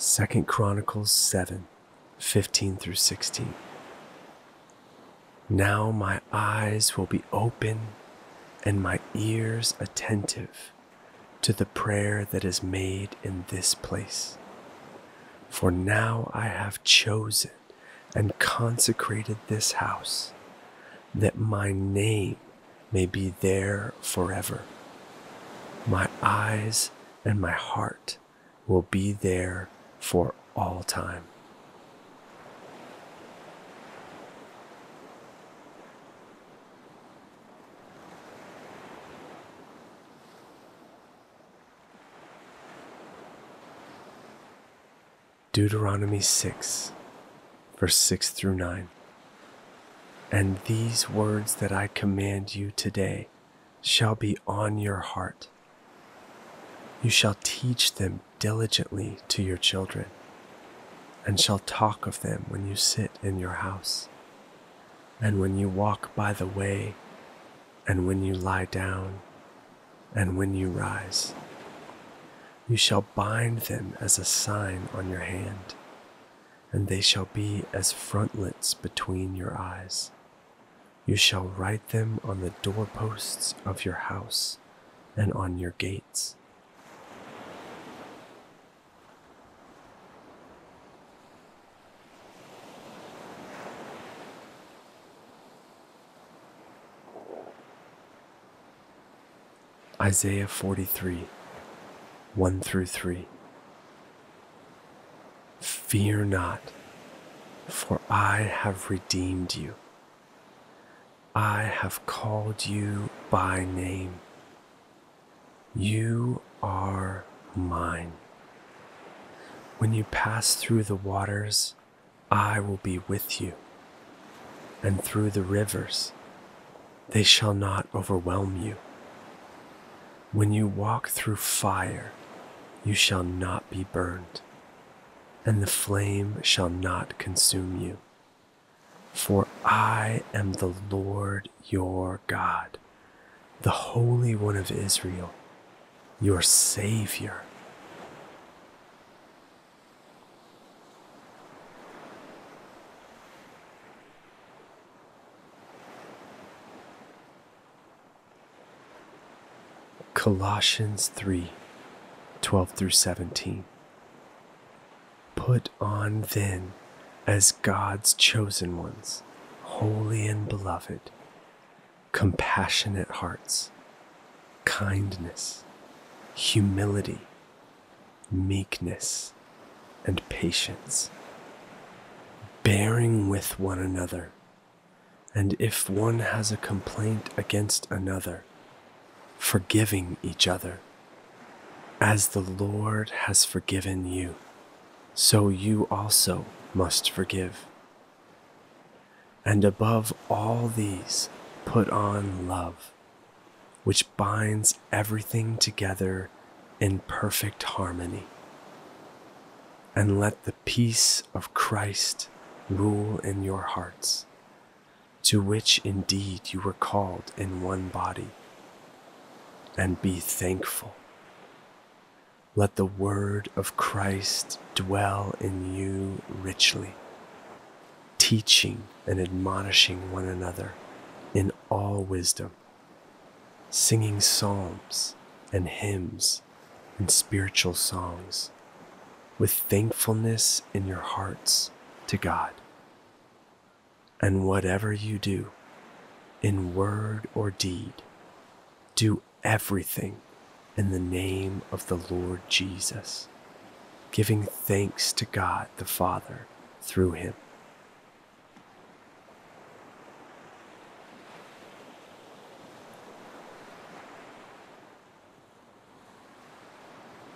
2 Chronicles 7 15 through 16. Now my eyes will be open and my ears attentive to the prayer that is made in this place. For now I have chosen and consecrated this house, that my name may be there forever. My eyes and my heart will be there for all time. Deuteronomy 6, verse 6 through 9. And these words that I command you today shall be on your heart. You shall teach them diligently to your children, and shall talk of them when you sit in your house, and when you walk by the way, and when you lie down, and when you rise. You shall bind them as a sign on your hand, and they shall be as frontlets between your eyes. You shall write them on the doorposts of your house and on your gates. Isaiah 43 1 through 3. Fear not, for I have redeemed you. I have called you by name. You are mine. When you pass through the waters, I will be with you, and through the rivers, they shall not overwhelm you. When you walk through fire, you shall not be burned, and the flame shall not consume you. For I am the Lord your God, the Holy One of Israel, your Savior. Colossians 3 12 through 17. Put on then as God's chosen ones, holy and beloved, compassionate hearts, kindness, humility, meekness, and patience, bearing with one another. And if one has a complaint against another, forgiving each other. As the Lord has forgiven you, so you also must forgive. And above all these, put on love, which binds everything together in perfect harmony. And let the peace of Christ rule in your hearts, to which indeed you were called in one body, and be thankful. Let the word of Christ dwell in you richly, teaching and admonishing one another in all wisdom, singing psalms and hymns and spiritual songs with thankfulness in your hearts to God. And whatever you do, in word or deed, do everything in the name of the Lord Jesus, giving thanks to God the Father through him.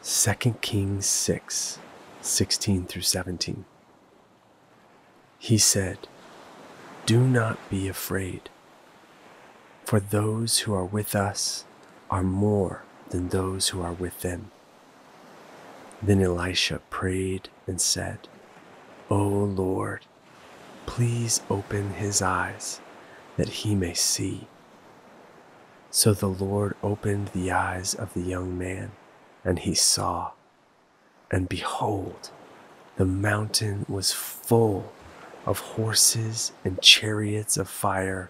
Second Kings 6, 16 through 17. He said, Do not be afraid, for those who are with us are more than those who are with them. Then Elisha prayed and said, O Lord, please open his eyes that he may see. So the Lord opened the eyes of the young man, and he saw, and behold, the mountain was full of horses and chariots of fire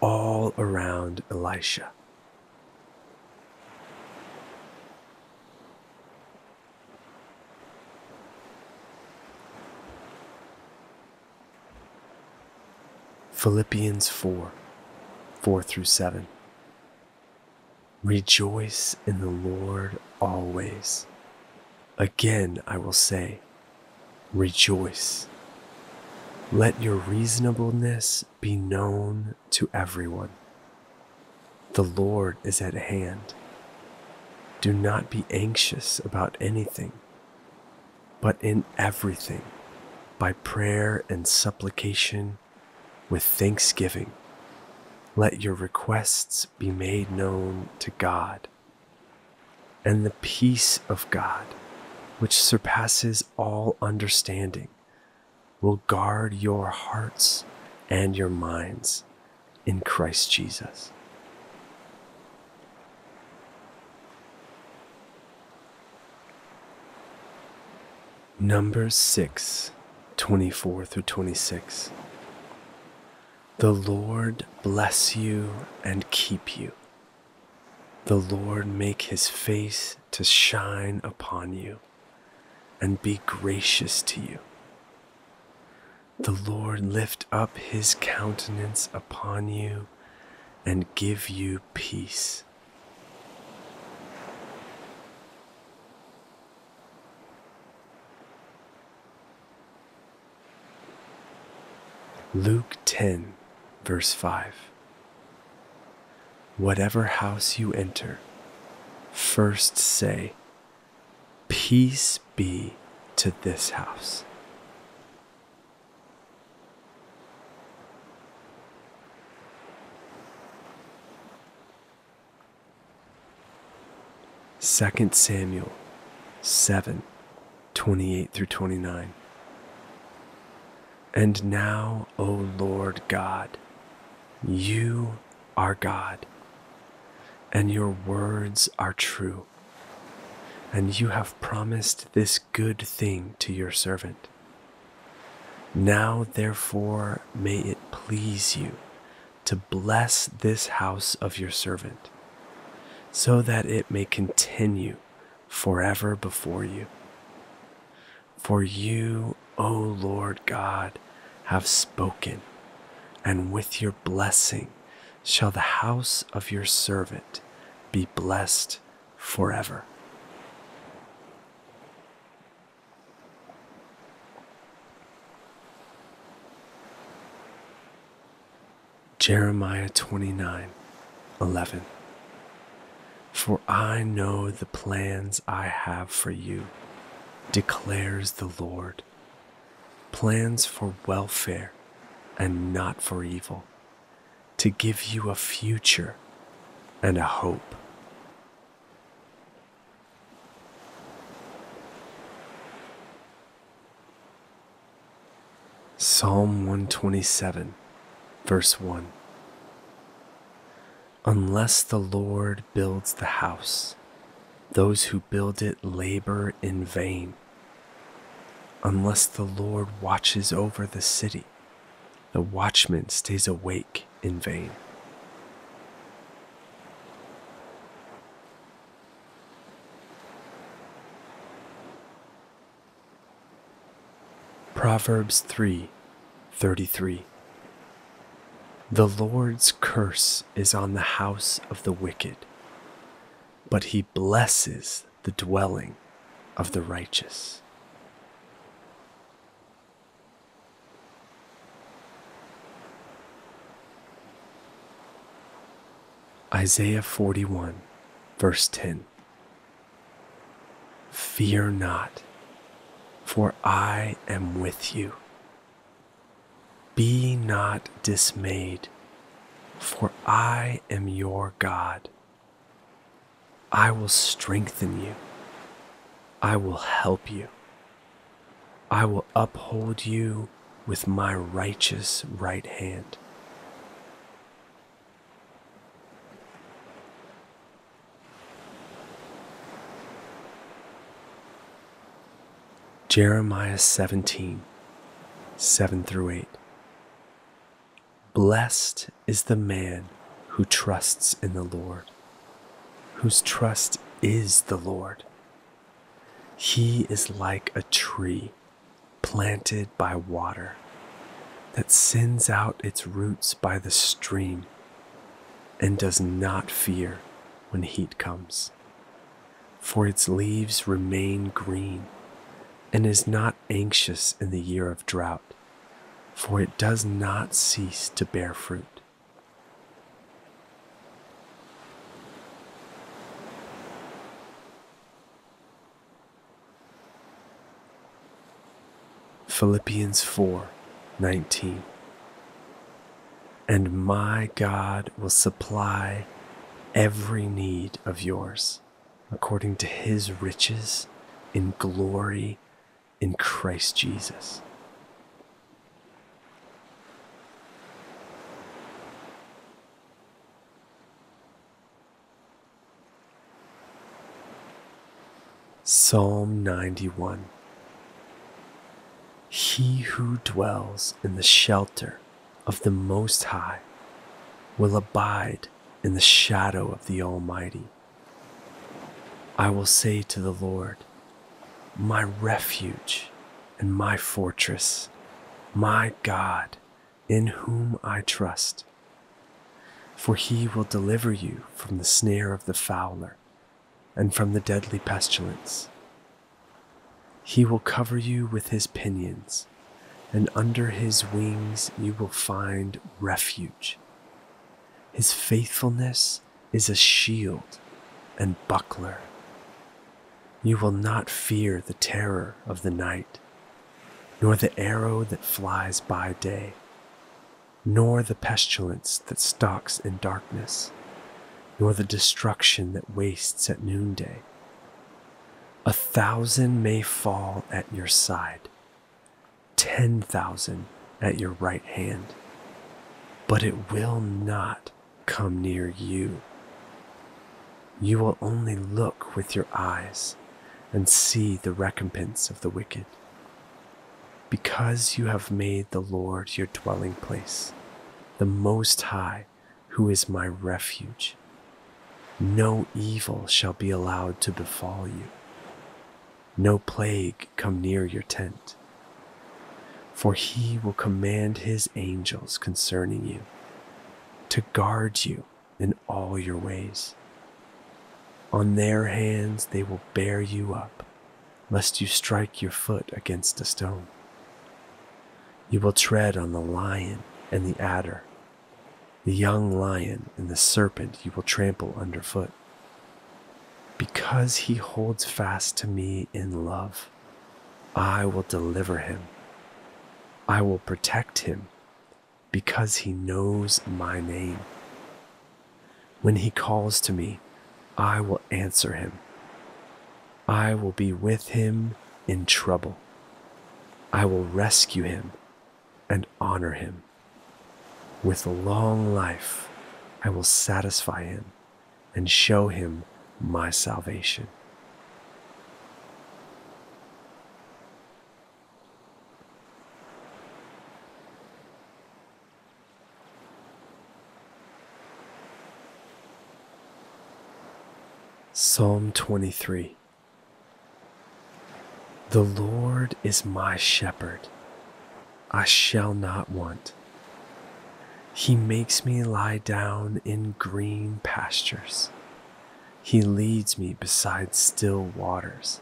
all around Elisha. Philippians 4 4 through 7. Rejoice in the Lord always. Again, I will say, rejoice. Let your reasonableness be known to everyone. The Lord is at hand. Do not be anxious about anything, but in everything, by prayer and supplication, with thanksgiving, let your requests be made known to God. And the peace of God, which surpasses all understanding, will guard your hearts and your minds in Christ Jesus. Numbers 6 24 through 26. The Lord bless you and keep you. The Lord make his face to shine upon you and be gracious to you. The Lord lift up his countenance upon you and give you peace. Luke 10 Verse 5 Whatever house you enter, first say, Peace be to this house. Second Samuel 7 28 through 29. And now, O Lord God, you are God, and your words are true, and you have promised this good thing to your servant. Now, therefore, may it please you to bless this house of your servant, so that it may continue forever before you. For you, O Lord God, have spoken and with your blessing shall the house of your servant be blessed forever. Jeremiah 29 11. For I know the plans I have for you, declares the Lord plans for welfare and not for evil, to give you a future and a hope. Psalm 127, verse 1 Unless the Lord builds the house, those who build it labor in vain. Unless the Lord watches over the city, the watchman stays awake in vain. Proverbs 3:33 The Lord's curse is on the house of the wicked, but he blesses the dwelling of the righteous. Isaiah 41, verse 10. Fear not, for I am with you. Be not dismayed, for I am your God. I will strengthen you. I will help you. I will uphold you with my righteous right hand. Jeremiah 17 7 through 8. Blessed is the man who trusts in the Lord, whose trust is the Lord. He is like a tree planted by water that sends out its roots by the stream and does not fear when heat comes, for its leaves remain green and is not anxious in the year of drought, for it does not cease to bear fruit. Philippians 4 19. And my God will supply every need of yours according to his riches in glory in Christ Jesus. Psalm 91 He who dwells in the shelter of the Most High will abide in the shadow of the Almighty. I will say to the Lord, my refuge and my fortress, my God, in whom I trust. For he will deliver you from the snare of the fowler and from the deadly pestilence. He will cover you with his pinions, and under his wings you will find refuge. His faithfulness is a shield and buckler. You will not fear the terror of the night, nor the arrow that flies by day, nor the pestilence that stalks in darkness, nor the destruction that wastes at noonday. A thousand may fall at your side, ten thousand at your right hand, but it will not come near you. You will only look with your eyes and see the recompense of the wicked. Because you have made the Lord your dwelling place, the Most High, who is my refuge, no evil shall be allowed to befall you, no plague come near your tent. For he will command his angels concerning you, to guard you in all your ways. On their hands they will bear you up, lest you strike your foot against a stone. You will tread on the lion and the adder, the young lion and the serpent you will trample underfoot. Because he holds fast to me in love, I will deliver him. I will protect him because he knows my name. When he calls to me, I will answer him. I will be with him in trouble. I will rescue him and honor him. With long life, I will satisfy him and show him my salvation. Psalm 23 The Lord is my shepherd, I shall not want. He makes me lie down in green pastures. He leads me beside still waters.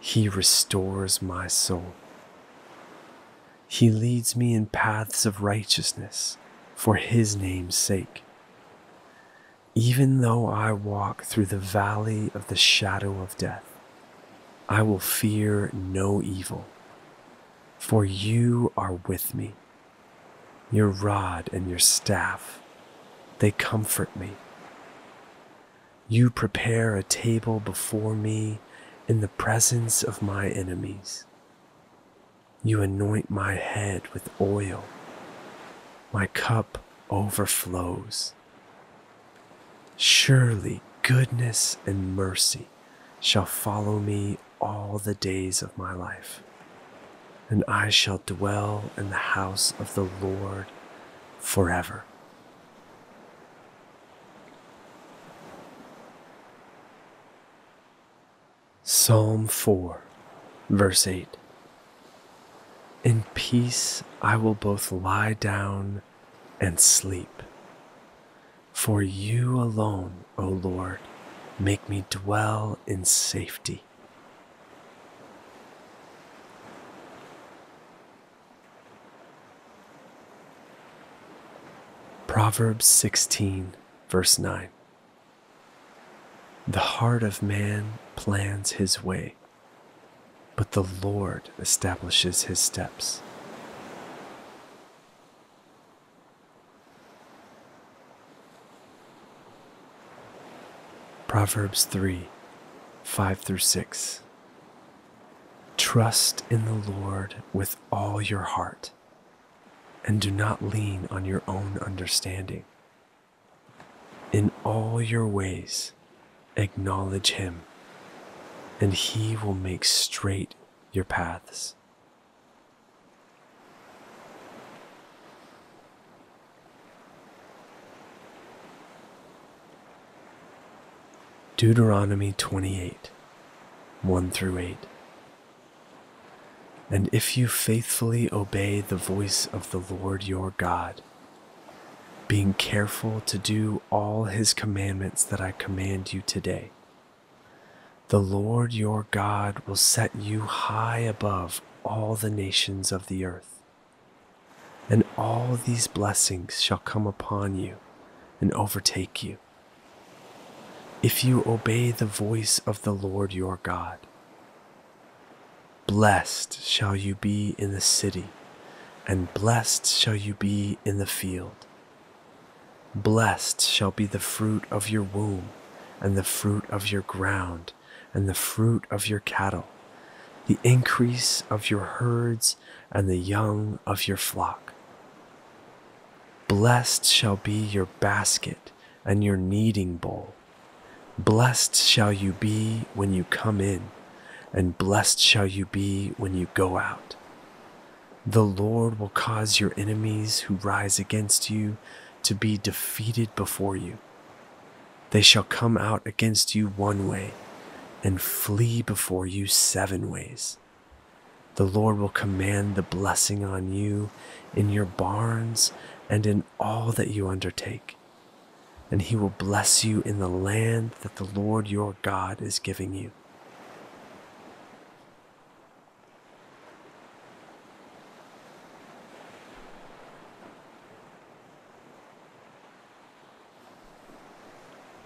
He restores my soul. He leads me in paths of righteousness for his name's sake. Even though I walk through the valley of the shadow of death, I will fear no evil, for you are with me. Your rod and your staff, they comfort me. You prepare a table before me in the presence of my enemies. You anoint my head with oil. My cup overflows. Surely goodness and mercy shall follow me all the days of my life, and I shall dwell in the house of the Lord forever. Psalm 4, verse 8 In peace I will both lie down and sleep. For you alone, O Lord, make me dwell in safety. Proverbs 16, verse 9. The heart of man plans his way, but the Lord establishes his steps. Proverbs 3 5 through 6. Trust in the Lord with all your heart, and do not lean on your own understanding. In all your ways, acknowledge him, and he will make straight your paths. Deuteronomy 28 1 through 8. And if you faithfully obey the voice of the Lord your God, being careful to do all his commandments that I command you today. The Lord your God will set you high above all the nations of the earth. And all these blessings shall come upon you and overtake you. If you obey the voice of the Lord your God, blessed shall you be in the city, and blessed shall you be in the field. Blessed shall be the fruit of your womb, and the fruit of your ground, and the fruit of your cattle, the increase of your herds, and the young of your flock. Blessed shall be your basket and your kneading bowl. Blessed shall you be when you come in, and blessed shall you be when you go out. The Lord will cause your enemies who rise against you to be defeated before you. They shall come out against you one way and flee before you seven ways. The Lord will command the blessing on you in your barns and in all that you undertake. And he will bless you in the land that the Lord your God is giving you.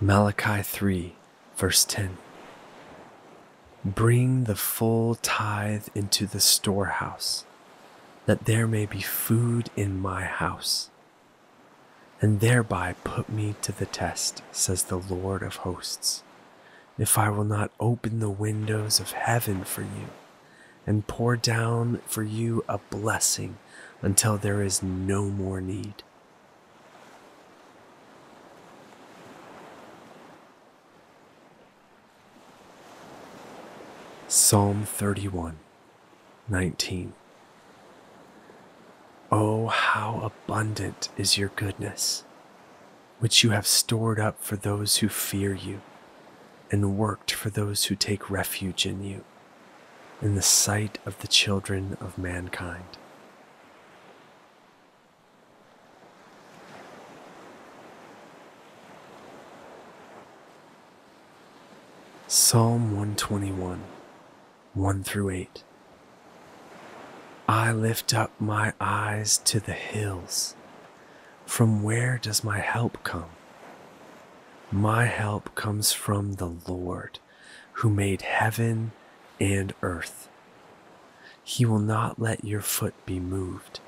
Malachi 3, verse 10. Bring the full tithe into the storehouse, that there may be food in my house, and thereby put me to the test, says the Lord of hosts, if I will not open the windows of heaven for you and pour down for you a blessing until there is no more need. Psalm 31 19. Oh, how abundant is your goodness, which you have stored up for those who fear you, and worked for those who take refuge in you, in the sight of the children of mankind. Psalm 121 1 through 8. I lift up my eyes to the hills. From where does my help come? My help comes from the Lord, who made heaven and earth. He will not let your foot be moved.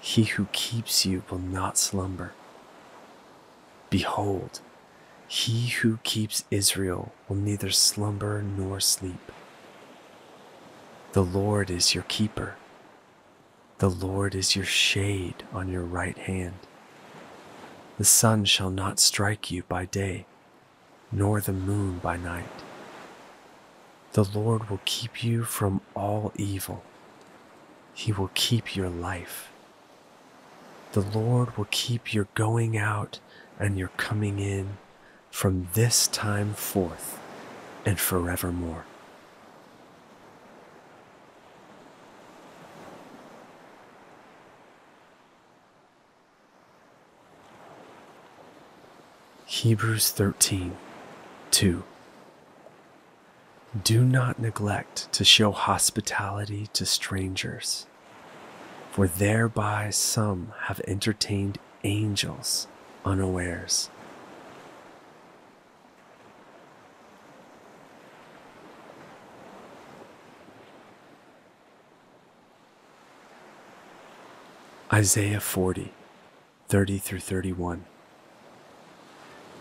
He who keeps you will not slumber. Behold, he who keeps Israel will neither slumber nor sleep. The Lord is your keeper. The Lord is your shade on your right hand. The sun shall not strike you by day, nor the moon by night. The Lord will keep you from all evil. He will keep your life. The Lord will keep your going out and your coming in from this time forth and forevermore. Hebrews 13 2. Do not neglect to show hospitality to strangers, for thereby some have entertained angels unawares. Isaiah 40, 30 through 31.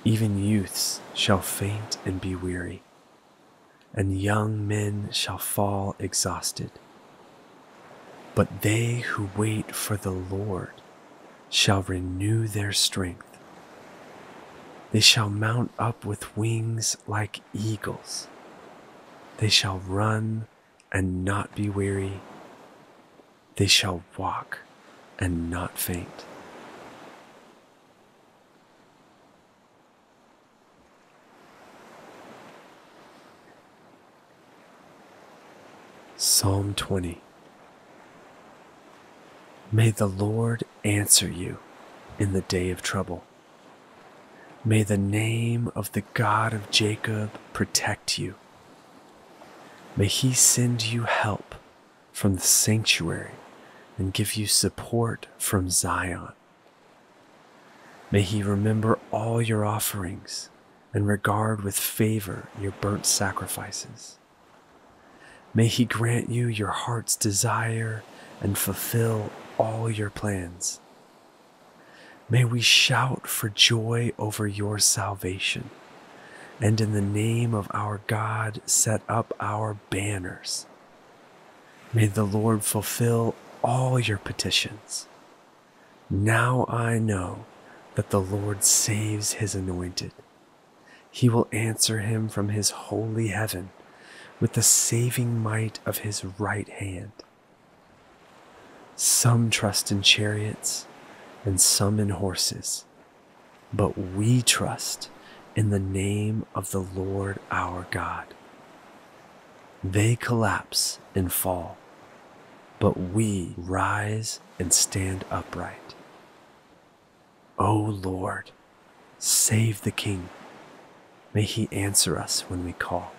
Even youths shall faint and be weary, and young men shall fall exhausted. But they who wait for the Lord shall renew their strength. They shall mount up with wings like eagles. They shall run and not be weary. They shall walk and not faint. Psalm 20 May the Lord answer you in the day of trouble. May the name of the God of Jacob protect you. May he send you help from the sanctuary and give you support from Zion. May he remember all your offerings and regard with favor your burnt sacrifices. May he grant you your heart's desire and fulfill all your plans. May we shout for joy over your salvation, and in the name of our God set up our banners. May the Lord fulfill all your petitions. Now I know that the Lord saves his anointed. He will answer him from his holy heaven with the saving might of his right hand. Some trust in chariots and some in horses, but we trust in the name of the Lord our God. They collapse and fall, but we rise and stand upright. O Lord, save the King. May he answer us when we call.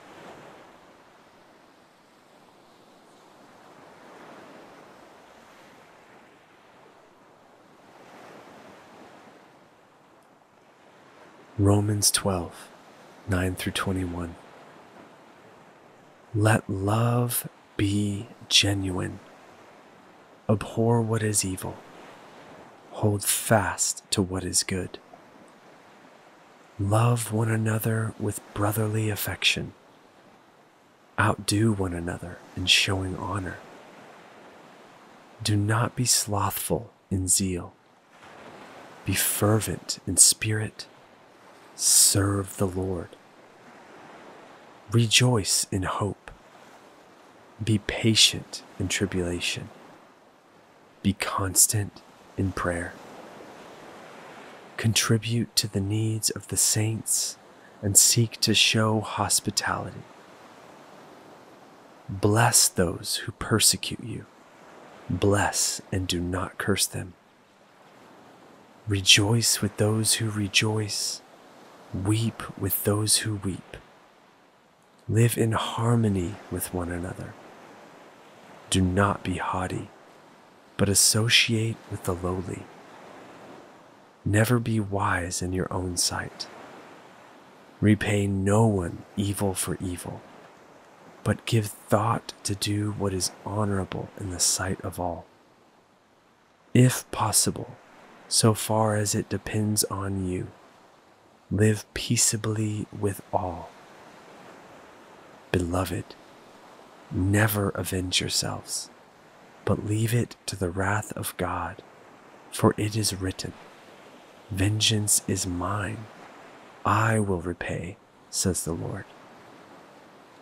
Romans 12, 9 through 21. Let love be genuine. Abhor what is evil. Hold fast to what is good. Love one another with brotherly affection. Outdo one another in showing honor. Do not be slothful in zeal. Be fervent in spirit Serve the Lord. Rejoice in hope. Be patient in tribulation. Be constant in prayer. Contribute to the needs of the saints and seek to show hospitality. Bless those who persecute you. Bless and do not curse them. Rejoice with those who rejoice Weep with those who weep. Live in harmony with one another. Do not be haughty, but associate with the lowly. Never be wise in your own sight. Repay no one evil for evil, but give thought to do what is honorable in the sight of all. If possible, so far as it depends on you Live peaceably with all. Beloved, never avenge yourselves, but leave it to the wrath of God, for it is written, Vengeance is mine, I will repay, says the Lord.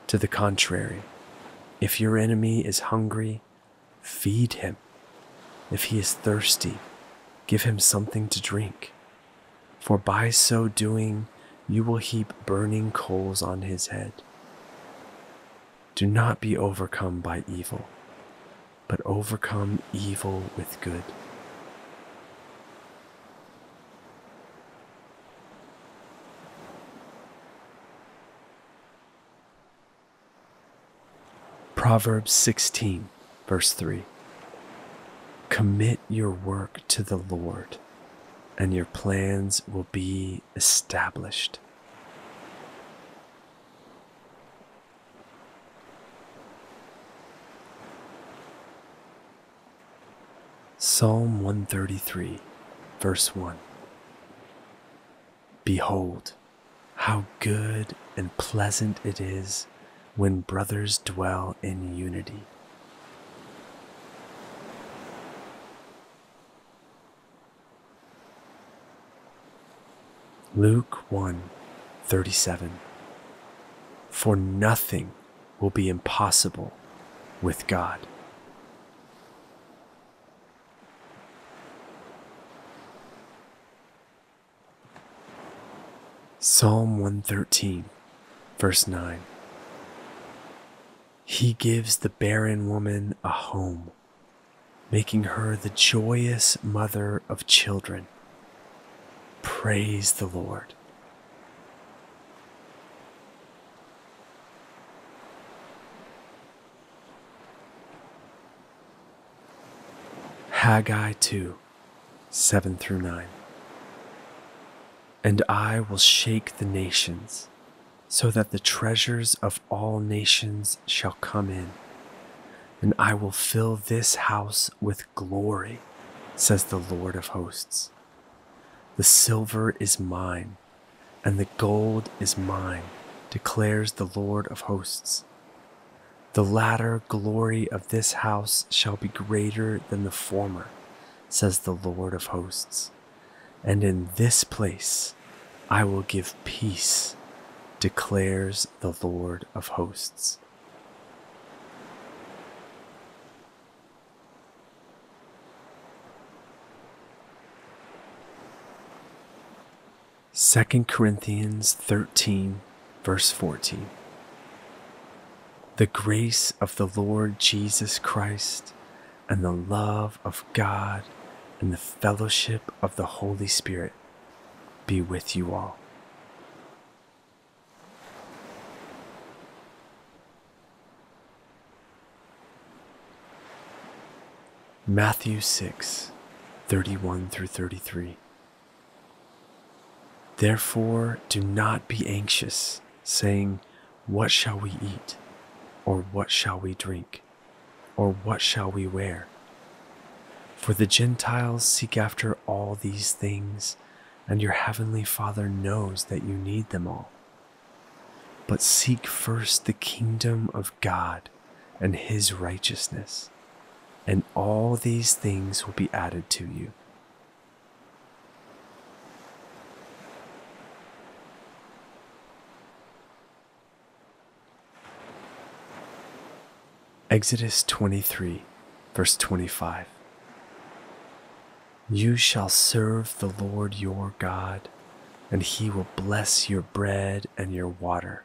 To the contrary, if your enemy is hungry, feed him. If he is thirsty, give him something to drink. For by so doing, you will heap burning coals on his head. Do not be overcome by evil, but overcome evil with good. Proverbs 16, verse 3. Commit your work to the Lord, and your plans will be established. Psalm 133, verse 1. Behold, how good and pleasant it is when brothers dwell in unity. Luke 1 37 For nothing will be impossible with God. Psalm 113, verse 9. He gives the barren woman a home, making her the joyous mother of children. Praise the Lord. Haggai 2 7 through 9. And I will shake the nations so that the treasures of all nations shall come in. And I will fill this house with glory, says the Lord of hosts. The silver is mine, and the gold is mine, declares the Lord of hosts. The latter glory of this house shall be greater than the former, says the Lord of hosts. And in this place I will give peace declares the Lord of hosts. Second Corinthians 13, verse 14. The grace of the Lord Jesus Christ and the love of God and the fellowship of the Holy Spirit be with you all. Matthew 6, 31 through 33. Therefore, do not be anxious, saying, What shall we eat? Or what shall we drink? Or what shall we wear? For the Gentiles seek after all these things, and your heavenly Father knows that you need them all. But seek first the kingdom of God and his righteousness and all these things will be added to you. Exodus 23, verse 25. You shall serve the Lord your God, and he will bless your bread and your water,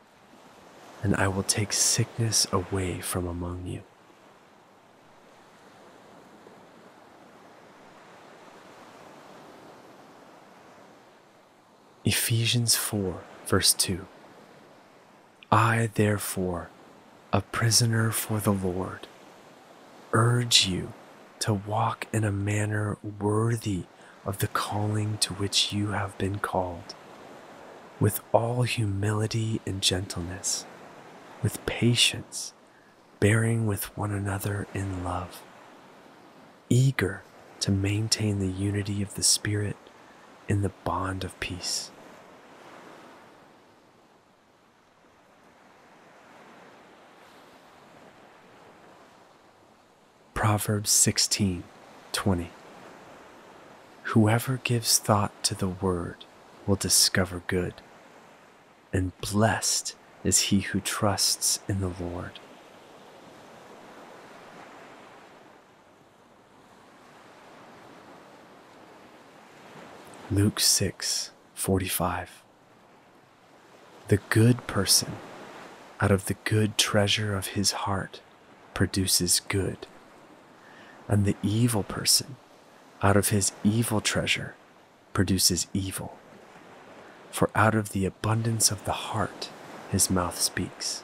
and I will take sickness away from among you. Ephesians 4, verse 2. I, therefore, a prisoner for the Lord, urge you to walk in a manner worthy of the calling to which you have been called, with all humility and gentleness, with patience, bearing with one another in love, eager to maintain the unity of the Spirit in the bond of peace. Proverbs 16 20. Whoever gives thought to the word will discover good, and blessed is he who trusts in the Lord. Luke 6 45. The good person out of the good treasure of his heart produces good, and the evil person out of his evil treasure produces evil. For out of the abundance of the heart his mouth speaks.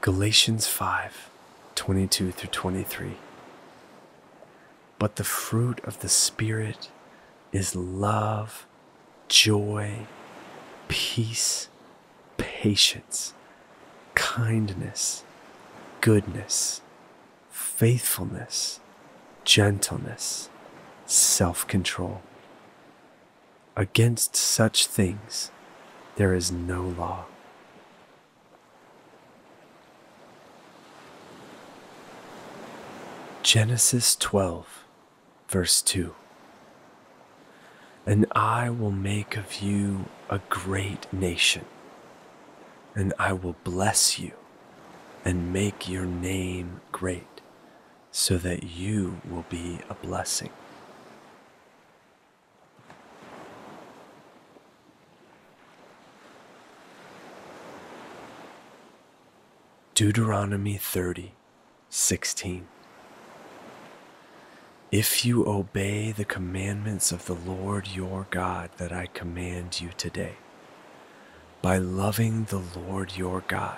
Galatians 5 22 through 23. But the fruit of the Spirit is love, joy, peace, patience, kindness, goodness, faithfulness, gentleness, self control. Against such things there is no law. Genesis 12, verse 2. And I will make of you a great nation, and I will bless you and make your name great, so that you will be a blessing. Deuteronomy 30, 16. If you obey the commandments of the Lord your God that I command you today, by loving the Lord your God,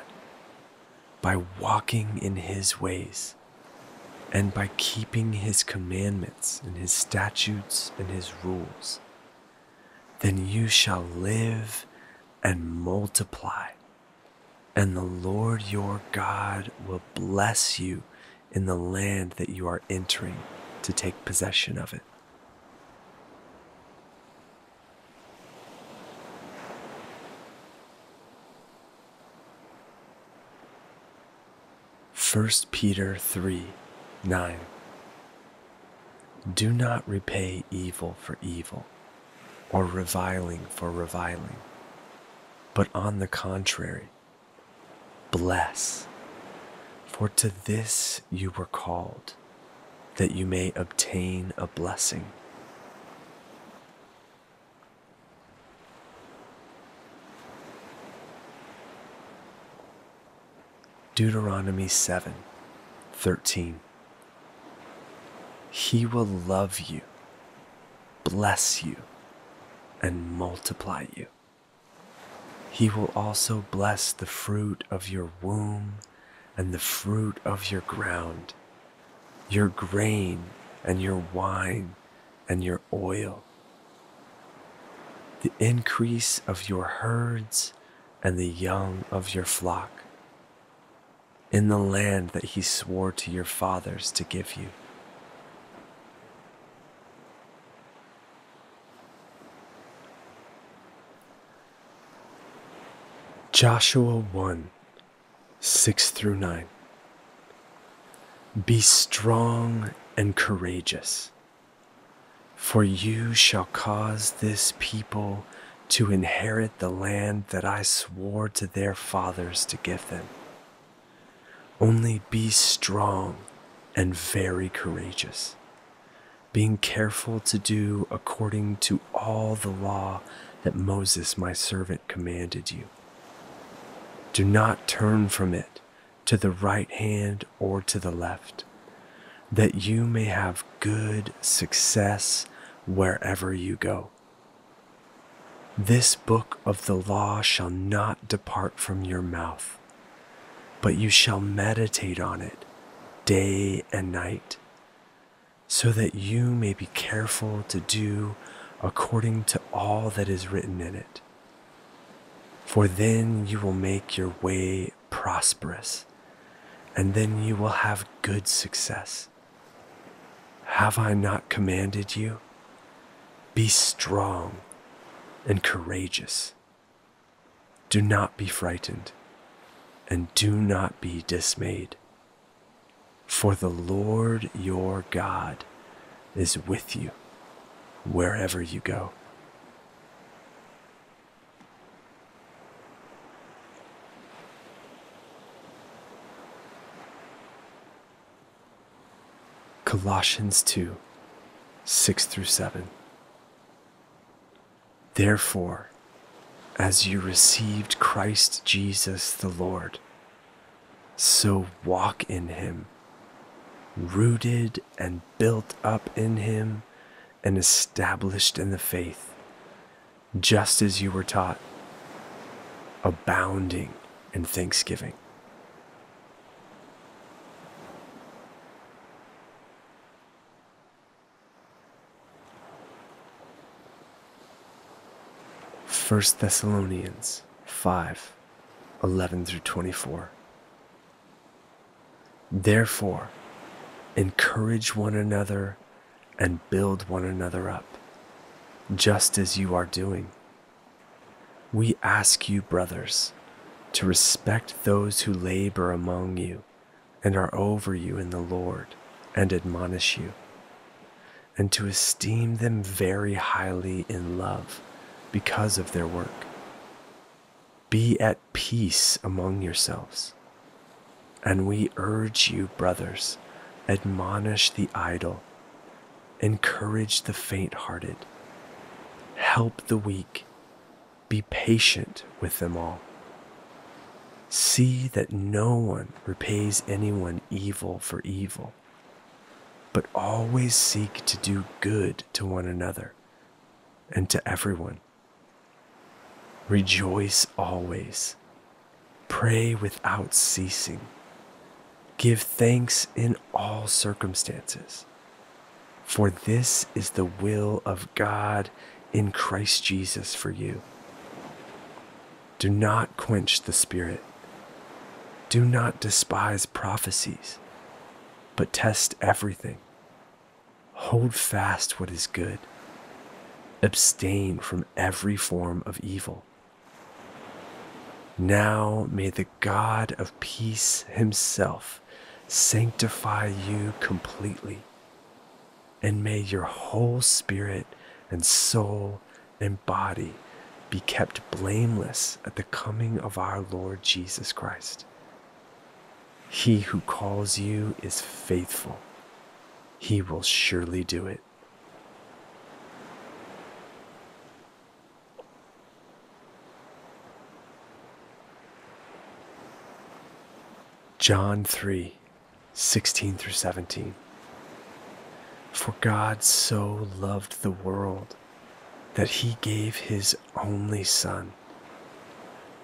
by walking in his ways, and by keeping his commandments and his statutes and his rules, then you shall live and multiply, and the Lord your God will bless you in the land that you are entering to take possession of it. First Peter 3 9 Do not repay evil for evil or reviling for reviling, but on the contrary, bless, for to this you were called that you may obtain a blessing. Deuteronomy 7 13. He will love you, bless you, and multiply you. He will also bless the fruit of your womb and the fruit of your ground your grain and your wine and your oil, the increase of your herds and the young of your flock, in the land that he swore to your fathers to give you. Joshua 1 6 through 9. Be strong and courageous, for you shall cause this people to inherit the land that I swore to their fathers to give them. Only be strong and very courageous, being careful to do according to all the law that Moses my servant commanded you. Do not turn from it to the right hand or to the left, that you may have good success wherever you go. This book of the law shall not depart from your mouth, but you shall meditate on it day and night, so that you may be careful to do according to all that is written in it. For then you will make your way prosperous and then you will have good success. Have I not commanded you? Be strong and courageous. Do not be frightened, and do not be dismayed. For the Lord your God is with you wherever you go. Colossians 2 6 through 7. Therefore, as you received Christ Jesus the Lord, so walk in him, rooted and built up in him and established in the faith, just as you were taught, abounding in thanksgiving. First Thessalonians 5 11 through 24. Therefore, encourage one another and build one another up, just as you are doing. We ask you, brothers, to respect those who labor among you and are over you in the Lord and admonish you, and to esteem them very highly in love because of their work. Be at peace among yourselves. And we urge you, brothers, admonish the idle, encourage the faint hearted, help the weak, be patient with them all. See that no one repays anyone evil for evil, but always seek to do good to one another and to everyone. Rejoice always, pray without ceasing Give thanks in all circumstances, for this is the will of God in Christ Jesus for you. Do not quench the Spirit. Do not despise prophecies, but test everything. Hold fast what is good. Abstain from every form of evil. Now may the God of peace himself sanctify you completely. And may your whole spirit and soul and body be kept blameless at the coming of our Lord Jesus Christ. He who calls you is faithful, he will surely do it. John 3 16 through 17. For God so loved the world that he gave his only Son,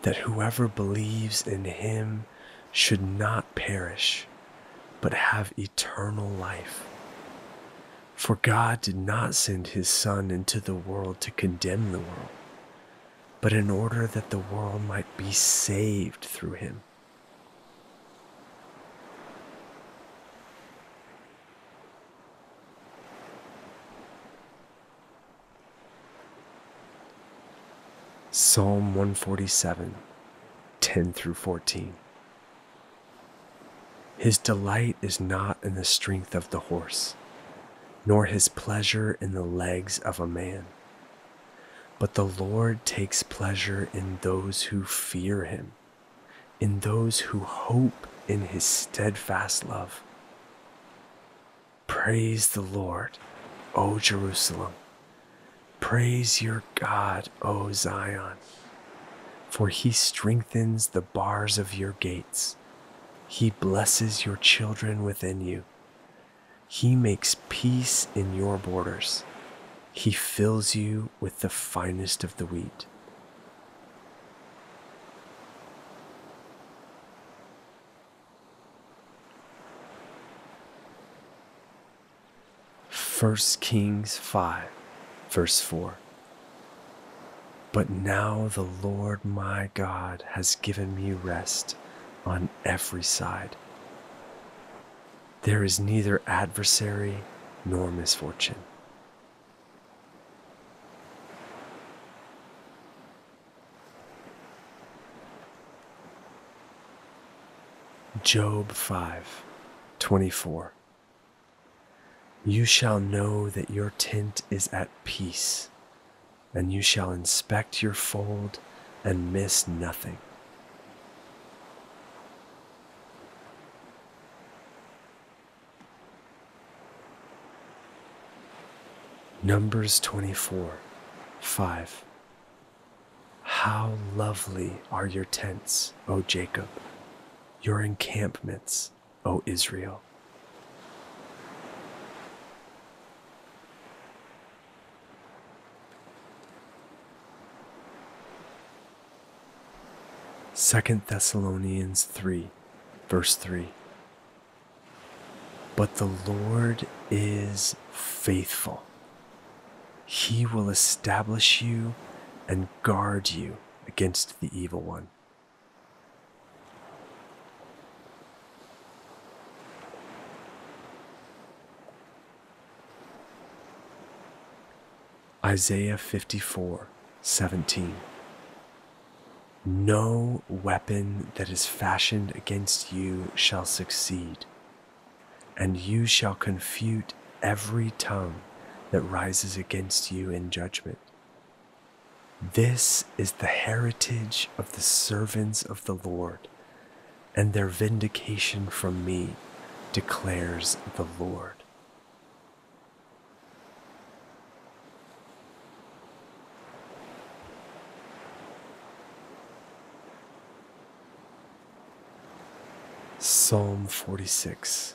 that whoever believes in him should not perish, but have eternal life. For God did not send his Son into the world to condemn the world, but in order that the world might be saved through him. 147, 10 through 14. His delight is not in the strength of the horse, nor his pleasure in the legs of a man. But the Lord takes pleasure in those who fear him, in those who hope in his steadfast love. Praise the Lord, O Jerusalem. Praise your God, O Zion for he strengthens the bars of your gates. He blesses your children within you. He makes peace in your borders. He fills you with the finest of the wheat. First Kings 5, verse 4. But now the Lord my God has given me rest on every side. There is neither adversary nor misfortune. Job 5 24. You shall know that your tent is at peace, and you shall inspect your fold and miss nothing. Numbers 24 5. How lovely are your tents, O Jacob, your encampments, O Israel. Second Thessalonians 3, verse 3. But the Lord is faithful. He will establish you and guard you against the evil one. Isaiah 54 17. No weapon that is fashioned against you shall succeed, and you shall confute every tongue that rises against you in judgment. This is the heritage of the servants of the Lord, and their vindication from me, declares the Lord. Psalm 46,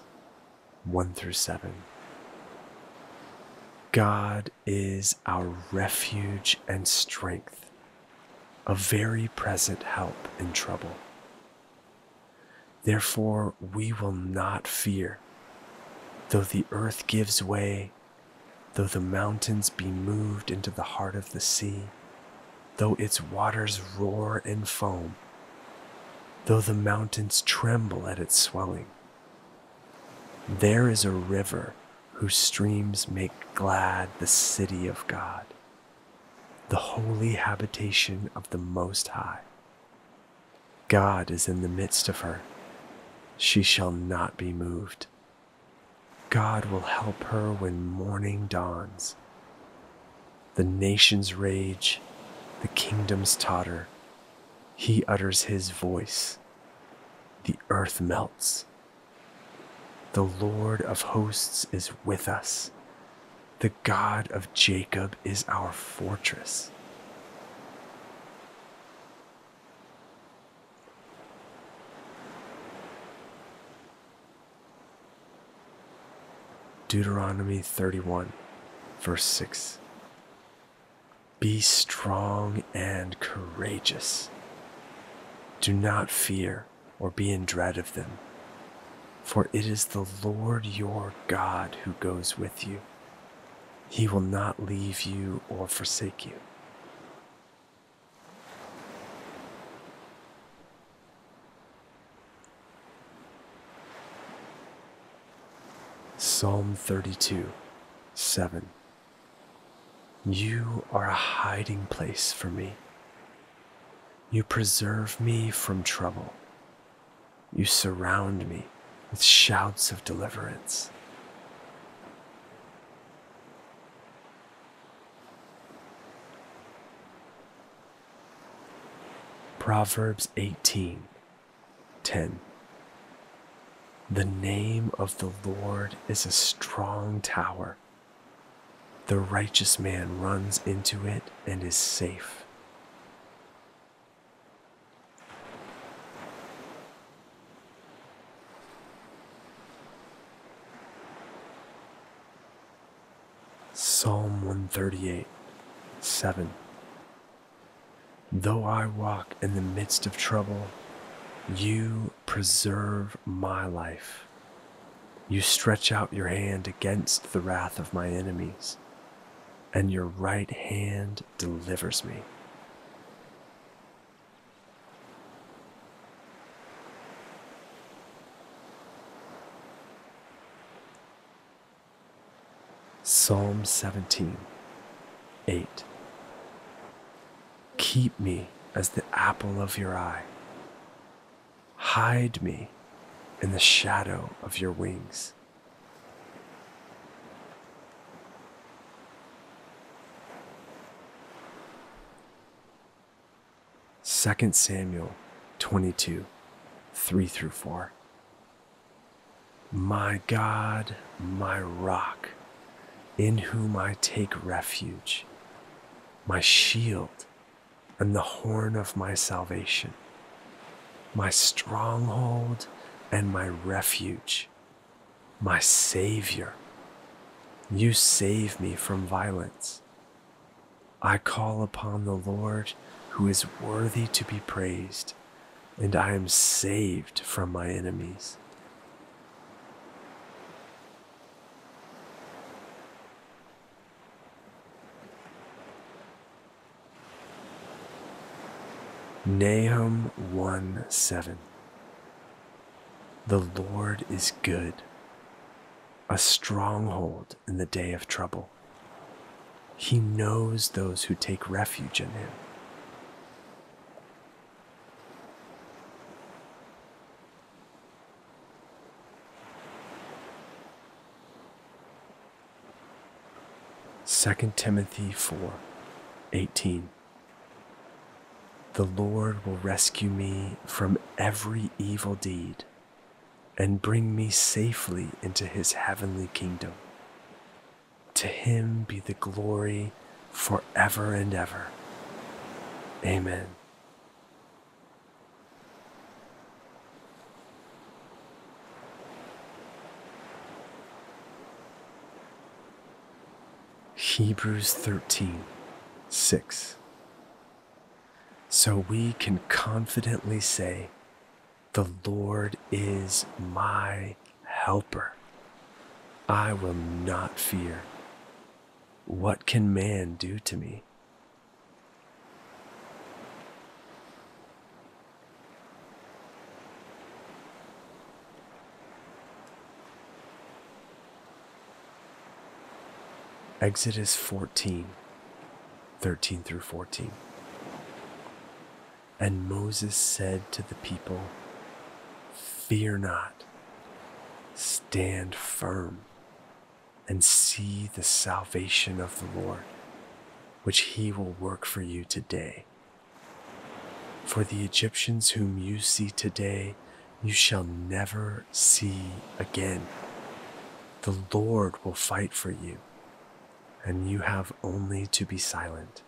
1 through 7. God is our refuge and strength, a very present help in trouble. Therefore, we will not fear, though the earth gives way, though the mountains be moved into the heart of the sea, though its waters roar and foam though the mountains tremble at its swelling. There is a river whose streams make glad the city of God, the holy habitation of the Most High. God is in the midst of her. She shall not be moved. God will help her when morning dawns. The nations rage, the kingdoms totter he utters his voice. The earth melts. The Lord of hosts is with us. The God of Jacob is our fortress. Deuteronomy 31, verse 6. Be strong and courageous. Do not fear or be in dread of them, for it is the Lord your God who goes with you. He will not leave you or forsake you. Psalm 32 7 You are a hiding place for me. You preserve me from trouble. You surround me with shouts of deliverance. Proverbs 18 10. The name of the Lord is a strong tower. The righteous man runs into it and is safe. Psalm 138 7 Though I walk in the midst of trouble, you preserve my life. You stretch out your hand against the wrath of my enemies, and your right hand delivers me. Psalm 17 8 Keep me as the apple of your eye. Hide me in the shadow of your wings. Second Samuel 22 3 through 4. My God, my rock, in whom I take refuge, my shield and the horn of my salvation, my stronghold and my refuge, my Savior. You save me from violence. I call upon the Lord who is worthy to be praised, and I am saved from my enemies. Nahum 1 7. The Lord is good, a stronghold in the day of trouble. He knows those who take refuge in him. Second Timothy 4 18. The Lord will rescue me from every evil deed and bring me safely into his heavenly kingdom. To him be the glory forever and ever. Amen. Hebrews 13 6. So we can confidently say, The Lord is my helper. I will not fear. What can man do to me? Exodus 14 13 through 14. And Moses said to the people, Fear not, stand firm, and see the salvation of the Lord, which he will work for you today. For the Egyptians whom you see today, you shall never see again. The Lord will fight for you, and you have only to be silent.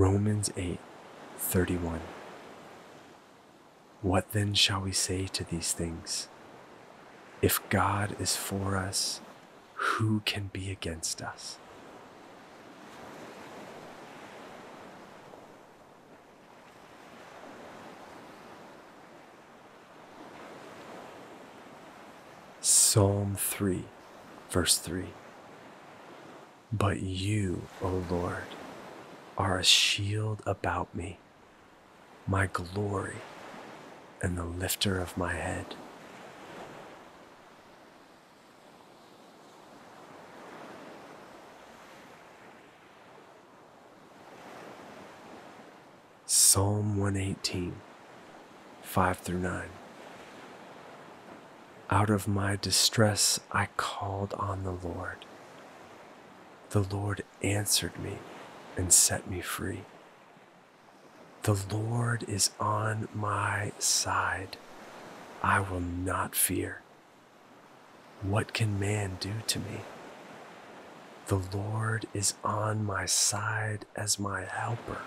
Romans 8 31. What then shall we say to these things? If God is for us, who can be against us? Psalm 3, verse 3. But you, O Lord, are a shield about me, my glory, and the lifter of my head. Psalm 118, 5 through 9. Out of my distress I called on the Lord. The Lord answered me and set me free. The Lord is on my side. I will not fear. What can man do to me? The Lord is on my side as my helper.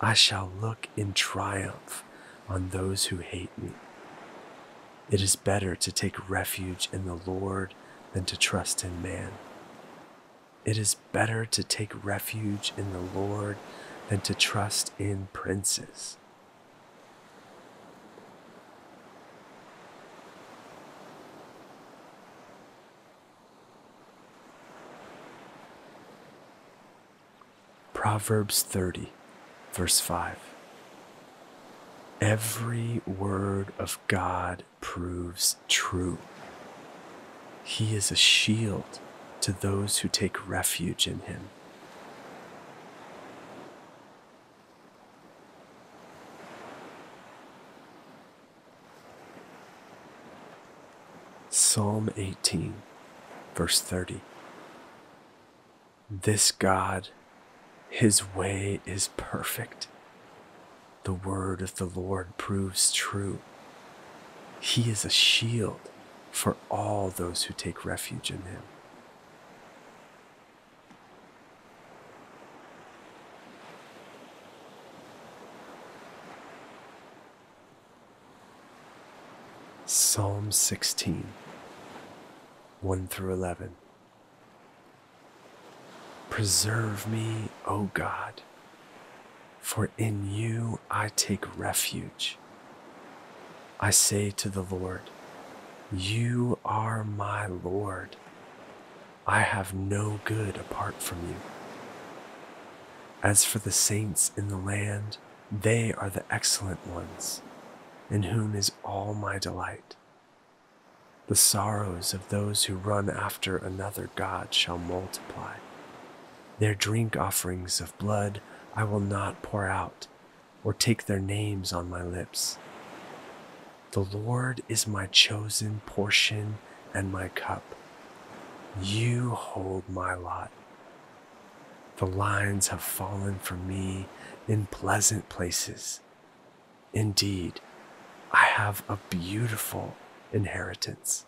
I shall look in triumph on those who hate me. It is better to take refuge in the Lord than to trust in man. It is better to take refuge in the Lord than to trust in princes. Proverbs 30, verse 5. Every word of God proves true. He is a shield to those who take refuge in him. Psalm 18, verse 30. This God, his way is perfect. The word of the Lord proves true. He is a shield for all those who take refuge in him. Psalm 16, 1 through 11. Preserve me, O God, for in you I take refuge. I say to the Lord, You are my Lord. I have no good apart from you. As for the saints in the land, they are the excellent ones in whom is all my delight. The sorrows of those who run after another God shall multiply. Their drink offerings of blood I will not pour out, or take their names on my lips. The Lord is my chosen portion and my cup. You hold my lot. The lines have fallen for me in pleasant places. Indeed, I have a beautiful inheritance.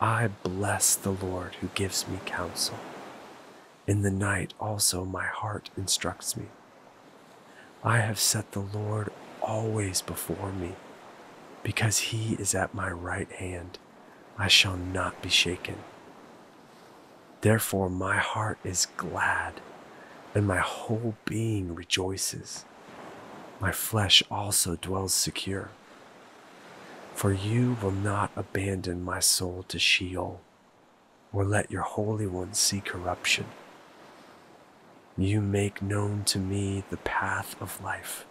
I bless the Lord who gives me counsel. In the night also my heart instructs me. I have set the Lord always before me. Because he is at my right hand, I shall not be shaken. Therefore my heart is glad, and my whole being rejoices my flesh also dwells secure. For you will not abandon my soul to Sheol, or let your Holy One see corruption. You make known to me the path of life.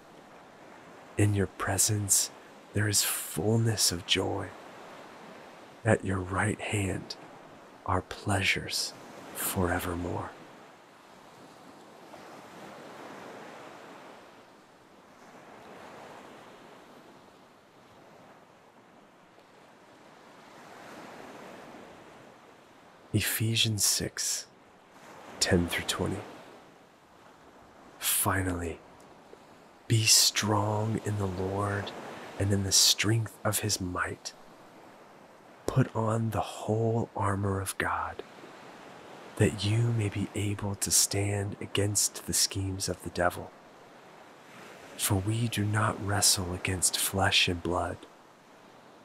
In your presence there is fullness of joy. At your right hand are pleasures forevermore. Ephesians 6 10 through 20. Finally, be strong in the Lord and in the strength of his might. Put on the whole armor of God, that you may be able to stand against the schemes of the devil. For we do not wrestle against flesh and blood,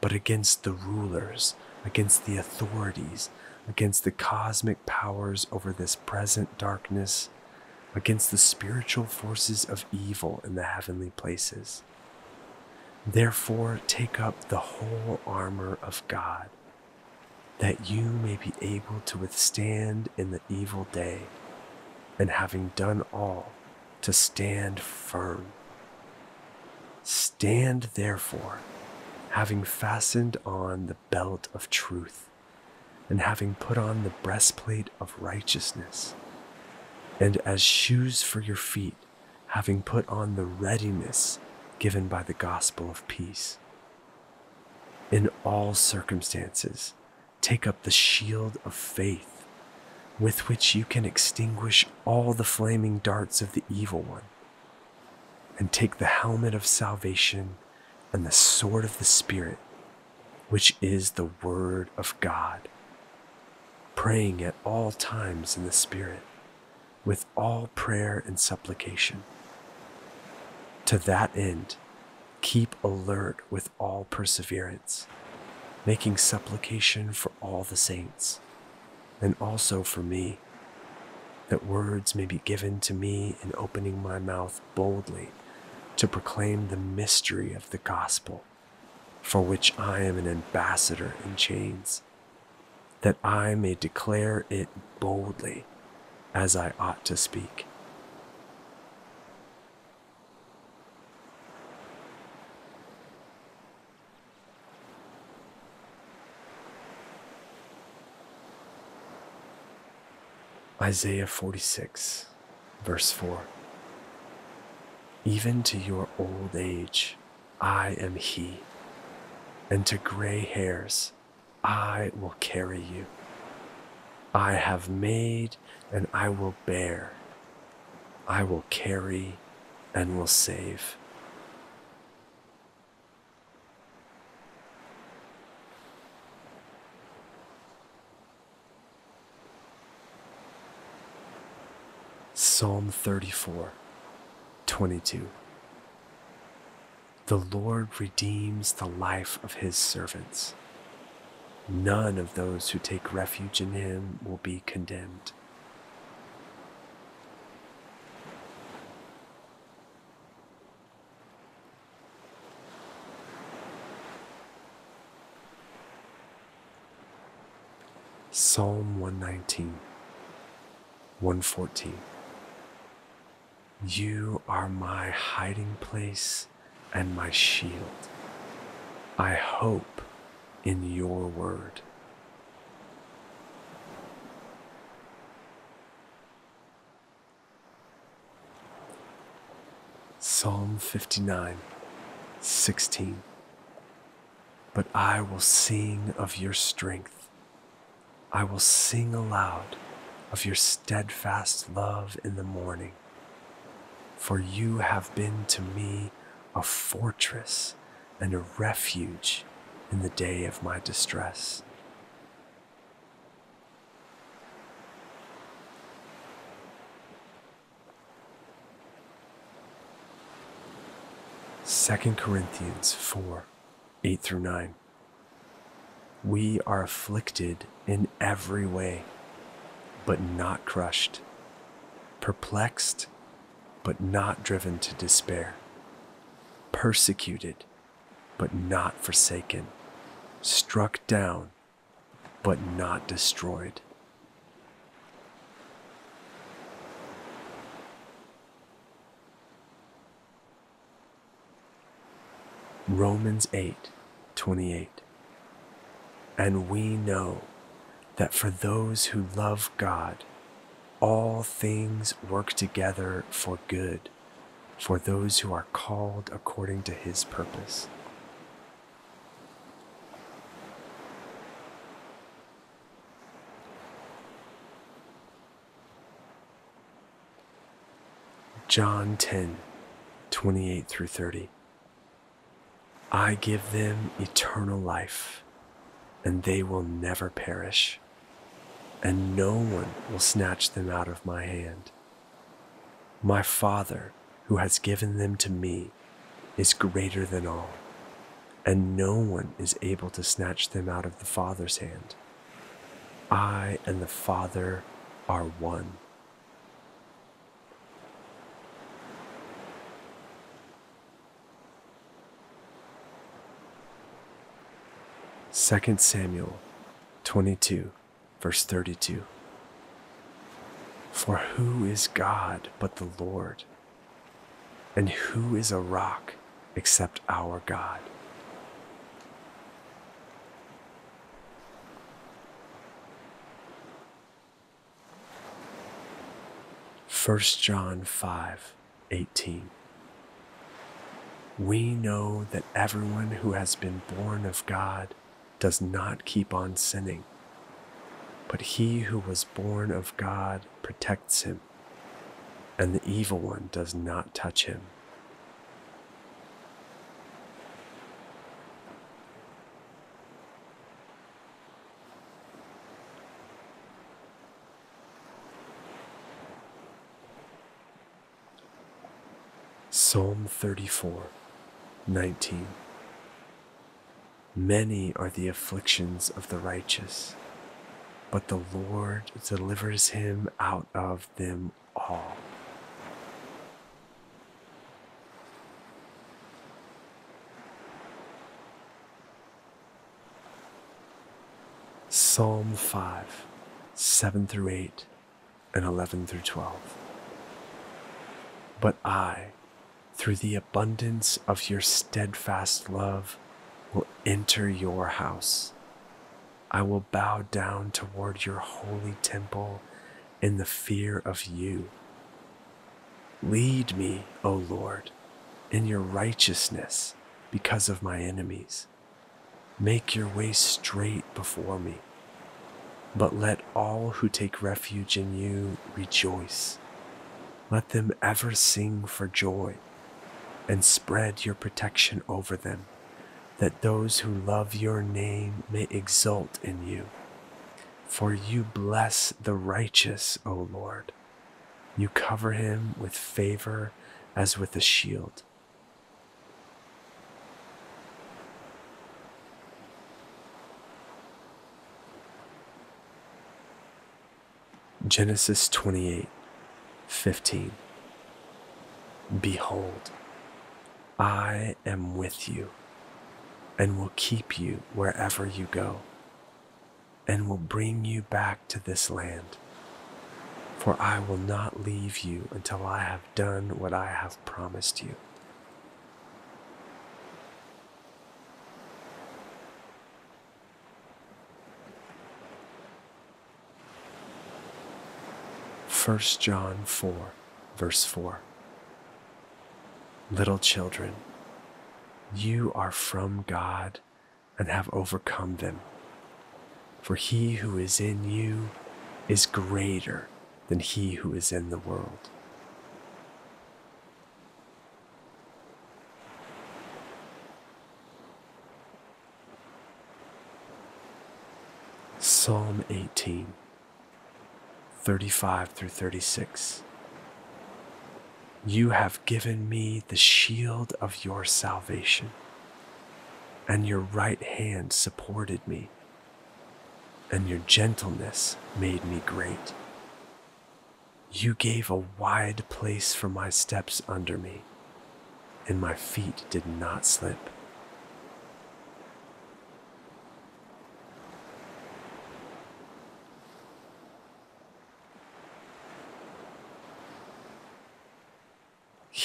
but against the rulers, against the authorities against the cosmic powers over this present darkness, against the spiritual forces of evil in the heavenly places. Therefore, take up the whole armor of God, that you may be able to withstand in the evil day, and having done all, to stand firm. Stand therefore, having fastened on the belt of truth and having put on the breastplate of righteousness, and as shoes for your feet, having put on the readiness given by the gospel of peace. In all circumstances, take up the shield of faith, with which you can extinguish all the flaming darts of the evil one, and take the helmet of salvation and the sword of the Spirit, which is the Word of God praying at all times in the Spirit, with all prayer and supplication. To that end, keep alert with all perseverance, making supplication for all the saints, and also for me, that words may be given to me in opening my mouth boldly to proclaim the mystery of the gospel, for which I am an ambassador in chains that I may declare it boldly as I ought to speak. Isaiah 46, verse 4. Even to your old age, I am He, and to gray hairs, I will carry you. I have made and I will bear. I will carry and will save. Psalm 34, 22. The Lord redeems the life of his servants. None of those who take refuge in him will be condemned. Psalm 119, 114. You are my hiding place and my shield. I hope in your word. Psalm 59, 16. But I will sing of your strength. I will sing aloud of your steadfast love in the morning. For you have been to me a fortress and a refuge in the day of my distress. Second Corinthians 4 8 through 9. We are afflicted in every way, but not crushed, perplexed, but not driven to despair, persecuted, but not forsaken, struck down, but not destroyed. Romans 8 28. And we know that for those who love God, all things work together for good for those who are called according to his purpose. John 10 28 through 30. I give them eternal life, and they will never perish and no one will snatch them out of my hand. My Father, who has given them to me, is greater than all, and no one is able to snatch them out of the Father's hand. I and the Father are one. Second Samuel 22 Verse 32 For who is God but the Lord? And who is a rock except our God? First John 5 18. We know that everyone who has been born of God does not keep on sinning but he who was born of God protects him, and the evil one does not touch him. Psalm 34 19 Many are the afflictions of the righteous but the Lord delivers him out of them all. Psalm 5, 7 through 8, and 11 through 12. But I, through the abundance of your steadfast love, will enter your house. I will bow down toward your holy temple in the fear of you. Lead me, O Lord, in your righteousness because of my enemies. Make your way straight before me. But let all who take refuge in you rejoice. Let them ever sing for joy and spread your protection over them, that those who love your name may exult in you. For you bless the righteous, O Lord. You cover him with favor as with a shield. Genesis 28 15. Behold, I am with you and will keep you wherever you go and will bring you back to this land. For I will not leave you until I have done what I have promised you. First John 4, verse 4. Little children, you are from God and have overcome them for he who is in you is greater than he who is in the world. Psalm 18, 35 through 36. You have given me the shield of your salvation, and your right hand supported me and your gentleness made me great. You gave a wide place for my steps under me, and my feet did not slip.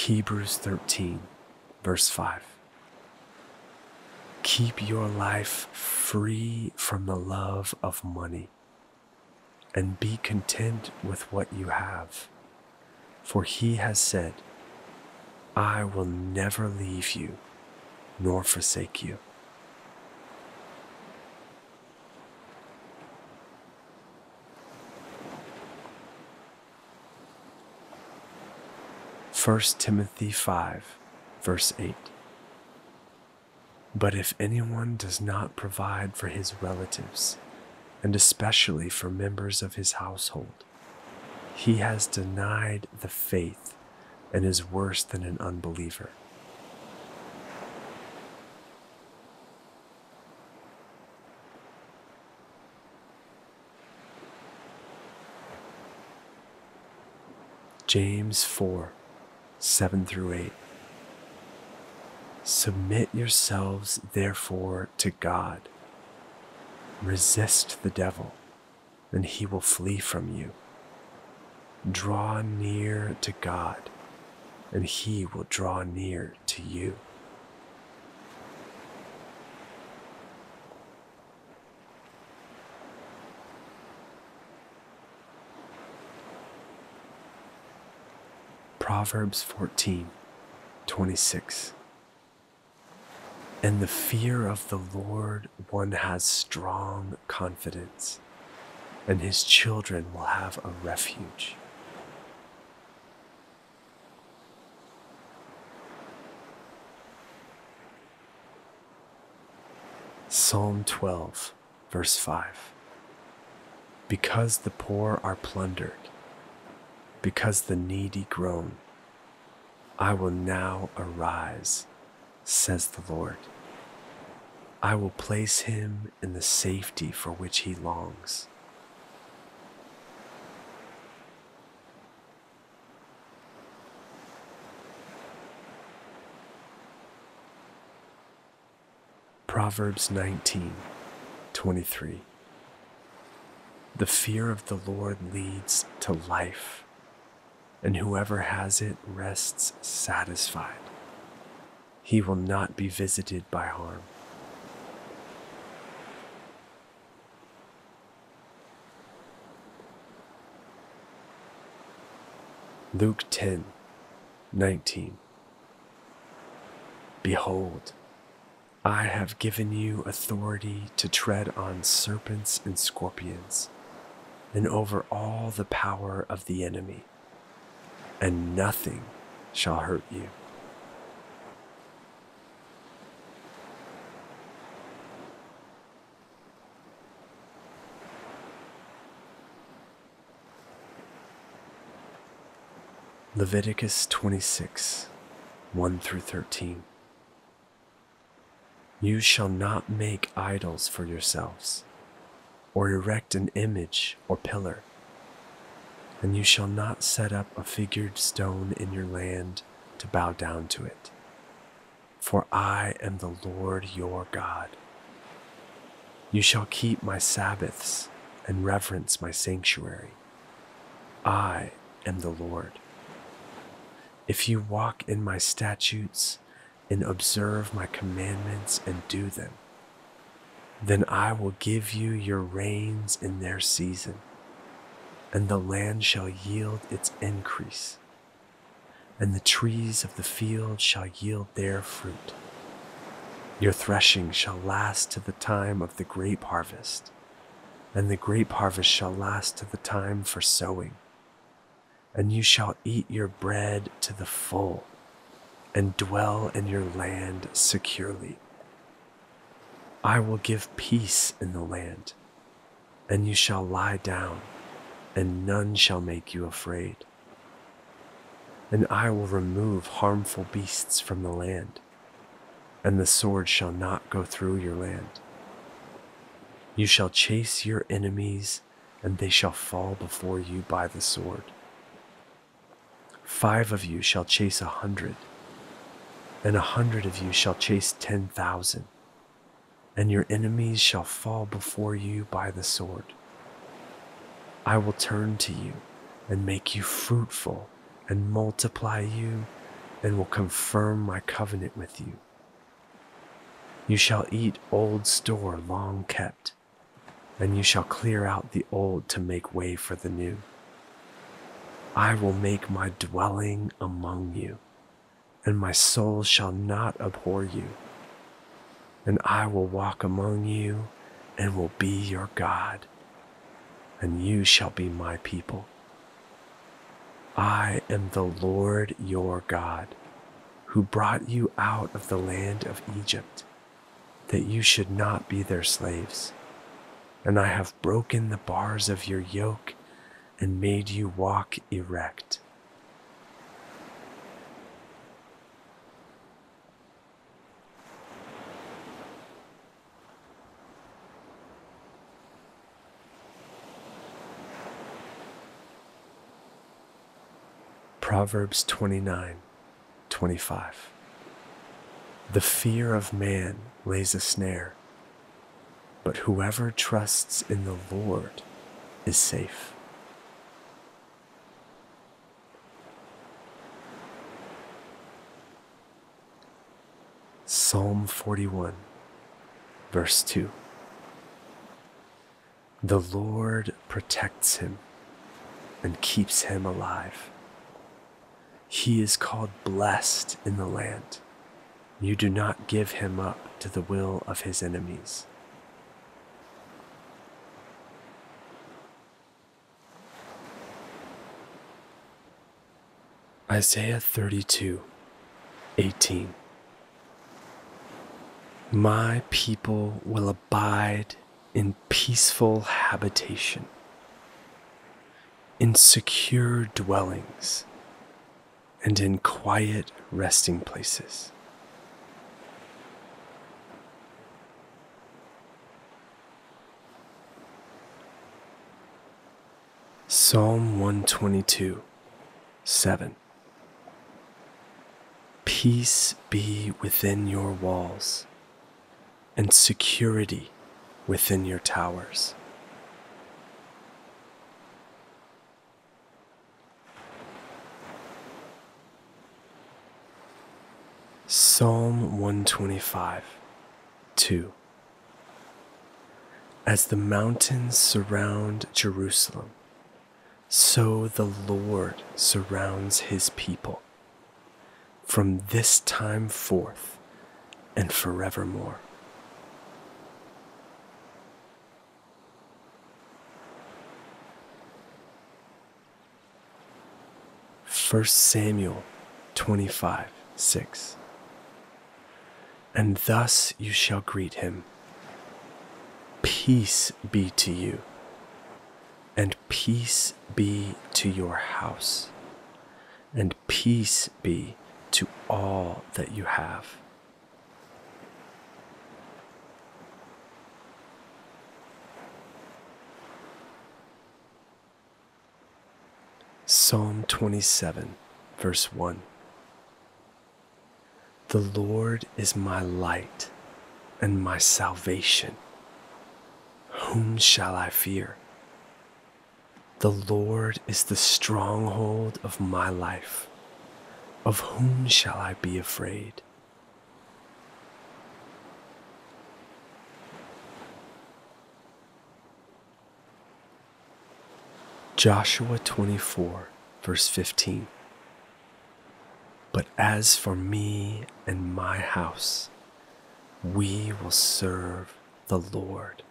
Hebrews 13, verse 5. Keep your life free from the love of money and be content with what you have. For he has said, I will never leave you nor forsake you. First Timothy 5, verse 8. But if anyone does not provide for his relatives, and especially for members of his household, he has denied the faith and is worse than an unbeliever. James 4 7 through 8. Submit yourselves, therefore, to God. Resist the devil, and he will flee from you. Draw near to God, and he will draw near to you. Proverbs 14 26. In the fear of the Lord, one has strong confidence, and his children will have a refuge. Psalm 12, verse 5. Because the poor are plundered, because the needy groan, I will now arise, says the Lord. I will place him in the safety for which he longs. Proverbs 19 23. The fear of the Lord leads to life, and whoever has it rests satisfied. He will not be visited by harm. Luke 10 19. Behold, I have given you authority to tread on serpents and scorpions, and over all the power of the enemy, and nothing shall hurt you. Leviticus 26 1 through 13. You shall not make idols for yourselves, or erect an image or pillar, and you shall not set up a figured stone in your land to bow down to it. For I am the Lord your God. You shall keep my Sabbaths and reverence my sanctuary. I am the Lord. If you walk in my statutes and observe my commandments and do them, then I will give you your rains in their season, and the land shall yield its increase, and the trees of the field shall yield their fruit. Your threshing shall last to the time of the grape harvest, and the grape harvest shall last to the time for sowing and you shall eat your bread to the full and dwell in your land securely. I will give peace in the land, and you shall lie down, and none shall make you afraid. And I will remove harmful beasts from the land, and the sword shall not go through your land. You shall chase your enemies, and they shall fall before you by the sword. Five of you shall chase a hundred, and a hundred of you shall chase ten thousand, and your enemies shall fall before you by the sword. I will turn to you and make you fruitful and multiply you and will confirm my covenant with you. You shall eat old store long kept, and you shall clear out the old to make way for the new. I will make my dwelling among you, and my soul shall not abhor you. And I will walk among you and will be your God, and you shall be my people. I am the Lord your God, who brought you out of the land of Egypt, that you should not be their slaves. And I have broken the bars of your yoke and made you walk erect. Proverbs 29 25. The fear of man lays a snare, but whoever trusts in the Lord is safe. Psalm 41, verse 2. The Lord protects him and keeps him alive. He is called blessed in the land. You do not give him up to the will of his enemies. Isaiah 32, 18. My people will abide in peaceful habitation, in secure dwellings, and in quiet resting places. Psalm 122, 7. Peace be within your walls and security within your towers. Psalm 125 2 As the mountains surround Jerusalem, So the Lord surrounds his people from this time forth and forevermore. 1 Samuel 25 6. And thus you shall greet him Peace be to you, and peace be to your house, and peace be to all that you have. Psalm 27, verse 1. The Lord is my light and my salvation. Whom shall I fear? The Lord is the stronghold of my life. Of whom shall I be afraid? Joshua 24, verse 15. But as for me and my house, we will serve the Lord.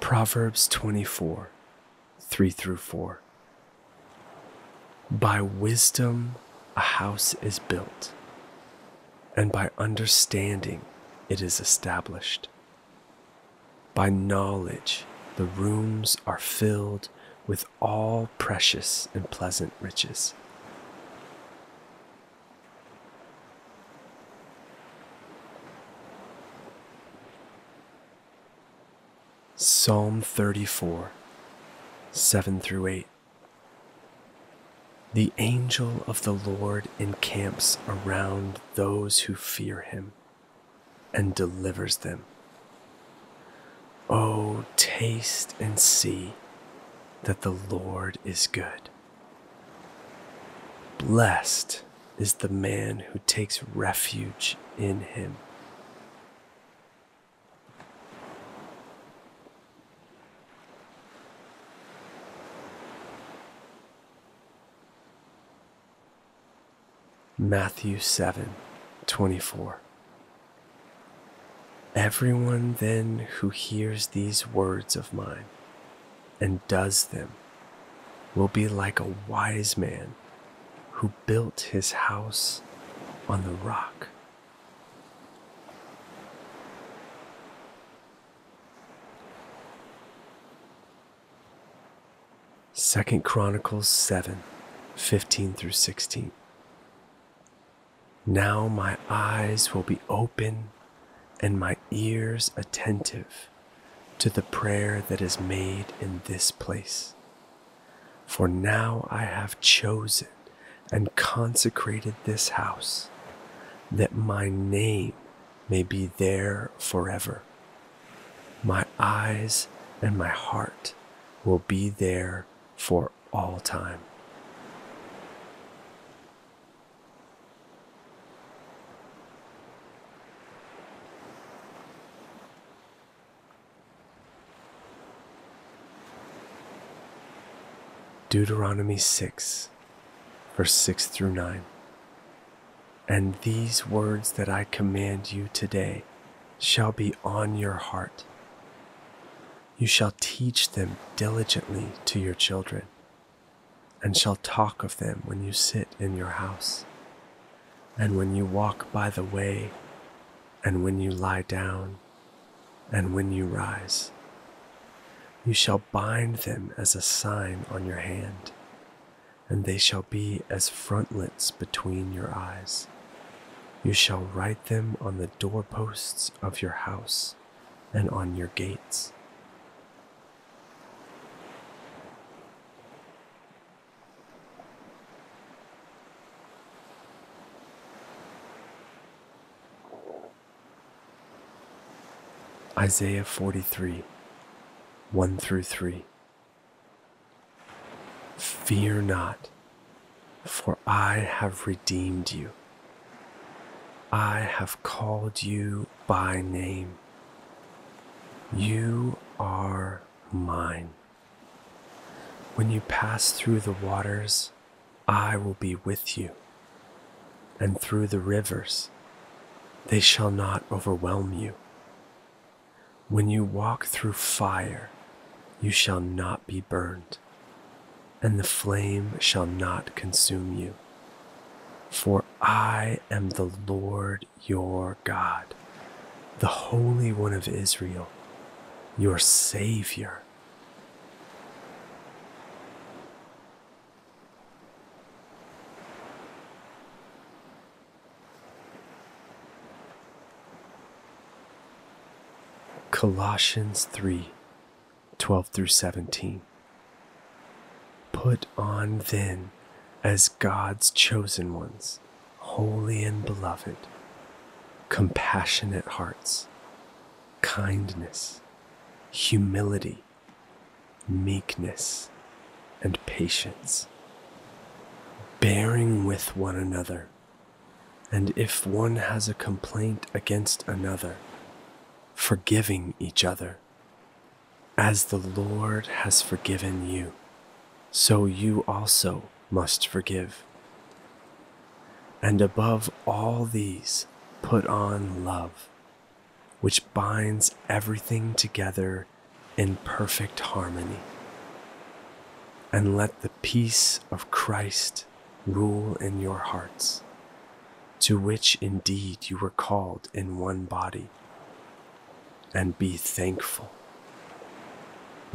Proverbs 24, 3 through 4. By wisdom a house is built and by understanding it is established. By knowledge the rooms are filled with all precious and pleasant riches. Psalm 34, 7 through 8. The angel of the Lord encamps around those who fear him and delivers them. Oh, taste and see that the Lord is good. Blessed is the man who takes refuge in him. Matthew 7 24. Everyone then who hears these words of mine and does them will be like a wise man who built his house on the rock. Second Chronicles 7 15 through 16. Now my eyes will be open and my ears attentive to the prayer that is made in this place. For now I have chosen and consecrated this house, that my name may be there forever. My eyes and my heart will be there for all time. Deuteronomy 6, verse 6 through 9. And these words that I command you today shall be on your heart. You shall teach them diligently to your children, and shall talk of them when you sit in your house, and when you walk by the way, and when you lie down, and when you rise. You shall bind them as a sign on your hand, and they shall be as frontlets between your eyes. You shall write them on the doorposts of your house and on your gates. Isaiah 43 1 through 3. Fear not, for I have redeemed you. I have called you by name. You are mine. When you pass through the waters, I will be with you, and through the rivers, they shall not overwhelm you. When you walk through fire, you shall not be burned, and the flame shall not consume you. For I am the Lord your God, the Holy One of Israel, your Savior. Colossians 3 12 through 17. Put on then as God's chosen ones, holy and beloved, compassionate hearts, kindness, humility, meekness, and patience, bearing with one another. And if one has a complaint against another, forgiving each other. As the Lord has forgiven you, so you also must forgive. And above all these, put on love, which binds everything together in perfect harmony. And let the peace of Christ rule in your hearts, to which indeed you were called in one body and be thankful.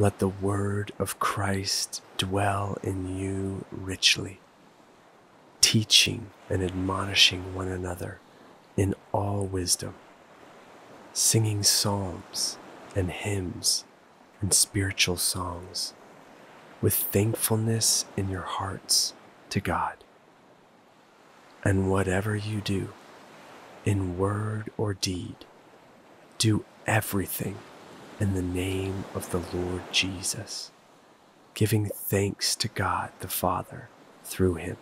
Let the word of Christ dwell in you richly, teaching and admonishing one another in all wisdom, singing psalms and hymns and spiritual songs with thankfulness in your hearts to God. And whatever you do, in word or deed, do everything in the name of the Lord Jesus, giving thanks to God the Father through him.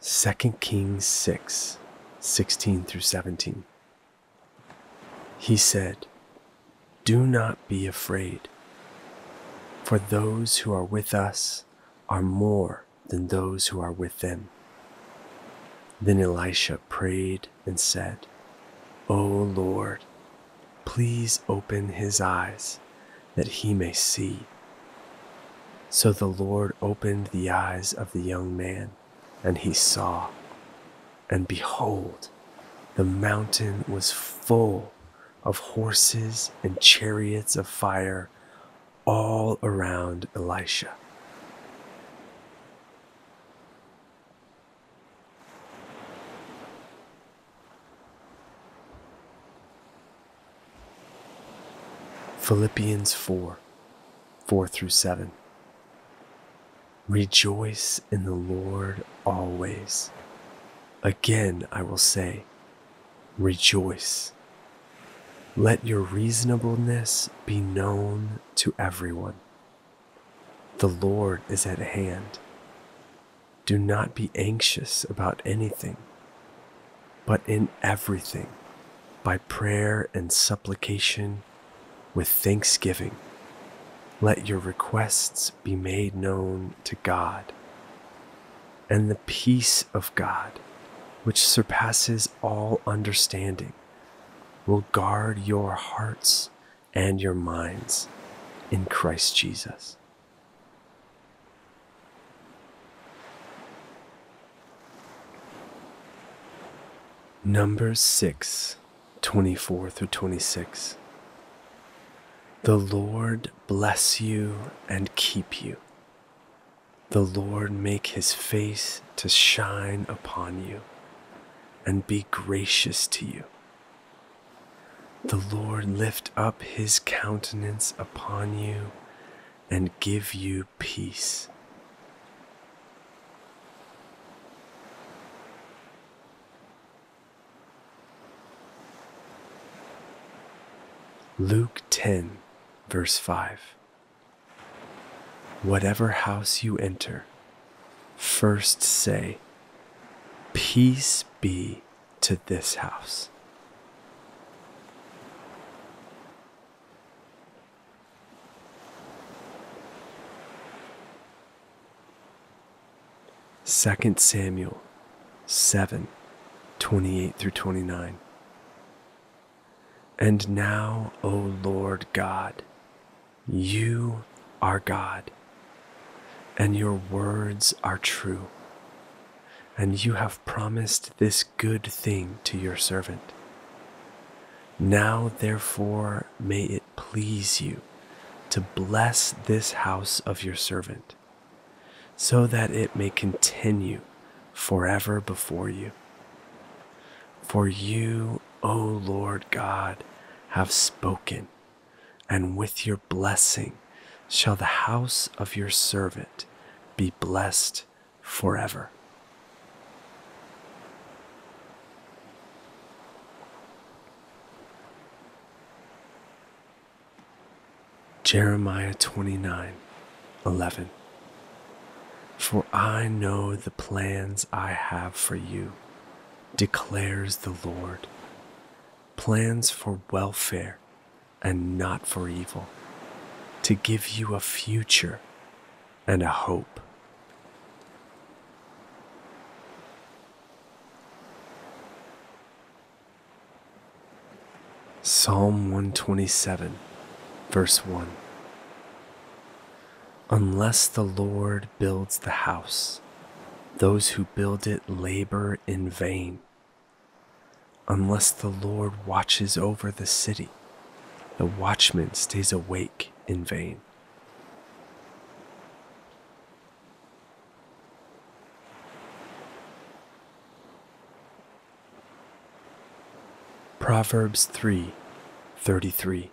Second Kings 6, 16 through 17. He said, Do not be afraid, for those who are with us are more than those who are with them. Then Elisha prayed and said, O Lord, please open his eyes that he may see. So the Lord opened the eyes of the young man, and he saw. And behold, the mountain was full of horses and chariots of fire all around Elisha. Philippians 4 4 through 7. Rejoice in the Lord always. Again, I will say, rejoice. Let your reasonableness be known to everyone. The Lord is at hand. Do not be anxious about anything, but in everything, by prayer and supplication with thanksgiving. Let your requests be made known to God. And the peace of God, which surpasses all understanding, will guard your hearts and your minds in Christ Jesus. Numbers 6, 24 through 26. The Lord bless you and keep you. The Lord make his face to shine upon you and be gracious to you. The Lord lift up his countenance upon you and give you peace. Luke 10 Verse 5 Whatever house you enter, first say, Peace be to this house. Second Samuel 7 28 through 29. And now, O Lord God, you are God, and your words are true, and you have promised this good thing to your servant. Now, therefore, may it please you to bless this house of your servant, so that it may continue forever before you. For you, O Lord God, have spoken, and with your blessing shall the house of your servant be blessed forever. Jeremiah 29 11. For I know the plans I have for you, declares the Lord plans for welfare and not for evil, to give you a future and a hope. Psalm 127, verse 1. Unless the Lord builds the house, those who build it labor in vain unless the Lord watches over the city. The watchman stays awake in vain. Proverbs 3:33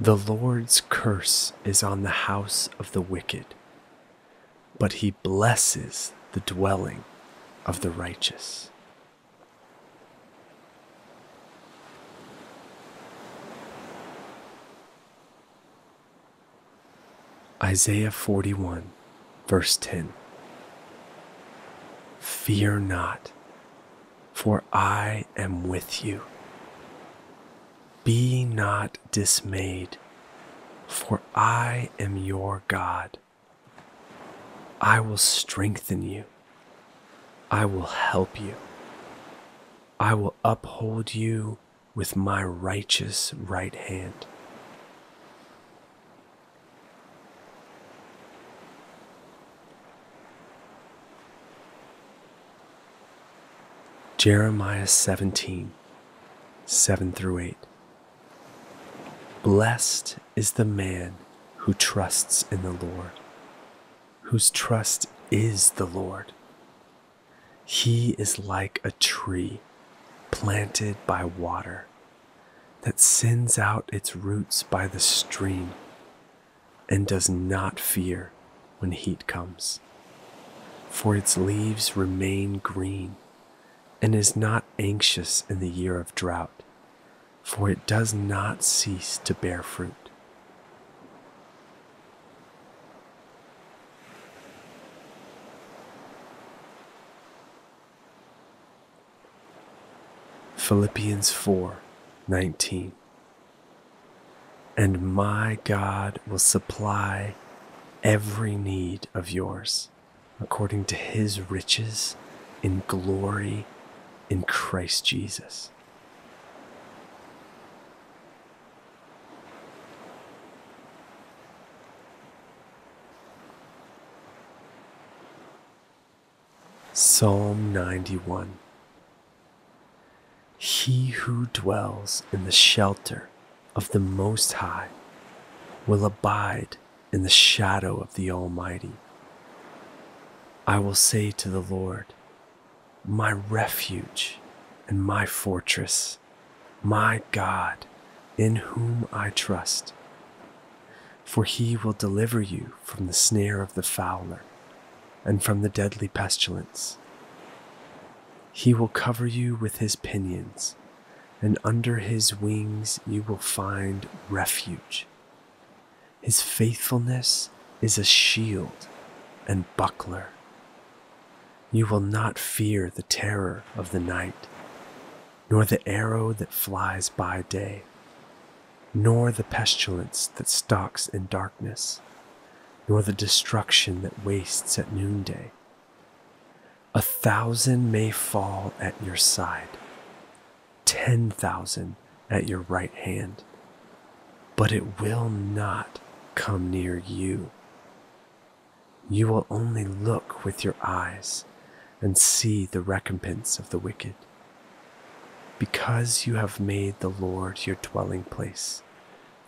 The Lord's curse is on the house of the wicked, but he blesses the dwelling of the righteous. Isaiah 41, verse 10. Fear not, for I am with you. Be not dismayed, for I am your God. I will strengthen you. I will help you. I will uphold you with my righteous right hand. Jeremiah 17, 7 through 8. Blessed is the man who trusts in the Lord, whose trust is the Lord. He is like a tree planted by water that sends out its roots by the stream and does not fear when heat comes, for its leaves remain green and is not anxious in the year of drought, for it does not cease to bear fruit. Philippians 4 19. And my God will supply every need of yours according to his riches in glory in Christ Jesus. Psalm 91 He who dwells in the shelter of the Most High will abide in the shadow of the Almighty. I will say to the Lord, my refuge and my fortress, my God, in whom I trust. For he will deliver you from the snare of the fowler and from the deadly pestilence. He will cover you with his pinions, and under his wings you will find refuge. His faithfulness is a shield and buckler. You will not fear the terror of the night, nor the arrow that flies by day, nor the pestilence that stalks in darkness, nor the destruction that wastes at noonday. A thousand may fall at your side, ten thousand at your right hand, but it will not come near you. You will only look with your eyes and see the recompense of the wicked. Because you have made the Lord your dwelling place,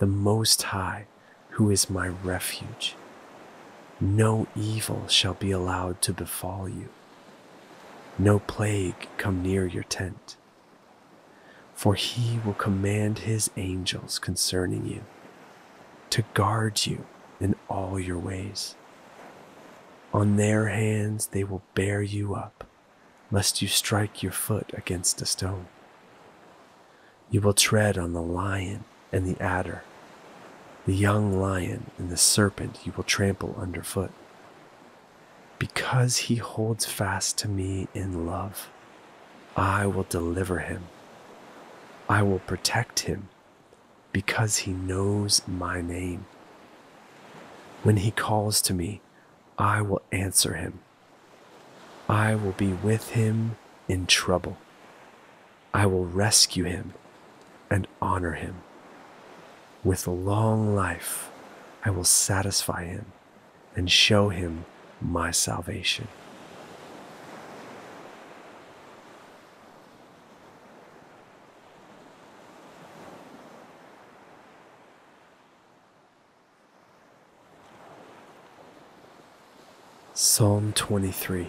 the Most High, who is my refuge, no evil shall be allowed to befall you no plague come near your tent. For he will command his angels concerning you to guard you in all your ways. On their hands they will bear you up, lest you strike your foot against a stone. You will tread on the lion and the adder, the young lion and the serpent you will trample underfoot because he holds fast to me in love, I will deliver him. I will protect him because he knows my name. When he calls to me, I will answer him. I will be with him in trouble. I will rescue him and honor him. With long life, I will satisfy him and show him my salvation. Psalm 23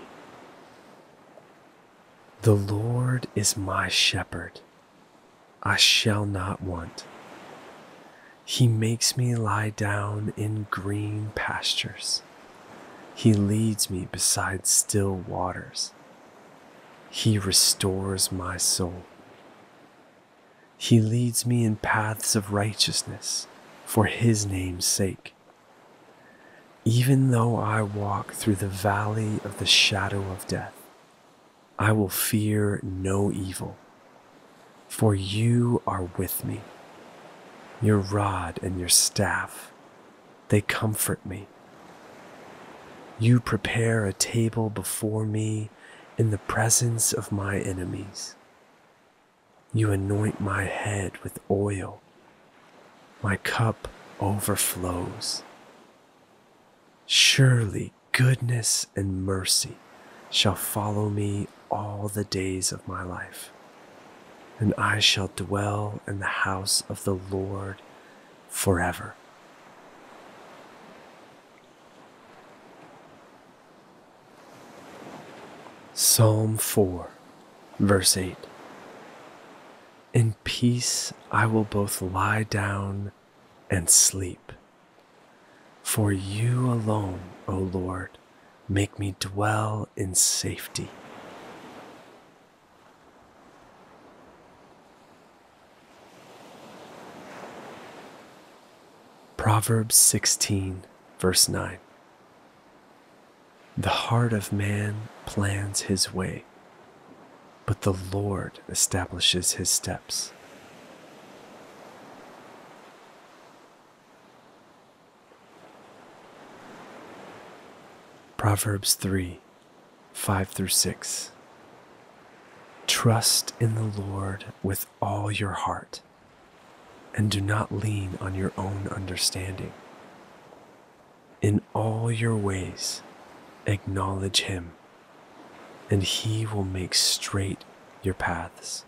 The Lord is my shepherd, I shall not want. He makes me lie down in green pastures. He leads me beside still waters. He restores my soul. He leads me in paths of righteousness for his name's sake. Even though I walk through the valley of the shadow of death, I will fear no evil, for you are with me. Your rod and your staff, they comfort me. You prepare a table before me in the presence of my enemies. You anoint my head with oil. My cup overflows. Surely goodness and mercy shall follow me all the days of my life, and I shall dwell in the house of the Lord forever. Psalm 4, verse 8 In peace I will both lie down and sleep. For you alone, O Lord, make me dwell in safety. Proverbs 16, verse 9. The heart of man plans his way, but the Lord establishes his steps. Proverbs 3 5 through 6. Trust in the Lord with all your heart, and do not lean on your own understanding. In all your ways, acknowledge him, and he will make straight your paths.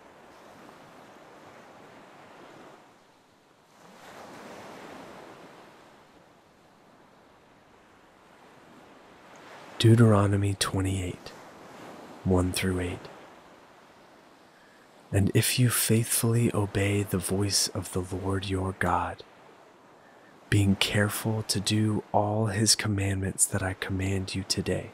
Deuteronomy 28 1 through 8. And if you faithfully obey the voice of the Lord your God, being careful to do all his commandments that I command you today.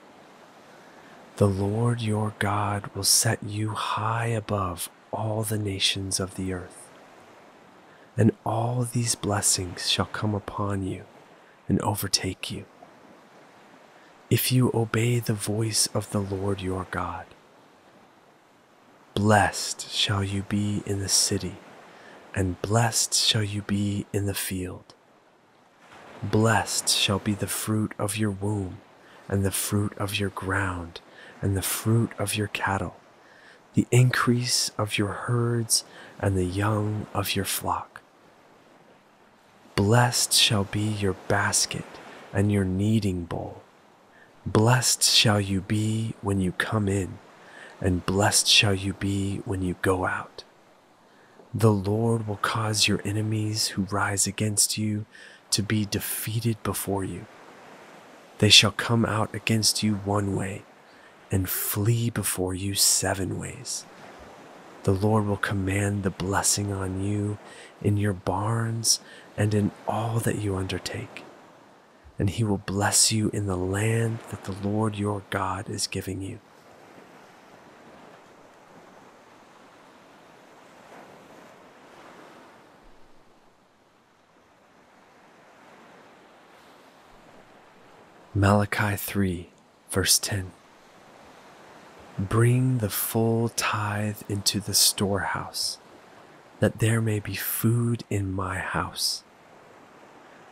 The Lord your God will set you high above all the nations of the earth. And all these blessings shall come upon you and overtake you if you obey the voice of the Lord your God. Blessed shall you be in the city, and blessed shall you be in the field. Blessed shall be the fruit of your womb, and the fruit of your ground, and the fruit of your cattle, the increase of your herds, and the young of your flock. Blessed shall be your basket and your kneading bowl. Blessed shall you be when you come in, and blessed shall you be when you go out. The Lord will cause your enemies who rise against you to be defeated before you. They shall come out against you one way and flee before you seven ways. The Lord will command the blessing on you in your barns and in all that you undertake and he will bless you in the land that the Lord your God is giving you. Malachi 3, verse 10. Bring the full tithe into the storehouse, that there may be food in my house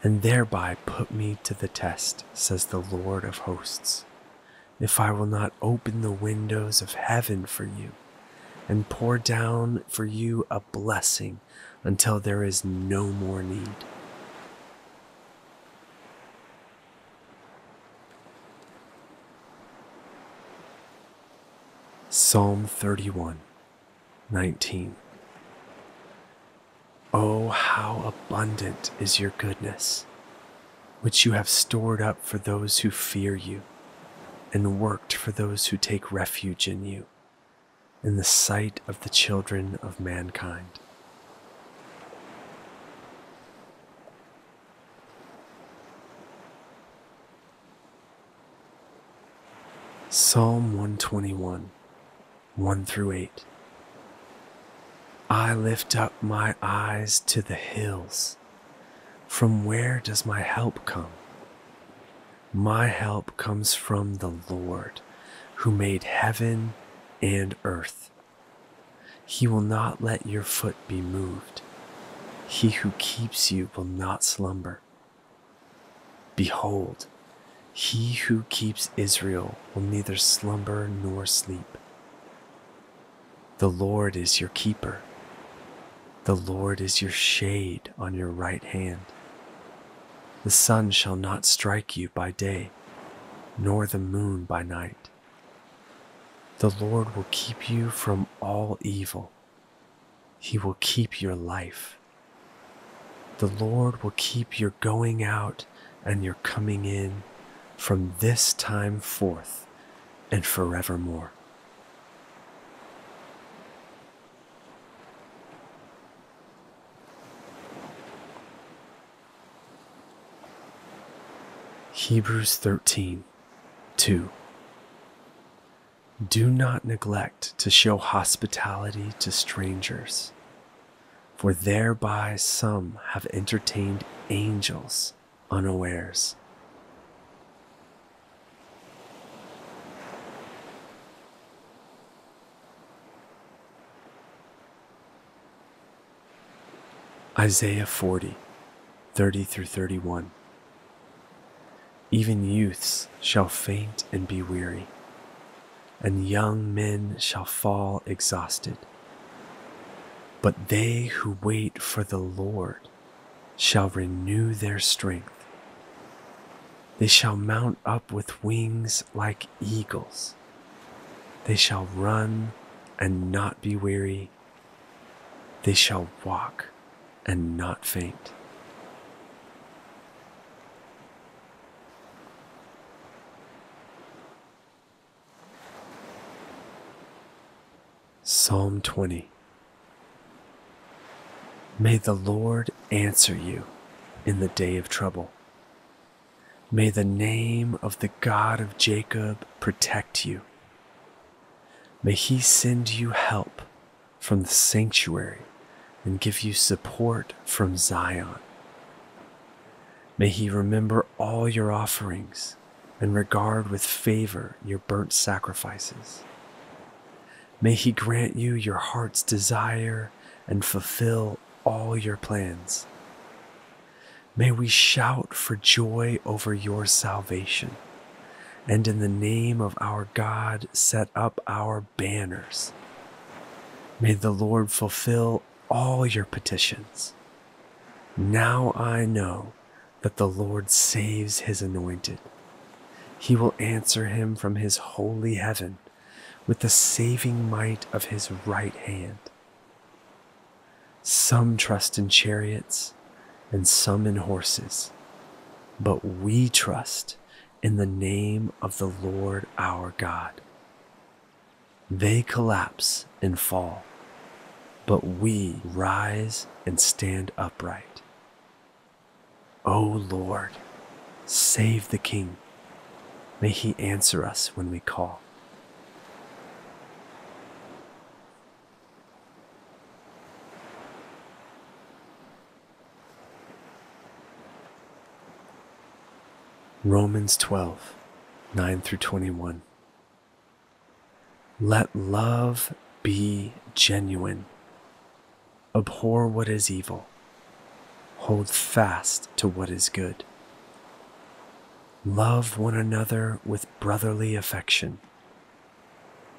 and thereby put me to the test, says the Lord of hosts, if I will not open the windows of heaven for you and pour down for you a blessing until there is no more need. Psalm 31, 19. Oh, how abundant is your goodness, which you have stored up for those who fear you, and worked for those who take refuge in you, in the sight of the children of mankind. Psalm 121, 1 through 8. I lift up my eyes to the hills. From where does my help come? My help comes from the Lord, who made heaven and earth. He will not let your foot be moved. He who keeps you will not slumber. Behold, he who keeps Israel will neither slumber nor sleep. The Lord is your keeper. The Lord is your shade on your right hand. The sun shall not strike you by day, nor the moon by night. The Lord will keep you from all evil. He will keep your life. The Lord will keep your going out and your coming in from this time forth and forevermore. Hebrews 13 2. Do not neglect to show hospitality to strangers, for thereby some have entertained angels unawares. Isaiah 40 30 through 31. Even youths shall faint and be weary, and young men shall fall exhausted. But they who wait for the Lord shall renew their strength. They shall mount up with wings like eagles. They shall run and not be weary. They shall walk and not faint. Psalm 20 May the Lord answer you in the day of trouble. May the name of the God of Jacob protect you. May he send you help from the sanctuary and give you support from Zion. May he remember all your offerings and regard with favor your burnt sacrifices. May he grant you your heart's desire and fulfill all your plans. May we shout for joy over your salvation, and in the name of our God set up our banners. May the Lord fulfill all your petitions. Now I know that the Lord saves his anointed. He will answer him from his holy heaven with the saving might of his right hand. Some trust in chariots and some in horses, but we trust in the name of the Lord our God. They collapse and fall, but we rise and stand upright. O Lord, save the King. May he answer us when we call. Romans 12, 9 through 21. Let love be genuine. Abhor what is evil. Hold fast to what is good. Love one another with brotherly affection.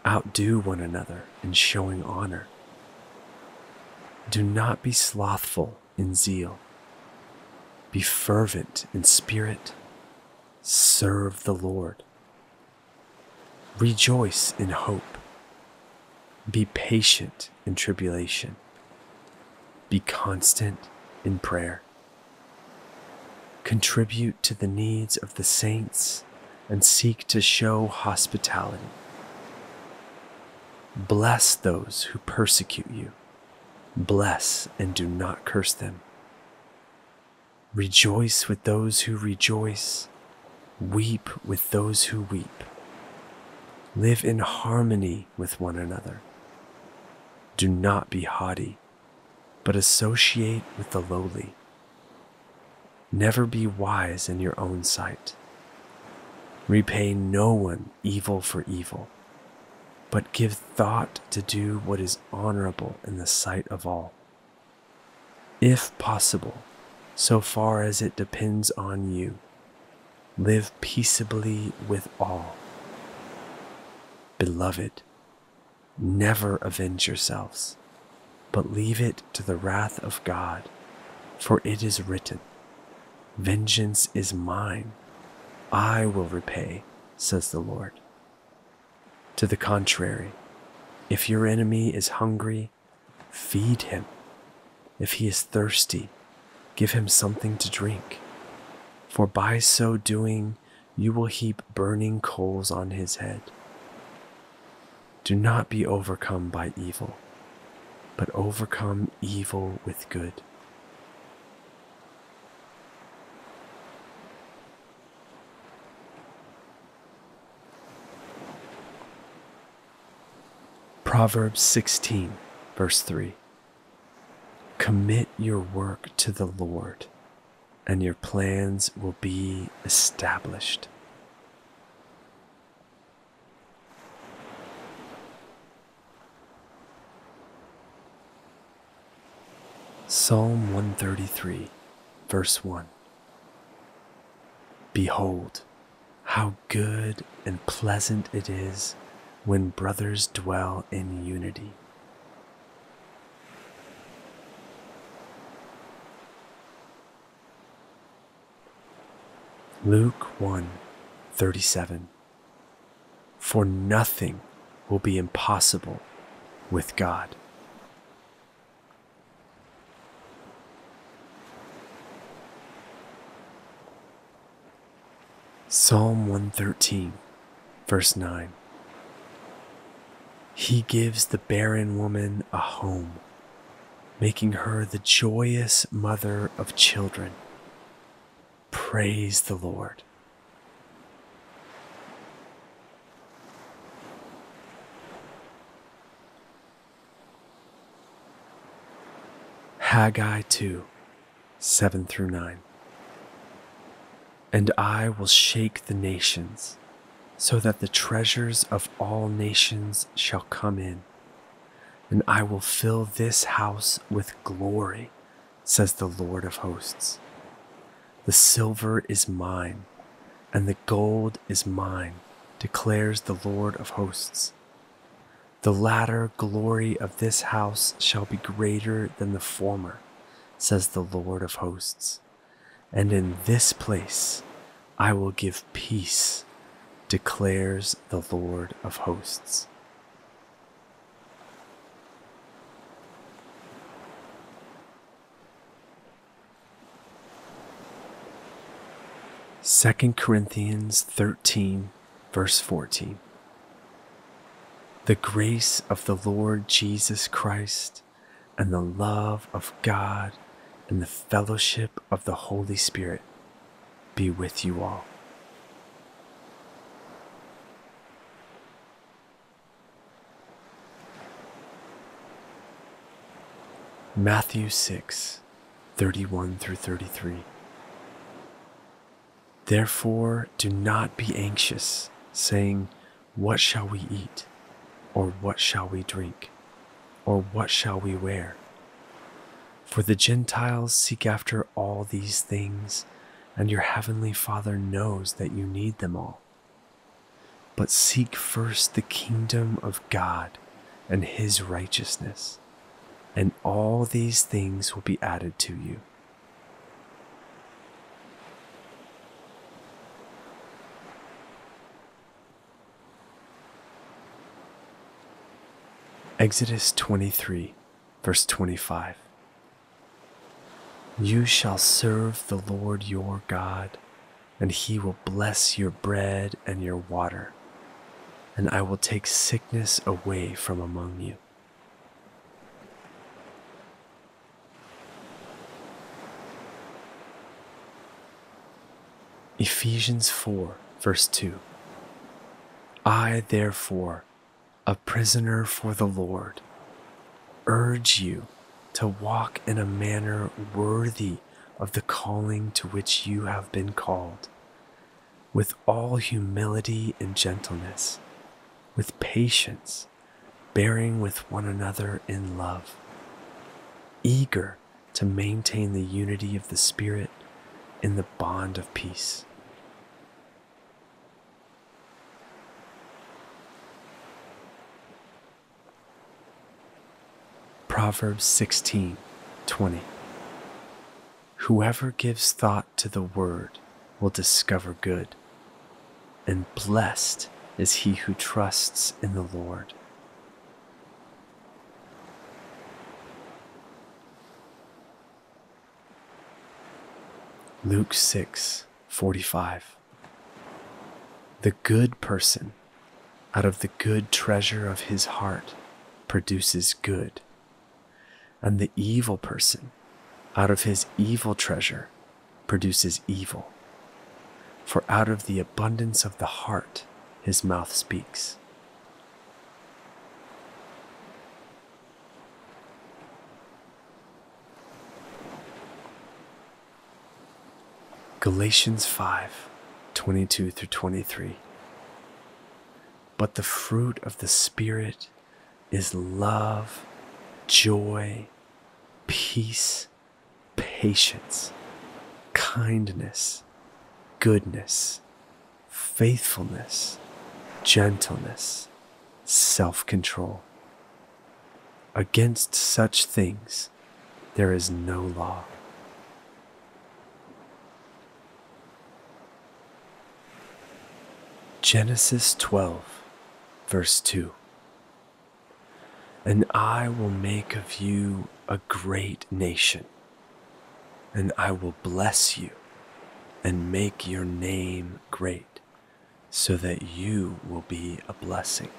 Outdo one another in showing honor. Do not be slothful in zeal. Be fervent in spirit Serve the Lord. Rejoice in hope. Be patient in tribulation. Be constant in prayer. Contribute to the needs of the saints and seek to show hospitality. Bless those who persecute you. Bless and do not curse them. Rejoice with those who rejoice Weep with those who weep. Live in harmony with one another. Do not be haughty, but associate with the lowly. Never be wise in your own sight. Repay no one evil for evil, but give thought to do what is honorable in the sight of all. If possible, so far as it depends on you Live peaceably with all. Beloved, never avenge yourselves, but leave it to the wrath of God, for it is written, Vengeance is mine, I will repay, says the Lord. To the contrary, if your enemy is hungry, feed him. If he is thirsty, give him something to drink for by so doing you will heap burning coals on his head. Do not be overcome by evil, but overcome evil with good. Proverbs 16, verse 3 Commit your work to the Lord and your plans will be established. Psalm 133, verse 1 Behold, how good and pleasant it is when brothers dwell in unity. Luke 1 37. For nothing will be impossible with God. Psalm 113, verse 9. He gives the barren woman a home, making her the joyous mother of children. Praise the Lord. Haggai 2 7 through 9. And I will shake the nations, so that the treasures of all nations shall come in. And I will fill this house with glory, says the Lord of hosts. The silver is mine, and the gold is mine, declares the Lord of hosts. The latter glory of this house shall be greater than the former, says the Lord of hosts. And in this place I will give peace, declares the Lord of hosts. Second Corinthians 13, verse 14. The grace of the Lord Jesus Christ and the love of God and the fellowship of the Holy Spirit be with you all. Matthew 6, 31 through 33. Therefore, do not be anxious, saying, What shall we eat? Or what shall we drink? Or what shall we wear? For the Gentiles seek after all these things, and your heavenly Father knows that you need them all. But seek first the kingdom of God and his righteousness, and all these things will be added to you. Exodus 23, verse 25. You shall serve the Lord your God, and he will bless your bread and your water, and I will take sickness away from among you. Ephesians 4, verse 2. I, therefore, a prisoner for the Lord, urge you to walk in a manner worthy of the calling to which you have been called, with all humility and gentleness, with patience, bearing with one another in love, eager to maintain the unity of the Spirit in the bond of peace. Proverbs 16 20. Whoever gives thought to the word will discover good, and blessed is he who trusts in the Lord. Luke 6 45. The good person out of the good treasure of his heart produces good and the evil person, out of his evil treasure, produces evil. For out of the abundance of the heart, his mouth speaks. Galatians 5 22 through 23. But the fruit of the Spirit is love, joy, peace, patience, kindness, goodness, faithfulness, gentleness, self control. Against such things there is no law. Genesis 12, verse 2 And I will make of you a great nation, and I will bless you and make your name great, so that you will be a blessing.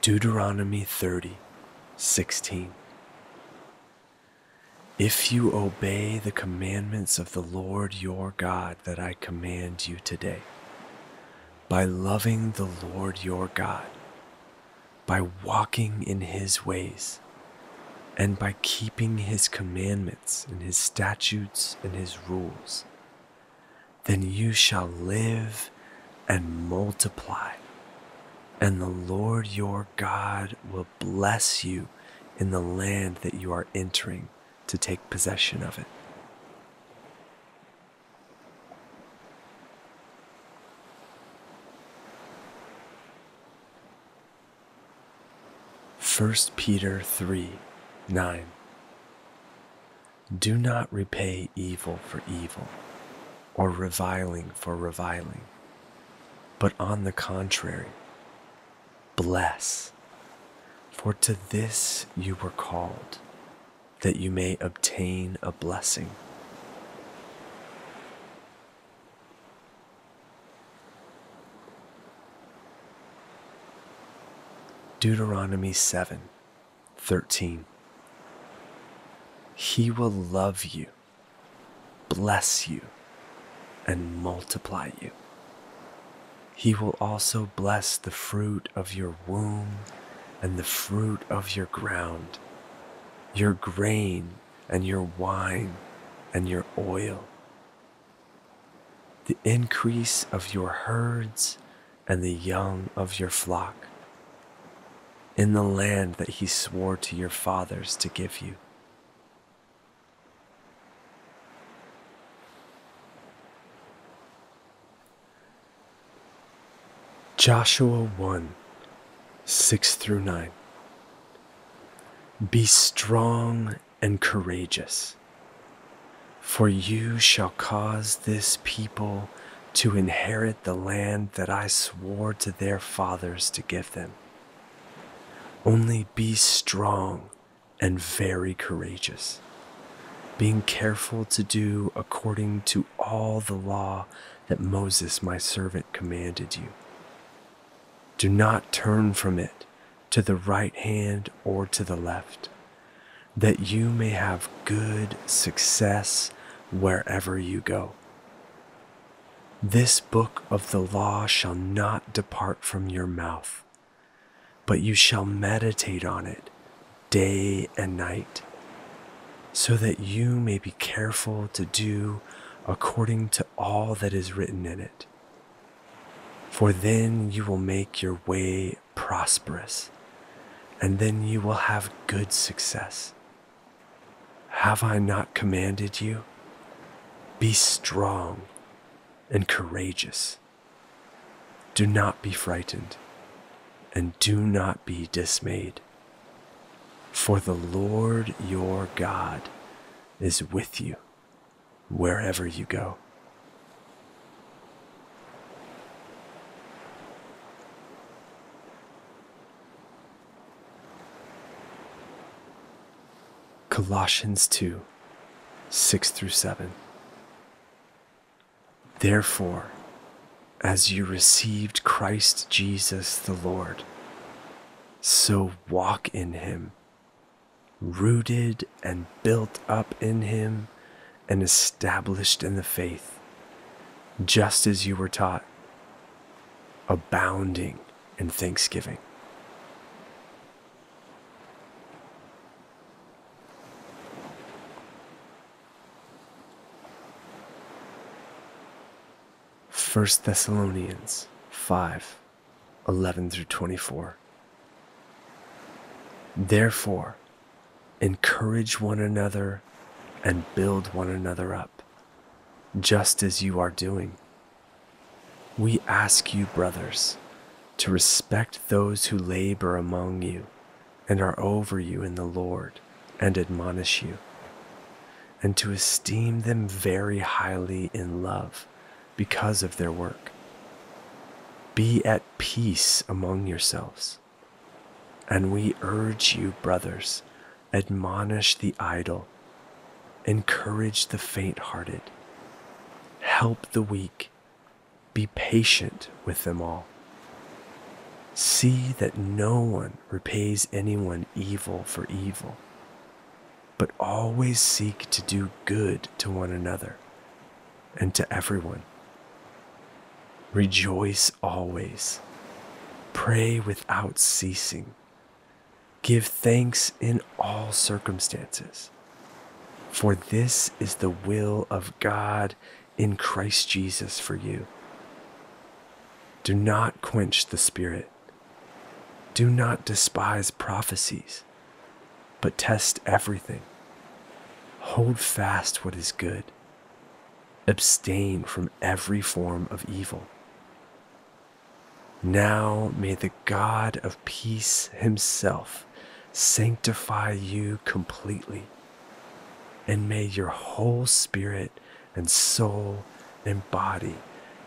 Deuteronomy 30, 16. If you obey the commandments of the Lord your God that I command you today, by loving the Lord your God, by walking in his ways and by keeping his commandments and his statutes and his rules, then you shall live and multiply, and the Lord your God will bless you in the land that you are entering to take possession of it. First Peter 3 9 Do not repay evil for evil or reviling for reviling, but on the contrary, bless. For to this you were called, that you may obtain a blessing. Deuteronomy 7 13. He will love you, bless you, and multiply you. He will also bless the fruit of your womb and the fruit of your ground, your grain and your wine and your oil, the increase of your herds and the young of your flock, in the land that he swore to your fathers to give you. Joshua 1 6 through 9. Be strong and courageous, for you shall cause this people to inherit the land that I swore to their fathers to give them. Only be strong and very courageous, being careful to do according to all the law that Moses my servant commanded you do not turn from it to the right hand or to the left, that you may have good success wherever you go. This book of the law shall not depart from your mouth, but you shall meditate on it day and night, so that you may be careful to do according to all that is written in it for then you will make your way prosperous, and then you will have good success. Have I not commanded you? Be strong and courageous. Do not be frightened, and do not be dismayed. For the Lord your God is with you wherever you go. Colossians 2 6 through 7. Therefore, as you received Christ Jesus the Lord, so walk in him, rooted and built up in him and established in the faith, just as you were taught, abounding in thanksgiving. 1 Thessalonians 5 11 through 24. Therefore, encourage one another and build one another up, just as you are doing. We ask you, brothers, to respect those who labor among you and are over you in the Lord and admonish you, and to esteem them very highly in love because of their work. Be at peace among yourselves. And we urge you, brothers, admonish the idle, encourage the faint hearted, help the weak, be patient with them all. See that no one repays anyone evil for evil, but always seek to do good to one another and to everyone. Rejoice always. Pray without ceasing. Give thanks in all circumstances, for this is the will of God in Christ Jesus for you. Do not quench the Spirit. Do not despise prophecies, but test everything. Hold fast what is good. Abstain from every form of evil. Now may the God of peace himself sanctify you completely, and may your whole spirit and soul and body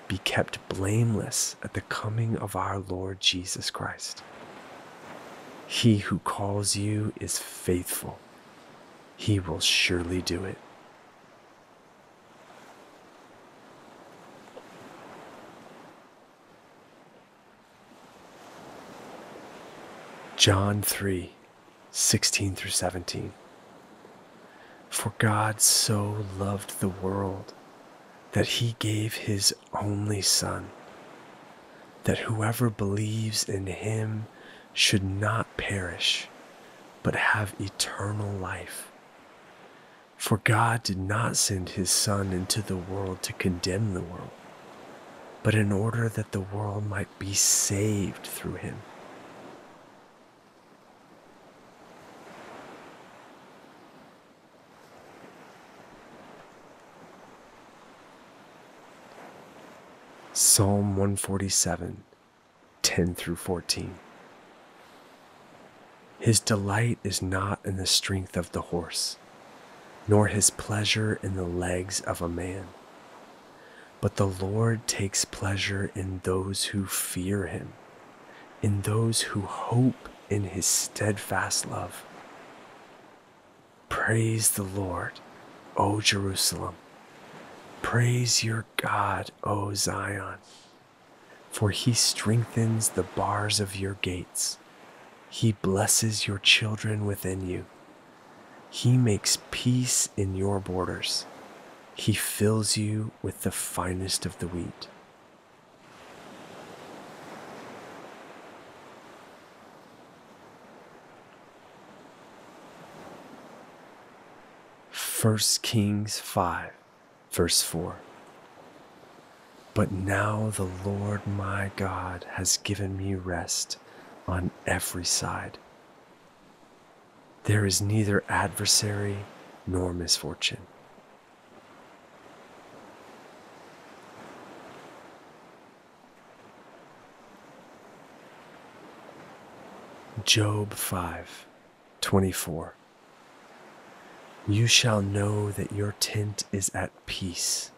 be kept blameless at the coming of our Lord Jesus Christ. He who calls you is faithful, he will surely do it. John 3 16 through 17. For God so loved the world that he gave his only Son, that whoever believes in him should not perish, but have eternal life. For God did not send his Son into the world to condemn the world, but in order that the world might be saved through him. Psalm 147, 10 through 14. His delight is not in the strength of the horse, nor his pleasure in the legs of a man. But the Lord takes pleasure in those who fear him, in those who hope in his steadfast love. Praise the Lord, O Jerusalem. Praise your God, O Zion, for he strengthens the bars of your gates. He blesses your children within you. He makes peace in your borders. He fills you with the finest of the wheat. First Kings 5 Verse 4 But now the Lord my God has given me rest on every side. There is neither adversary nor misfortune. Job 5 24 you shall know that your tent is at peace,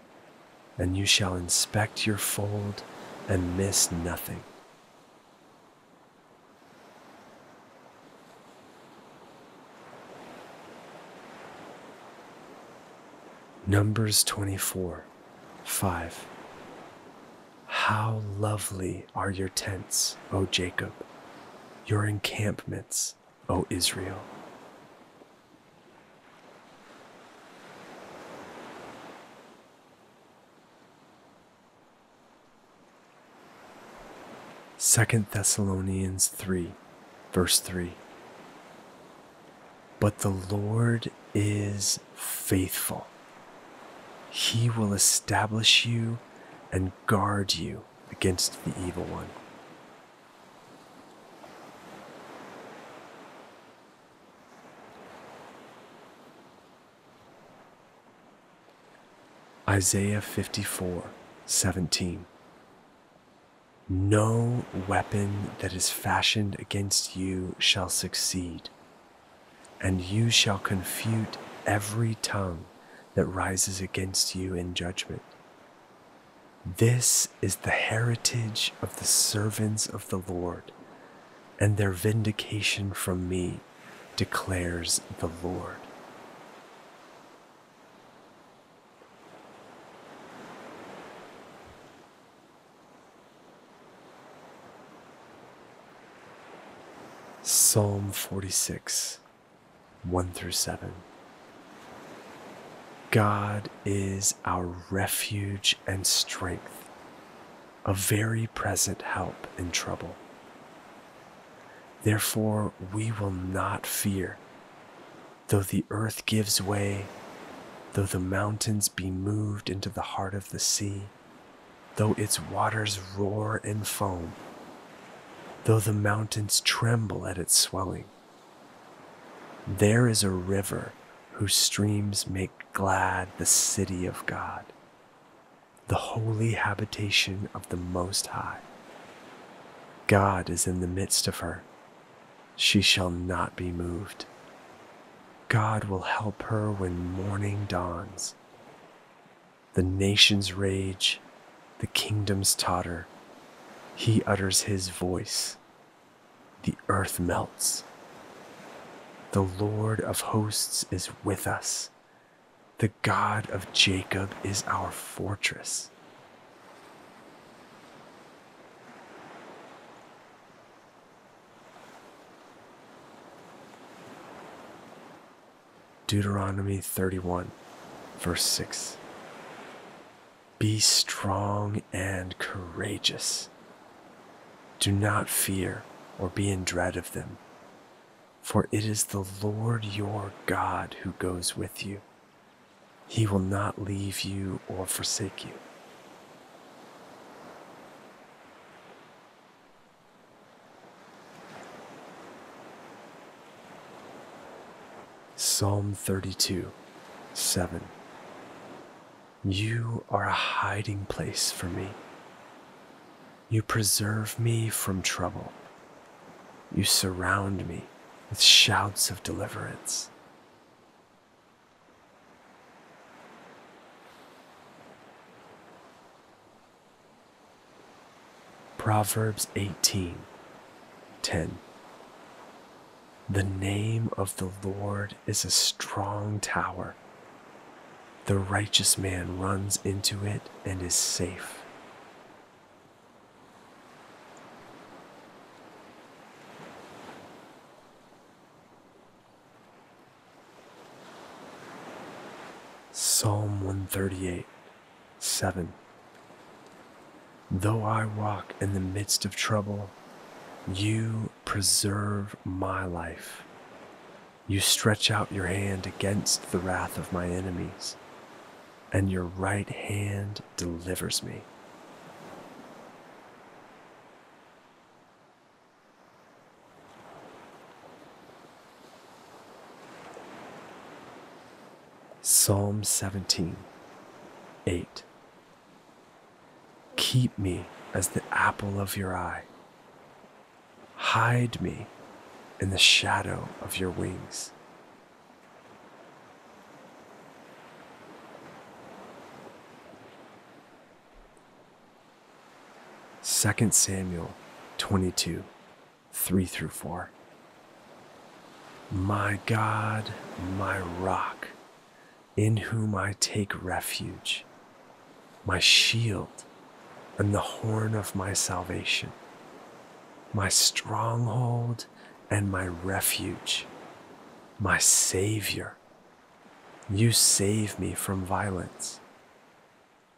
and you shall inspect your fold and miss nothing. Numbers 24 5. How lovely are your tents, O Jacob, your encampments, O Israel. Second Thessalonians 3, verse 3. But the Lord is faithful. He will establish you and guard you against the evil one. Isaiah 54, 17. No weapon that is fashioned against you shall succeed, and you shall confute every tongue that rises against you in judgment. This is the heritage of the servants of the Lord, and their vindication from me, declares the Lord. Psalm 46, 1 through 7. God is our refuge and strength, a very present help in trouble. Therefore, we will not fear. Though the earth gives way, though the mountains be moved into the heart of the sea, though its waters roar and foam, though the mountains tremble at its swelling. There is a river whose streams make glad the city of God, the holy habitation of the Most High. God is in the midst of her. She shall not be moved. God will help her when morning dawns. The nations rage, the kingdoms totter. He utters his voice. The earth melts. The Lord of hosts is with us. The God of Jacob is our fortress. Deuteronomy 31, verse 6. Be strong and courageous. Do not fear or be in dread of them, for it is the Lord your God who goes with you. He will not leave you or forsake you. Psalm 32, 7. You are a hiding place for me. You preserve me from trouble. You surround me with shouts of deliverance. Proverbs 18, 10. The name of the Lord is a strong tower. The righteous man runs into it and is safe. Psalm 138, 7. Though I walk in the midst of trouble, you preserve my life. You stretch out your hand against the wrath of my enemies, and your right hand delivers me. Psalm 17, 8. Keep me as the apple of your eye Hide me in the shadow of your wings. Second Samuel 22, 3 through 4. My God, my rock, in whom I take refuge, my shield and the horn of my salvation my stronghold and my refuge, my Savior. You save me from violence.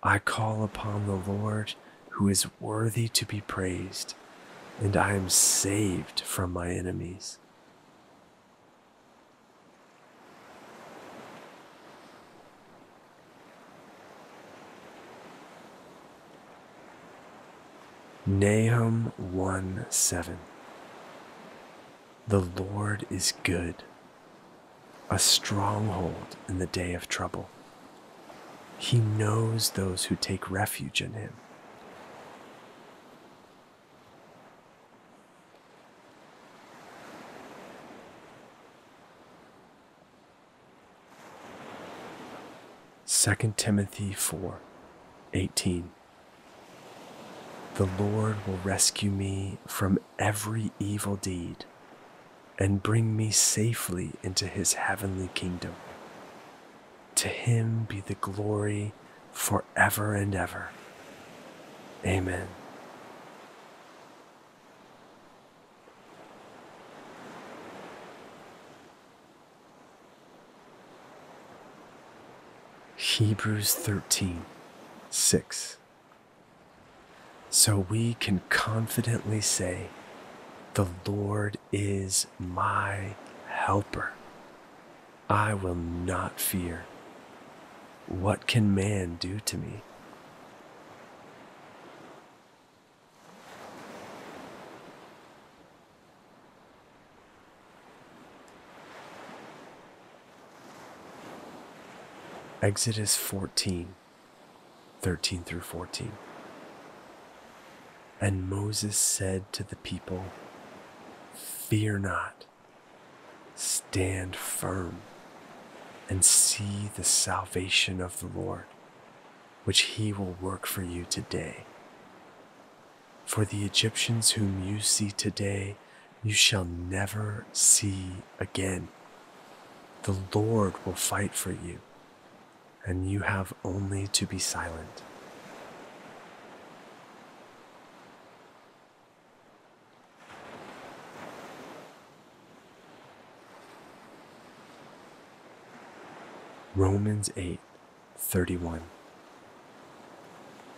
I call upon the Lord who is worthy to be praised, and I am saved from my enemies. Nahum 1 7. The Lord is good, a stronghold in the day of trouble. He knows those who take refuge in him. Second Timothy 4 18. The Lord will rescue me from every evil deed and bring me safely into his heavenly kingdom. To him be the glory forever and ever. Amen. Hebrews 13 6 so we can confidently say, The Lord is my helper. I will not fear. What can man do to me? Exodus 14, 13 through 14. And Moses said to the people, Fear not, stand firm, and see the salvation of the Lord, which he will work for you today. For the Egyptians whom you see today, you shall never see again. The Lord will fight for you and you have only to be silent. Romans 8 31.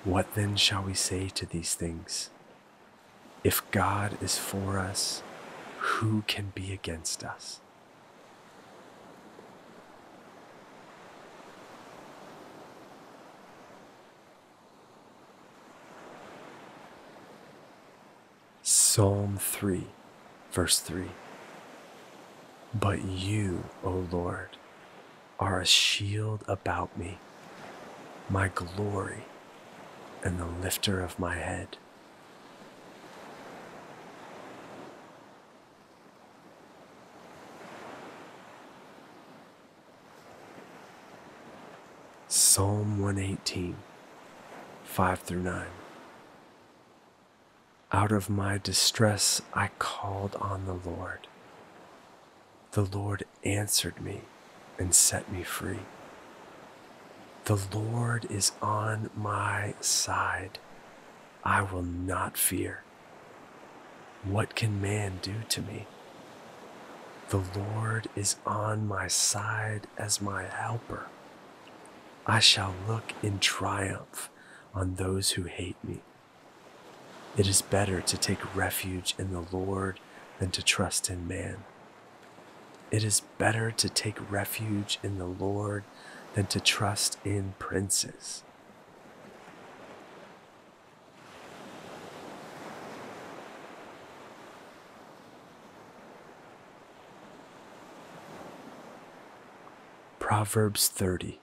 What then shall we say to these things? If God is for us, who can be against us? Psalm 3, verse 3. But you, O Lord, are a shield about me, my glory, and the lifter of my head. Psalm 118, 5 through 9. Out of my distress, I called on the Lord. The Lord answered me and set me free. The Lord is on my side. I will not fear. What can man do to me? The Lord is on my side as my helper. I shall look in triumph on those who hate me. It is better to take refuge in the Lord than to trust in man. It is better to take refuge in the Lord than to trust in princes. Proverbs 30,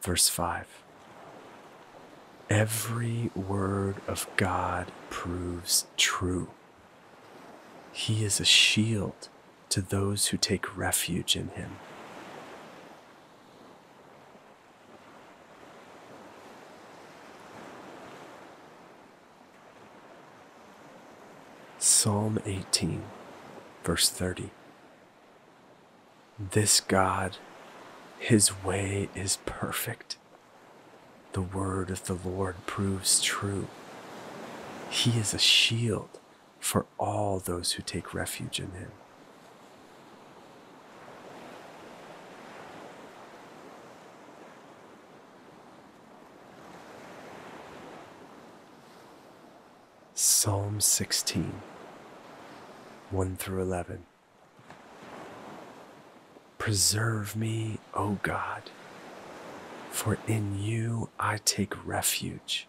verse 5. Every word of God proves true. He is a shield to those who take refuge in him. Psalm 18, verse 30. This God, his way is perfect the word of the Lord proves true. He is a shield for all those who take refuge in him. Psalm 16, 1 through 11. Preserve me, O God for in you I take refuge.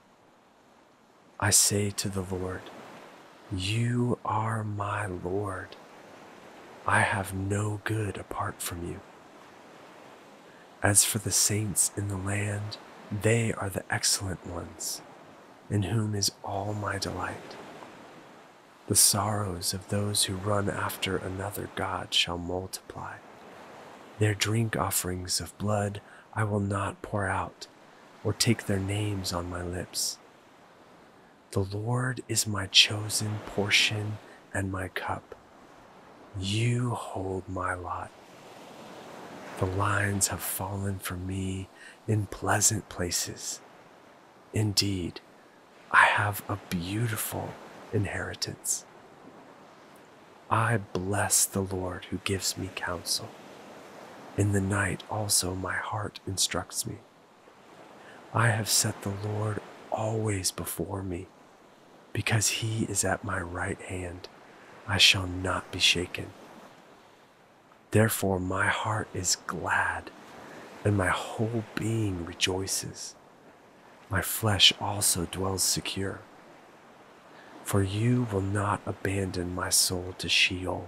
I say to the Lord, You are my Lord. I have no good apart from you. As for the saints in the land, they are the excellent ones, in whom is all my delight. The sorrows of those who run after another God shall multiply. Their drink offerings of blood I will not pour out or take their names on my lips. The Lord is my chosen portion and my cup. You hold my lot. The lines have fallen for me in pleasant places. Indeed, I have a beautiful inheritance. I bless the Lord who gives me counsel. In the night also my heart instructs me. I have set the Lord always before me, because he is at my right hand. I shall not be shaken. Therefore, my heart is glad, and my whole being rejoices. My flesh also dwells secure. For you will not abandon my soul to Sheol,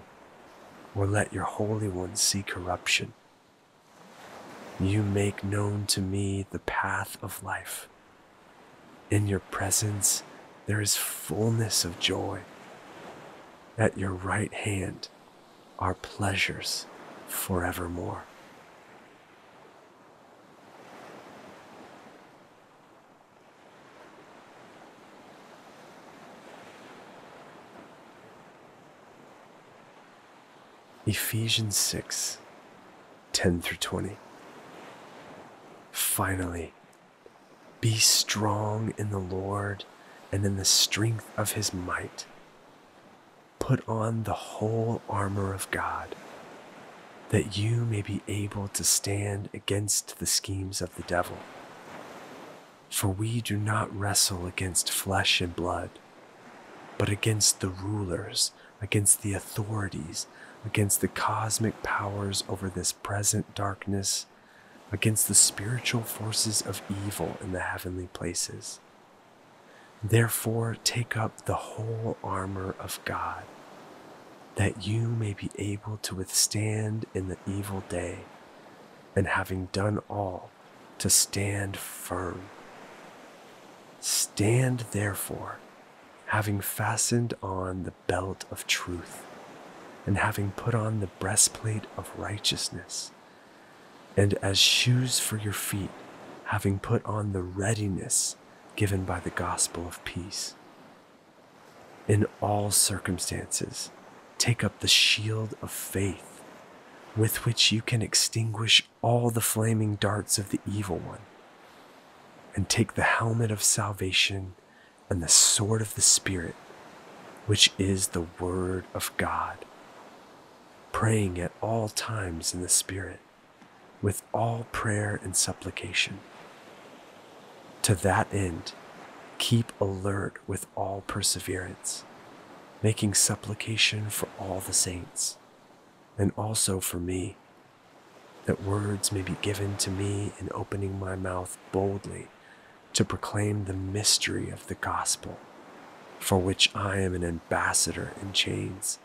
or let your Holy One see corruption. You make known to me the path of life. In your presence there is fullness of joy. At your right hand are pleasures forevermore. Ephesians 6 10 through 20. Finally, be strong in the Lord and in the strength of his might. Put on the whole armor of God, that you may be able to stand against the schemes of the devil. For we do not wrestle against flesh and blood, but against the rulers, against the authorities against the cosmic powers over this present darkness, against the spiritual forces of evil in the heavenly places. Therefore, take up the whole armor of God, that you may be able to withstand in the evil day, and having done all, to stand firm. Stand therefore, having fastened on the belt of truth and having put on the breastplate of righteousness, and as shoes for your feet, having put on the readiness given by the gospel of peace. In all circumstances, take up the shield of faith, with which you can extinguish all the flaming darts of the evil one, and take the helmet of salvation and the sword of the Spirit, which is the Word of God praying at all times in the Spirit, with all prayer and supplication. To that end, keep alert with all perseverance, making supplication for all the saints, and also for me, that words may be given to me in opening my mouth boldly to proclaim the mystery of the gospel, for which I am an ambassador in chains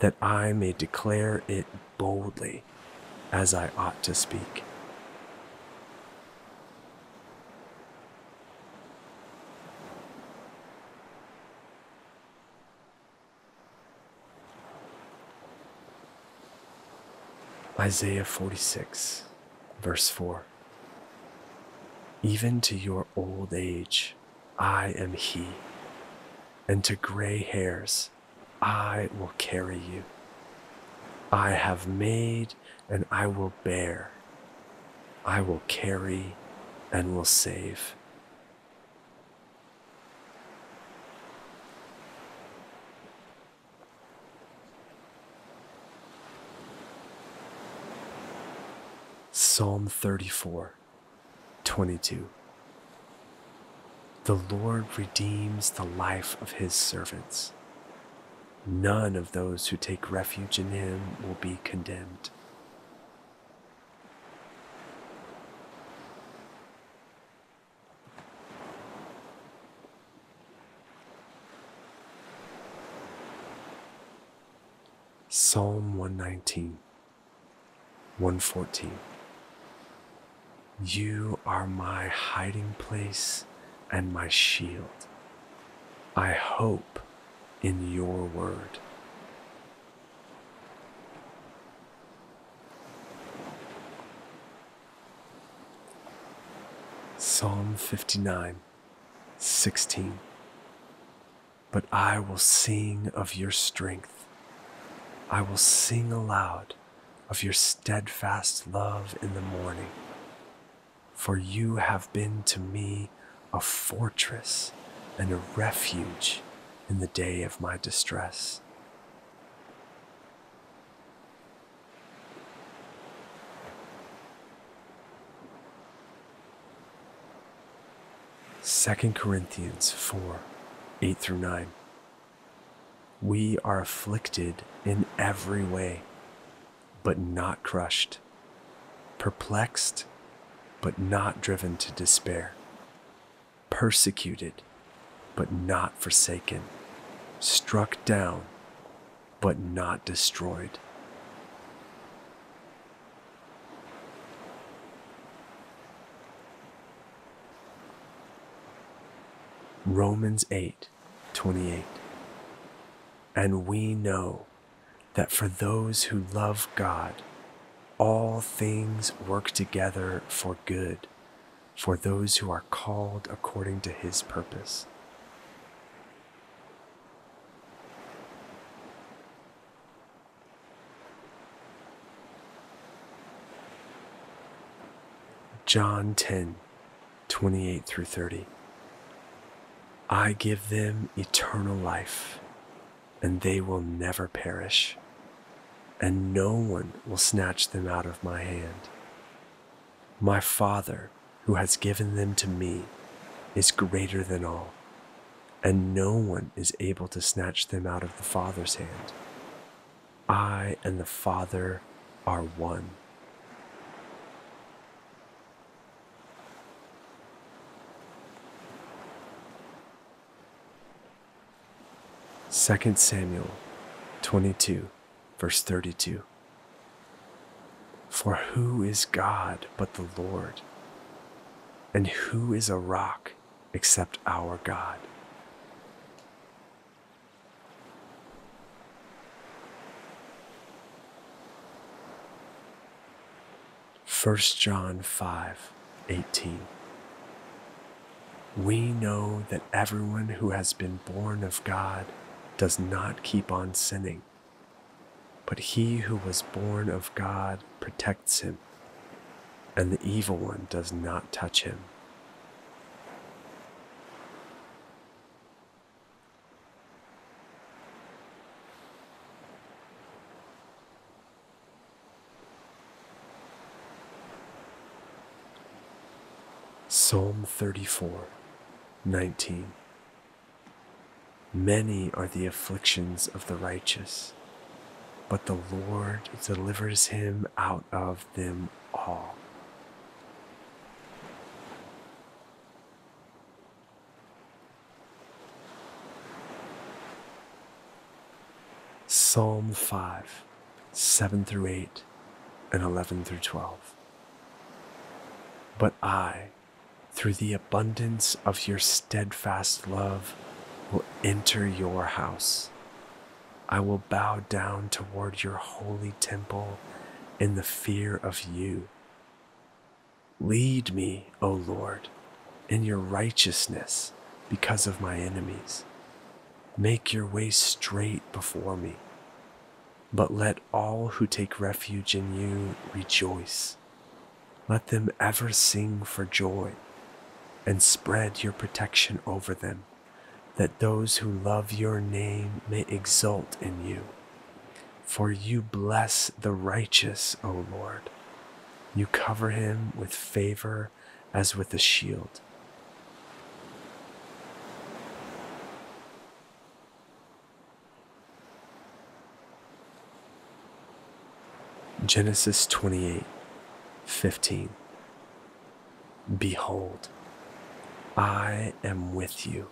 that I may declare it boldly as I ought to speak. Isaiah 46, verse 4. Even to your old age, I am He, and to gray hairs, I will carry you. I have made and I will bear. I will carry and will save. Psalm 34 22 The Lord redeems the life of his servants none of those who take refuge in him will be condemned. Psalm 119, 114. You are my hiding place and my shield. I hope in your word. Psalm 59, 16. But I will sing of your strength. I will sing aloud of your steadfast love in the morning. For you have been to me a fortress and a refuge in the day of my distress. Second Corinthians 4 8 through 9. We are afflicted in every way, but not crushed, perplexed, but not driven to despair, persecuted, but not forsaken, struck down, but not destroyed. Romans 8 28. And we know that for those who love God, all things work together for good, for those who are called according to his purpose. John 10 28 through 30. I give them eternal life, and they will never perish, and no one will snatch them out of my hand. My Father, who has given them to me, is greater than all, and no one is able to snatch them out of the Father's hand. I and the Father are one. 2 Samuel 22, verse 32. For who is God but the Lord? And who is a rock except our God? First John 5 18. We know that everyone who has been born of God does not keep on sinning, but he who was born of God protects him, and the evil one does not touch him. Psalm 34, 19. Many are the afflictions of the righteous, but the Lord delivers him out of them all. Psalm 5, 7 through 8, and 11 through 12. But I, through the abundance of your steadfast love, will enter your house. I will bow down toward your holy temple in the fear of you. Lead me, O Lord, in your righteousness because of my enemies. Make your way straight before me. But let all who take refuge in you rejoice. Let them ever sing for joy and spread your protection over them that those who love your name may exult in you. For you bless the righteous, O Lord. You cover him with favor as with a shield. Genesis 28 15. Behold, I am with you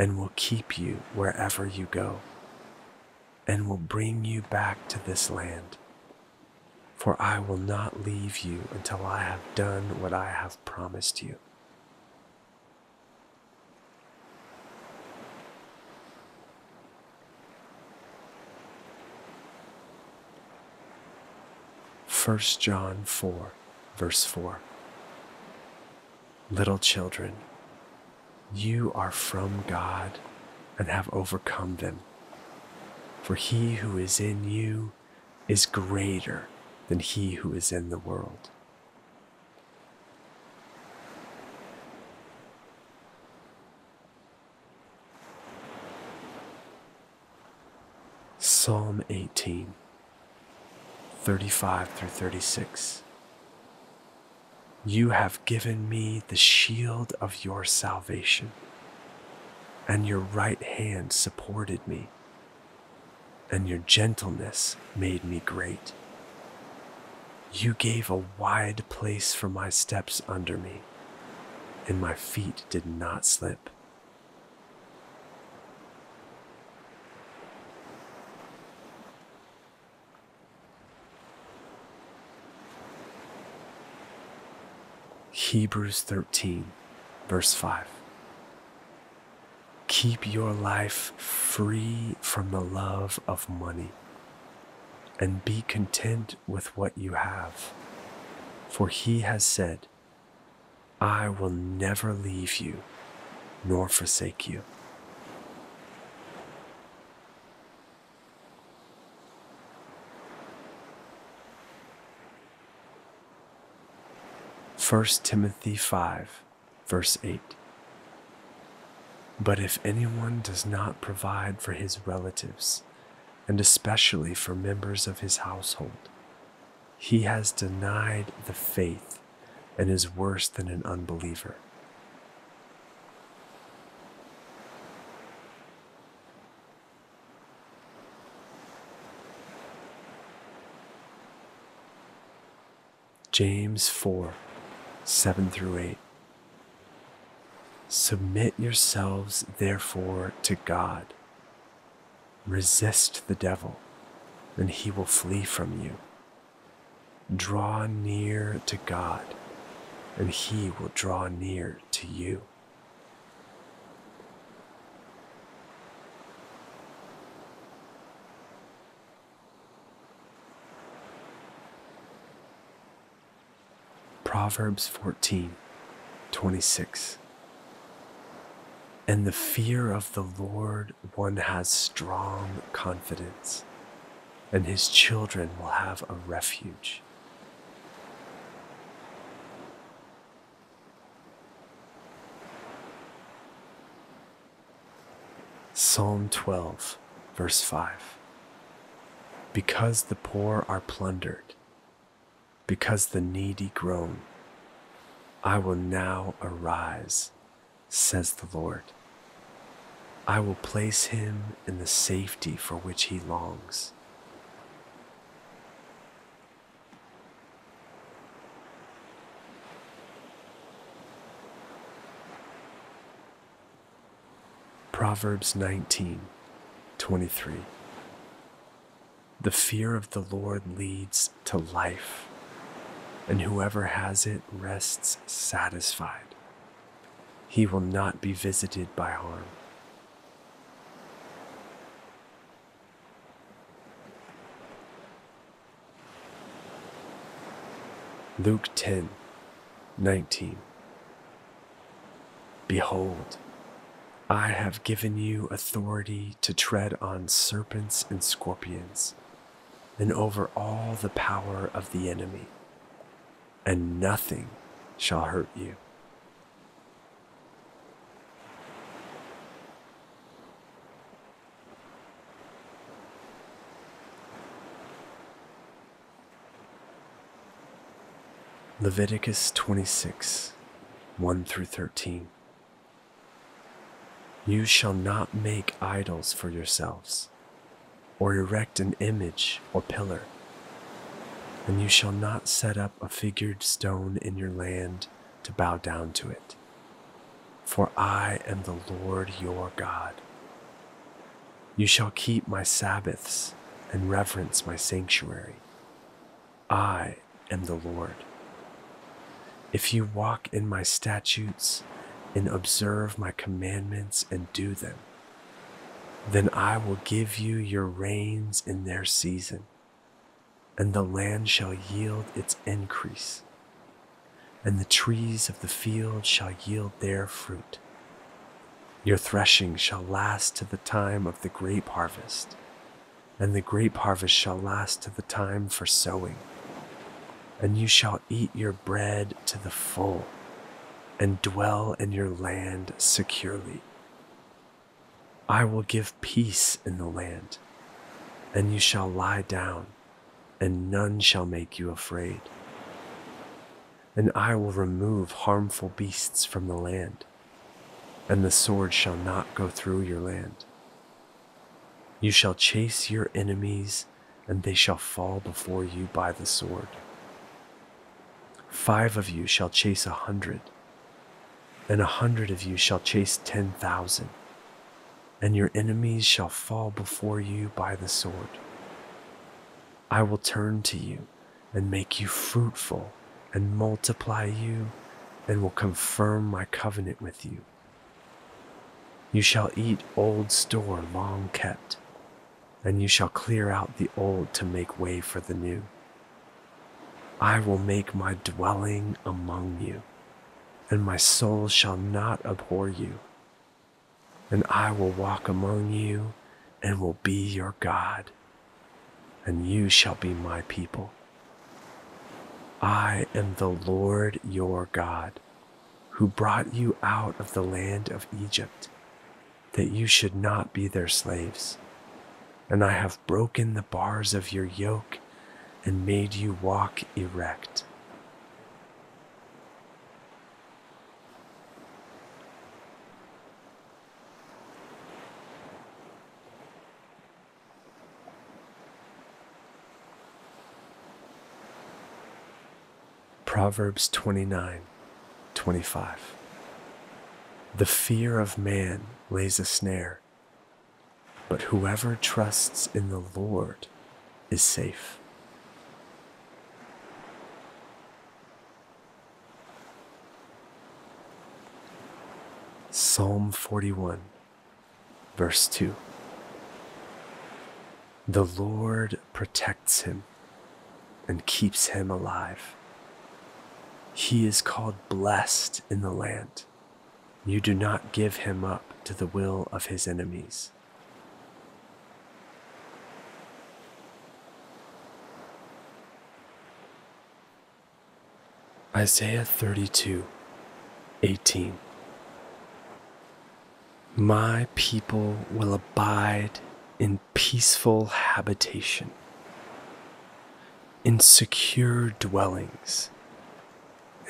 and will keep you wherever you go, and will bring you back to this land. For I will not leave you until I have done what I have promised you. First John 4, verse 4. Little children, you are from God and have overcome them. For he who is in you is greater than he who is in the world. Psalm 18, 35 through 36. You have given me the shield of your salvation, and your right hand supported me. and your gentleness made me great. You gave a wide place for my steps under me, and my feet did not slip. Hebrews 13, verse 5. Keep your life free from the love of money and be content with what you have. For he has said, I will never leave you nor forsake you. First Timothy 5, verse 8. But if anyone does not provide for his relatives, and especially for members of his household. He has denied the faith and is worse than an unbeliever. James 4 7 through 8. Submit yourselves, therefore, to God. Resist the devil, and he will flee from you. Draw near to God, and he will draw near to you. Proverbs 14 26. In the fear of the Lord, one has strong confidence, and his children will have a refuge. Psalm 12, verse 5. Because the poor are plundered, because the needy groan, I will now arise, says the Lord. I will place him in the safety for which he longs. Proverbs 19 23. The fear of the Lord leads to life, and whoever has it rests satisfied. He will not be visited by harm. Luke 10 19. Behold, I have given you authority to tread on serpents and scorpions, and over all the power of the enemy, and nothing shall hurt you. Leviticus 26 1 through 13. You shall not make idols for yourselves, or erect an image or pillar, and you shall not set up a figured stone in your land to bow down to it. For I am the Lord your God. You shall keep my Sabbaths and reverence my sanctuary. I am the Lord. If you walk in my statutes and observe my commandments and do them, then I will give you your rains in their season, and the land shall yield its increase, and the trees of the field shall yield their fruit. Your threshing shall last to the time of the grape harvest, and the grape harvest shall last to the time for sowing and you shall eat your bread to the full and dwell in your land securely. I will give peace in the land, and you shall lie down, and none shall make you afraid. And I will remove harmful beasts from the land, and the sword shall not go through your land. You shall chase your enemies, and they shall fall before you by the sword. Five of you shall chase a hundred, and a hundred of you shall chase ten thousand, and your enemies shall fall before you by the sword. I will turn to you and make you fruitful and multiply you and will confirm my covenant with you. You shall eat old store long kept, and you shall clear out the old to make way for the new. I will make my dwelling among you, and my soul shall not abhor you. And I will walk among you and will be your God, and you shall be my people. I am the Lord your God, who brought you out of the land of Egypt, that you should not be their slaves. And I have broken the bars of your yoke and made you walk erect. Proverbs 29 25. The fear of man lays a snare, but whoever trusts in the Lord is safe. Psalm 41, verse 2. The Lord protects him and keeps him alive. He is called blessed in the land. You do not give him up to the will of his enemies. Isaiah 32 18. My people will abide in peaceful habitation, in secure dwellings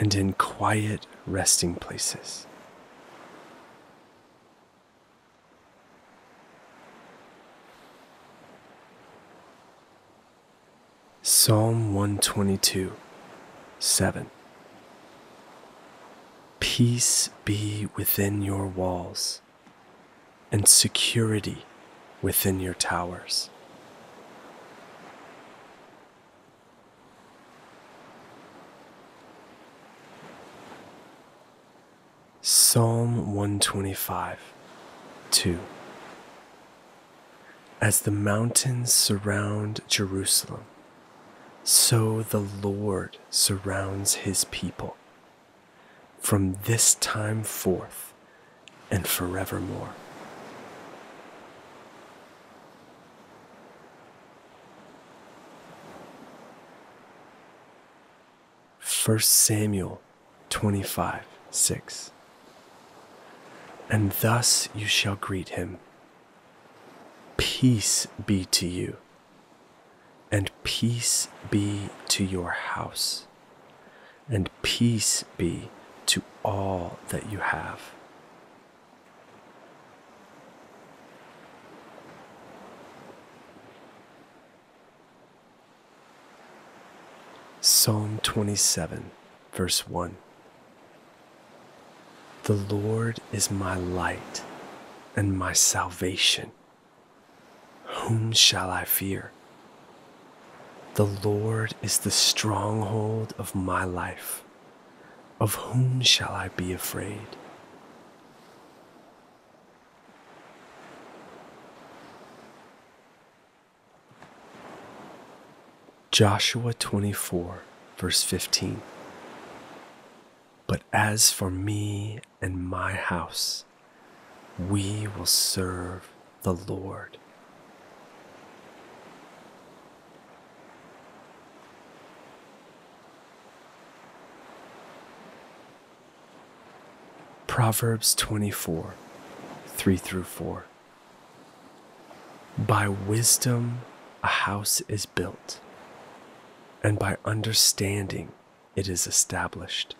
and in quiet resting places. Psalm 122 7 Peace be within your walls, and security within your towers. Psalm 125 2 As the mountains surround Jerusalem, so the Lord surrounds his people from this time forth and forevermore. First Samuel 25 6 and thus you shall greet him. Peace be to you, and peace be to your house, and peace be to all that you have. Psalm 27, verse 1. The Lord is my light and my salvation. Whom shall I fear? The Lord is the stronghold of my life. Of whom shall I be afraid? Joshua 24, verse 15. But as for me and my house, we will serve the Lord. Proverbs 24 3 through 4. By wisdom a house is built, and by understanding it is established.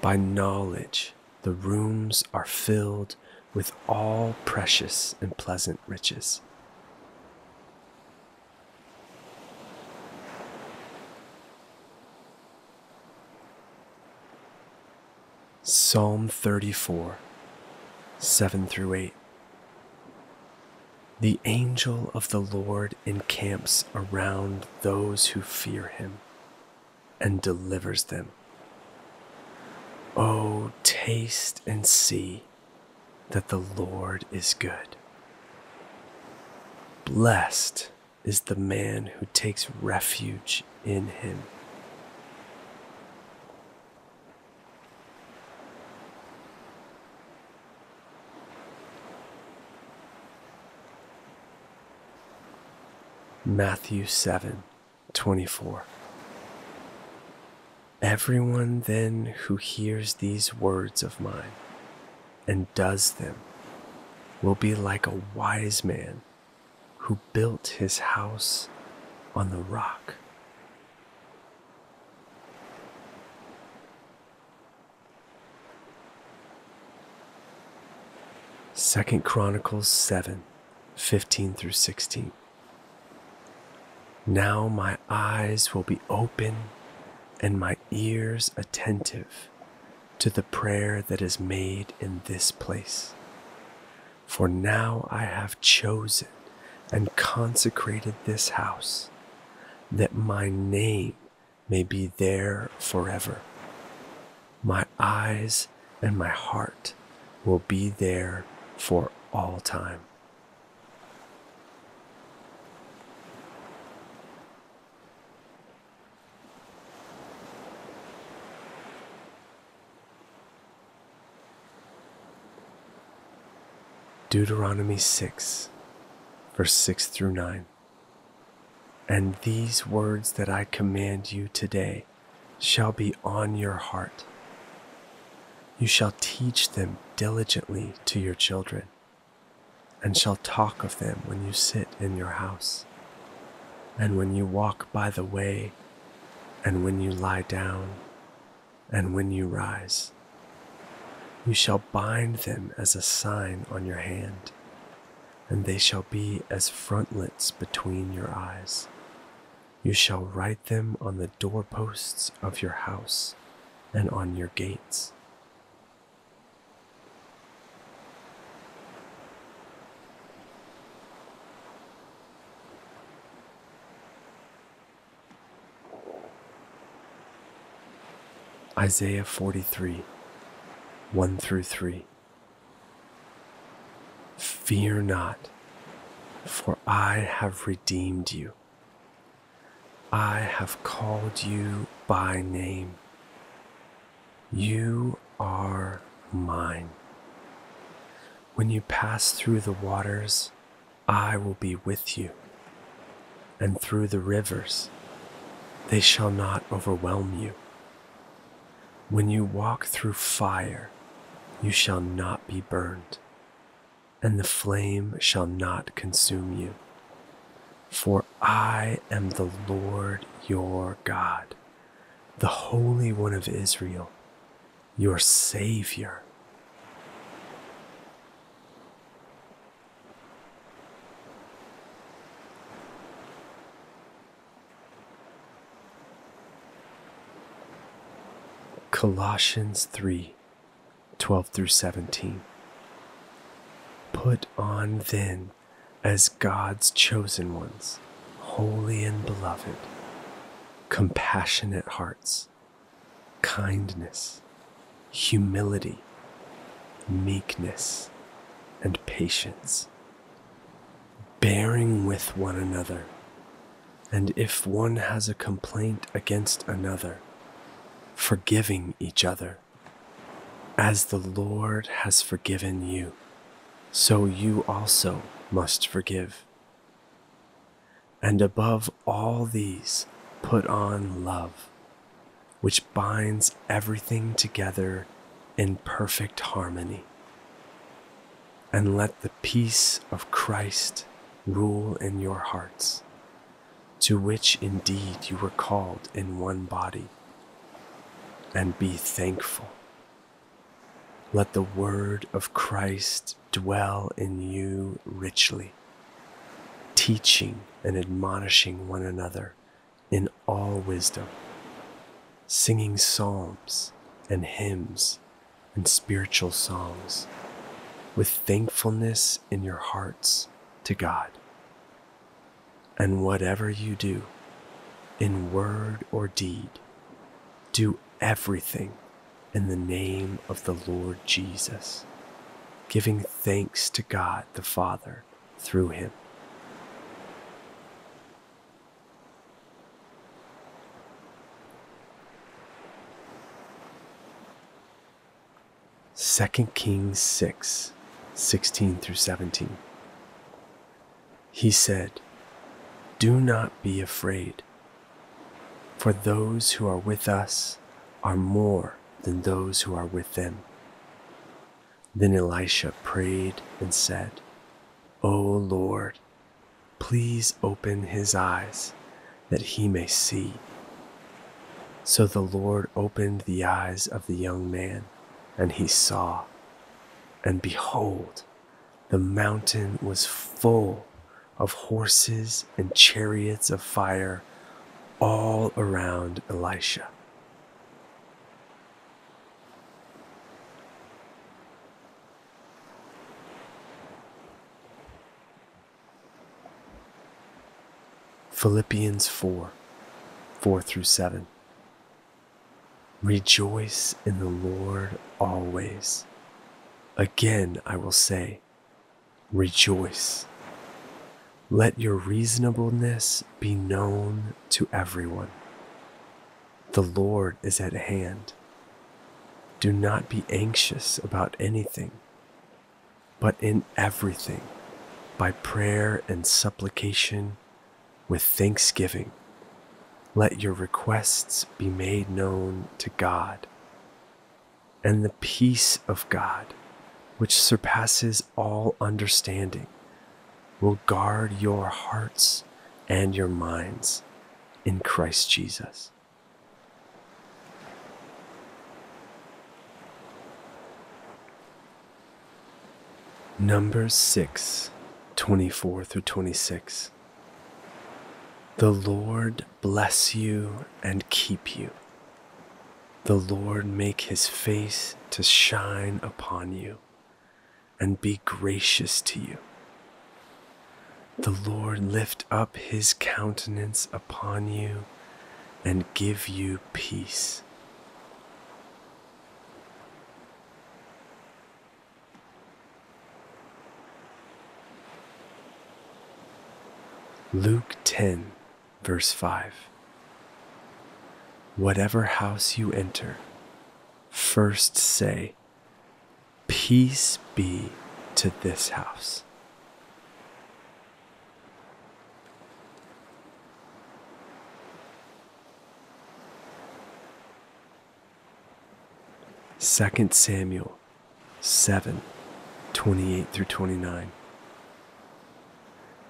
By knowledge, the rooms are filled with all precious and pleasant riches. Psalm 34, 7 through 8. The angel of the Lord encamps around those who fear him and delivers them. Oh, taste and see that the Lord is good. Blessed is the man who takes refuge in him. Matthew 7 24. Everyone then who hears these words of mine and does them will be like a wise man who built his house on the rock. Second Chronicles 7 15 through 16. Now my eyes will be open and my ears attentive to the prayer that is made in this place. For now I have chosen and consecrated this house, that my name may be there forever. My eyes and my heart will be there for all time. Deuteronomy 6, verse 6 through 9. And these words that I command you today shall be on your heart. You shall teach them diligently to your children, and shall talk of them when you sit in your house, and when you walk by the way, and when you lie down, and when you rise. You shall bind them as a sign on your hand, and they shall be as frontlets between your eyes. You shall write them on the doorposts of your house and on your gates. Isaiah 43 1 through 3. Fear not, for I have redeemed you. I have called you by name. You are mine. When you pass through the waters, I will be with you, and through the rivers, they shall not overwhelm you. When you walk through fire, you shall not be burned, and the flame shall not consume you. For I am the Lord your God, the Holy One of Israel, your Savior. Colossians 3 12 through 17. Put on then as God's chosen ones, holy and beloved, compassionate hearts, kindness, humility, meekness, and patience, bearing with one another. And if one has a complaint against another, forgiving each other. As the Lord has forgiven you, so you also must forgive. And above all these, put on love, which binds everything together in perfect harmony. And let the peace of Christ rule in your hearts, to which indeed you were called in one body, and be thankful. Let the word of Christ dwell in you richly, teaching and admonishing one another in all wisdom, singing psalms and hymns and spiritual songs with thankfulness in your hearts to God. And whatever you do, in word or deed, do everything in the name of the Lord Jesus, giving thanks to God the Father through him. Second Kings 6 16 through 17. He said, Do not be afraid, for those who are with us are more than those who are with them. Then Elisha prayed and said, O Lord, please open his eyes that he may see. So the Lord opened the eyes of the young man, and he saw. And behold, the mountain was full of horses and chariots of fire all around Elisha. Philippians 4 4 through 7. Rejoice in the Lord always. Again, I will say, rejoice. Let your reasonableness be known to everyone. The Lord is at hand. Do not be anxious about anything, but in everything, by prayer and supplication, with thanksgiving, let your requests be made known to God. And the peace of God which surpasses all understanding, will guard your hearts and your minds in Christ Jesus. Numbers 6 24 through 26. The Lord bless you and keep you. The Lord make his face to shine upon you and be gracious to you. The Lord lift up his countenance upon you and give you peace. Luke 10, verse 5. Whatever house you enter, first say, Peace be to this house. Second Samuel 7 28 through 29.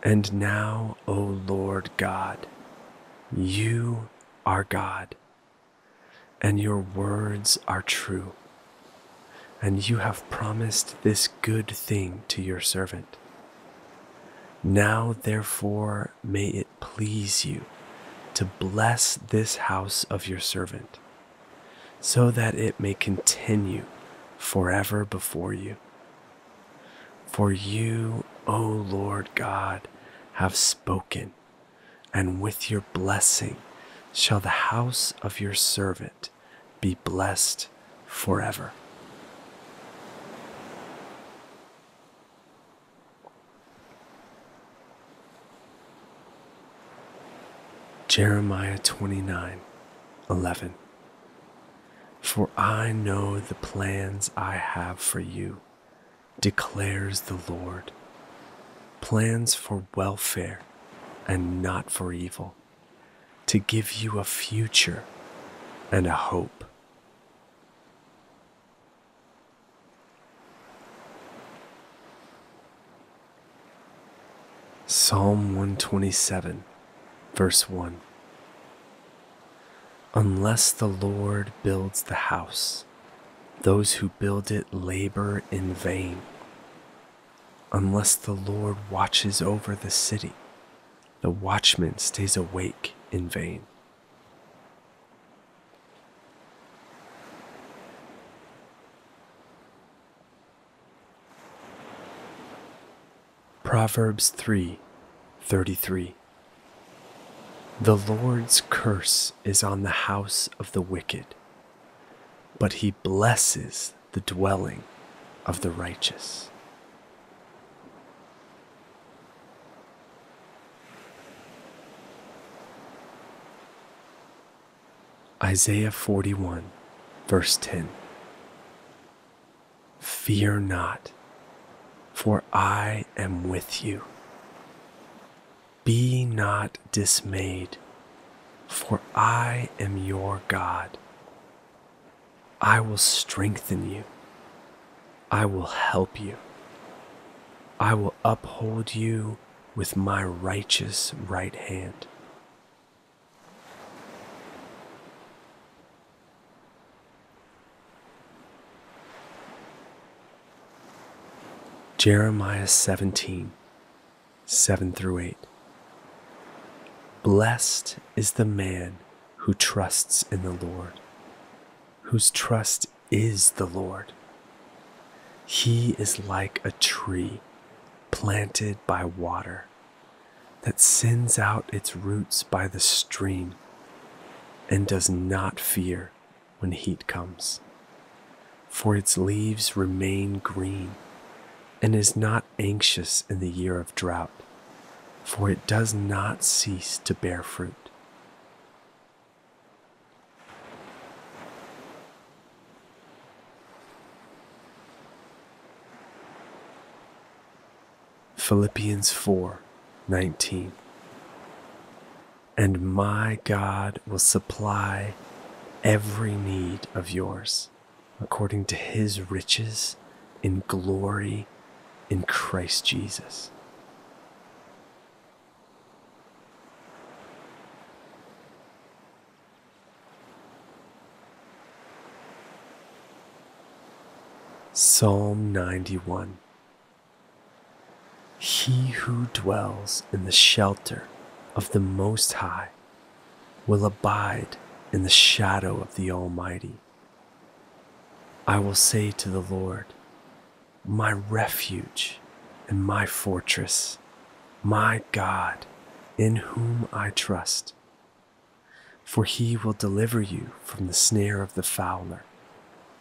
And now, O Lord God, you are God, and your words are true and you have promised this good thing to your servant. Now, therefore, may it please you to bless this house of your servant, so that it may continue forever before you. For you, O Lord God, have spoken, and with your blessing shall the house of your servant be blessed forever. Jeremiah 29 11. For I know the plans I have for you, declares the Lord plans for welfare and not for evil, to give you a future and a hope. Psalm 127 Verse 1 Unless the Lord builds the house, those who build it labor in vain. unless the Lord watches over the city. The watchman stays awake in vain. Proverbs 3:33 The Lord's curse is on the house of the wicked, but he blesses the dwelling of the righteous. Isaiah 41, verse 10. Fear not, for I am with you. Be not dismayed, for I am your God. I will strengthen you. I will help you. I will uphold you with my righteous right hand. Jeremiah 17, 7 through 8. Blessed is the man who trusts in the Lord, whose trust is the Lord. He is like a tree planted by water that sends out its roots by the stream and does not fear when heat comes, for its leaves remain green and is not anxious in the year of drought, for it does not cease to bear fruit. Philippians 4:19 And my God will supply every need of yours according to his riches in glory in Christ Jesus. Psalm 91 He who dwells in the shelter of the Most High will abide in the shadow of the Almighty. I will say to the Lord, my refuge and my fortress, my God, in whom I trust. For he will deliver you from the snare of the fowler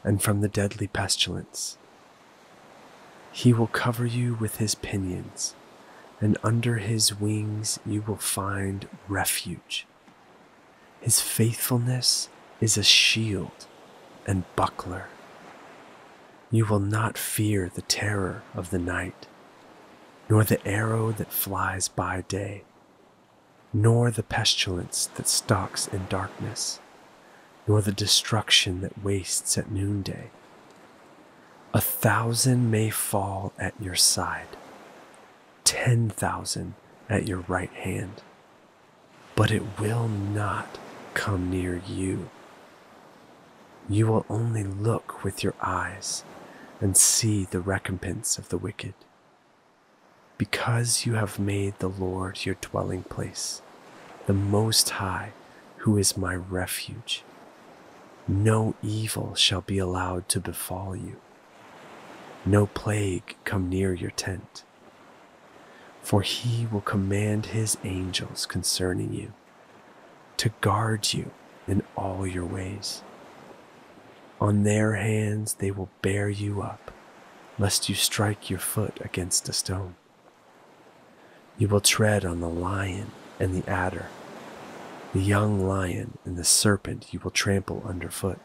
and from the deadly pestilence. He will cover you with his pinions, and under his wings you will find refuge. His faithfulness is a shield and buckler. You will not fear the terror of the night, nor the arrow that flies by day, nor the pestilence that stalks in darkness, nor the destruction that wastes at noonday. A thousand may fall at your side, ten thousand at your right hand, but it will not come near you. You will only look with your eyes and see the recompense of the wicked. Because you have made the Lord your dwelling place, the Most High, who is my refuge, no evil shall be allowed to befall you, no plague come near your tent. For he will command his angels concerning you, to guard you in all your ways. On their hands they will bear you up, lest you strike your foot against a stone. You will tread on the lion and the adder, the young lion and the serpent you will trample underfoot.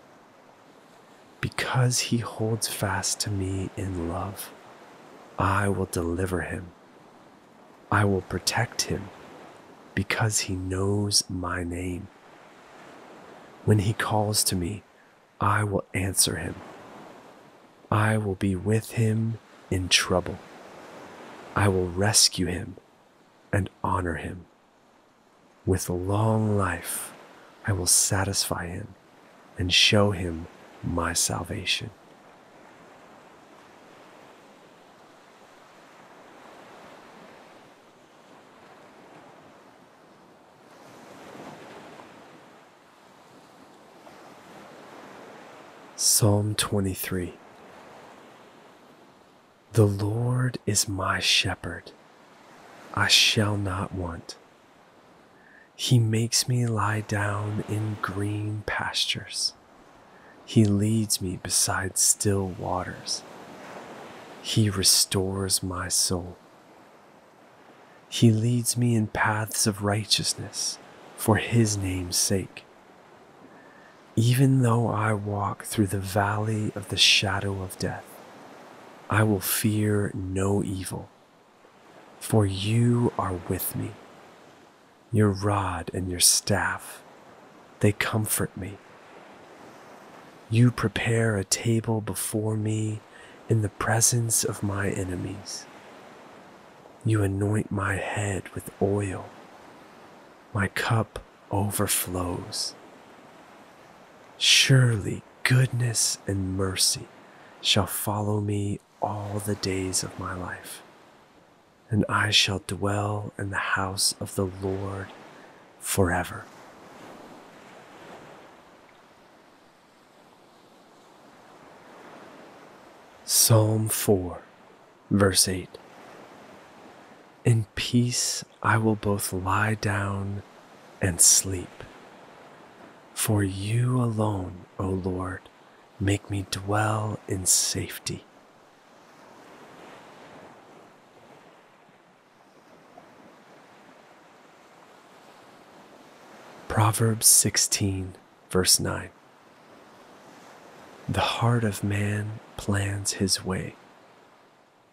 Because he holds fast to me in love, I will deliver him. I will protect him because he knows my name. When he calls to me, I will answer him. I will be with him in trouble. I will rescue him and honor him. With long life, I will satisfy him and show him my salvation. Psalm 23 The Lord is my shepherd, I shall not want. He makes me lie down in green pastures. He leads me beside still waters. He restores my soul. He leads me in paths of righteousness for his name's sake. Even though I walk through the valley of the shadow of death, I will fear no evil, for you are with me. Your rod and your staff, they comfort me. You prepare a table before me in the presence of my enemies. You anoint my head with oil. My cup overflows. Surely goodness and mercy shall follow me all the days of my life, and I shall dwell in the house of the Lord forever. Psalm 4, verse 8 In peace I will both lie down and sleep. For you alone, O Lord, make me dwell in safety. Proverbs 16, verse 9. The heart of man plans his way,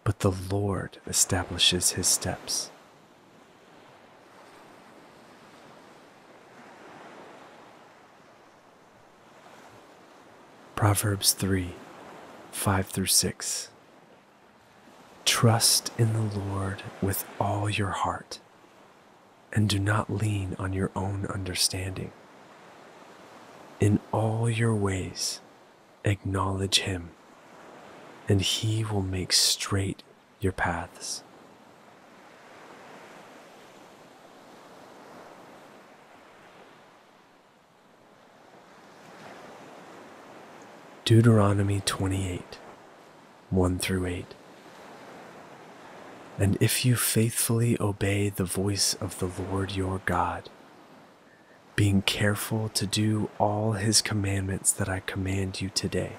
but the Lord establishes his steps. Proverbs 3 5 through 6. Trust in the Lord with all your heart, and do not lean on your own understanding. In all your ways, acknowledge Him, and He will make straight your paths. Deuteronomy 28 1 through 8. And if you faithfully obey the voice of the Lord your God, being careful to do all his commandments that I command you today,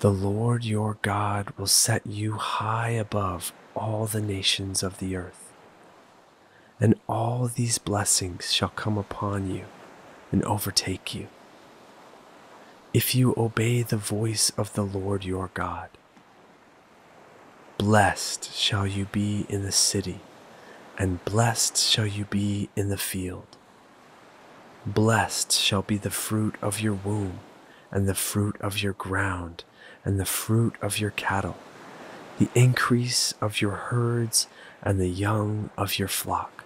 the Lord your God will set you high above all the nations of the earth. And all these blessings shall come upon you and overtake you if you obey the voice of the Lord your God. Blessed shall you be in the city, and blessed shall you be in the field. Blessed shall be the fruit of your womb, and the fruit of your ground, and the fruit of your cattle, the increase of your herds, and the young of your flock.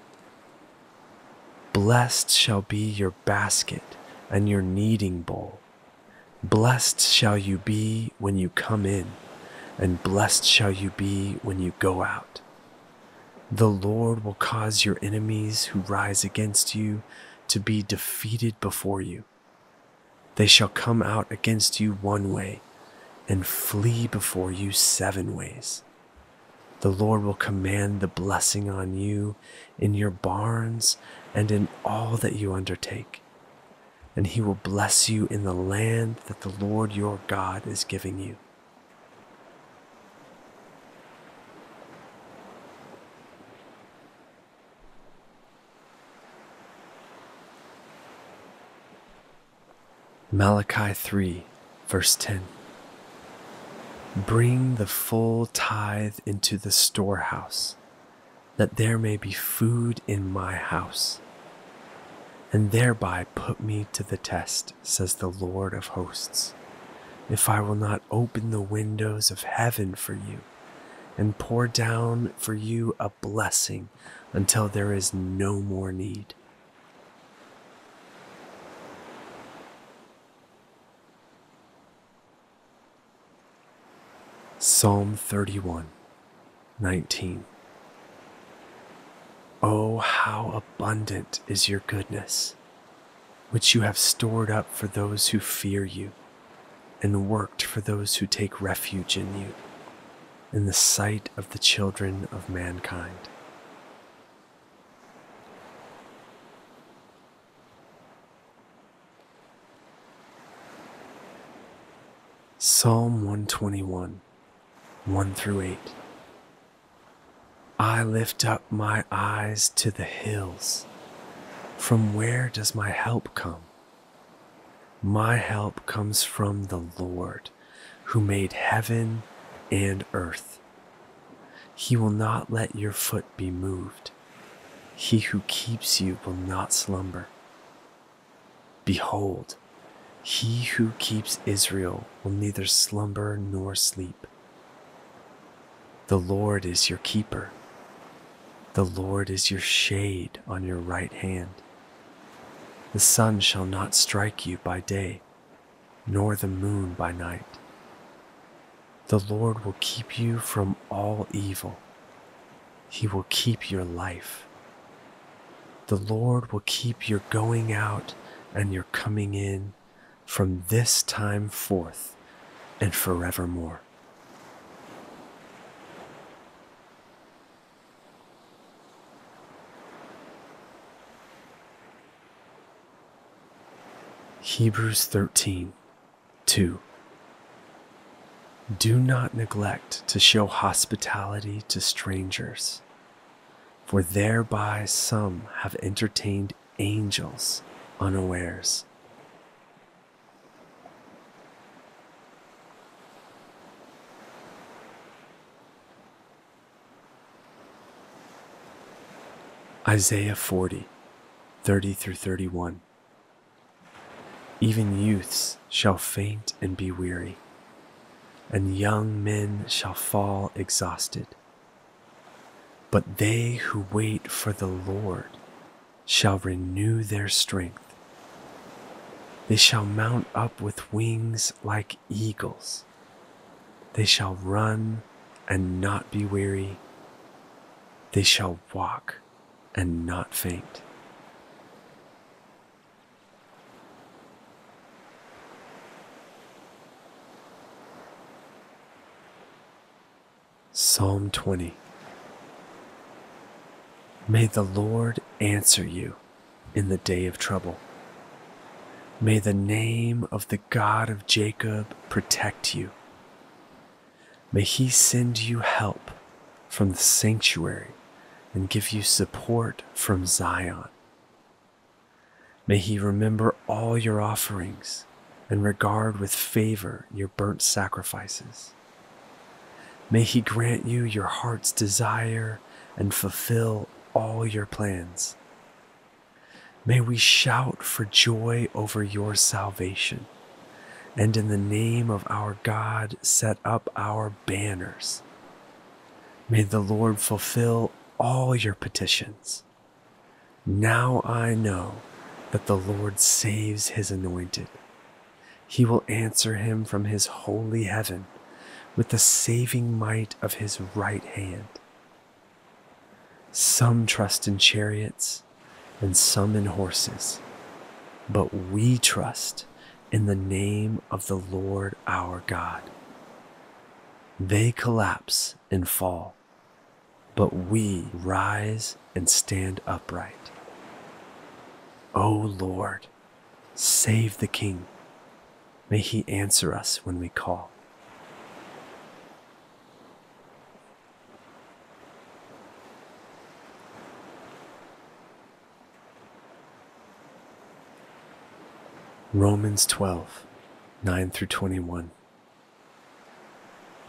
Blessed shall be your basket and your kneading bowl. Blessed shall you be when you come in, and blessed shall you be when you go out. The Lord will cause your enemies who rise against you to be defeated before you. They shall come out against you one way and flee before you seven ways. The Lord will command the blessing on you in your barns and in all that you undertake and he will bless you in the land that the Lord your God is giving you. Malachi 3, verse 10. Bring the full tithe into the storehouse, that there may be food in my house and thereby put me to the test, says the Lord of hosts, if I will not open the windows of heaven for you and pour down for you a blessing until there is no more need. Psalm 31 19 Oh, how abundant is your goodness, which you have stored up for those who fear you, and worked for those who take refuge in you, in the sight of the children of mankind. Psalm 121, 1 through 8. I lift up my eyes to the hills. From where does my help come? My help comes from the Lord, who made heaven and earth. He will not let your foot be moved. He who keeps you will not slumber. Behold, he who keeps Israel will neither slumber nor sleep. The Lord is your keeper. The Lord is your shade on your right hand. The sun shall not strike you by day, nor the moon by night. The Lord will keep you from all evil. He will keep your life. The Lord will keep your going out and your coming in from this time forth and forevermore. Hebrews 13 2. Do not neglect to show hospitality to strangers, for thereby some have entertained angels unawares. Isaiah 40, 30 through 31. Even youths shall faint and be weary, and young men shall fall exhausted. But they who wait for the Lord shall renew their strength. They shall mount up with wings like eagles. They shall run and not be weary. They shall walk and not faint. Psalm 20 May the Lord answer you in the day of trouble. May the name of the God of Jacob protect you. May he send you help from the sanctuary and give you support from Zion. May he remember all your offerings and regard with favor your burnt sacrifices. May he grant you your heart's desire and fulfill all your plans. May we shout for joy over your salvation, and in the name of our God set up our banners. May the Lord fulfill all your petitions. Now I know that the Lord saves his anointed. He will answer him from his holy heaven with the saving might of his right hand. Some trust in chariots and some in horses, but we trust in the name of the Lord our God. They collapse and fall but we rise and stand upright. O Lord, save the King. May he answer us when we call. Romans 12, 9 through 21.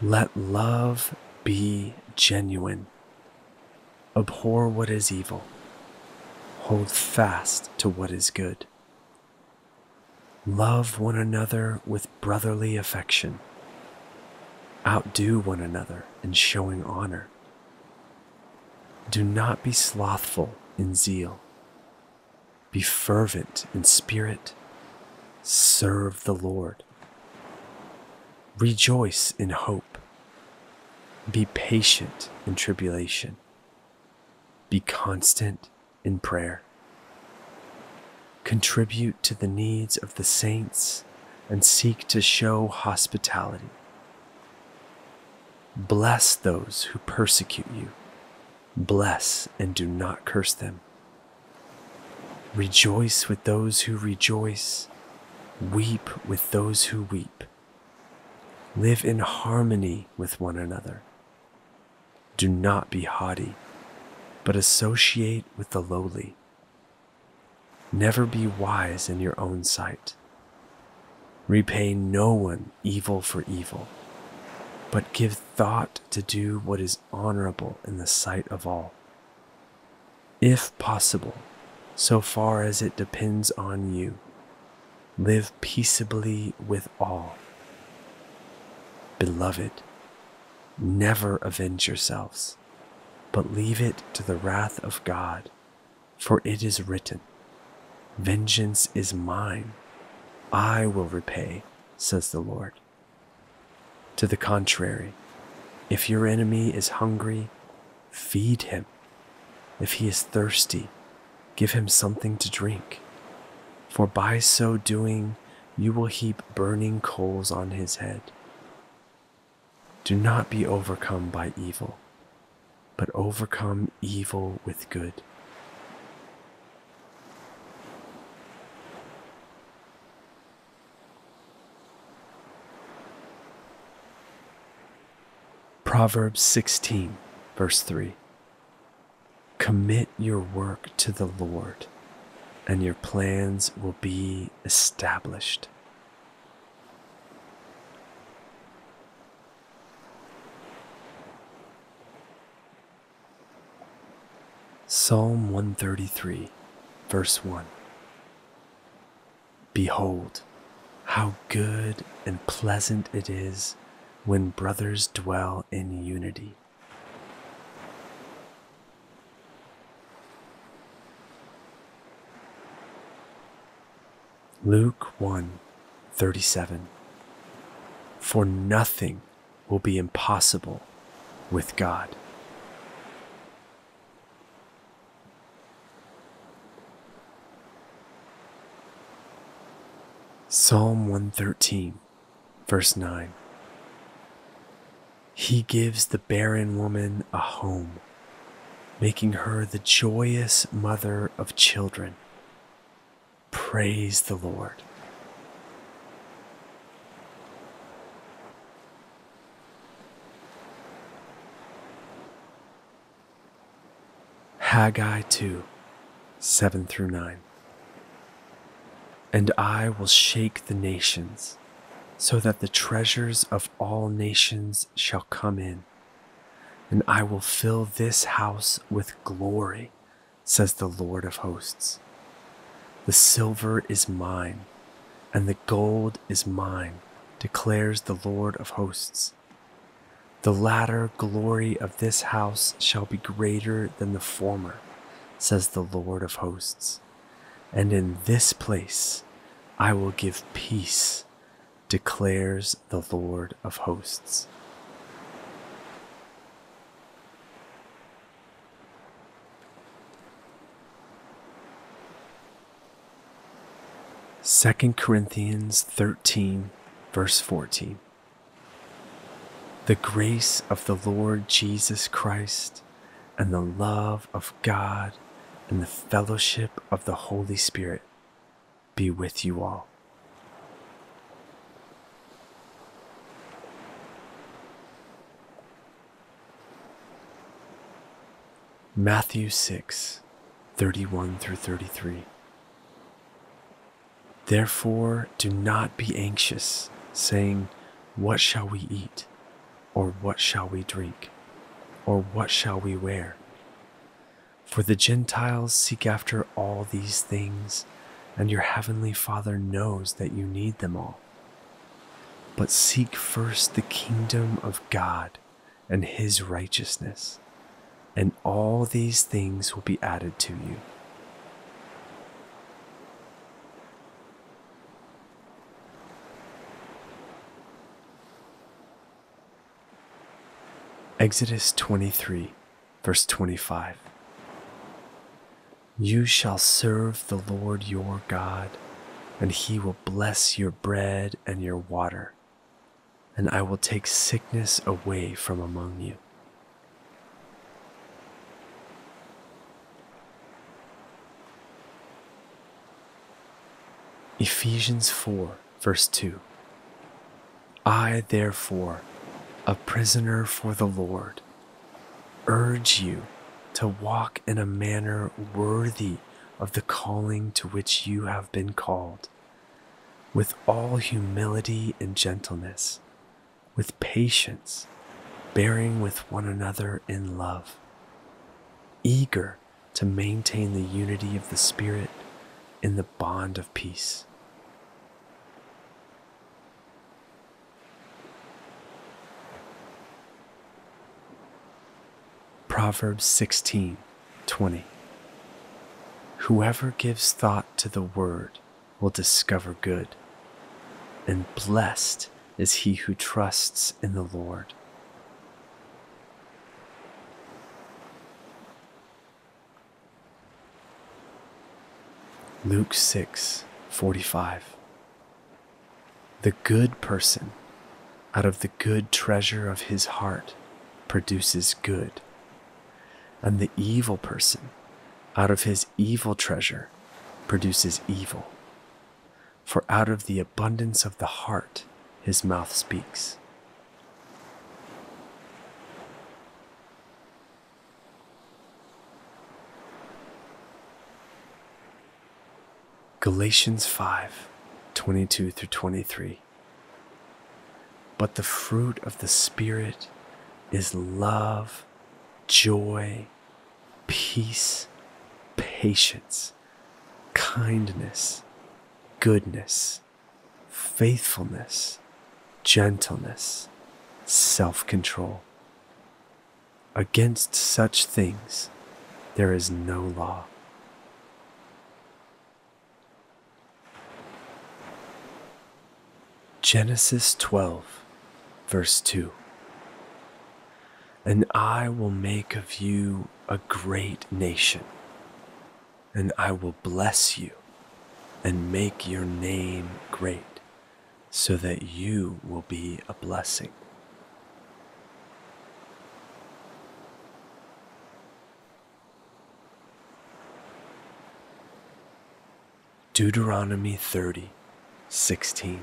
Let love be genuine. Abhor what is evil. Hold fast to what is good. Love one another with brotherly affection. Outdo one another in showing honor. Do not be slothful in zeal. Be fervent in spirit. Serve the Lord. Rejoice in hope. Be patient in tribulation. Be constant in prayer. Contribute to the needs of the saints and seek to show hospitality. Bless those who persecute you. Bless and do not curse them. Rejoice with those who rejoice. Weep with those who weep. Live in harmony with one another. Do not be haughty, but associate with the lowly. Never be wise in your own sight. Repay no one evil for evil, but give thought to do what is honorable in the sight of all. If possible, so far as it depends on you. Live peaceably with all. Beloved, never avenge yourselves, but leave it to the wrath of God, for it is written, Vengeance is mine, I will repay, says the Lord. To the contrary, if your enemy is hungry, feed him. If he is thirsty, give him something to drink, for by so doing you will heap burning coals on his head. Do not be overcome by evil, but overcome evil with good. Proverbs 16, verse 3. Commit your work to the Lord, and your plans will be established. Psalm 133, verse 1. Behold, how good and pleasant it is when brothers dwell in unity. Luke 1 37. For nothing will be impossible with God. Psalm 113, verse 9. He gives the barren woman a home, making her the joyous mother of children. Praise the Lord. Haggai 2 7 through 9. And I will shake the nations, so that the treasures of all nations shall come in, and I will fill this house with glory, says the Lord of hosts. The silver is mine, and the gold is mine, declares the Lord of hosts. The latter glory of this house shall be greater than the former, says the Lord of hosts. And in this place I will give peace, declares the Lord of hosts. Second Corinthians 13, verse 14. The grace of the Lord Jesus Christ and the love of God and the fellowship of the Holy Spirit be with you all. Matthew 6, 31 through 33. Therefore, do not be anxious, saying, What shall we eat? Or what shall we drink? Or what shall we wear? For the Gentiles seek after all these things, and your heavenly Father knows that you need them all. But seek first the kingdom of God and his righteousness, and all these things will be added to you. Exodus 23, verse 25. You shall serve the Lord your God and he will bless your bread and your water, and I will take sickness away from among you. Ephesians 4, verse 2. I, therefore, a prisoner for the Lord, urge you to walk in a manner worthy of the calling to which you have been called, with all humility and gentleness, with patience, bearing with one another in love, eager to maintain the unity of the Spirit in the bond of peace. Proverbs 16 20. Whoever gives thought to the word will discover good, and blessed is he who trusts in the Lord. Luke 6 45. The good person out of the good treasure of his heart produces good, and the evil person out of his evil treasure produces evil. For out of the abundance of the heart his mouth speaks. Galatians 5 22 through 23. But the fruit of the Spirit is love, joy, peace patience, kindness, goodness, faithfulness, gentleness, self control. Against such things there is no law. Genesis 12, verse 2. And I will make of you a great nation and I will bless you and make your name great, so that you will be a blessing. Deuteronomy 30, 16.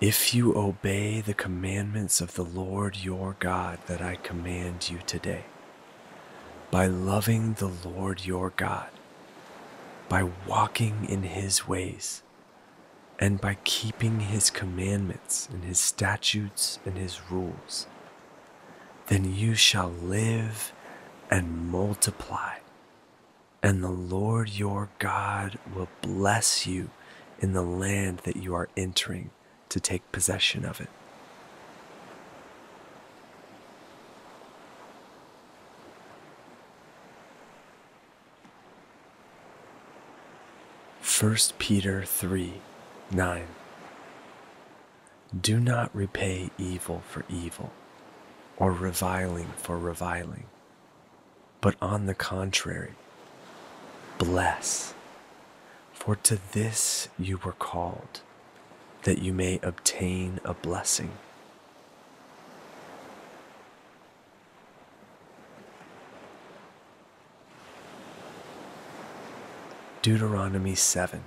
If you obey the commandments of the Lord your God that I command you today, by loving the Lord your God, by walking in his ways, and by keeping his commandments and his statutes and his rules, then you shall live and multiply, and the Lord your God will bless you in the land that you are entering to take possession of it. First Peter 3 9. Do not repay evil for evil, or reviling for reviling, but on the contrary, bless. For to this you were called, that you may obtain a blessing. Deuteronomy 7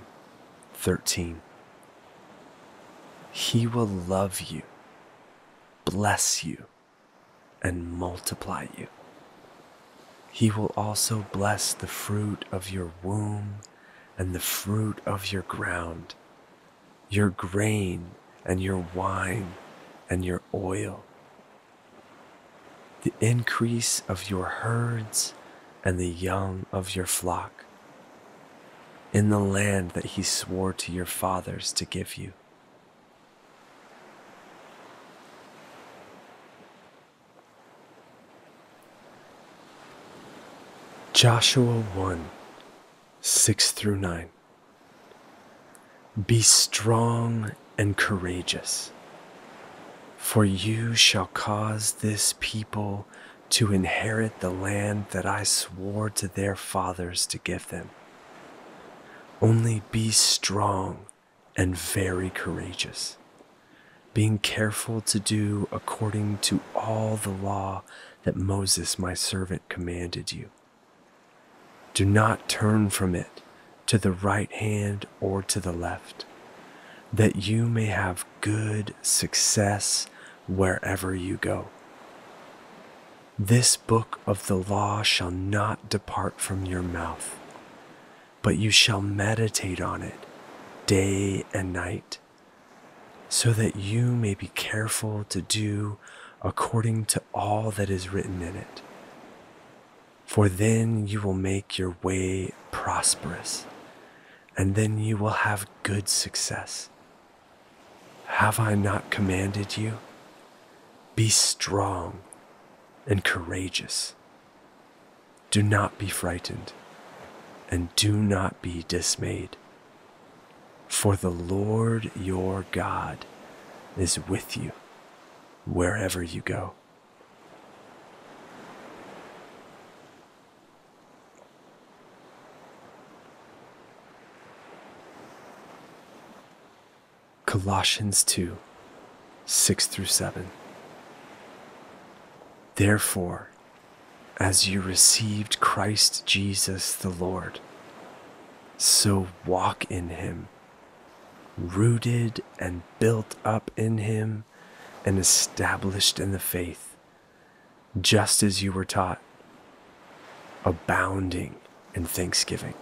13. He will love you, bless you, and multiply you. He will also bless the fruit of your womb and the fruit of your ground, your grain and your wine and your oil, the increase of your herds and the young of your flock in the land that he swore to your fathers to give you. Joshua 1 6 through 9. Be strong and courageous, for you shall cause this people to inherit the land that I swore to their fathers to give them Only be strong and very courageous, being careful to do according to all the law that Moses my servant commanded you. Do not turn from it to the right hand or to the left, that you may have good success wherever you go. This book of the law shall not depart from your mouth, but you shall meditate on it day and night, so that you may be careful to do according to all that is written in it. For then you will make your way prosperous, and then you will have good success. Have I not commanded you? Be strong and courageous. Do not be frightened, and do not be dismayed. For the Lord your God is with you wherever you go. Colossians 2 6 through 7. Therefore, as you received Christ Jesus the Lord, so walk in him, rooted and built up in him and established in the faith, just as you were taught, abounding in thanksgiving.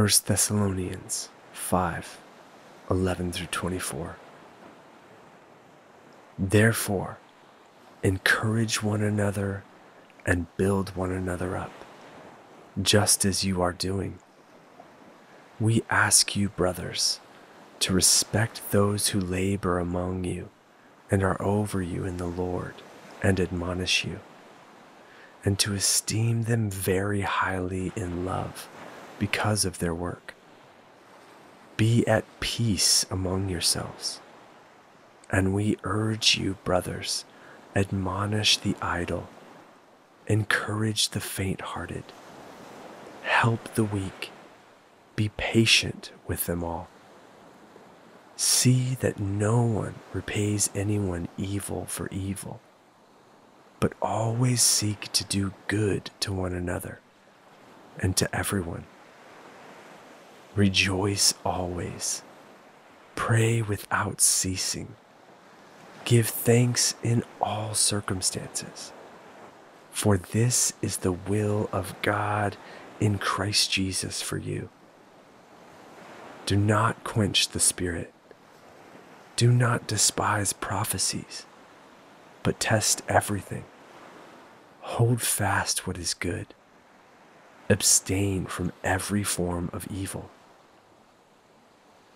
First Thessalonians 5 11 through 24. Therefore, encourage one another and build one another up, just as you are doing. We ask you, brothers, to respect those who labor among you and are over you in the Lord and admonish you, and to esteem them very highly in love because of their work. Be at peace among yourselves. And we urge you, brothers, admonish the idle encourage the faint hearted, help the weak, be patient with them all. See that no one repays anyone evil for evil, but always seek to do good to one another and to everyone. Rejoice always, pray without ceasing, give thanks in all circumstances for this is the will of God in Christ Jesus for you. Do not quench the Spirit. Do not despise prophecies, but test everything. Hold fast what is good. Abstain from every form of evil.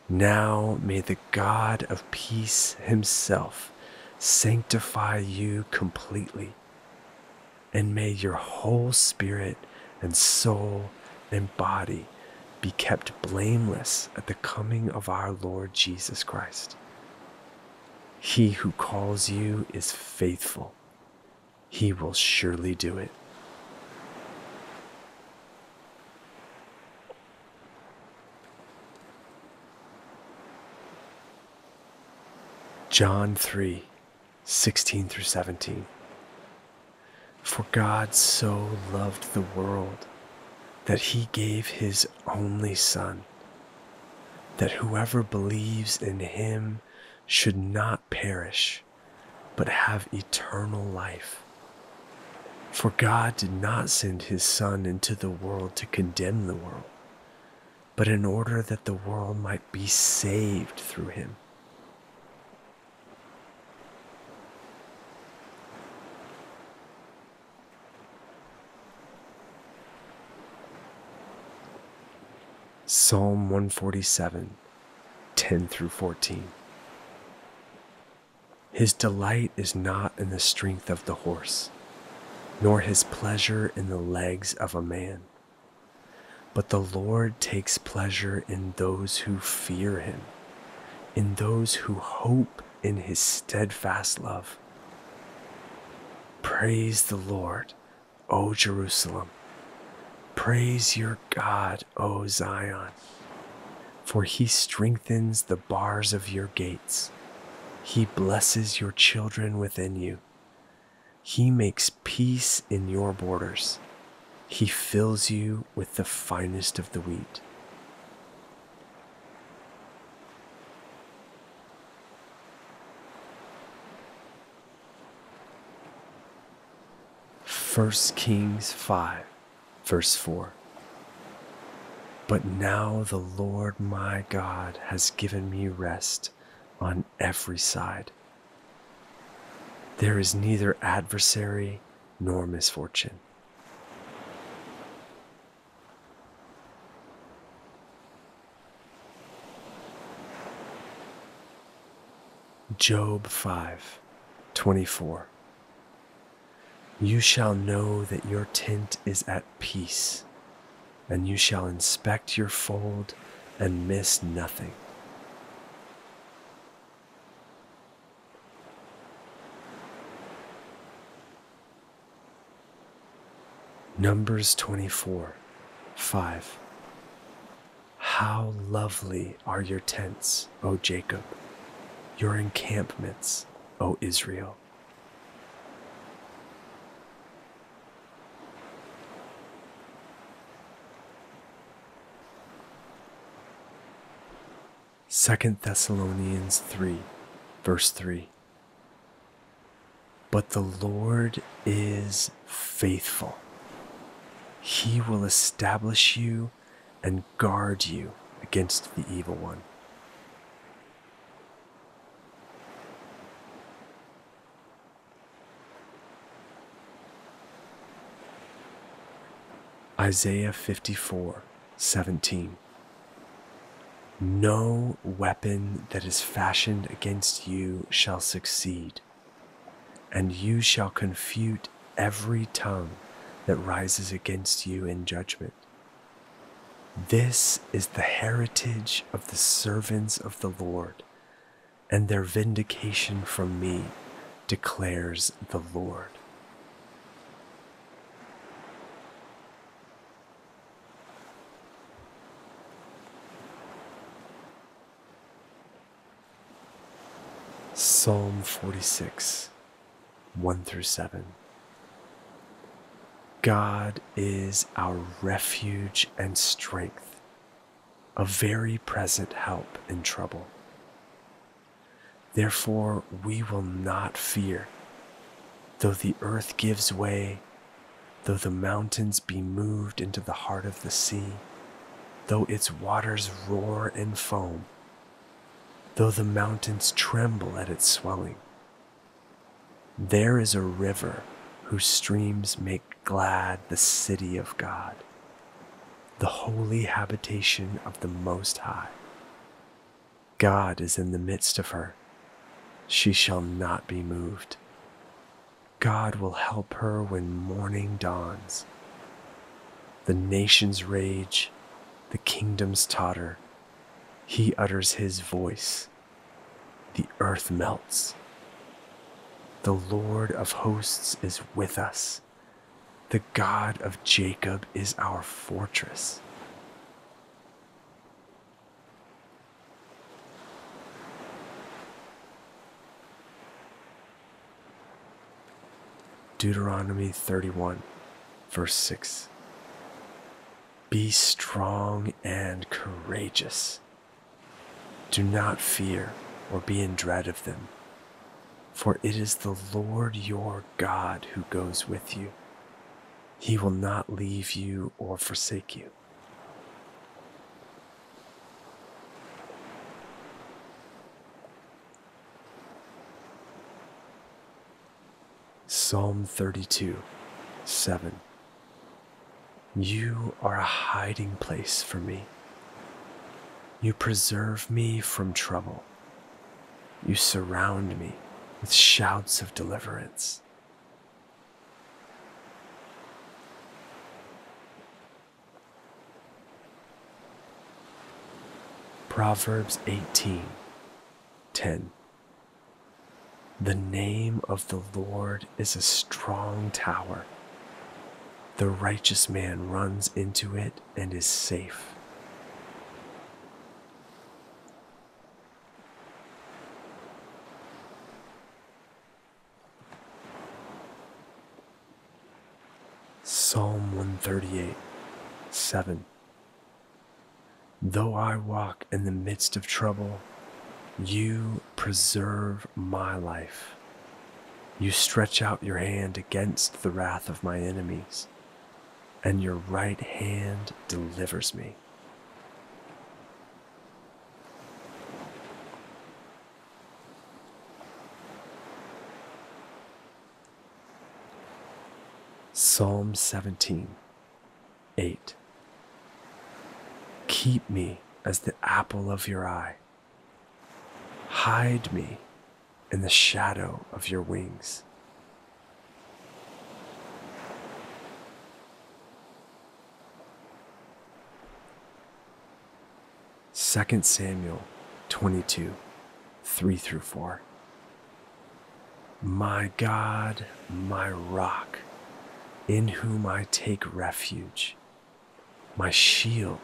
Now may the God of peace himself sanctify you completely and may your whole spirit and soul and body be kept blameless at the coming of our Lord Jesus Christ. He who calls you is faithful. He will surely do it. John 3 16 through 17. For God so loved the world that he gave his only Son, that whoever believes in him should not perish, but have eternal life. For God did not send his Son into the world to condemn the world, but in order that the world might be saved through him. Psalm 147, 10 through 14. His delight is not in the strength of the horse, nor his pleasure in the legs of a man. But the Lord takes pleasure in those who fear him, in those who hope in his steadfast love. Praise the Lord, O Jerusalem. Praise your God, O Zion. For he strengthens the bars of your gates. He blesses your children within you. He makes peace in your borders. He fills you with the finest of the wheat. First Kings 5, verse 4. But now the Lord my God has given me rest on every side. There is neither adversary nor misfortune. Job 5 24. You shall know that your tent is at peace, and you shall inspect your fold and miss nothing. Numbers 24 5. How lovely are your tents, O Jacob, your encampments, O Israel. Second Thessalonians 3, verse 3. But the Lord is faithful he will establish you and guard you against the evil one. Isaiah 54 17. No weapon that is fashioned against you shall succeed, and you shall confute every tongue that rises against you in judgment. This is the heritage of the servants of the Lord, and their vindication from me, declares the Lord. Psalm 46, 1 through 7. God is our refuge and strength, a very present help in trouble. Therefore, we will not fear, though the earth gives way, though the mountains be moved into the heart of the sea, though its waters roar and foam, though the mountains tremble at its swelling. There is a river whose streams make glad the city of God, the holy habitation of the Most High. God is in the midst of her. She shall not be moved. God will help her when morning dawns. The nations rage, the kingdoms totter. He utters his voice. The earth melts. The Lord of hosts is with us. The God of Jacob is our fortress. Deuteronomy 31, verse 6. Be strong and courageous. Do not fear or be in dread of them for it is the Lord your God who goes with you. He will not leave you or forsake you. Psalm 32 7 You are a hiding place for me. You preserve me from trouble. You surround me with shouts of deliverance. Proverbs 18 10. The name of the Lord is a strong tower. The righteous man runs into it and is safe. Psalm 138 7 Though I walk in the midst of trouble, you preserve my life. You stretch out your hand against the wrath of my enemies, and your right hand delivers me. Psalm 17 8 Keep me as the apple of your eye. Hide me in the shadow of your wings. Second Samuel 22 3 through 4. My God, my rock in whom I take refuge, my shield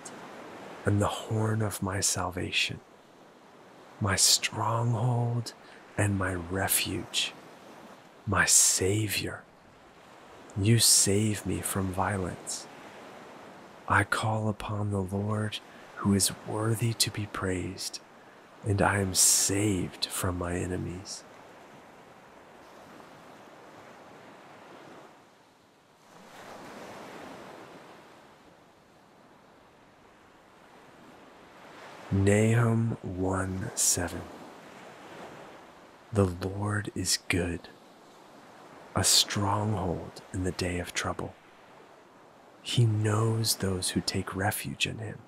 and the horn of my salvation, my stronghold and my refuge, my Savior. You save me from violence. I call upon the Lord who is worthy to be praised, and I am saved from my enemies. Nahum 1 7. The Lord is good, a stronghold in the day of trouble. He knows those who take refuge in him.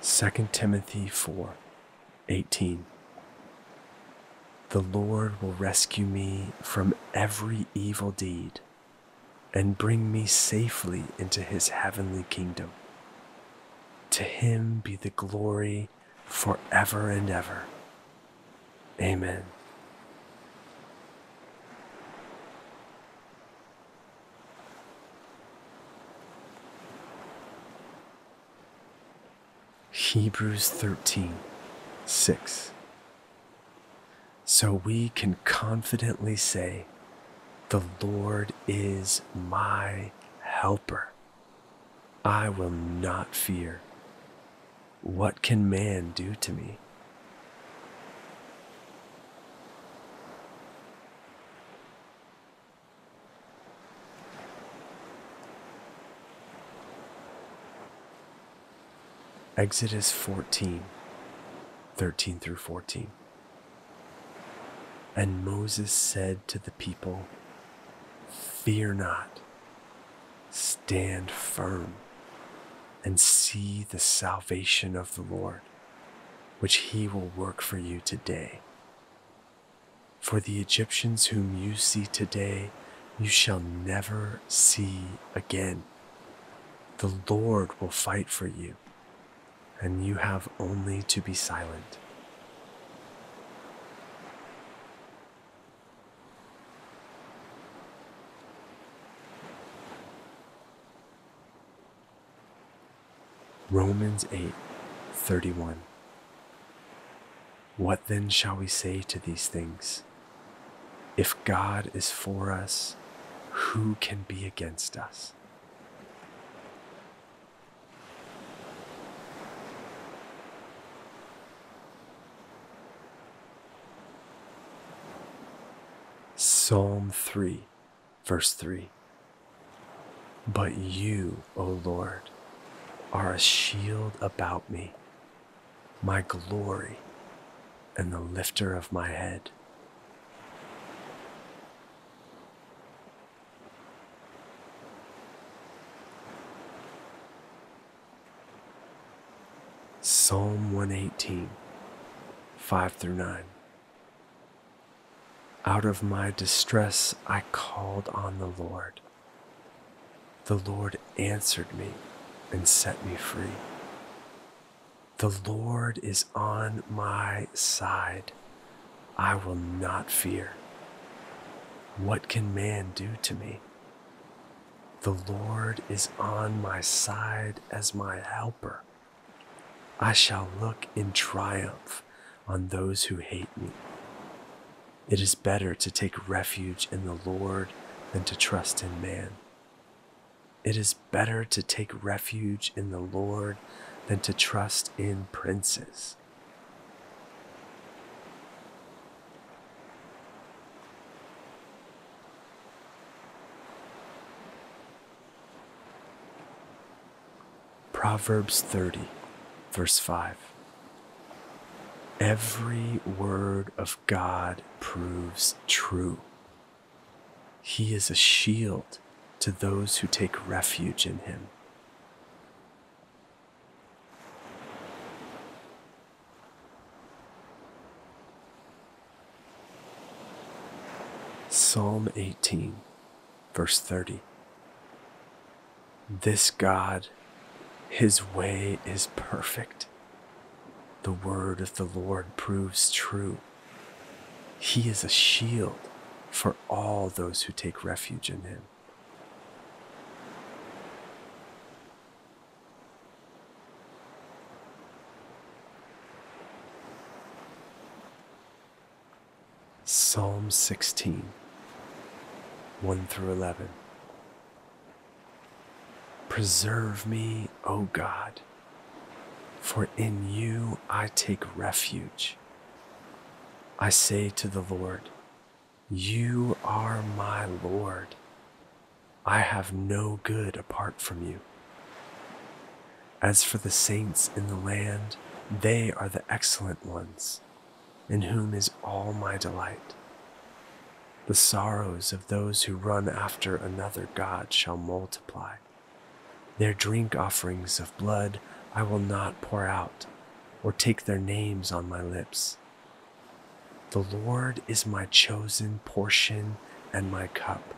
Second Timothy four eighteen. The Lord will rescue me from every evil deed and bring me safely into his heavenly kingdom. To him be the glory forever and ever. Amen. Hebrews 13 6 so we can confidently say, The Lord is my helper. I will not fear. What can man do to me? Exodus 14 13 through 14. And Moses said to the people, Fear not, stand firm, and see the salvation of the Lord, which he will work for you today. For the Egyptians whom you see today, you shall never see again. The Lord will fight for you, and you have only to be silent. Romans 8 31. What then shall we say to these things? If God is for us, who can be against us? Psalm 3, verse 3. But you, O Lord, are a shield about me, my glory, and the lifter of my head. Psalm 118, 5 through 9. Out of my distress I called on the Lord. The Lord answered me and set me free. The Lord is on my side. I will not fear. What can man do to me? The Lord is on my side as my helper. I shall look in triumph on those who hate me. It is better to take refuge in the Lord than to trust in man. It is better to take refuge in the Lord than to trust in princes. Proverbs 30, verse 5. Every word of God proves true. He is a shield to those who take refuge in him. Psalm 18, verse 30. This God, his way is perfect. The word of the Lord proves true. He is a shield for all those who take refuge in him. Psalm 16, 1 through 11. Preserve me, O God, for in you I take refuge. I say to the Lord, You are my Lord. I have no good apart from you. As for the saints in the land, they are the excellent ones in whom is all my delight. The sorrows of those who run after another God shall multiply. Their drink offerings of blood I will not pour out, or take their names on my lips. The Lord is my chosen portion and my cup.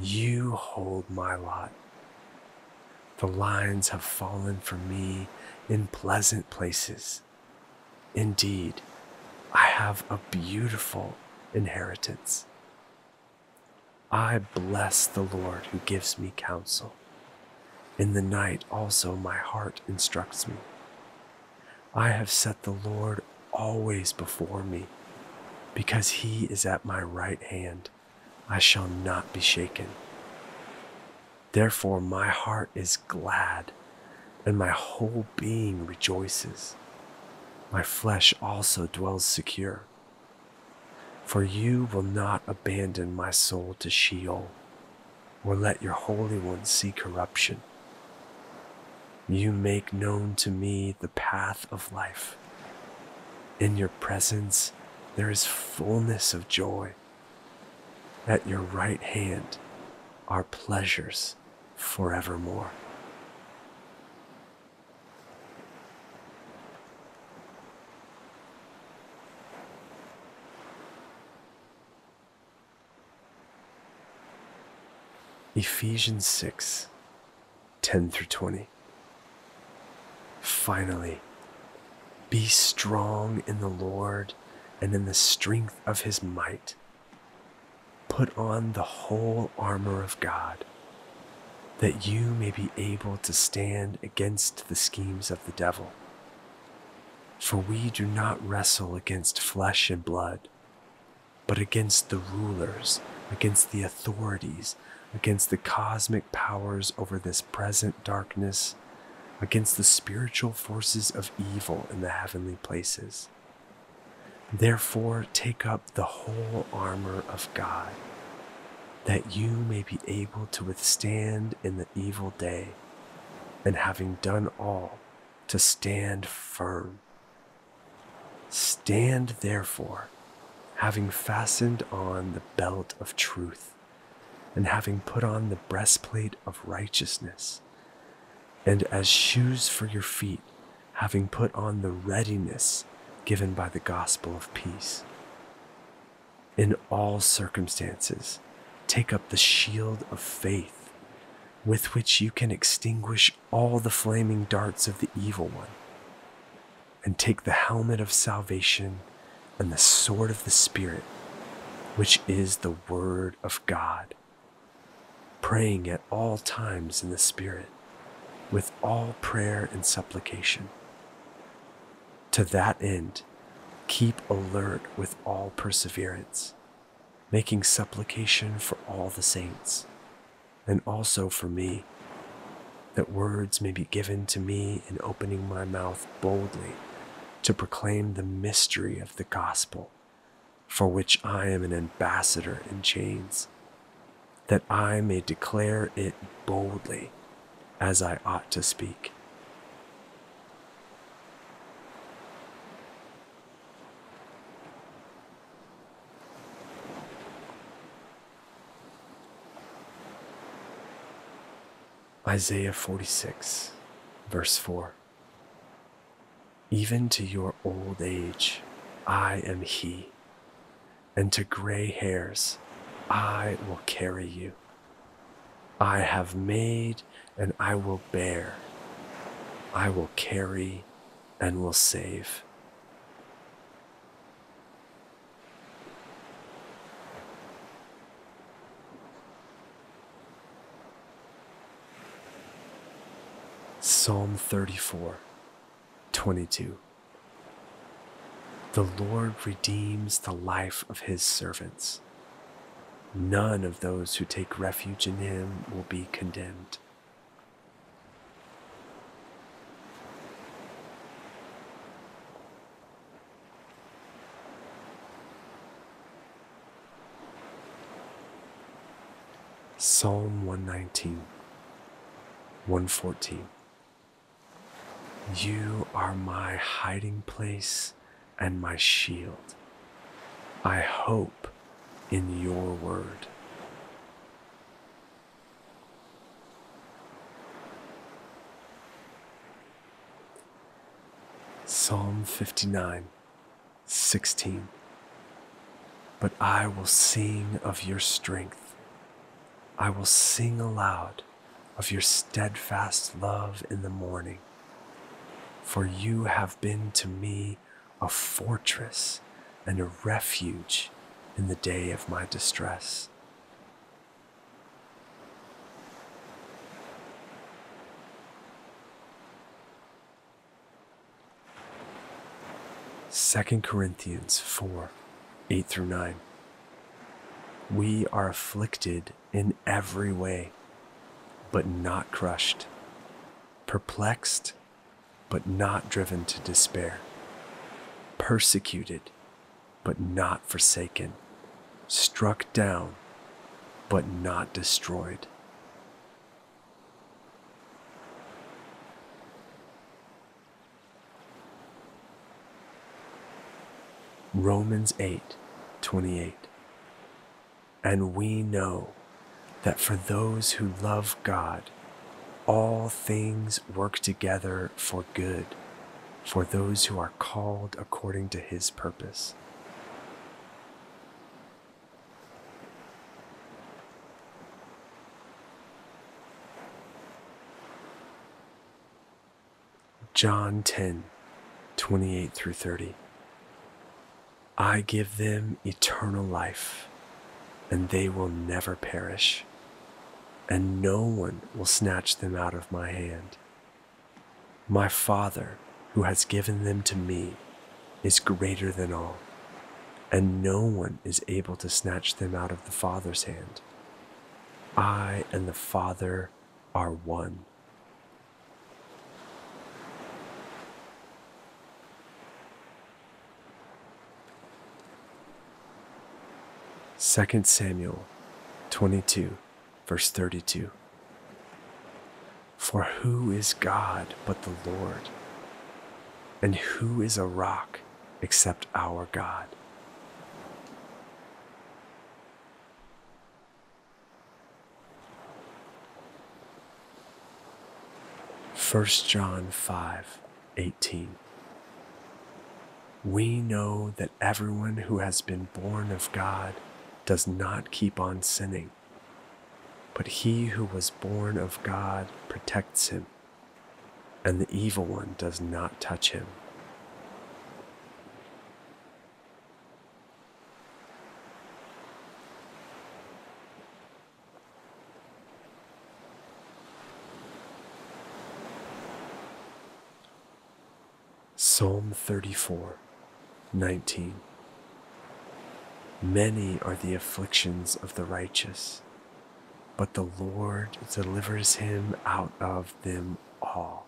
You hold my lot. The lines have fallen for me in pleasant places. Indeed, I have a beautiful inheritance. I bless the Lord who gives me counsel. In the night also my heart instructs me. I have set the Lord always before me. Because he is at my right hand, I shall not be shaken. Therefore, my heart is glad, and my whole being rejoices my flesh also dwells secure. For you will not abandon my soul to Sheol, or let your Holy One see corruption. You make known to me the path of life. In your presence there is fullness of joy. At your right hand are pleasures forevermore. Ephesians 6 10 through 20. Finally, be strong in the Lord and in the strength of his might. Put on the whole armor of God, that you may be able to stand against the schemes of the devil. For we do not wrestle against flesh and blood, but against the rulers, against the authorities against the cosmic powers over this present darkness, against the spiritual forces of evil in the heavenly places. Therefore, take up the whole armor of God, that you may be able to withstand in the evil day, and having done all, to stand firm. Stand therefore, having fastened on the belt of truth and having put on the breastplate of righteousness, and as shoes for your feet, having put on the readiness given by the gospel of peace. In all circumstances, take up the shield of faith with which you can extinguish all the flaming darts of the evil one, and take the helmet of salvation and the sword of the Spirit, which is the Word of God, praying at all times in the Spirit, with all prayer and supplication. To that end, keep alert with all perseverance, making supplication for all the saints and also for me, that words may be given to me in opening my mouth boldly to proclaim the mystery of the gospel, for which I am an ambassador in chains, that I may declare it boldly as I ought to speak. Isaiah 46, verse 4. Even to your old age, I am He, and to gray hairs, I will carry you. I have made and I will bear. I will carry and will save. Psalm 34, 22. The Lord redeems the life of his servants. None of those who take refuge in him will be condemned. Psalm 119, 114. You are my hiding place and my shield. I hope in your word. Psalm 59, 16. But I will sing of your strength. I will sing aloud of your steadfast love in the morning for you have been to me a fortress and a refuge in the day of my distress. Second Corinthians 4 8 through 9. We are afflicted in every way, but not crushed, perplexed but not driven to despair, persecuted, but not forsaken, struck down, but not destroyed. Romans 8 28. And we know that for those who love God, all things work together for good for those who are called according to his purpose. John 10 28 through 30. I give them eternal life, and they will never perish and no one will snatch them out of my hand. My Father, who has given them to me, is greater than all, and no one is able to snatch them out of the Father's hand. I and the Father are one. Second Samuel 22 Verse 32 For who is God but the Lord? And who is a rock except our God? First John 5 18. We know that everyone who has been born of God does not keep on sinning but he who was born of God protects him, and the evil one does not touch him. Psalm 34, 19. Many are the afflictions of the righteous, but the Lord delivers him out of them all.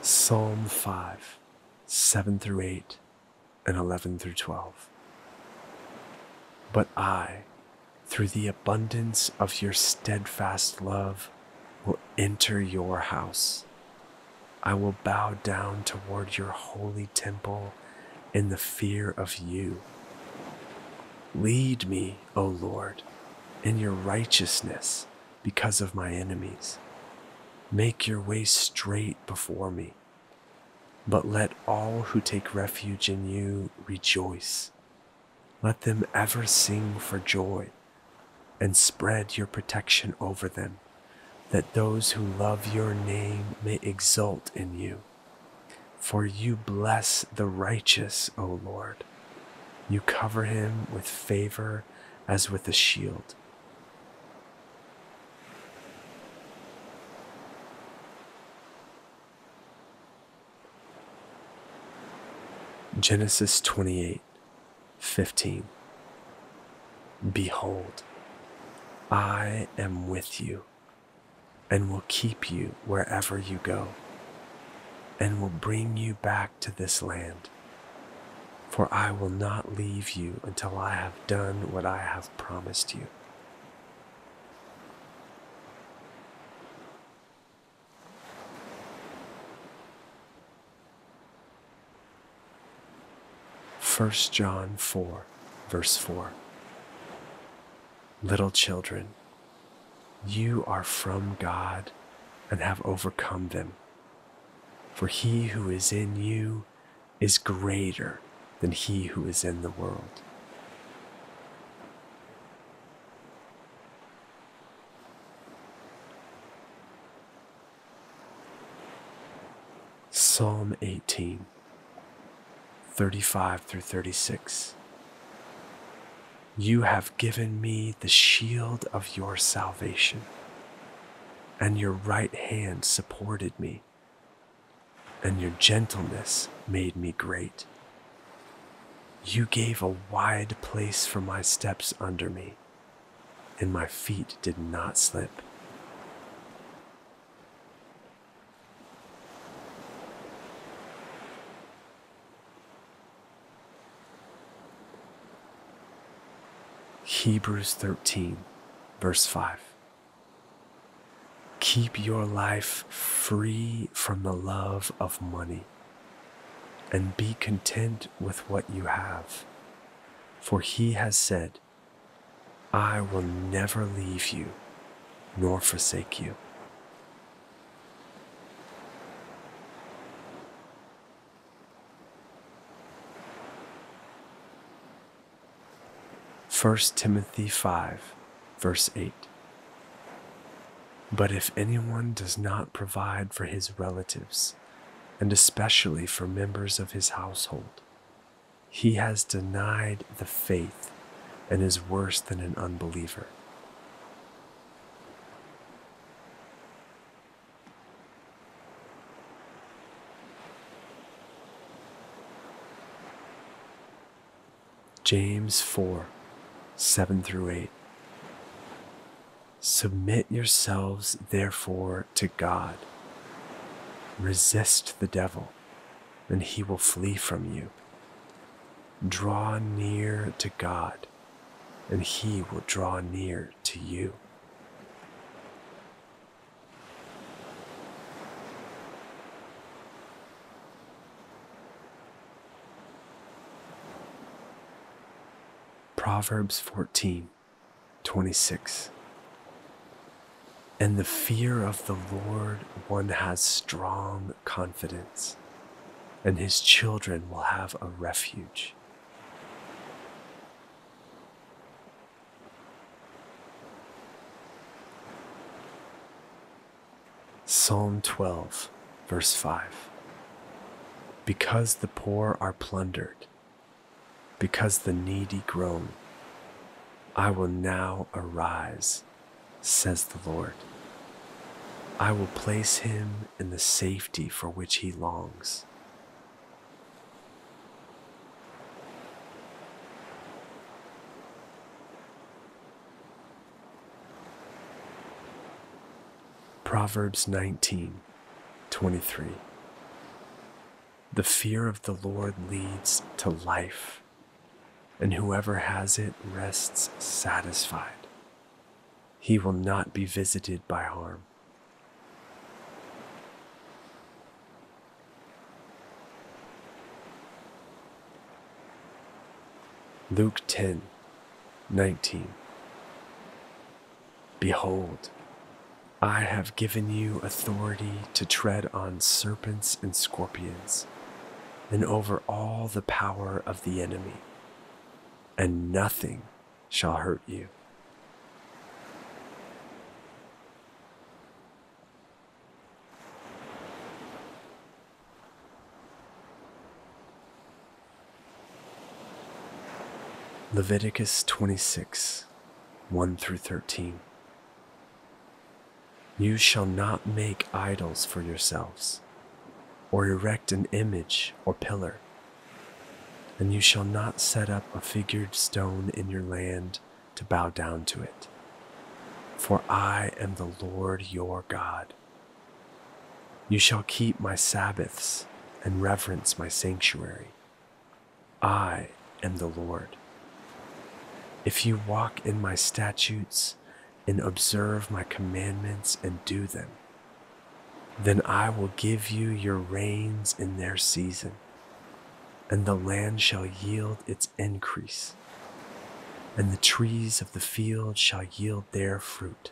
Psalm 5, 7 through 8, and 11 through 12. But I, through the abundance of your steadfast love, will enter your house. I will bow down toward your holy temple in the fear of you. Lead me, O Lord, in your righteousness because of my enemies. Make your way straight before me. But let all who take refuge in you rejoice. Let them ever sing for joy and spread your protection over them, that those who love your name may exult in you. For you bless the righteous, O Lord. You cover him with favor as with a shield. Genesis 28 15. Behold, I am with you and will keep you wherever you go and will bring you back to this land. For I will not leave you until I have done what I have promised you. First John 4, verse 4. Little children, you are from God and have overcome them. For he who is in you is greater than he who is in the world. Psalm 18, 35 through 36. You have given me the shield of your salvation, and your right hand supported me, and your gentleness made me great. You gave a wide place for my steps under me, and my feet did not slip. Hebrews 13, verse 5. Keep your life free from the love of money and be content with what you have. For he has said, I will never leave you nor forsake you. 1 Timothy 5, verse 8. But if anyone does not provide for his relatives, and especially for members of his household, he has denied the faith and is worse than an unbeliever. James 4 7 through 8. Submit yourselves, therefore, to God. Resist the devil, and he will flee from you. Draw near to God, and he will draw near to you. Proverbs 14 26. In the fear of the Lord, one has strong confidence, and his children will have a refuge. Psalm 12, verse 5. Because the poor are plundered, because the needy groan, I will now arise, says the Lord. I will place him in the safety for which he longs. Proverbs 19 23. The fear of the Lord leads to life, and whoever has it rests satisfied. He will not be visited by harm. Luke 10 19. Behold, I have given you authority to tread on serpents and scorpions, and over all the power of the enemy, and nothing shall hurt you. Leviticus 26 1 through 13. You shall not make idols for yourselves, or erect an image or pillar, and you shall not set up a figured stone in your land to bow down to it. For I am the Lord your God. You shall keep my Sabbaths and reverence my sanctuary. I am the Lord. If you walk in my statutes and observe my commandments and do them, then I will give you your rains in their season, and the land shall yield its increase, and the trees of the field shall yield their fruit.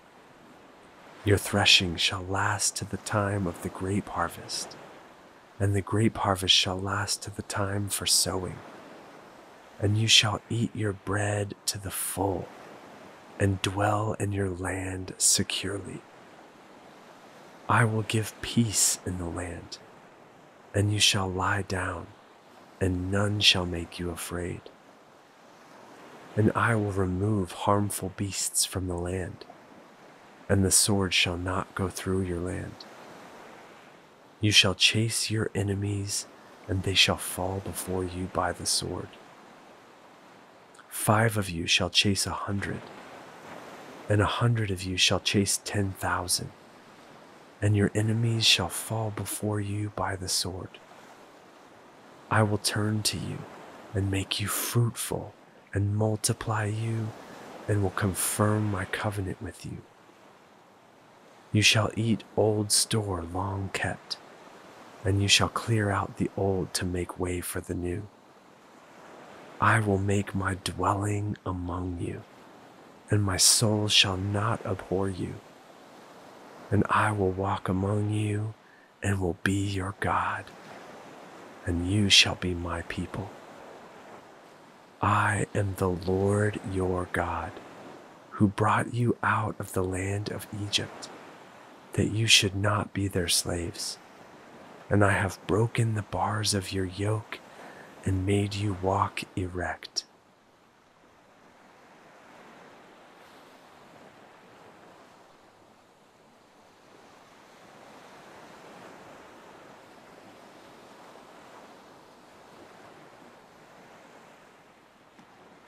Your threshing shall last to the time of the grape harvest, and the grape harvest shall last to the time for sowing and you shall eat your bread to the full and dwell in your land securely. I will give peace in the land, and you shall lie down, and none shall make you afraid. And I will remove harmful beasts from the land, and the sword shall not go through your land. You shall chase your enemies, and they shall fall before you by the sword. Five of you shall chase a hundred, and a hundred of you shall chase ten thousand, and your enemies shall fall before you by the sword. I will turn to you and make you fruitful and multiply you and will confirm my covenant with you. You shall eat old store long kept, and you shall clear out the old to make way for the new. I will make my dwelling among you, and my soul shall not abhor you. And I will walk among you and will be your God, and you shall be my people. I am the Lord your God, who brought you out of the land of Egypt, that you should not be their slaves. And I have broken the bars of your yoke and made you walk erect.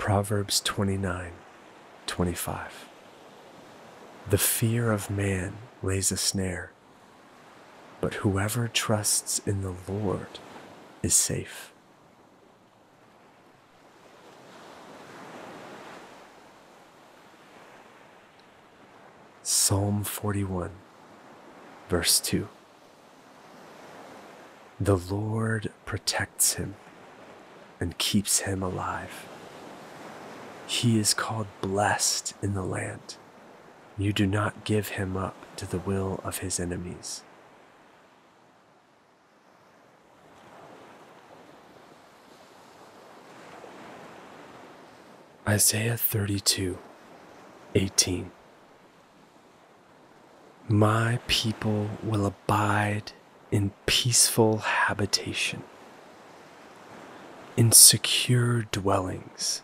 Proverbs 29 25. The fear of man lays a snare, but whoever trusts in the Lord is safe. Psalm 41, verse 2. The Lord protects him and keeps him alive. He is called blessed in the land. You do not give him up to the will of his enemies. Isaiah 32 18. My people will abide in peaceful habitation, in secure dwellings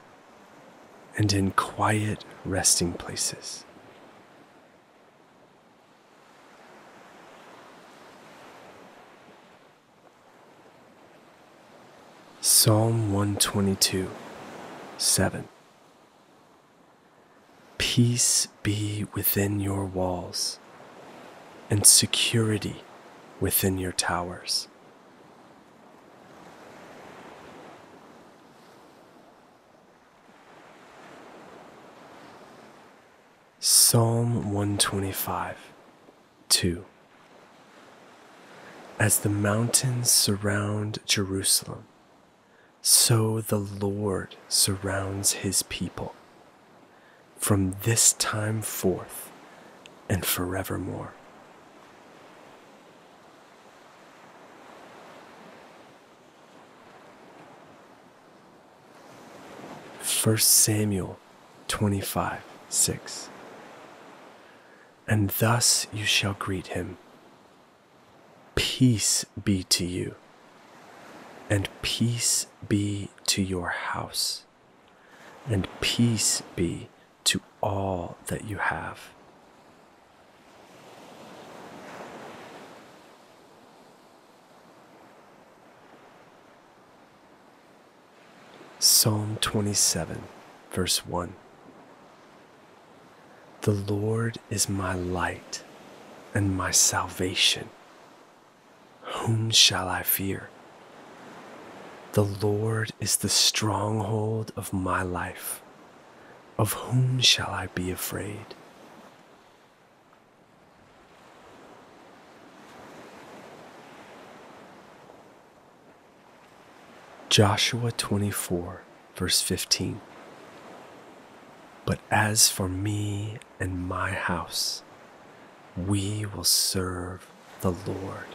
and in quiet resting places. Psalm 122 7 Peace be within your walls, and security within your towers. Psalm 125 2 As the mountains surround Jerusalem, so the Lord surrounds his people from this time forth and forevermore. First Samuel 25 6 And thus you shall greet him Peace be to you and peace be to your house, and peace be to all that you have. Psalm 27, verse 1 The Lord is my light and my salvation. Whom shall I fear? The Lord is the stronghold of my life. Of whom shall I be afraid? Joshua 24, verse 15. But as for me and my house, we will serve the Lord.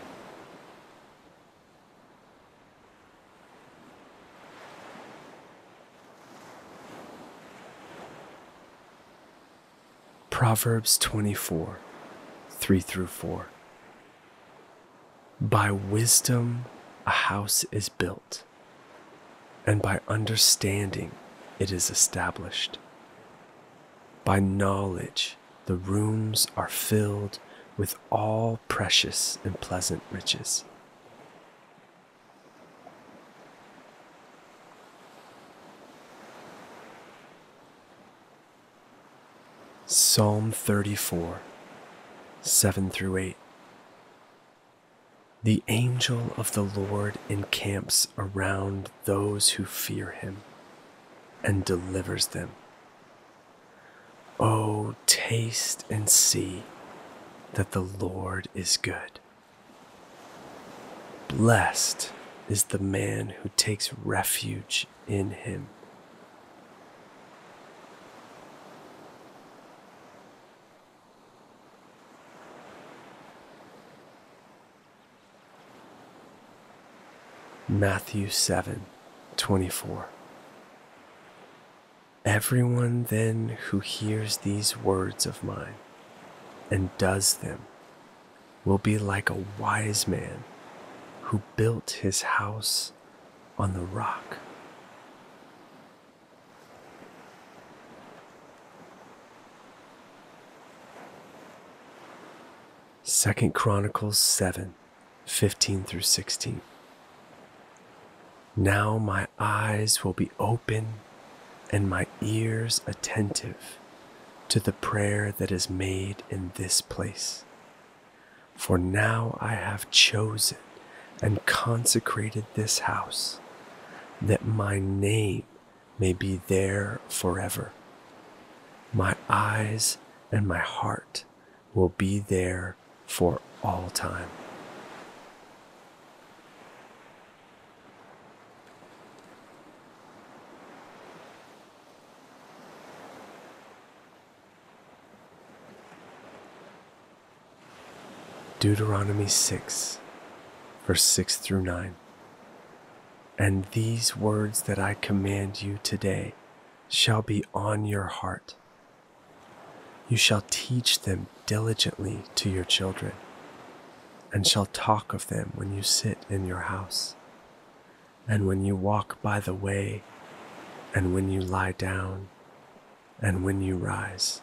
Proverbs 24 3 through 4. By wisdom a house is built, and by understanding it is established. By knowledge the rooms are filled with all precious and pleasant riches. Psalm 34, 7 through 8. The angel of the Lord encamps around those who fear him and delivers them. Oh, taste and see that the Lord is good. Blessed is the man who takes refuge in him. Matthew 7 24. Everyone then who hears these words of mine and does them will be like a wise man who built his house on the rock. Second Chronicles 7 15 through 16. Now my eyes will be open and my ears attentive to the prayer that is made in this place. For now I have chosen and consecrated this house, that my name may be there forever. My eyes and my heart will be there for all time. Deuteronomy 6, verse 6 through 9. And these words that I command you today shall be on your heart. You shall teach them diligently to your children, and shall talk of them when you sit in your house, and when you walk by the way, and when you lie down, and when you rise.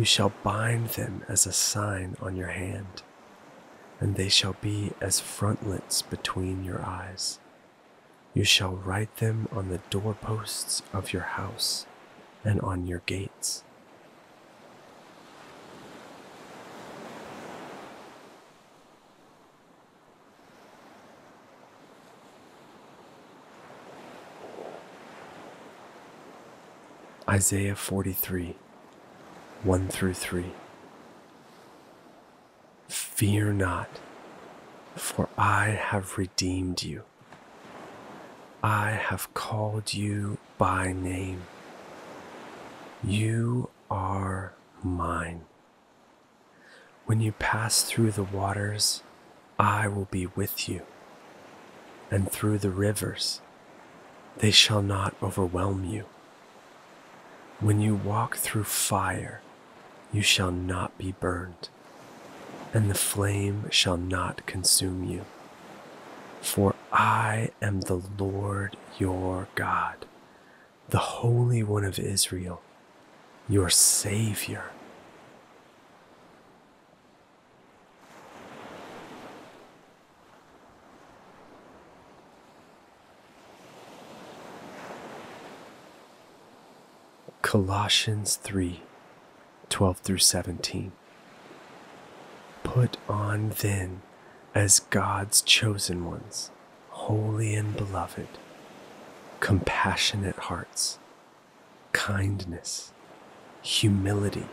You shall bind them as a sign on your hand, and they shall be as frontlets between your eyes. You shall write them on the doorposts of your house and on your gates. Isaiah 43 1 through 3. Fear not, for I have redeemed you. I have called you by name. You are mine. When you pass through the waters, I will be with you, and through the rivers, they shall not overwhelm you. When you walk through fire, you shall not be burned, and the flame shall not consume you. For I am the Lord your God, the Holy One of Israel, your Savior. Colossians 3 12 through 17. Put on then as God's chosen ones, holy and beloved, compassionate hearts, kindness, humility,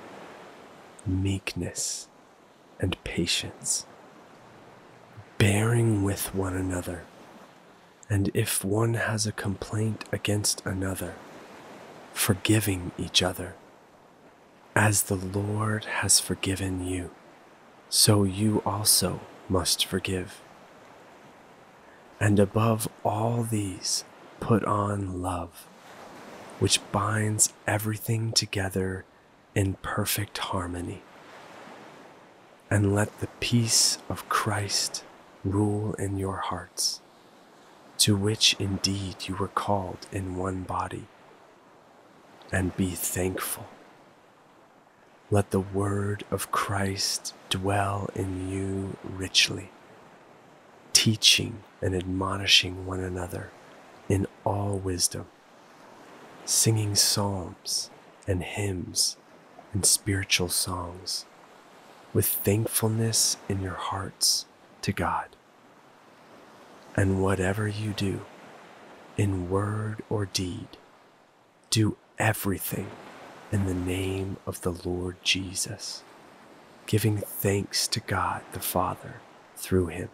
meekness, and patience, bearing with one another, and if one has a complaint against another, forgiving each other, as the Lord has forgiven you, so you also must forgive. And above all these, put on love, which binds everything together in perfect harmony. And let the peace of Christ rule in your hearts, to which indeed you were called in one body, and be thankful. Let the word of Christ dwell in you richly, teaching and admonishing one another in all wisdom, singing psalms and hymns and spiritual songs with thankfulness in your hearts to God. And whatever you do, in word or deed, do everything in the name of the Lord Jesus, giving thanks to God the Father through him.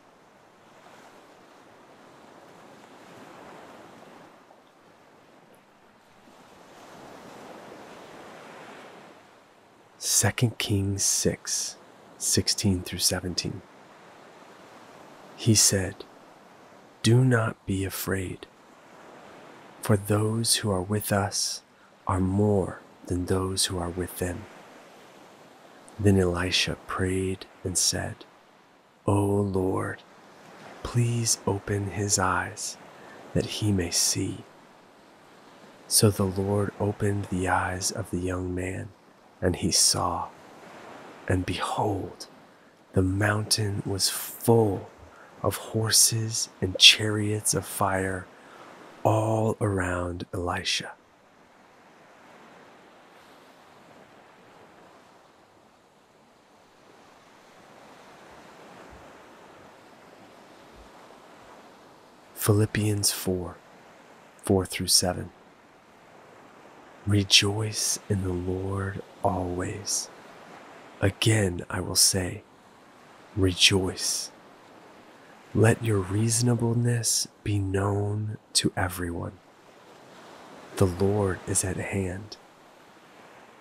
Second Kings 6, 16 through 17. He said, Do not be afraid, for those who are with us are more than those who are with them. Then Elisha prayed and said, O Lord, please open his eyes that he may see. So the Lord opened the eyes of the young man, and he saw. And behold, the mountain was full of horses and chariots of fire all around Elisha. Philippians 4 4 through 7. Rejoice in the Lord always. Again, I will say, rejoice. Let your reasonableness be known to everyone. The Lord is at hand.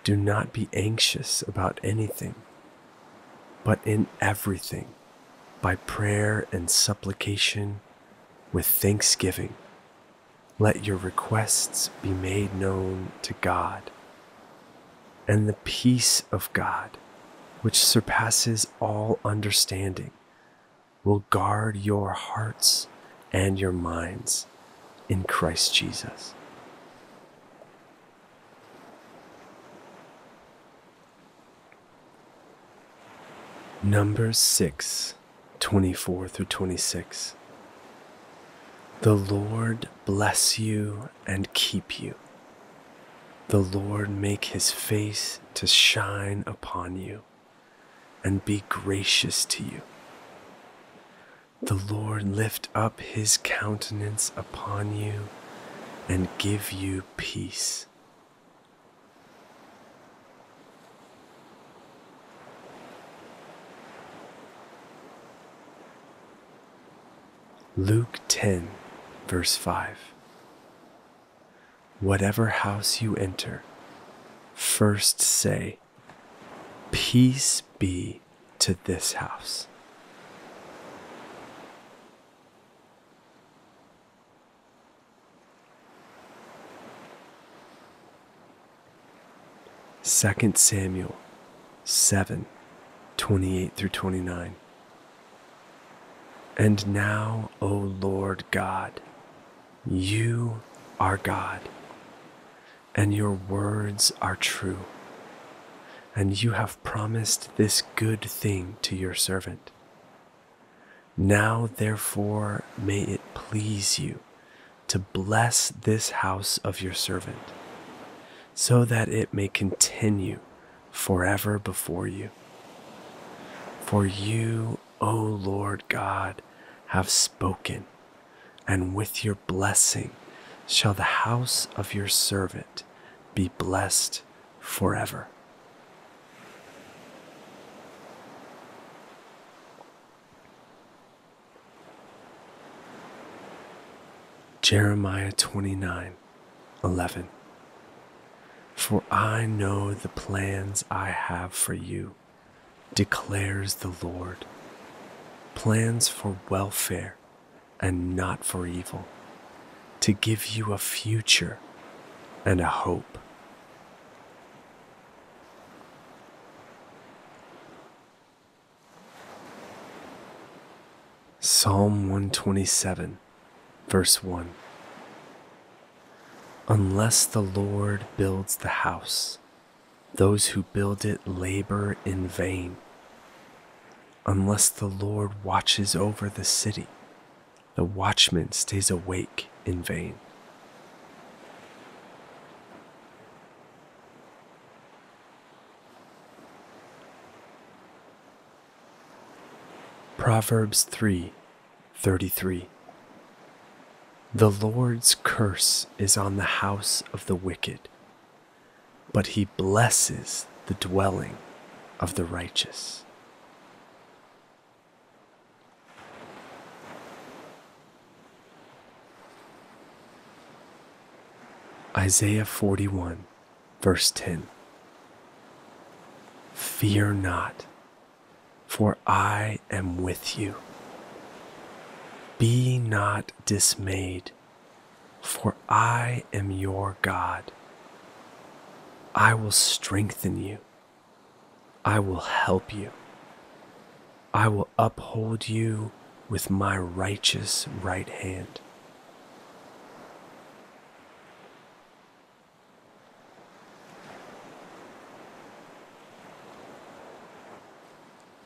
Do not be anxious about anything, but in everything, by prayer and supplication with thanksgiving. let your requests be made known to God. And the peace of God, which surpasses all understanding, will guard your hearts and your minds in Christ Jesus. Numbers 6 24 through 26. The Lord bless you and keep you. The Lord make his face to shine upon you and be gracious to you. The Lord lift up his countenance upon you and give you peace. Luke 10, verse 5. Whatever house you enter, first say, Peace be to this house. Second Samuel 7 28 through 29. And now, O Lord God, you are God, and your words are true, and you have promised this good thing to your servant. Now, therefore, may it please you to bless this house of your servant, so that it may continue forever before you. For you O Lord God, have spoken, and with your blessing shall the house of your servant be blessed forever. Jeremiah 29 11. For I know the plans I have for you, declares the Lord plans for welfare and not for evil, to give you a future and a hope. Psalm 127, verse 1 Unless the Lord builds the house, those who build it labor in vain unless the Lord watches over the city. The watchman stays awake in vain. Proverbs 3:33 The Lord's curse is on the house of the wicked, but he blesses the dwelling of the righteous. Isaiah 41, verse 10. Fear not, for I am with you. Be not dismayed, for I am your God. I will strengthen you. I will help you. I will uphold you with my righteous right hand.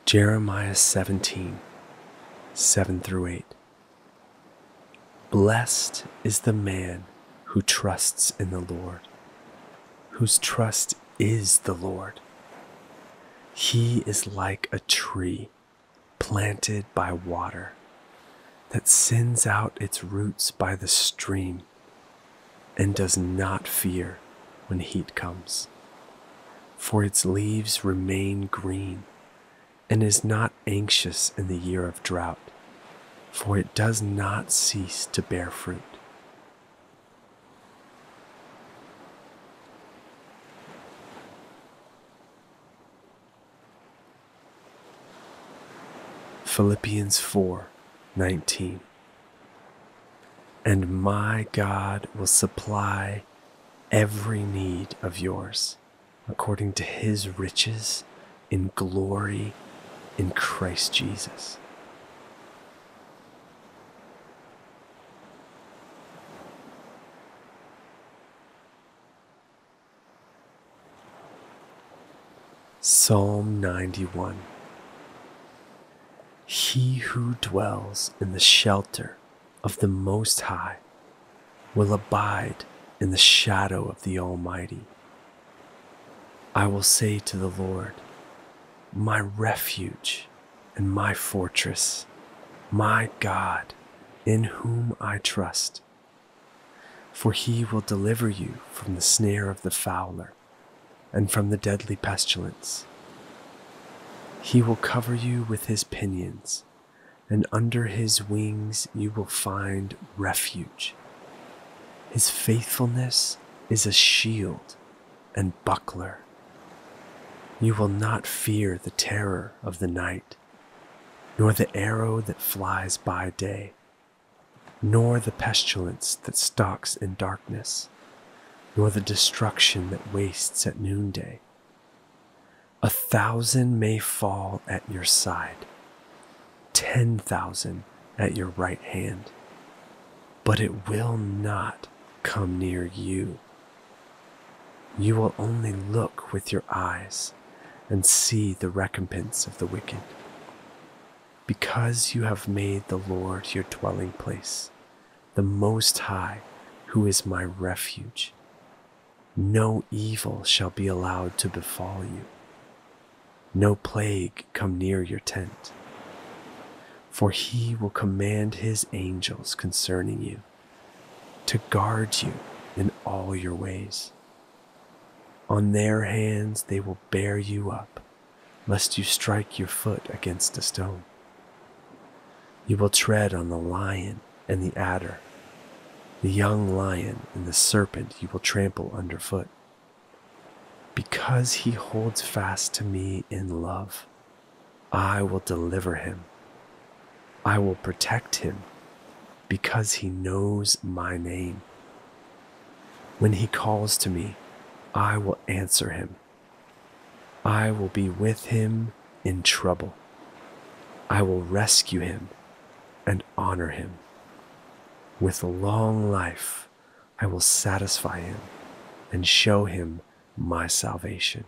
Jeremiah 17, 7 through 8. Blessed is the man who trusts in the Lord, whose trust is the Lord. He is like a tree planted by water that sends out its roots by the stream and does not fear when heat comes, for its leaves remain green and is not anxious in the year of drought, for it does not cease to bear fruit. Philippians 4 19. and my God will supply every need of yours according to his riches in glory in Christ Jesus. Psalm 91 He who dwells in the shelter of the Most High will abide in the shadow of the Almighty. I will say to the Lord, My refuge and my fortress, my God, in whom I trust. For he will deliver you from the snare of the fowler and from the deadly pestilence. He will cover you with his pinions, and under his wings you will find refuge. His faithfulness is a shield and buckler. You will not fear the terror of the night, nor the arrow that flies by day, nor the pestilence that stalks in darkness nor the destruction that wastes at noonday. A thousand may fall at your side, ten thousand at your right hand, but it will not come near you. You will only look with your eyes and see the recompense of the wicked. Because you have made the Lord your dwelling place, the Most High, who is my refuge no evil shall be allowed to befall you, no plague come near your tent. For he will command his angels concerning you to guard you in all your ways. On their hands they will bear you up, lest you strike your foot against a stone. You will tread on the lion and the adder the young lion and the serpent you will trample underfoot. Because he holds fast to me in love, I will deliver him. I will protect him because he knows my name. When he calls to me, I will answer him. I will be with him in trouble. I will rescue him and honor him. With a long life, I will satisfy him and show him my salvation.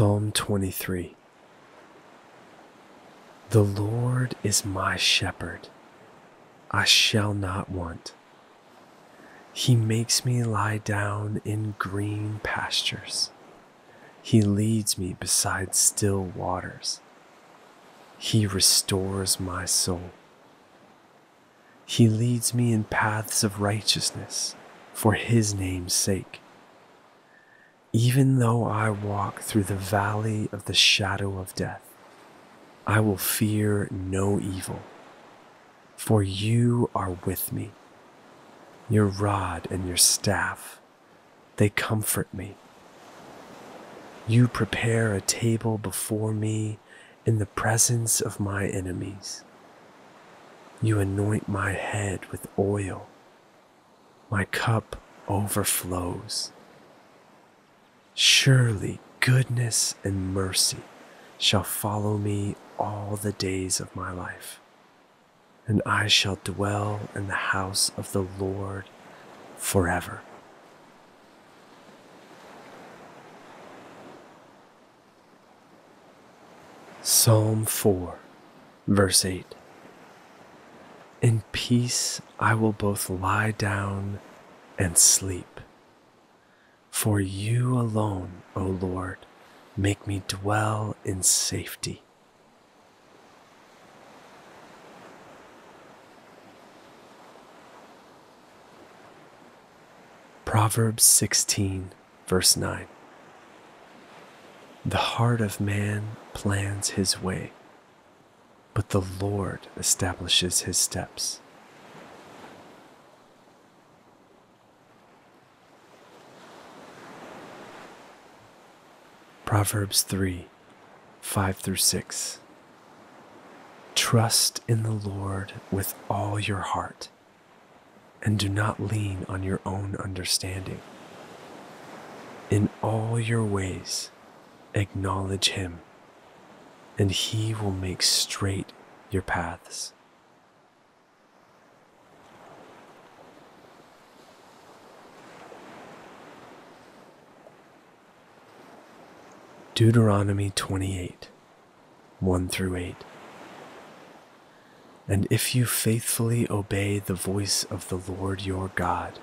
Psalm 23 The Lord is my shepherd, I shall not want. He makes me lie down in green pastures. He leads me beside still waters. He restores my soul. He leads me in paths of righteousness for his name's sake. Even though I walk through the valley of the shadow of death, I will fear no evil, for you are with me your rod and your staff, they comfort me. You prepare a table before me in the presence of my enemies. You anoint my head with oil. My cup overflows. Surely goodness and mercy shall follow me all the days of my life and I shall dwell in the house of the Lord forever. Psalm 4, verse 8 In peace I will both lie down and sleep. For you alone, O Lord, make me dwell in safety. Proverbs 16, verse 9. The heart of man plans his way, but the Lord establishes his steps. Proverbs 3 5 through 6. Trust in the Lord with all your heart, and do not lean on your own understanding. In all your ways, acknowledge Him, and He will make straight your paths. Deuteronomy 28 1 through 8. And if you faithfully obey the voice of the Lord your God,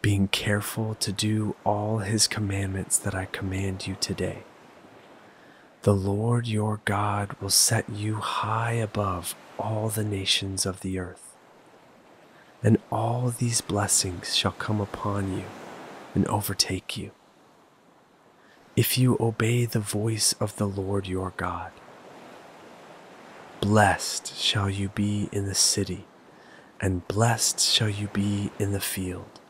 being careful to do all his commandments that I command you today, the Lord your God will set you high above all the nations of the earth. And all these blessings shall come upon you and overtake you if you obey the voice of the Lord your God. Blessed shall you be in the city, and blessed shall you be in the field.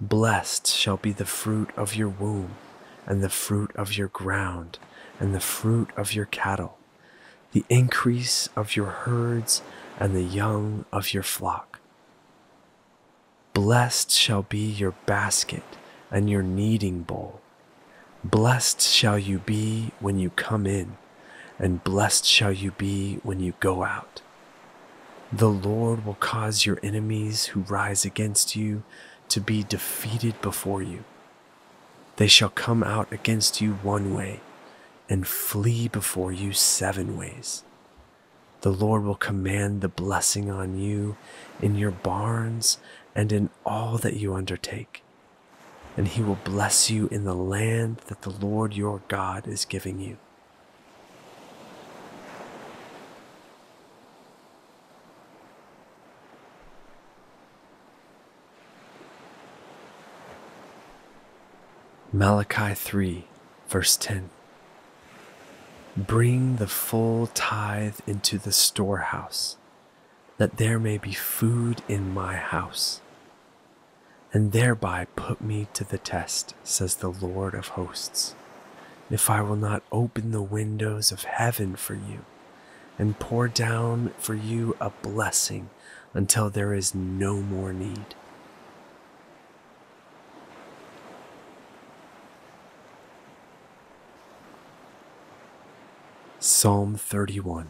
Blessed shall be the fruit of your womb, and the fruit of your ground, and the fruit of your cattle, the increase of your herds, and the young of your flock. Blessed shall be your basket and your kneading bowl. Blessed shall you be when you come in, and blessed shall you be when you go out. The Lord will cause your enemies who rise against you to be defeated before you. They shall come out against you one way and flee before you seven ways. The Lord will command the blessing on you in your barns and in all that you undertake and he will bless you in the land that the Lord your God is giving you. Malachi 3, verse 10. Bring the full tithe into the storehouse, that there may be food in my house and thereby put me to the test, says the Lord of hosts, if I will not open the windows of heaven for you and pour down for you a blessing until there is no more need. Psalm 31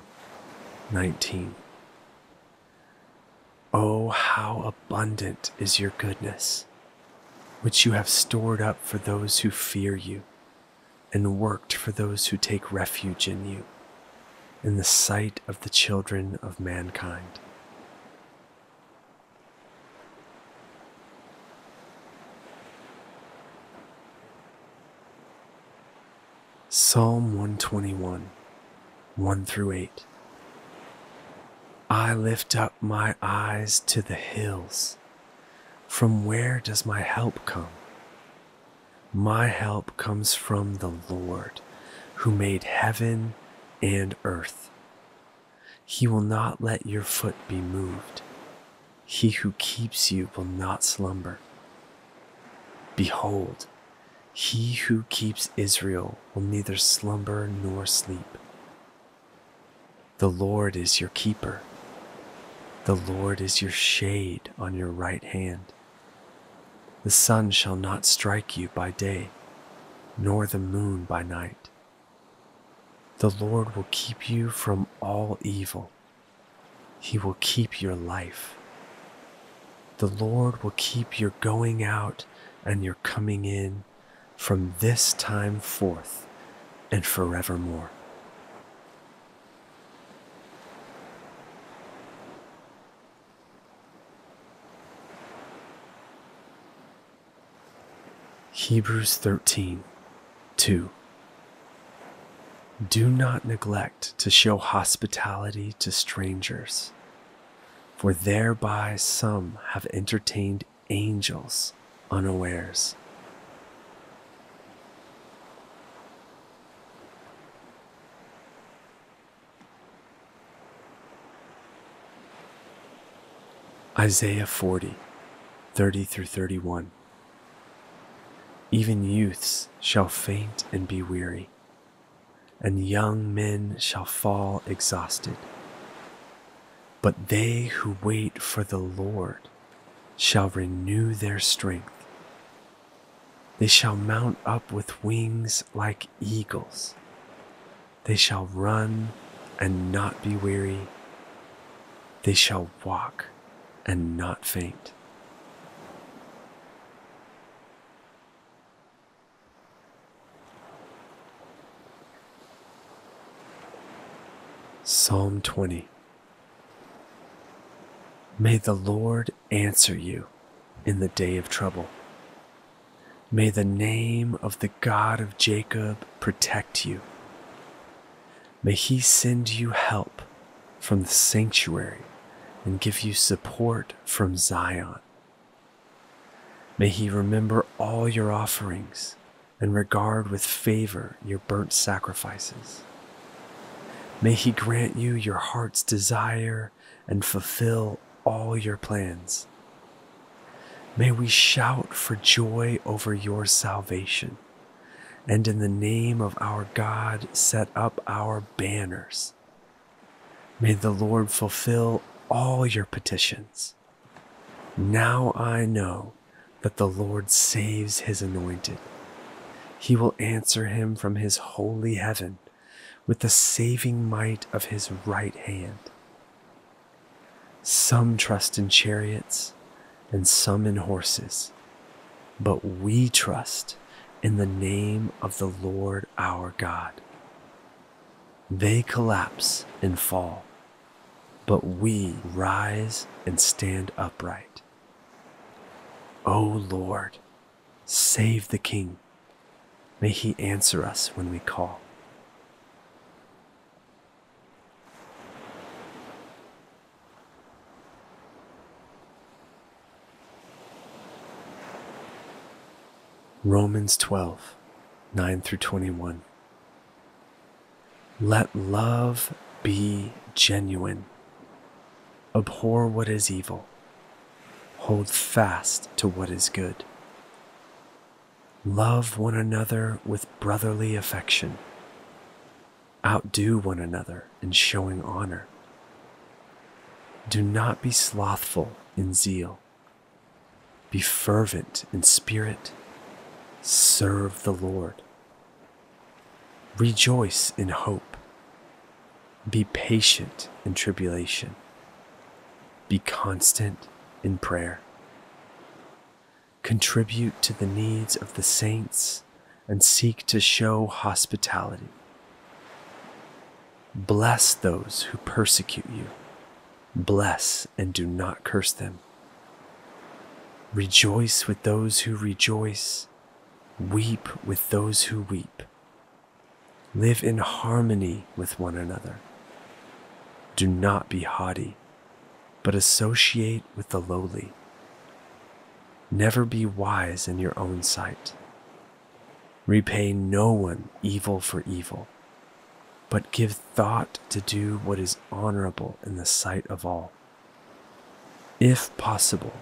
19 Oh, how abundant is your goodness, which you have stored up for those who fear you, and worked for those who take refuge in you, in the sight of the children of mankind. Psalm 121, 1 through 8. I lift up my eyes to the hills. From where does my help come? My help comes from the Lord, who made heaven and earth. He will not let your foot be moved. He who keeps you will not slumber. Behold, he who keeps Israel will neither slumber nor sleep. The Lord is your keeper. The Lord is your shade on your right hand. The sun shall not strike you by day, nor the moon by night. The Lord will keep you from all evil. He will keep your life. The Lord will keep your going out and your coming in from this time forth and forevermore. Hebrews 13 2. Do not neglect to show hospitality to strangers, for thereby some have entertained angels unawares. Isaiah 40 30 through 31. Even youths shall faint and be weary, and young men shall fall exhausted. But they who wait for the Lord shall renew their strength. They shall mount up with wings like eagles. They shall run and not be weary. They shall walk and not faint. Psalm 20 May the Lord answer you in the day of trouble. May the name of the God of Jacob protect you. May he send you help from the sanctuary and give you support from Zion. May he remember all your offerings and regard with favor your burnt sacrifices. May He grant you your heart's desire and fulfill all your plans. May we shout for joy over your salvation, and in the name of our God set up our banners. May the Lord fulfill all your petitions. Now I know that the Lord saves his anointed. He will answer him from his holy heaven with the saving might of his right hand. Some trust in chariots and some in horses, but we trust in the name of the Lord our God. They collapse and fall, but we rise and stand upright. O Lord, save the King. May he answer us when we call. Romans 12, 9 through 21. Let love be genuine. Abhor what is evil. Hold fast to what is good. Love one another with brotherly affection. Outdo one another in showing honor. Do not be slothful in zeal. Be fervent in spirit Serve the Lord. Rejoice in hope. Be patient in tribulation. Be constant in prayer. Contribute to the needs of the saints and seek to show hospitality. Bless those who persecute you. Bless and do not curse them. Rejoice with those who rejoice Weep with those who weep. Live in harmony with one another. Do not be haughty, but associate with the lowly. Never be wise in your own sight. Repay no one evil for evil, but give thought to do what is honorable in the sight of all. If possible,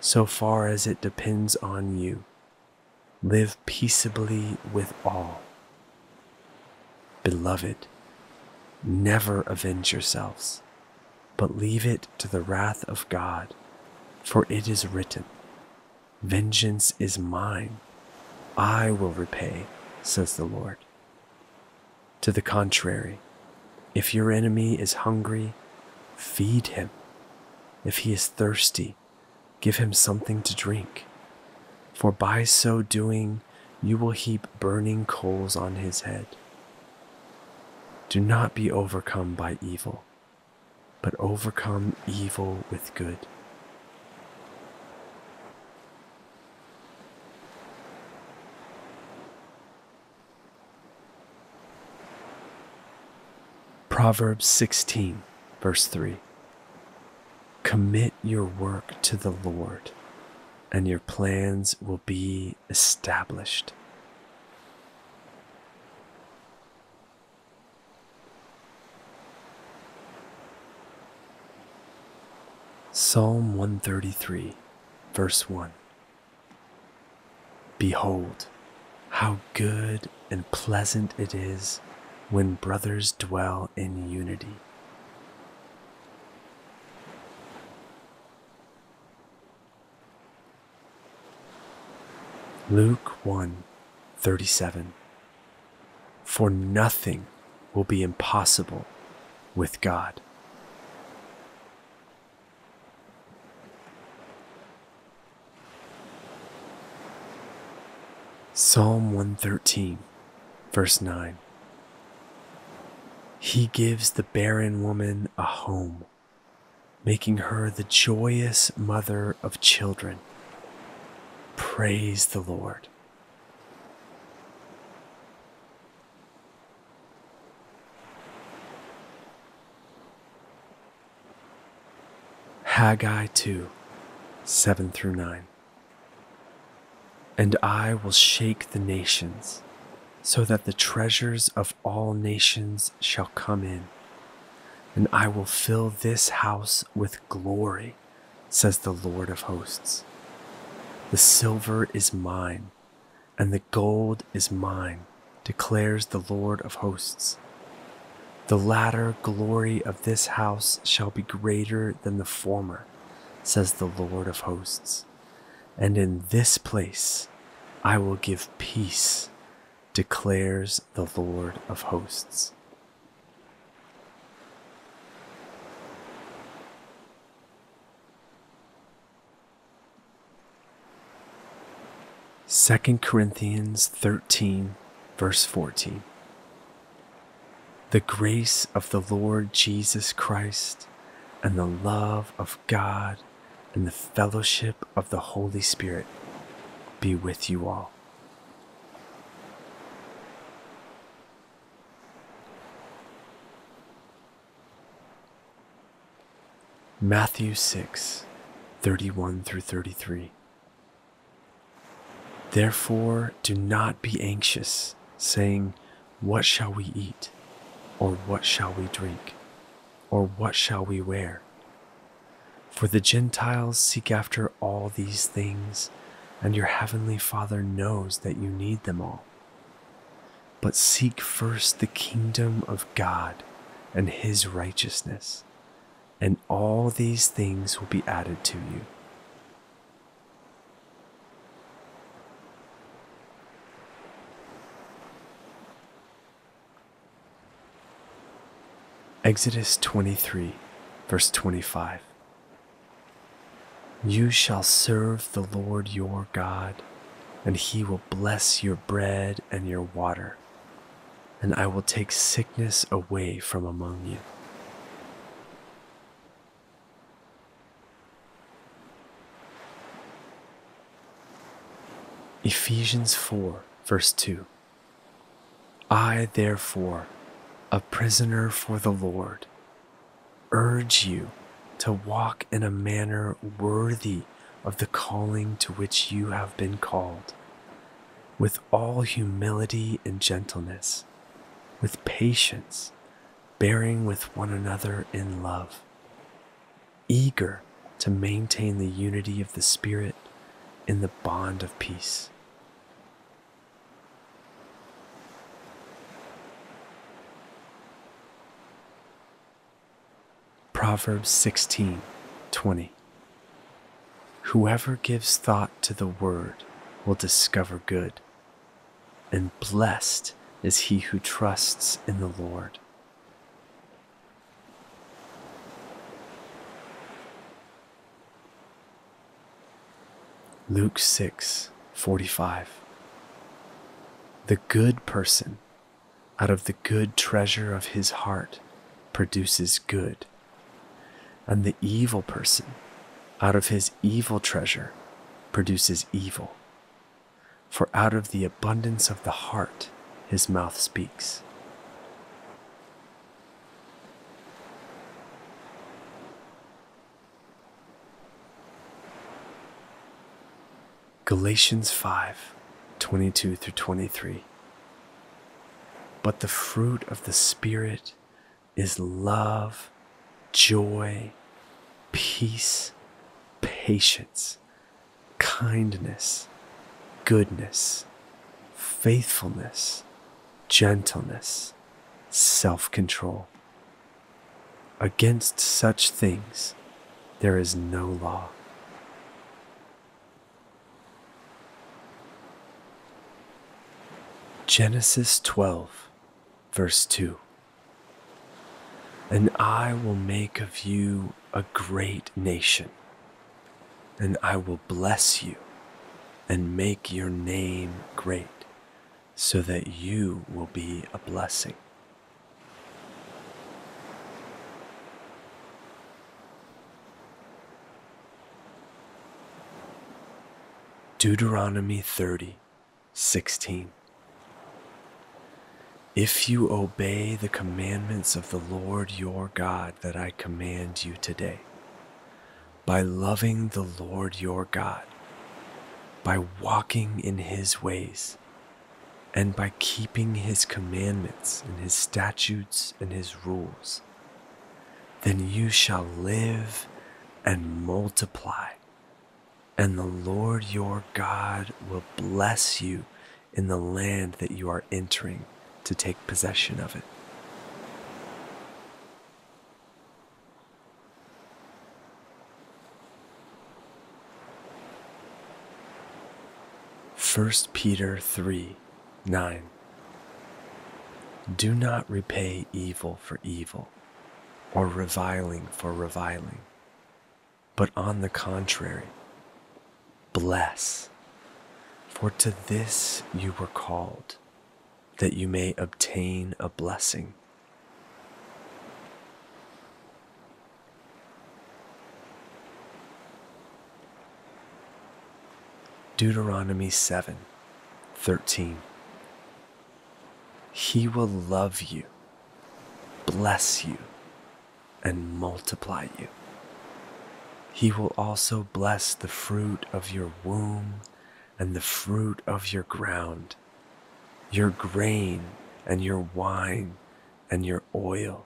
so far as it depends on you Live peaceably with all. Beloved, never avenge yourselves, but leave it to the wrath of God, for it is written, Vengeance is mine, I will repay, says the Lord. To the contrary, if your enemy is hungry, feed him. If he is thirsty, give him something to drink for by so doing you will heap burning coals on his head. Do not be overcome by evil, but overcome evil with good. Proverbs 16, verse 3 Commit your work to the Lord and your plans will be established. Psalm 133, verse 1 Behold, how good and pleasant it is when brothers dwell in unity. Luke 1 37. For nothing will be impossible with God. Psalm 113, verse 9. He gives the barren woman a home, making her the joyous mother of children. Praise the Lord. Haggai 2 7 through 9. And I will shake the nations, so that the treasures of all nations shall come in. And I will fill this house with glory, says the Lord of hosts. The silver is mine, and the gold is mine, declares the Lord of hosts. The latter glory of this house shall be greater than the former, says the Lord of hosts. And in this place I will give peace, declares the Lord of hosts. Second Corinthians 13, verse 14. The grace of the Lord Jesus Christ and the love of God and the fellowship of the Holy Spirit be with you all. Matthew 6, 31 through 33. Therefore, do not be anxious, saying, What shall we eat? Or what shall we drink? Or what shall we wear? For the Gentiles seek after all these things, and your heavenly Father knows that you need them all. But seek first the kingdom of God and his righteousness, and all these things will be added to you. Exodus 23, verse 25. You shall serve the Lord your God, and he will bless your bread and your water, and I will take sickness away from among you. Ephesians 4, verse 2. I, therefore, a prisoner for the Lord, urge you to walk in a manner worthy of the calling to which you have been called, with all humility and gentleness, with patience, bearing with one another in love, eager to maintain the unity of the Spirit in the bond of peace. Proverbs 16 20. Whoever gives thought to the word will discover good, and blessed is he who trusts in the Lord. Luke 6 45. The good person out of the good treasure of his heart produces good and the evil person, out of his evil treasure, produces evil. For out of the abundance of the heart, his mouth speaks. Galatians 5 22 through 23. But the fruit of the Spirit is love joy, peace, patience, kindness, goodness, faithfulness, gentleness, self control. Against such things there is no law. Genesis 12, verse 2. And I will make of you a great nation, and I will bless you and make your name great, so that you will be a blessing. Deuteronomy 30, 16. If you obey the commandments of the Lord your God that I command you today, by loving the Lord your God, by walking in his ways, and by keeping his commandments and his statutes and his rules, then you shall live and multiply, and the Lord your God will bless you in the land that you are entering to take possession of it. First Peter 3 9 Do not repay evil for evil or reviling for reviling, but on the contrary, bless, for to this you were called that you may obtain a blessing. Deuteronomy 7 13. He will love you, bless you, and multiply you. He will also bless the fruit of your womb and the fruit of your ground your grain and your wine and your oil,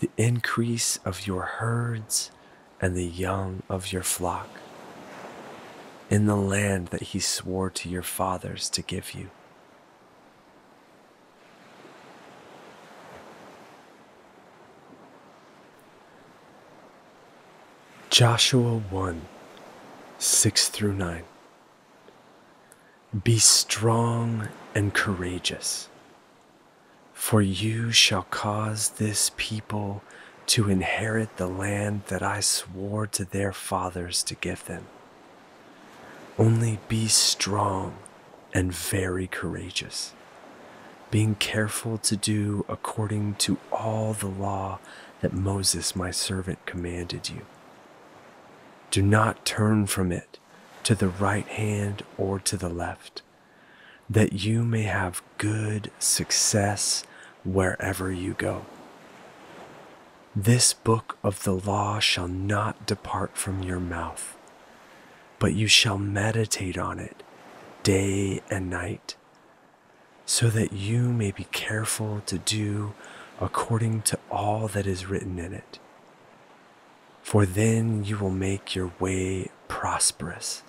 the increase of your herds and the young of your flock, in the land that he swore to your fathers to give you. Joshua 1 6 through 9. Be strong and courageous, for you shall cause this people to inherit the land that I swore to their fathers to give them. Only be strong and very courageous, being careful to do according to all the law that Moses my servant commanded you. Do not turn from it to the right hand or to the left, that you may have good success wherever you go. This book of the law shall not depart from your mouth, but you shall meditate on it day and night, so that you may be careful to do according to all that is written in it. For then you will make your way prosperous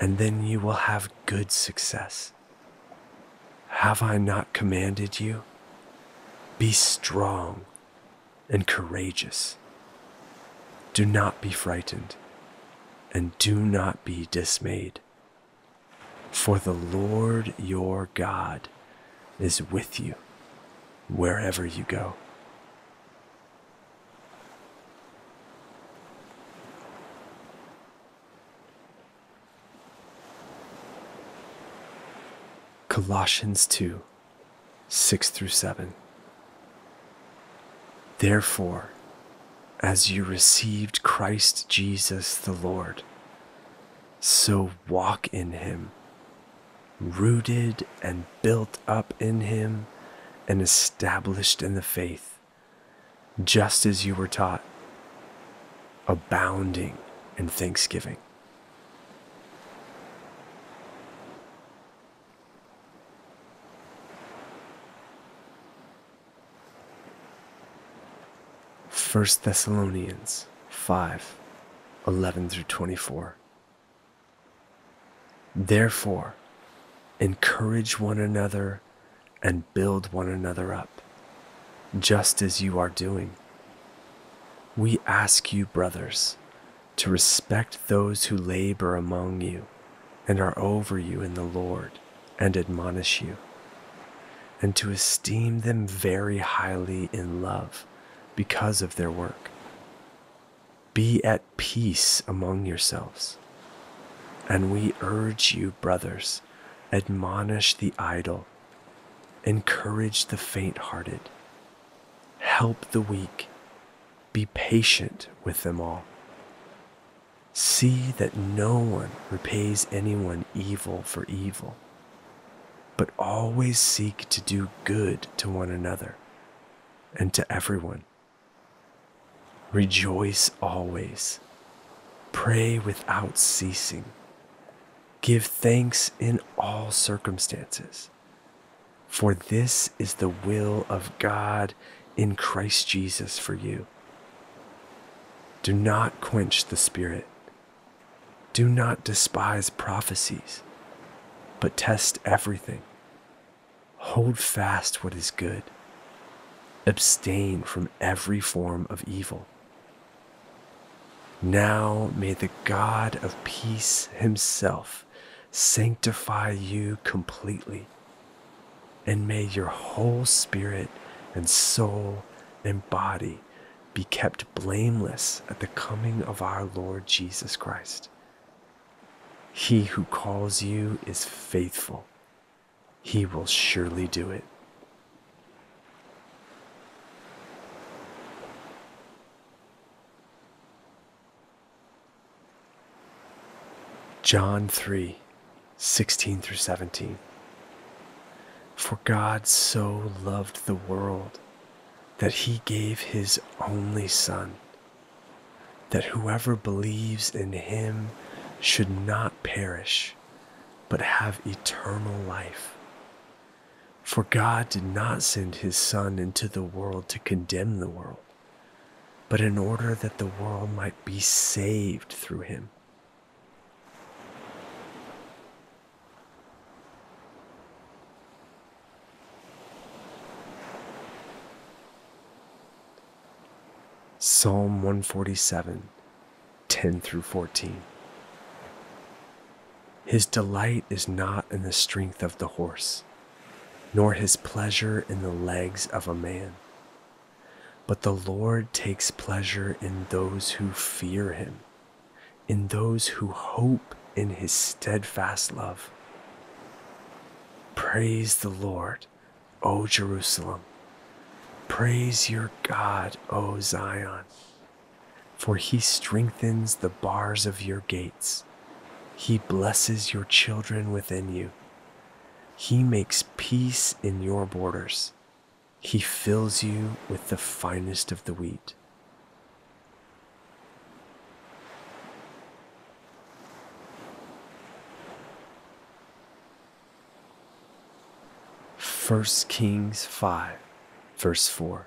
and then you will have good success. Have I not commanded you? Be strong and courageous. Do not be frightened, and do not be dismayed. For the Lord your God is with you wherever you go. Colossians 2 6 through 7. Therefore, as you received Christ Jesus the Lord, so walk in him, rooted and built up in him and established in the faith, just as you were taught, abounding in thanksgiving. 1 Thessalonians 5 11 through 24. Therefore, encourage one another and build one another up, just as you are doing. We ask you, brothers, to respect those who labor among you and are over you in the Lord and admonish you, and to esteem them very highly in love because of their work. Be at peace among yourselves. And we urge you, brothers, admonish the idle, encourage the faint hearted, help the weak, be patient with them all. See that no one repays anyone evil for evil, but always seek to do good to one another and to everyone. Rejoice always, pray without ceasing, give thanks in all circumstances, for this is the will of God in Christ Jesus for you. Do not quench the Spirit do not despise prophecies, but test everything. Hold fast what is good. Abstain from every form of evil. Now may the God of peace himself sanctify you completely, and may your whole spirit and soul and body be kept blameless at the coming of our Lord Jesus Christ. He who calls you is faithful. He will surely do it. John 3 16 through 17. For God so loved the world that he gave his only Son, that whoever believes in him should not perish, but have eternal life. For God did not send his Son into the world to condemn the world, but in order that the world might be saved through him. Psalm 147, 10 through 14. His delight is not in the strength of the horse, nor his pleasure in the legs of a man. But the Lord takes pleasure in those who fear him, in those who hope in his steadfast love. Praise the Lord, O Jerusalem. Praise your God, O Zion, for he strengthens the bars of your gates. He blesses your children within you. He makes peace in your borders. He fills you with the finest of the wheat. First Kings 5, verse 4.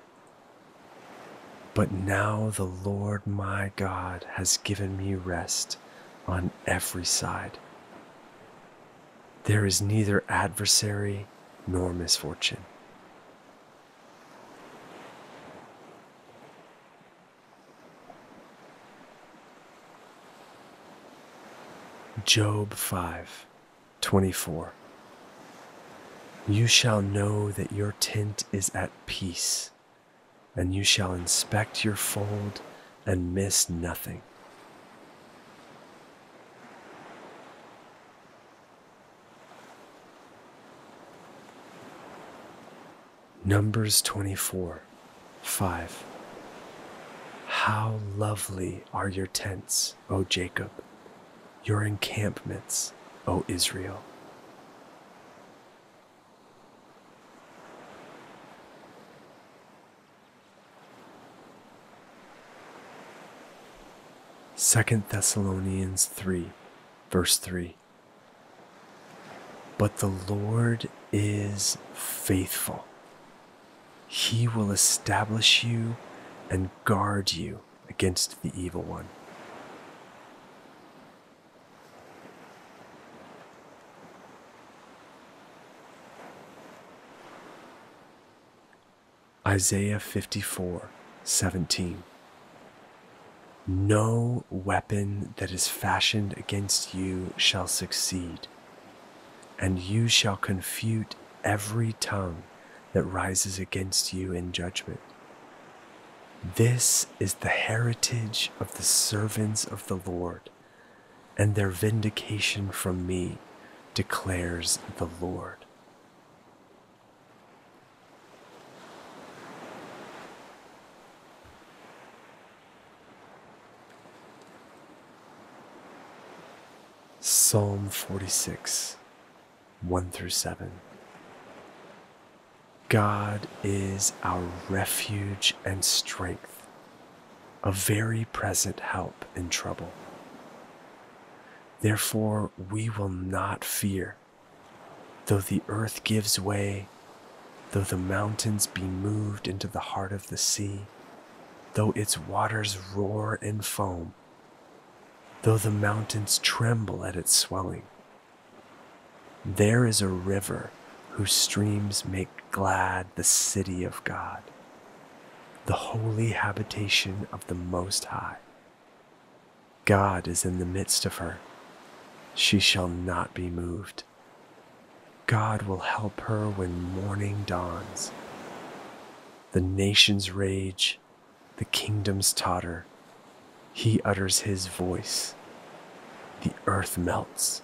But now the Lord my God has given me rest on every side. There is neither adversary nor misfortune. Job 5 24. You shall know that your tent is at peace, and you shall inspect your fold and miss nothing. Numbers 24 5. How lovely are your tents, O Jacob, your encampments, O Israel. 2 Thessalonians 3, verse 3. But the Lord is faithful. He will establish you and guard you against the evil one. Isaiah 54 17. No weapon that is fashioned against you shall succeed, and you shall confute every tongue that rises against you in judgment. This is the heritage of the servants of the Lord, and their vindication from me, declares the Lord. Psalm 46, 1 through 7. God is our refuge and strength, a very present help in trouble. Therefore, we will not fear, though the earth gives way, though the mountains be moved into the heart of the sea, though its waters roar and foam, though the mountains tremble at its swelling. There is a river whose streams make glad the city of God, the holy habitation of the Most High. God is in the midst of her. She shall not be moved. God will help her when morning dawns. The nations rage, the kingdoms totter. He utters his voice. The earth melts.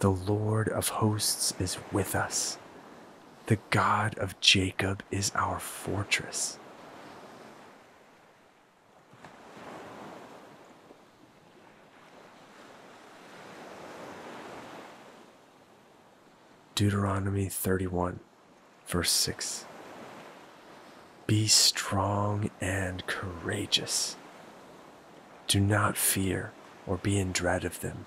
The Lord of hosts is with us. The God of Jacob is our fortress. Deuteronomy 31, verse 6. Be strong and courageous. Do not fear or be in dread of them,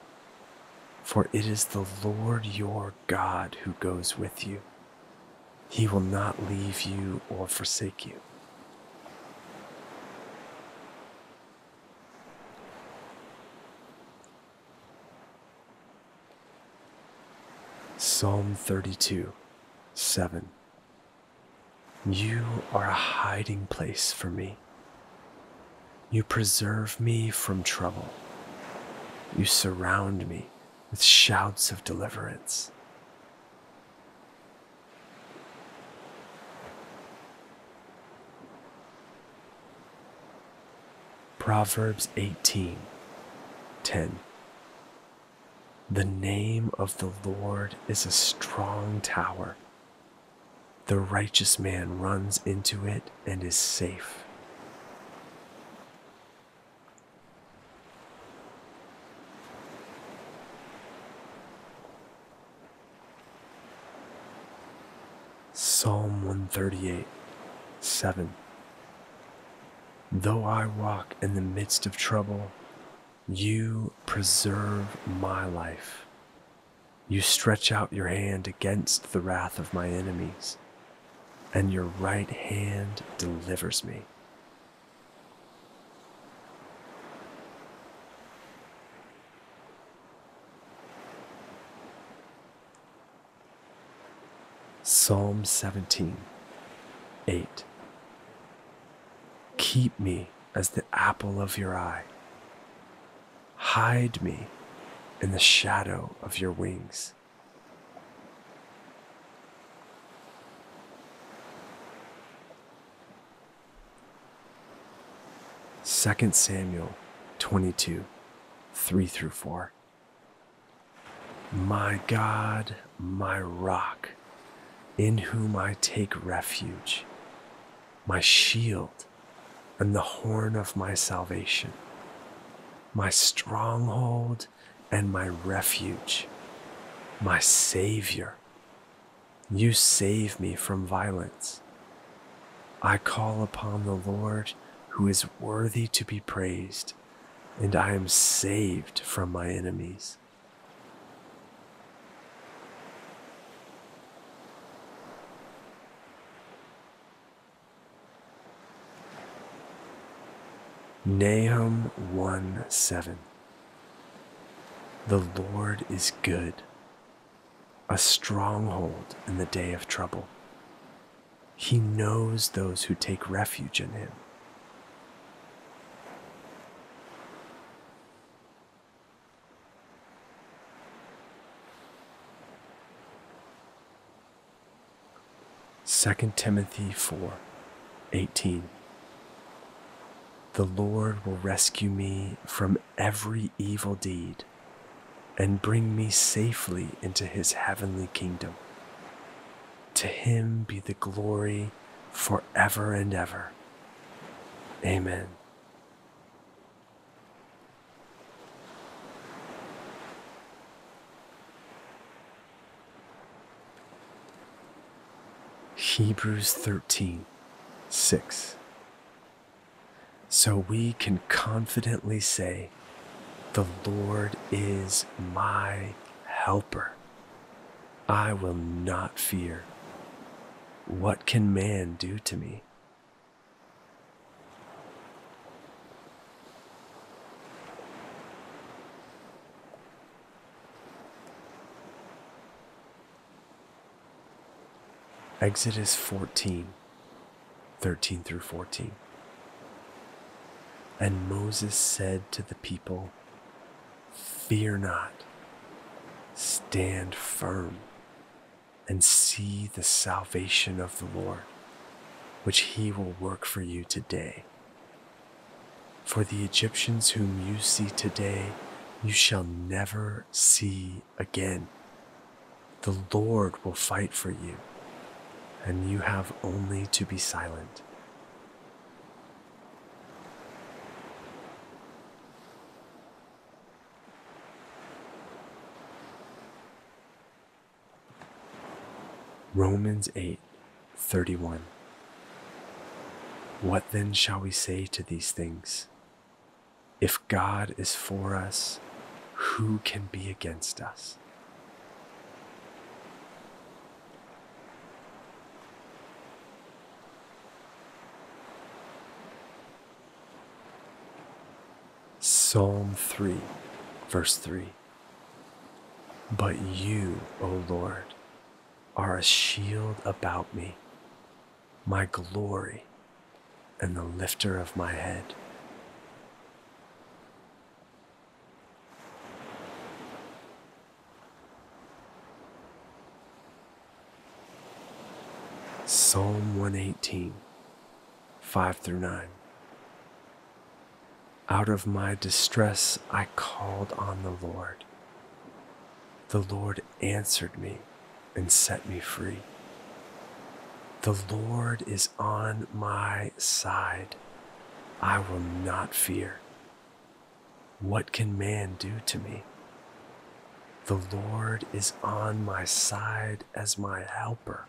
for it is the Lord your God who goes with you. He will not leave you or forsake you. Psalm 32 7 You are a hiding place for me. You preserve me from trouble. You surround me with shouts of deliverance. Proverbs 18 10. The name of the Lord is a strong tower. The righteous man runs into it and is safe. Psalm 138 7 Though I walk in the midst of trouble, you preserve my life. You stretch out your hand against the wrath of my enemies, and your right hand delivers me. Psalm 17 8 Keep me as the apple of your eye. Hide me in the shadow of your wings. Second Samuel 22 3 through 4. My God, my rock, in whom I take refuge, my shield and the horn of my salvation, my stronghold and my refuge, my Savior. You save me from violence. I call upon the Lord who is worthy to be praised, and I am saved from my enemies. Nahum 1 7. The Lord is good, a stronghold in the day of trouble. He knows those who take refuge in him. Second Timothy four eighteen. 18. The Lord will rescue me from every evil deed and bring me safely into his heavenly kingdom. To him be the glory forever and ever. Amen. Hebrews 13 6. So we can confidently say, The Lord is my helper. I will not fear. What can man do to me? Exodus 14 13 through 14. And Moses said to the people, Fear not, stand firm, and see the salvation of the Lord, which he will work for you today. For the Egyptians whom you see today, you shall never see again. The Lord will fight for you and you have only to be silent. Romans 8 31. What then shall we say to these things? If God is for us, who can be against us? Psalm 3, verse 3. But you, O Lord, are a shield about me, my glory, and the lifter of my head. Psalm 118, 5 through 9. Out of my distress, I called on the Lord. The Lord answered me and set me free. The Lord is on my side. I will not fear. What can man do to me? The Lord is on my side as my helper.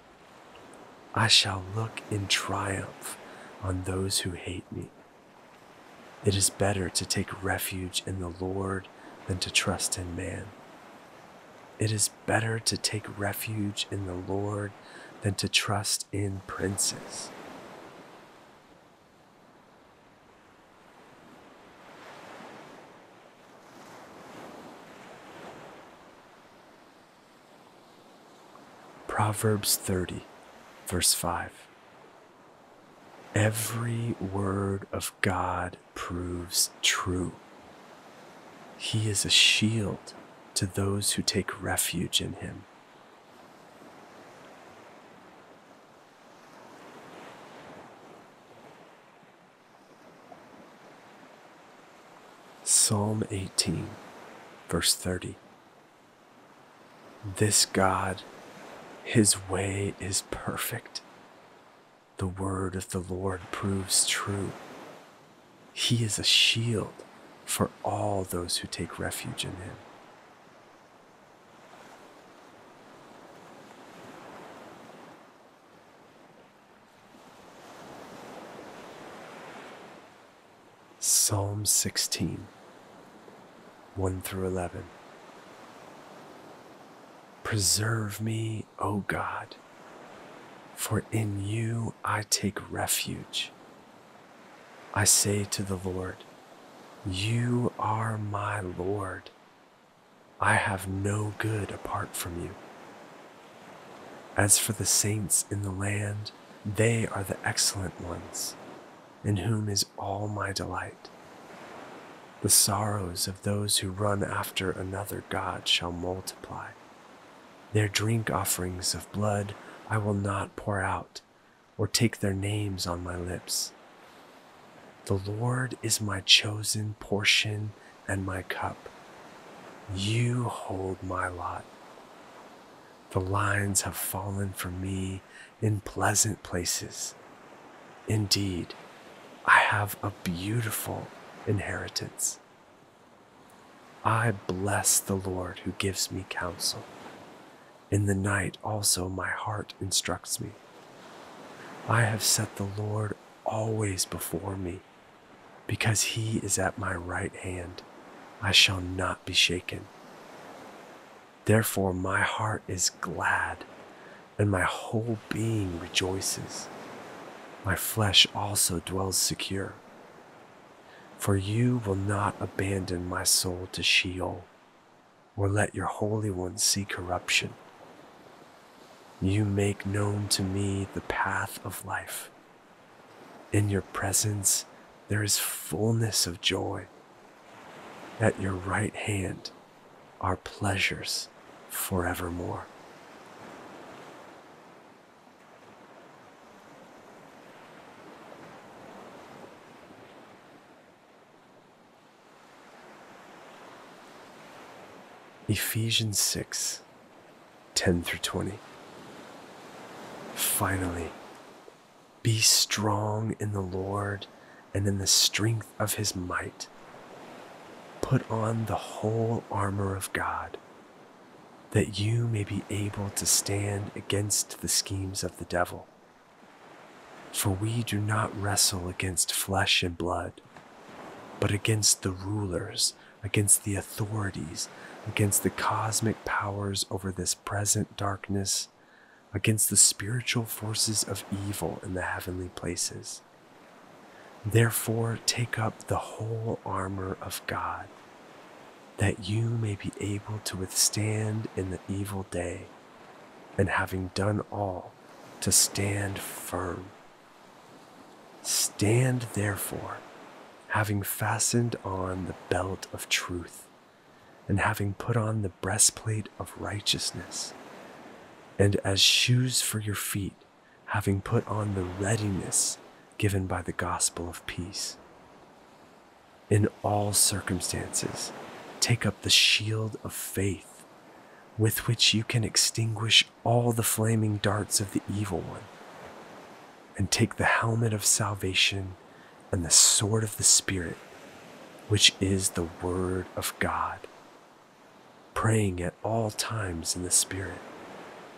I shall look in triumph on those who hate me. It is better to take refuge in the Lord than to trust in man. It is better to take refuge in the Lord than to trust in princes. Proverbs 30, verse 5. Every word of God proves true. He is a shield to those who take refuge in him. Psalm 18, verse 30. This God, his way is perfect the word of the Lord proves true. He is a shield for all those who take refuge in him. Psalm 16, 1 through 11. Preserve me, O God for in you I take refuge. I say to the Lord, You are my Lord. I have no good apart from you. As for the saints in the land, They are the excellent ones, in whom is all my delight. The sorrows of those who run after another God shall multiply. Their drink offerings of blood I will not pour out, or take their names on my lips. The Lord is my chosen portion and my cup. You hold my lot. The lines have fallen for me in pleasant places. Indeed, I have a beautiful inheritance. I bless the Lord who gives me counsel. In the night also my heart instructs me. I have set the Lord always before me. Because he is at my right hand, I shall not be shaken. Therefore, my heart is glad, and my whole being rejoices. My flesh also dwells secure. For you will not abandon my soul to Sheol, or let your Holy One see corruption. You make known to me the path of life. In your presence there is fullness of joy. At your right hand are pleasures forevermore. Ephesians 6 10 through 20. Finally, be strong in the Lord and in the strength of his might. Put on the whole armor of God, that you may be able to stand against the schemes of the devil. For we do not wrestle against flesh and blood, but against the rulers, against the authorities, against the cosmic powers over this present darkness, against the spiritual forces of evil in the heavenly places. Therefore, take up the whole armor of God, that you may be able to withstand in the evil day, and having done all, to stand firm. Stand therefore, having fastened on the belt of truth, and having put on the breastplate of righteousness, and as shoes for your feet, having put on the readiness given by the gospel of peace. In all circumstances, take up the shield of faith with which you can extinguish all the flaming darts of the evil one, and take the helmet of salvation and the sword of the Spirit, which is the Word of God, praying at all times in the Spirit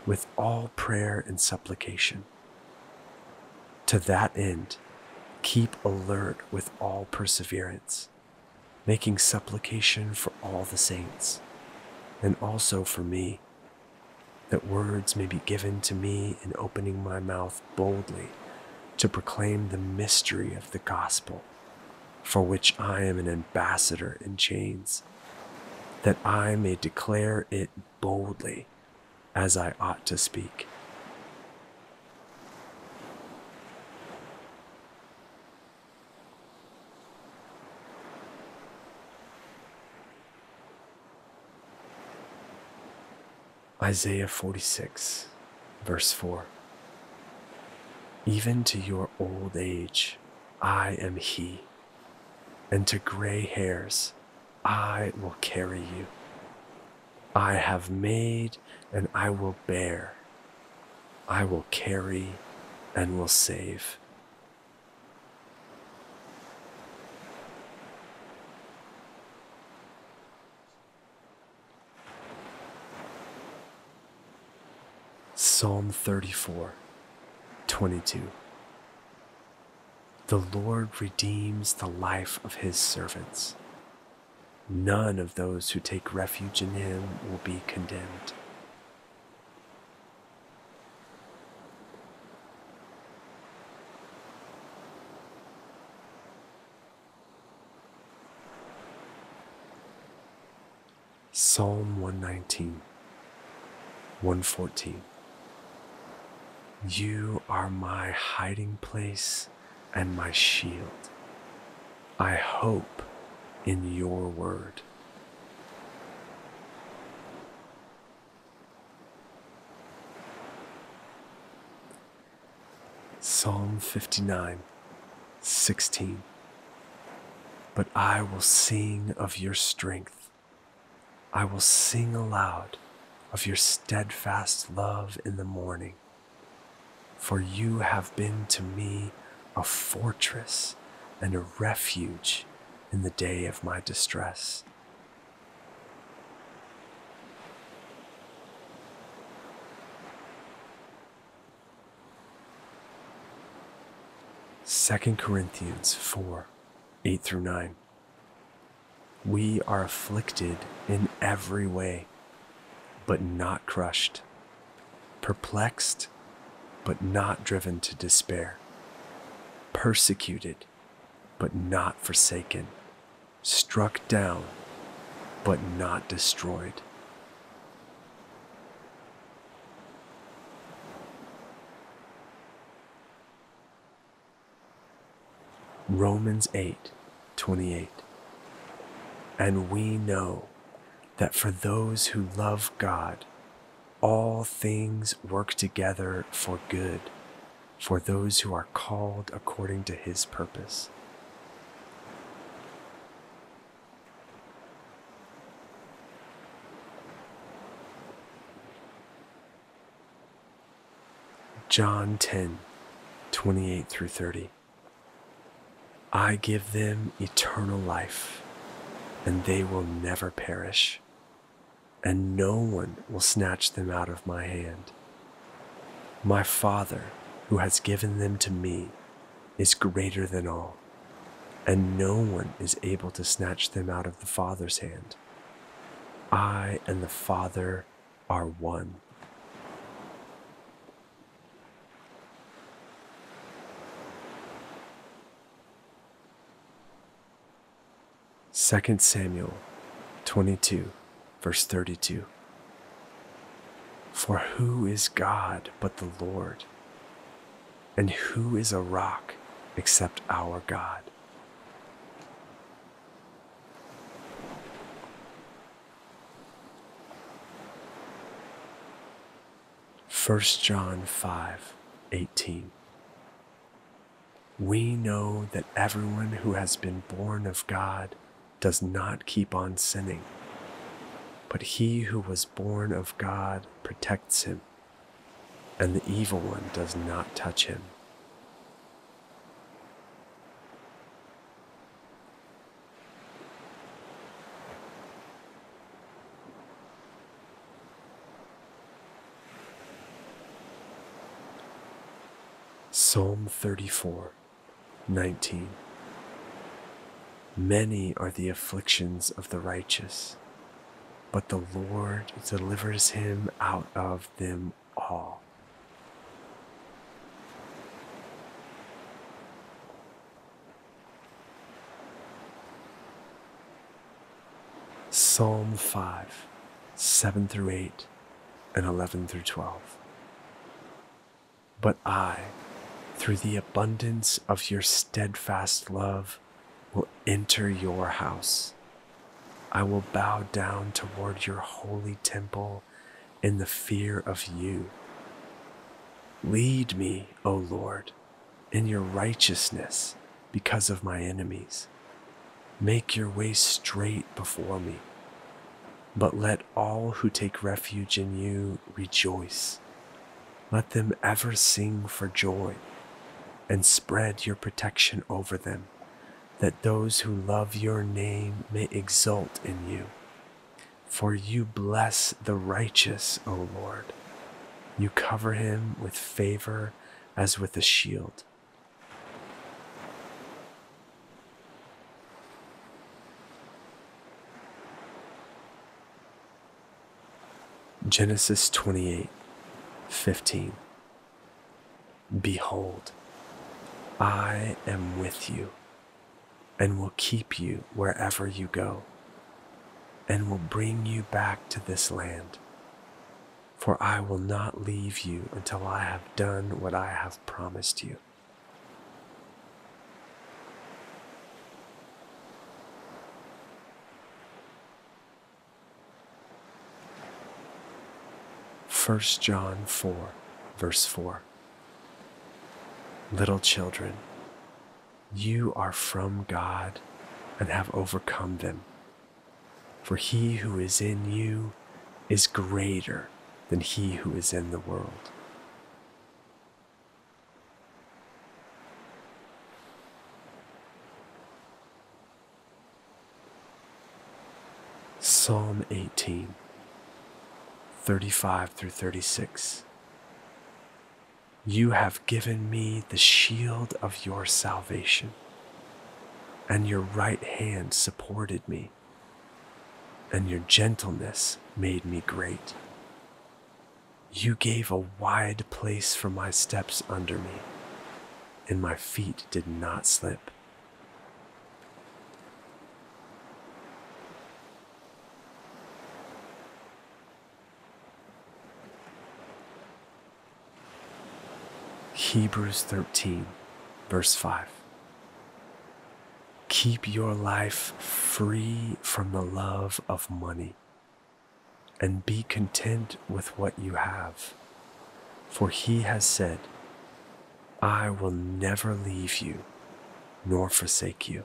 with all prayer and supplication. To that end, keep alert with all perseverance, making supplication for all the saints, and also for me, that words may be given to me in opening my mouth boldly to proclaim the mystery of the gospel, for which I am an ambassador in chains, that I may declare it boldly as I ought to speak. Isaiah 46, verse 4. Even to your old age, I am He, and to gray hairs, I will carry you. I have made, and I will bear. I will carry, and will save. Psalm 34 22. The Lord redeems the life of his servants. None of those who take refuge in him will be condemned. Psalm 119, 114. You are my hiding place and my shield. I hope in your word. Psalm 59, 16. But I will sing of your strength. I will sing aloud of your steadfast love in the morning. For you have been to me a fortress and a refuge in the day of my distress. Second Corinthians 4 8 through 9. We are afflicted in every way, but not crushed, perplexed, but not driven to despair, persecuted, but not forsaken, struck down, but not destroyed. Romans 8 28. And we know that for those who love God, all things work together for good for those who are called according to his purpose. John 10 28 through 30. I give them eternal life, and they will never perish, and no one will snatch them out of my hand. My Father, who has given them to me, is greater than all, and no one is able to snatch them out of the Father's hand. I and the Father are one. 2 Samuel 22, verse 32. For who is God but the Lord? And who is a rock except our God? First John 5 18. We know that everyone who has been born of God does not keep on sinning. But he who was born of God protects him, and the evil one does not touch him. Psalm 34 19 Many are the afflictions of the righteous, but the Lord delivers him out of them all. Psalm 5, 7 through 8, and 11 through 12. But I, through the abundance of your steadfast love, will enter your house. I will bow down toward your holy temple in the fear of you. Lead me, O Lord, in your righteousness because of my enemies. Make your way straight before me. But let all who take refuge in you rejoice. Let them ever sing for joy and spread your protection over them that those who love your name may exult in you. For you bless the righteous, O Lord. You cover him with favor as with a shield. Genesis 28 15. Behold, I am with you and will keep you wherever you go, and will bring you back to this land. for I will not leave you until I have done what I have promised you. First John 4, verse 4. Little children, you are from God and have overcome them. For he who is in you is greater than he who is in the world. Psalm 18, 35 through 36. You have given me the shield of your salvation, and your right hand supported me, and your gentleness made me great. You gave a wide place for my steps under me, and my feet did not slip. Hebrews 13, verse 5. Keep your life free from the love of money and be content with what you have. For he has said, I will never leave you nor forsake you.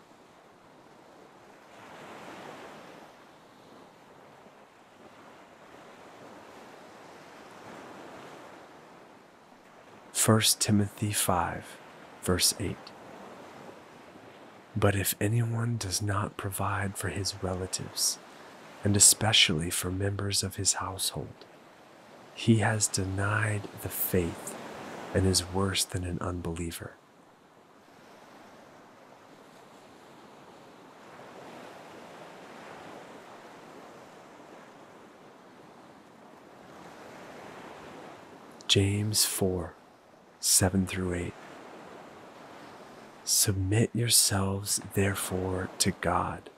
First Timothy 5, verse 8. But if anyone does not provide for his relatives, and especially for members of his household. He has denied the faith and is worse than an unbeliever. James 4 7 through 8. Submit yourselves, therefore, to God.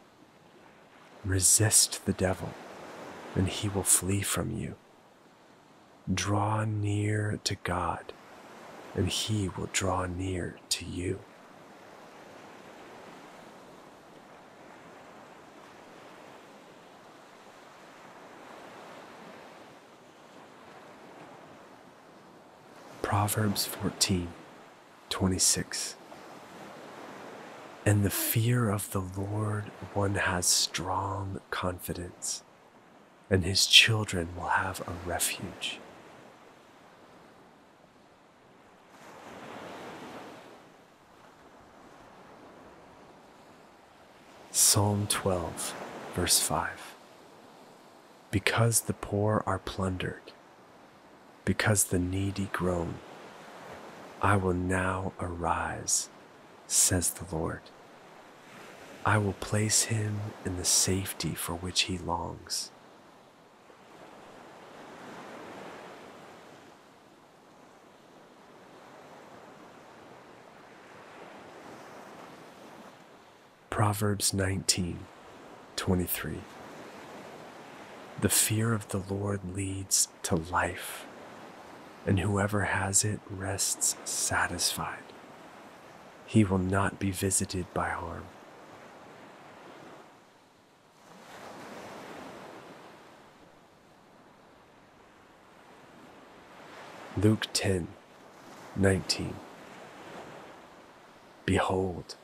Resist the devil, and he will flee from you. Draw near to God, and he will draw near to you. Proverbs 14 26. In the fear of the Lord, one has strong confidence, and his children will have a refuge. Psalm 12, verse 5. Because the poor are plundered, because the needy groan, I will now arise says the Lord. I will place him in the safety for which he longs. Proverbs 19 23. The fear of the Lord leads to life, and whoever has it rests satisfied he will not be visited by harm. Luke 10 19. Behold,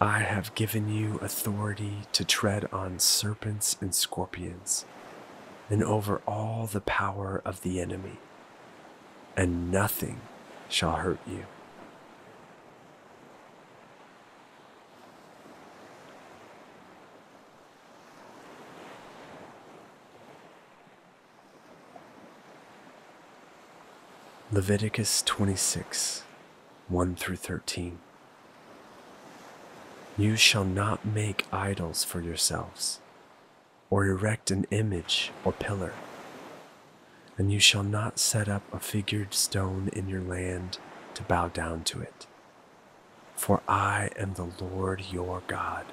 I have given you authority to tread on serpents and scorpions, and over all the power of the enemy, and nothing shall hurt you. Leviticus 26 1 through 13. You shall not make idols for yourselves, or erect an image or pillar, and you shall not set up a figured stone in your land to bow down to it. For I am the Lord your God.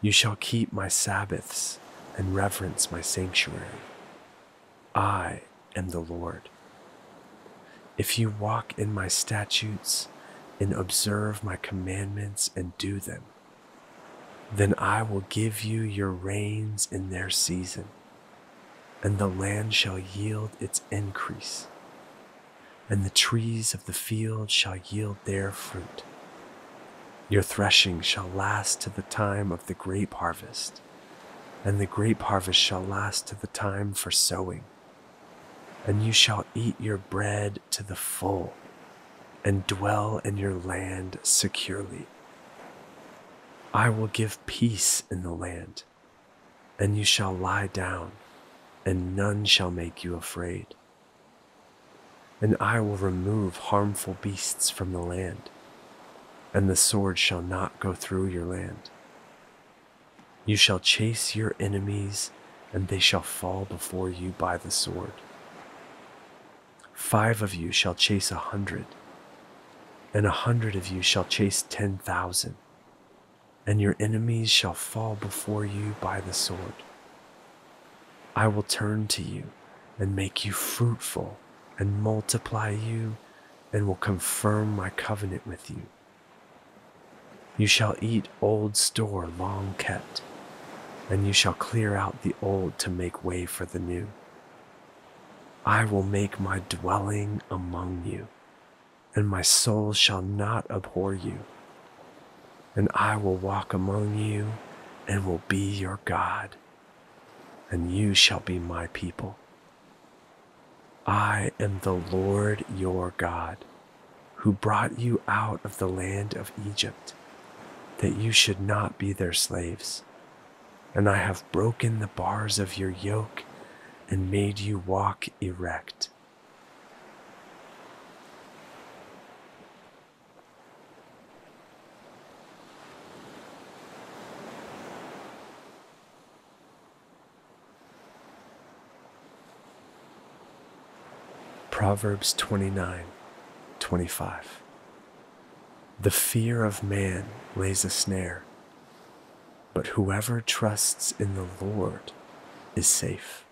You shall keep my Sabbaths and reverence my sanctuary. I am the Lord. If you walk in my statutes and observe my commandments and do them, then I will give you your rains in their season, and the land shall yield its increase, and the trees of the field shall yield their fruit. Your threshing shall last to the time of the grape harvest, and the grape harvest shall last to the time for sowing. And you shall eat your bread to the full, and dwell in your land securely. I will give peace in the land, and you shall lie down, and none shall make you afraid. And I will remove harmful beasts from the land and the sword shall not go through your land. You shall chase your enemies, and they shall fall before you by the sword. Five of you shall chase a hundred, and a hundred of you shall chase ten thousand, and your enemies shall fall before you by the sword. I will turn to you and make you fruitful and multiply you and will confirm my covenant with you. You shall eat old store long kept, and you shall clear out the old to make way for the new. I will make my dwelling among you, and my soul shall not abhor you. And I will walk among you, and will be your God, and you shall be my people. I am the Lord your God, who brought you out of the land of Egypt that you should not be their slaves. And I have broken the bars of your yoke and made you walk erect. Proverbs 29 25. The fear of man lays a snare, but whoever trusts in the Lord is safe.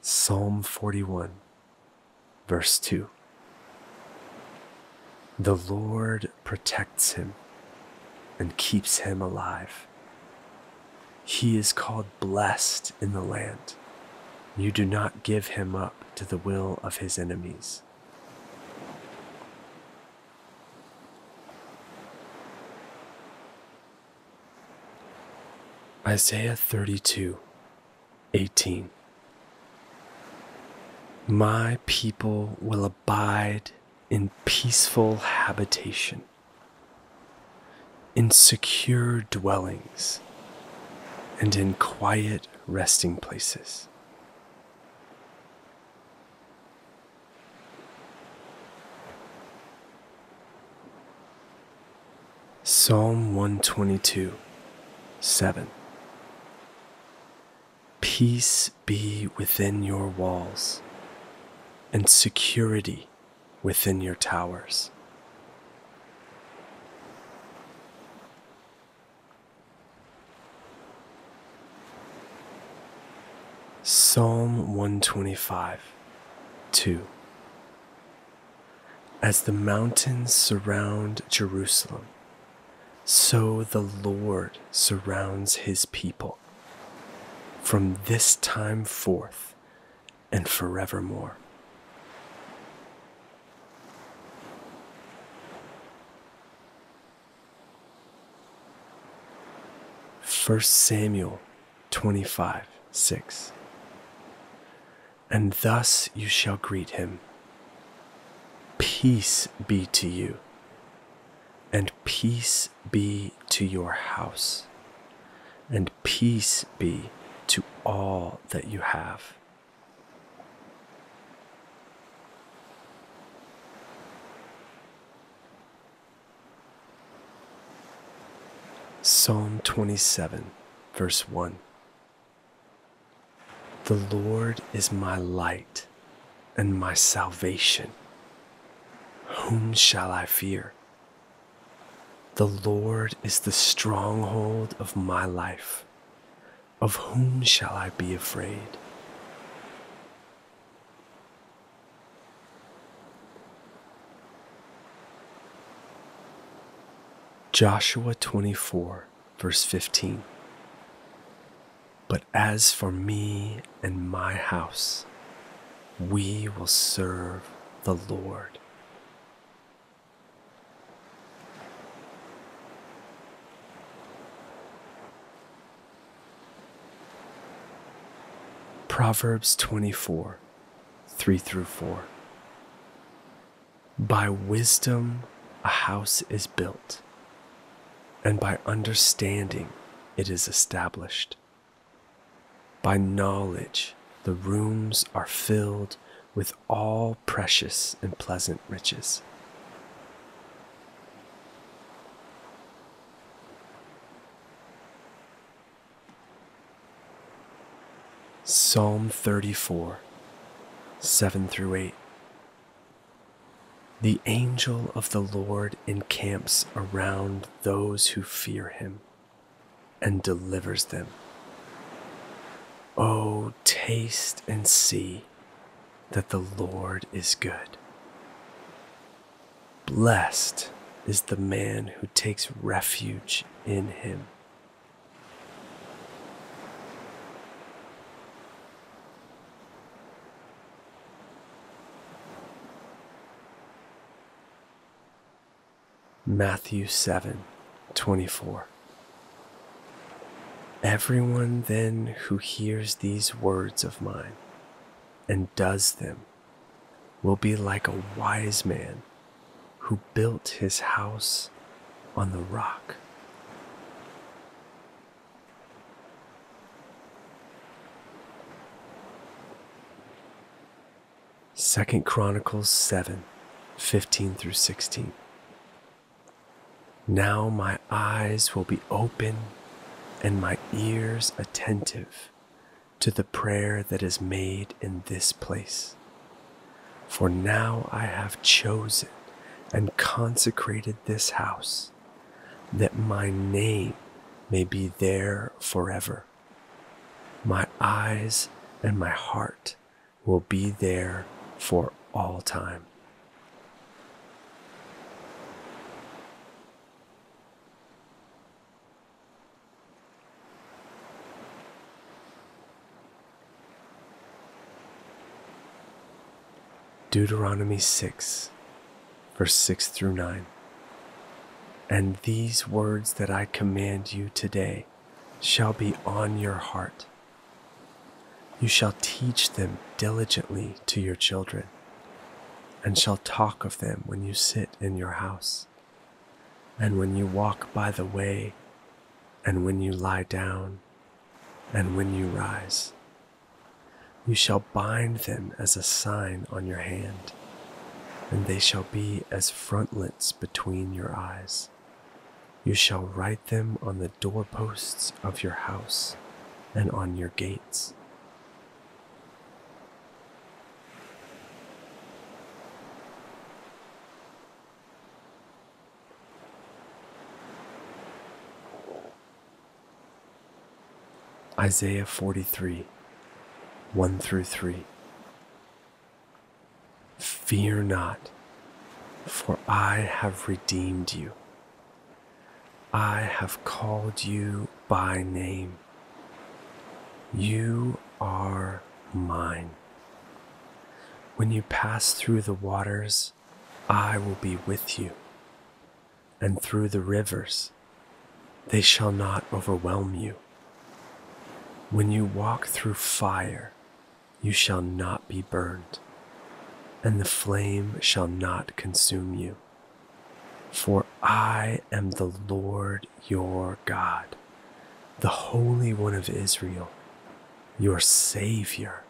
Psalm 41, verse 2. The Lord protects him and keeps him alive. He is called blessed in the land. You do not give him up to the will of his enemies. Isaiah 32 18. My people will abide in peaceful habitation, in secure dwellings, and in quiet resting places. Psalm 122 7 Peace be within your walls, and security within your towers. Psalm 125 2 As the mountains surround Jerusalem, so the Lord surrounds his people from this time forth and forevermore. First Samuel 25 6. And thus you shall greet him Peace be to you and peace be to your house, and peace be to all that you have. Psalm 27, verse 1 The Lord is my light and my salvation. Whom shall I fear? The Lord is the stronghold of my life. Of whom shall I be afraid? Joshua 24, verse 15. But as for me and my house, we will serve the Lord. Proverbs 24, 3 through 4. By wisdom a house is built and by understanding it is established. By knowledge the rooms are filled with all precious and pleasant riches. Psalm 34, 7 through 8. The angel of the Lord encamps around those who fear him and delivers them. Oh, taste and see that the Lord is good. Blessed is the man who takes refuge in him. Matthew 7 24. Everyone then who hears these words of mine and does them will be like a wise man who built his house on the rock. Second Chronicles 7 15 through 16. Now my eyes will be open and my ears attentive to the prayer that is made in this place. For now I have chosen and consecrated this house, that my name may be there forever. My eyes and my heart will be there for all time. Deuteronomy 6, verse 6 through 9. And these words that I command you today shall be on your heart. You shall teach them diligently to your children, and shall talk of them when you sit in your house, and when you walk by the way, and when you lie down, and when you rise. You shall bind them as a sign on your hand, and they shall be as frontlets between your eyes. You shall write them on the doorposts of your house and on your gates. Isaiah 43 1 through 3. Fear not, for I have redeemed you. I have called you by name. You are mine. When you pass through the waters, I will be with you, and through the rivers, they shall not overwhelm you. When you walk through fire, you shall not be burned, and the flame shall not consume you. For I am the Lord your God, the Holy One of Israel, your Savior.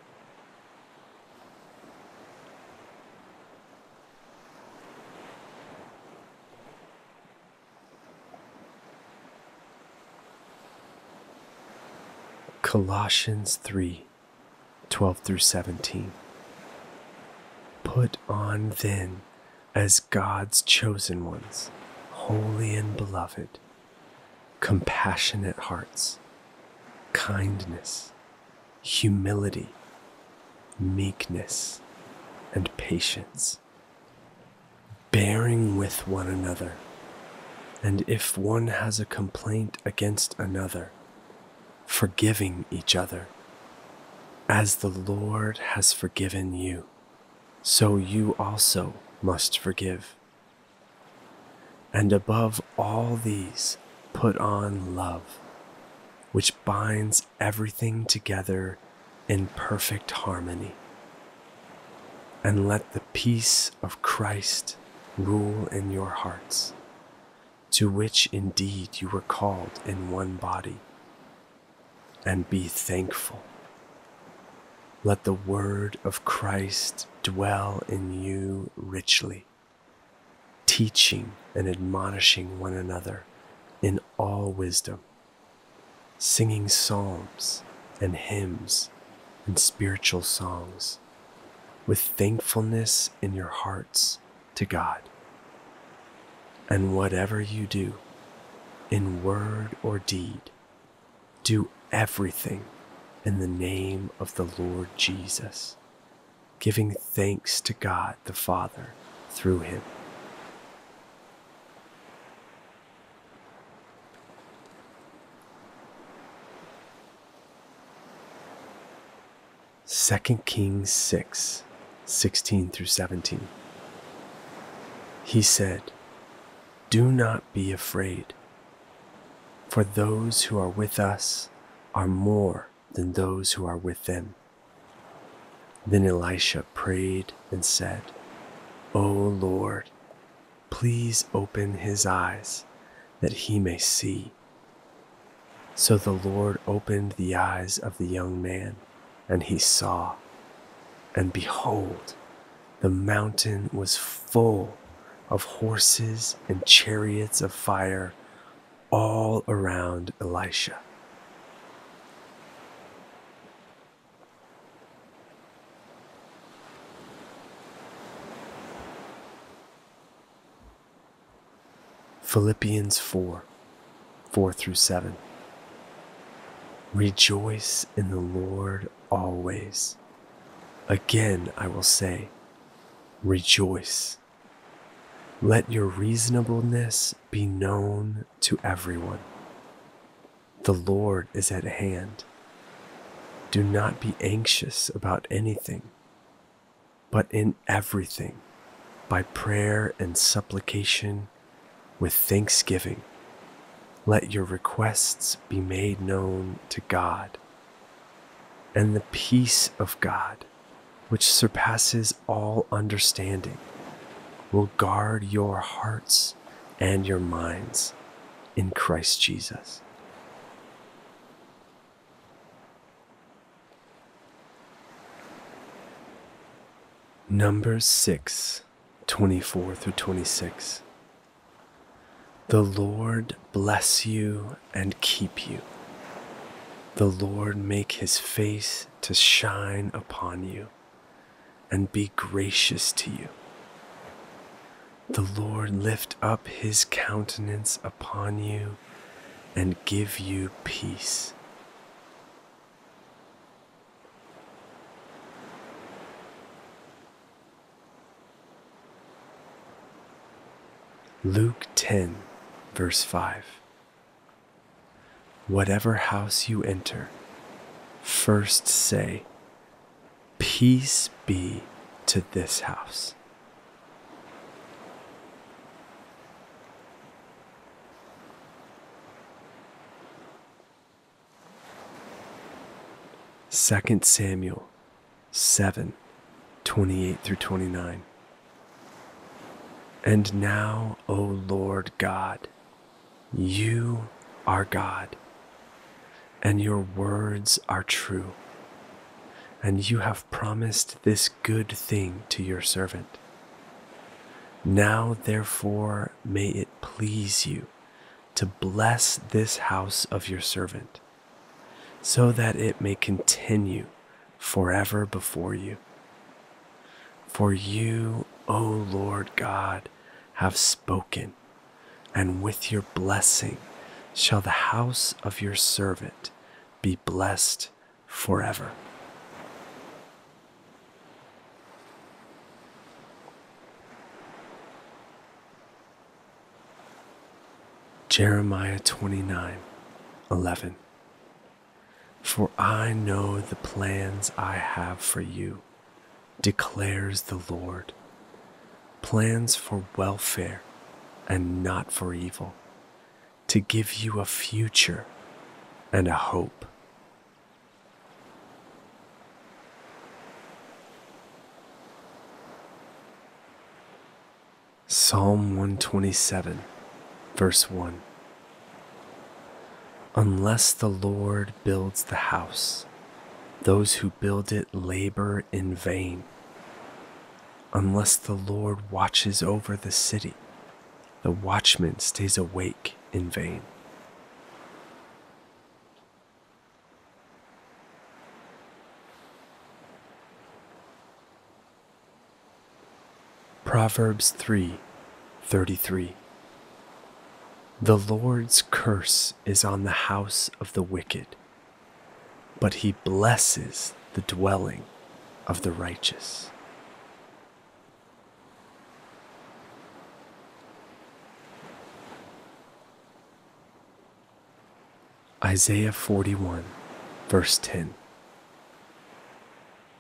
Colossians 3 12 through 17. Put on then as God's chosen ones, holy and beloved, compassionate hearts, kindness, humility, meekness, and patience, bearing with one another. And if one has a complaint against another, forgiving each other, as the Lord has forgiven you, so you also must forgive. And above all these, put on love, which binds everything together in perfect harmony. And let the peace of Christ rule in your hearts, to which indeed you were called in one body. And be thankful. Let the word of Christ dwell in you richly, teaching and admonishing one another in all wisdom, singing psalms and hymns and spiritual songs with thankfulness in your hearts to God. And whatever you do, in word or deed, do everything in the name of the Lord Jesus, giving thanks to God the Father through him. Second Kings 6, 16 through 17. He said, Do not be afraid, for those who are with us are more than those who are with them. Then Elisha prayed and said, O Lord, please open his eyes that he may see. So the Lord opened the eyes of the young man, and he saw. And behold, the mountain was full of horses and chariots of fire all around Elisha. Philippians 4 4 through 7. Rejoice in the Lord always. Again, I will say, rejoice. Let your reasonableness be known to everyone. The Lord is at hand. Do not be anxious about anything, but in everything, by prayer and supplication with thanksgiving, let your requests be made known to God. And the peace of God, which surpasses all understanding, will guard your hearts and your minds in Christ Jesus. Numbers 6, 24 through 26. The Lord bless you and keep you. The Lord make his face to shine upon you and be gracious to you. The Lord lift up his countenance upon you and give you peace. Luke 10 Verse 5 Whatever house you enter, first say, Peace be to this house. Second Samuel 7 28 through 29. And now, O Lord God, you are God, and your words are true, and you have promised this good thing to your servant. Now, therefore, may it please you to bless this house of your servant, so that it may continue forever before you. For you, O Lord God, have spoken and with your blessing shall the house of your servant be blessed forever. Jeremiah 29 11. For I know the plans I have for you, declares the Lord plans for welfare and not for evil, to give you a future and a hope. Psalm 127, verse 1 Unless the Lord builds the house, those who build it labor in vain. Unless the Lord watches over the city, the watchman stays awake in vain. Proverbs 3:33 The Lord's curse is on the house of the wicked, but he blesses the dwelling of the righteous. Isaiah 41, verse 10.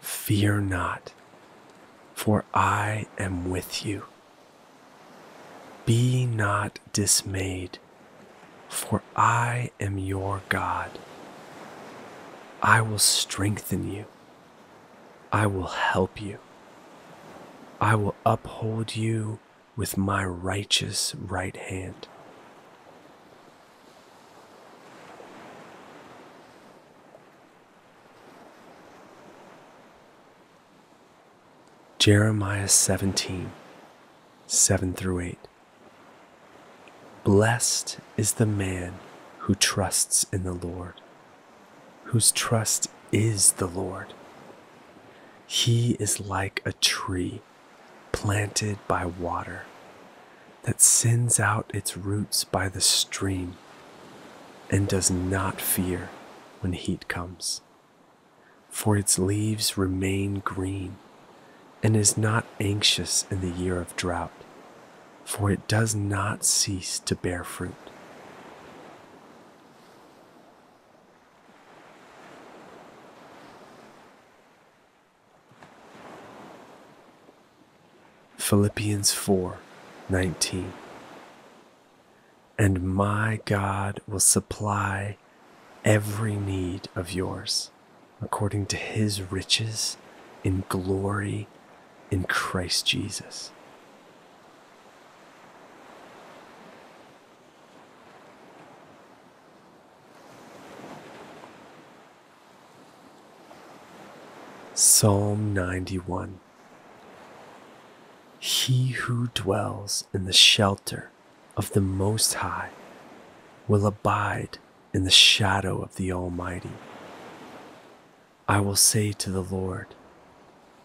Fear not, for I am with you. Be not dismayed, for I am your God. I will strengthen you. I will help you. I will uphold you with my righteous right hand. Jeremiah 17, 7 through 8. Blessed is the man who trusts in the Lord, whose trust is the Lord. He is like a tree planted by water that sends out its roots by the stream and does not fear when heat comes, for its leaves remain green and is not anxious in the year of drought, for it does not cease to bear fruit. Philippians 4 19. And my God will supply every need of yours according to his riches in glory in Christ Jesus. Psalm 91 He who dwells in the shelter of the Most High will abide in the shadow of the Almighty. I will say to the Lord,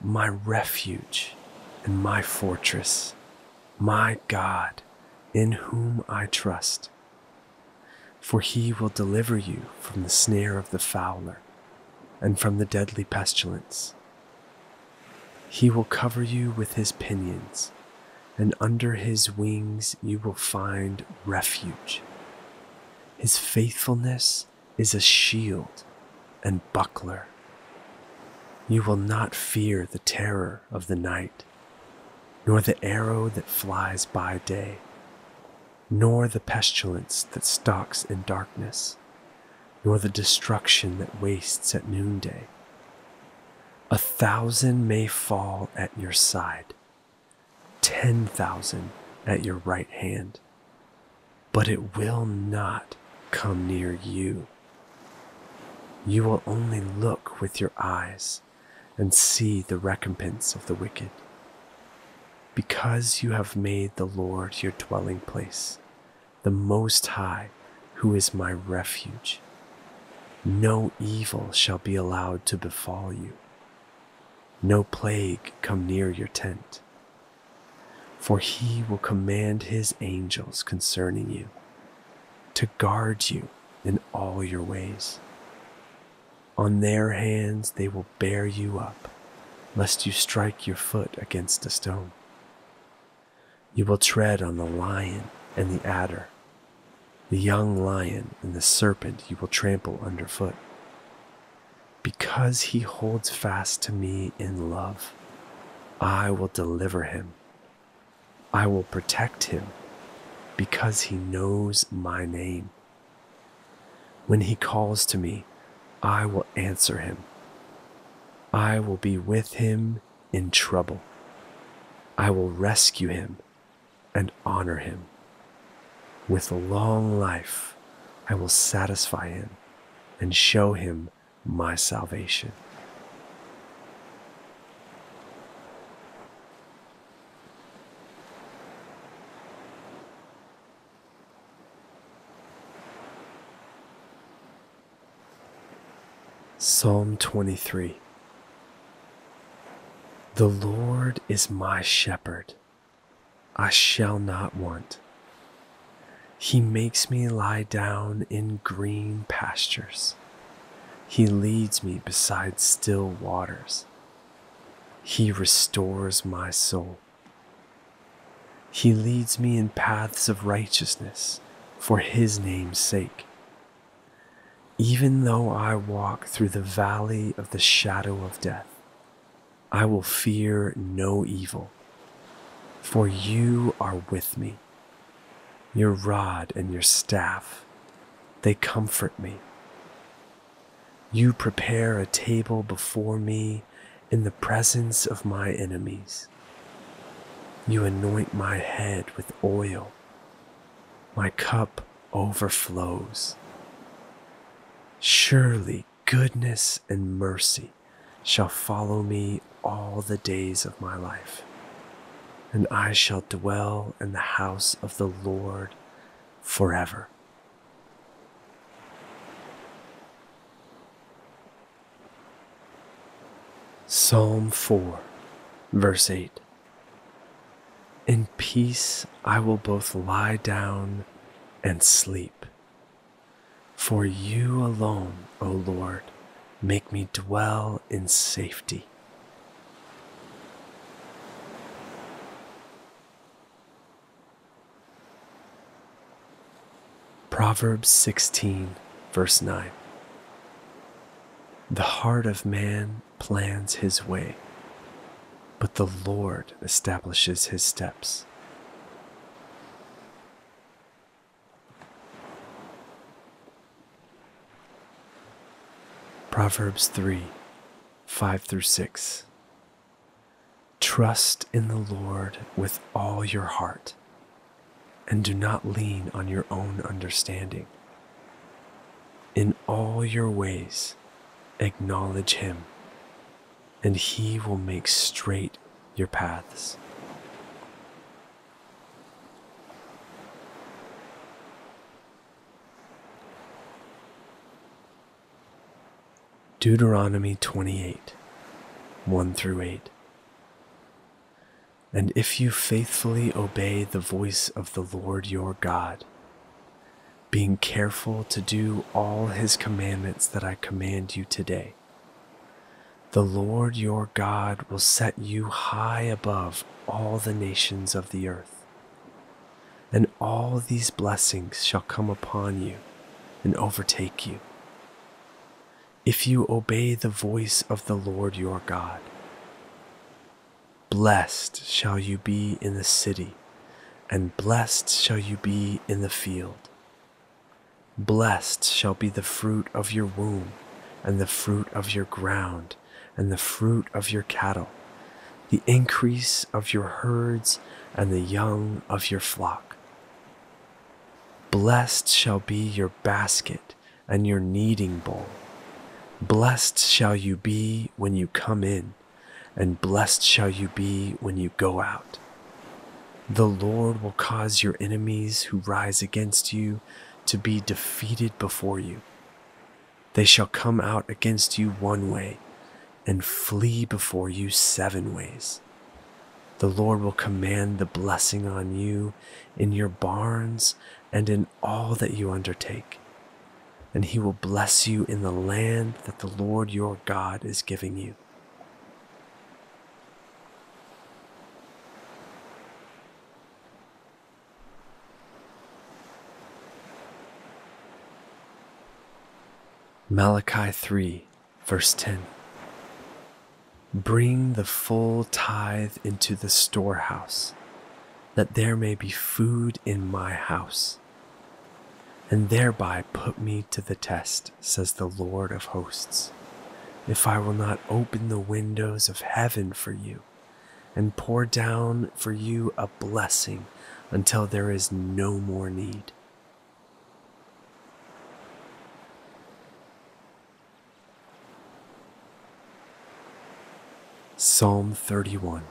my refuge and my fortress, my God, in whom I trust. For he will deliver you from the snare of the fowler and from the deadly pestilence. He will cover you with his pinions, and under his wings you will find refuge. His faithfulness is a shield and buckler. You will not fear the terror of the night, nor the arrow that flies by day, nor the pestilence that stalks in darkness, nor the destruction that wastes at noonday. A thousand may fall at your side, ten thousand at your right hand, but it will not come near you. You will only look with your eyes and see the recompense of the wicked. Because you have made the Lord your dwelling place, the Most High, who is my refuge, no evil shall be allowed to befall you, no plague come near your tent. For he will command his angels concerning you to guard you in all your ways. On their hands they will bear you up, lest you strike your foot against a stone. You will tread on the lion and the adder, the young lion and the serpent you will trample underfoot. Because he holds fast to me in love, I will deliver him. I will protect him because he knows my name. When he calls to me, I will answer him. I will be with him in trouble. I will rescue him and honor him. With a long life, I will satisfy him and show him my salvation. Psalm 23 The Lord is my shepherd, I shall not want. He makes me lie down in green pastures. He leads me beside still waters. He restores my soul. He leads me in paths of righteousness for his name's sake. Even though I walk through the valley of the shadow of death, I will fear no evil, for you are with me. Your rod and your staff, they comfort me. You prepare a table before me in the presence of my enemies. You anoint my head with oil. My cup overflows. Surely goodness and mercy shall follow me all the days of my life, and I shall dwell in the house of the Lord forever. Psalm 4, verse 8 In peace I will both lie down and sleep for you alone, O Lord, make me dwell in safety. Proverbs 16, verse 9. The heart of man plans his way, but the Lord establishes his steps. Proverbs 3 5 through 6. Trust in the Lord with all your heart, and do not lean on your own understanding. In all your ways, acknowledge Him, and He will make straight your paths. Deuteronomy 28 1 through 8. And if you faithfully obey the voice of the Lord your God, being careful to do all his commandments that I command you today, the Lord your God will set you high above all the nations of the earth. And all these blessings shall come upon you and overtake you if you obey the voice of the Lord your God. Blessed shall you be in the city, and blessed shall you be in the field. Blessed shall be the fruit of your womb, and the fruit of your ground, and the fruit of your cattle, the increase of your herds, and the young of your flock. Blessed shall be your basket and your kneading bowl. Blessed shall you be when you come in, and blessed shall you be when you go out. The Lord will cause your enemies who rise against you to be defeated before you. They shall come out against you one way and flee before you seven ways. The Lord will command the blessing on you in your barns and in all that you undertake. And he will bless you in the land that the Lord your God is giving you. Malachi 3, verse 10. Bring the full tithe into the storehouse, that there may be food in my house, and thereby put me to the test, says the Lord of hosts, if I will not open the windows of heaven for you and pour down for you a blessing until there is no more need. Psalm 31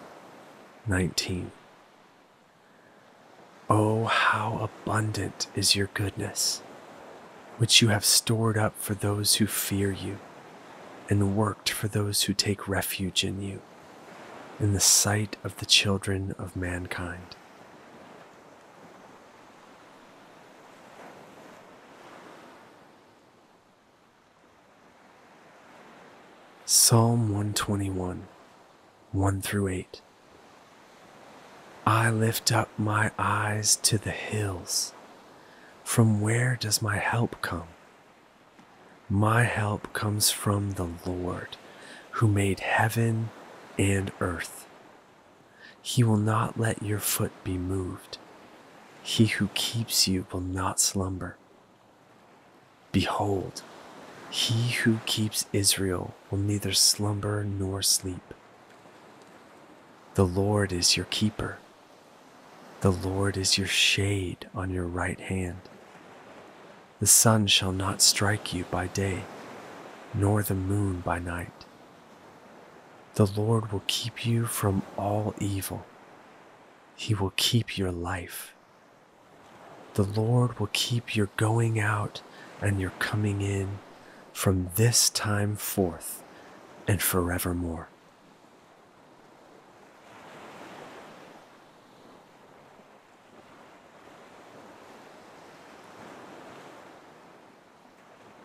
19. Oh, how abundant is your goodness, which you have stored up for those who fear you, and worked for those who take refuge in you, in the sight of the children of mankind. Psalm 121 1 through 8. I lift up my eyes to the hills. From where does my help come? My help comes from the Lord, who made heaven and earth. He will not let your foot be moved. He who keeps you will not slumber. Behold, he who keeps Israel will neither slumber nor sleep. The Lord is your keeper. The Lord is your shade on your right hand. The sun shall not strike you by day, nor the moon by night. The Lord will keep you from all evil. He will keep your life. The Lord will keep your going out and your coming in from this time forth and forevermore.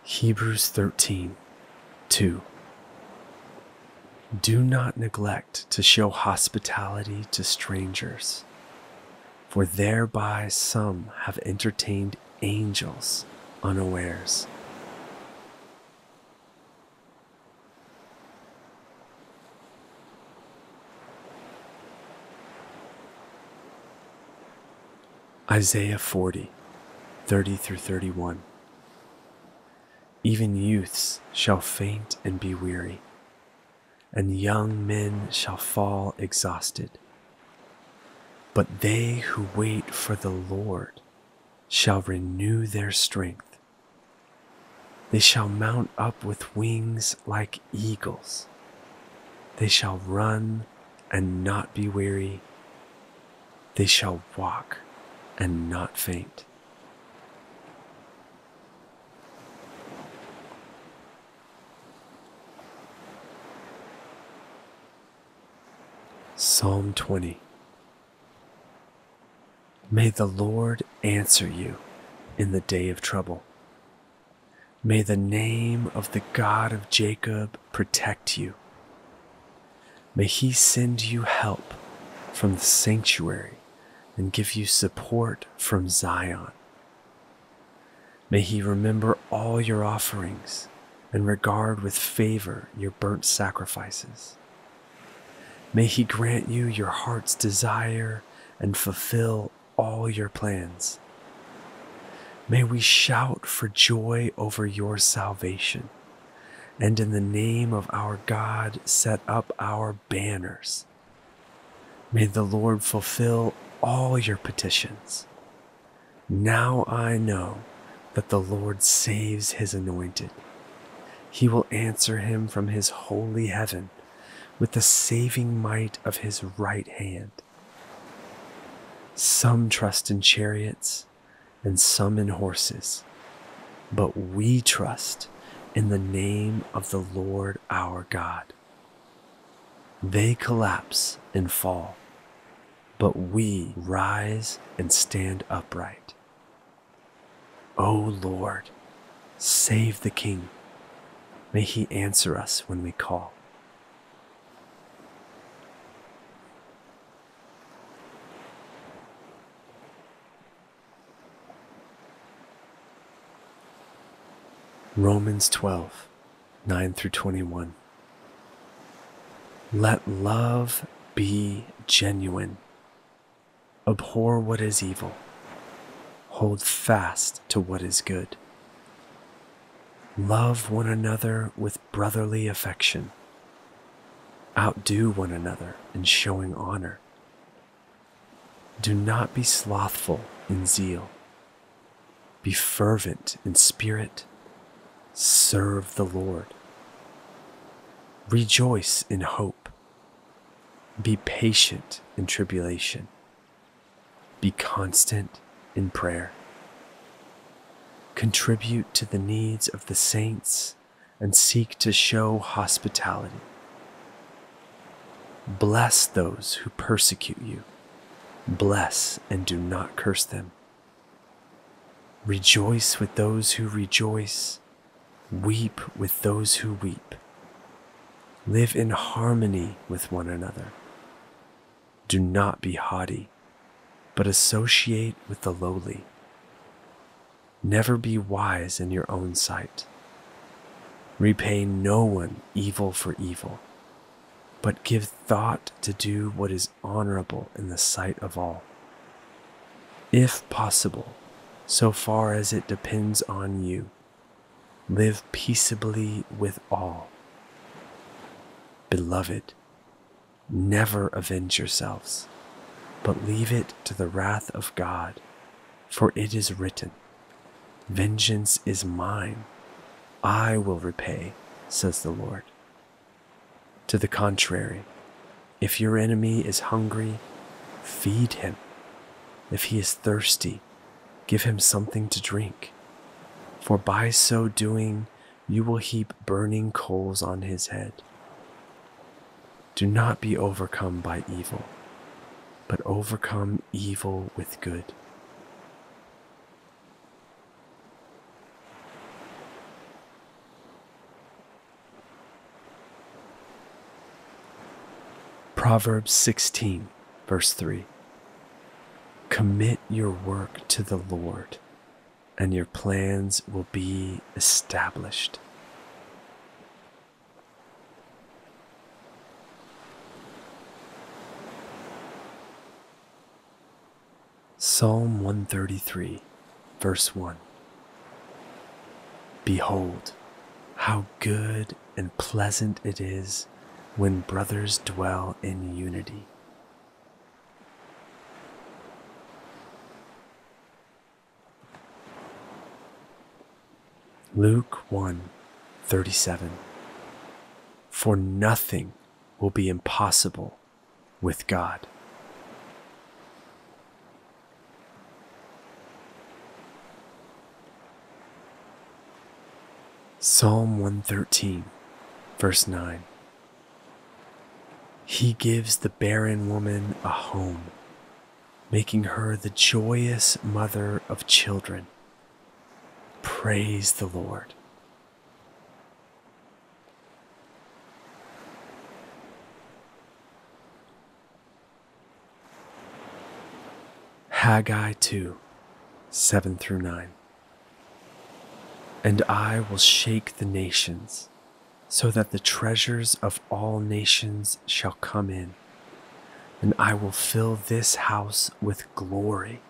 Hebrews 13 2. Do not neglect to show hospitality to strangers, for thereby some have entertained angels unawares. Isaiah 40 30 through 31. Even youths shall faint and be weary, and young men shall fall exhausted. But they who wait for the Lord shall renew their strength. They shall mount up with wings like eagles. They shall run and not be weary. They shall walk and not faint. Psalm 20 May the Lord answer you in the day of trouble. May the name of the God of Jacob protect you. May he send you help from the sanctuary and give you support from Zion. May he remember all your offerings and regard with favor your burnt sacrifices. May He grant you your heart's desire and fulfill all your plans. May we shout for joy over your salvation, and in the name of our God set up our banners. May the Lord fulfill all your petitions. Now I know that the Lord saves his anointed. He will answer him from his holy heaven with the saving might of his right hand. Some trust in chariots and some in horses, but we trust in the name of the Lord our God. They collapse and fall, but we rise and stand upright. O Lord, save the King. May he answer us when we call. Romans 12, 9 through 21. Let love be genuine. Abhor what is evil. Hold fast to what is good. Love one another with brotherly affection. Outdo one another in showing honor. Do not be slothful in zeal. Be fervent in spirit Serve the Lord. Rejoice in hope. Be patient in tribulation. Be constant in prayer. Contribute to the needs of the saints and seek to show hospitality. Bless those who persecute you. Bless and do not curse them. Rejoice with those who rejoice Weep with those who weep. Live in harmony with one another. Do not be haughty, but associate with the lowly. Never be wise in your own sight. Repay no one evil for evil, but give thought to do what is honorable in the sight of all. If possible, so far as it depends on you Live peaceably with all. Beloved, never avenge yourselves, but leave it to the wrath of God, for it is written, Vengeance is mine, I will repay, says the Lord. To the contrary, if your enemy is hungry, feed him. If he is thirsty, give him something to drink for by so doing you will heap burning coals on his head. Do not be overcome by evil, but overcome evil with good. Proverbs 16, verse 3 Commit your work to the Lord and your plans will be established. Psalm 133, verse 1 Behold, how good and pleasant it is when brothers dwell in unity. Luke 1 37. For nothing will be impossible with God. Psalm 113, verse 9. He gives the barren woman a home, making her the joyous mother of children. Praise the Lord. Haggai 2 7 through 9. And I will shake the nations, so that the treasures of all nations shall come in, and I will fill this house with glory,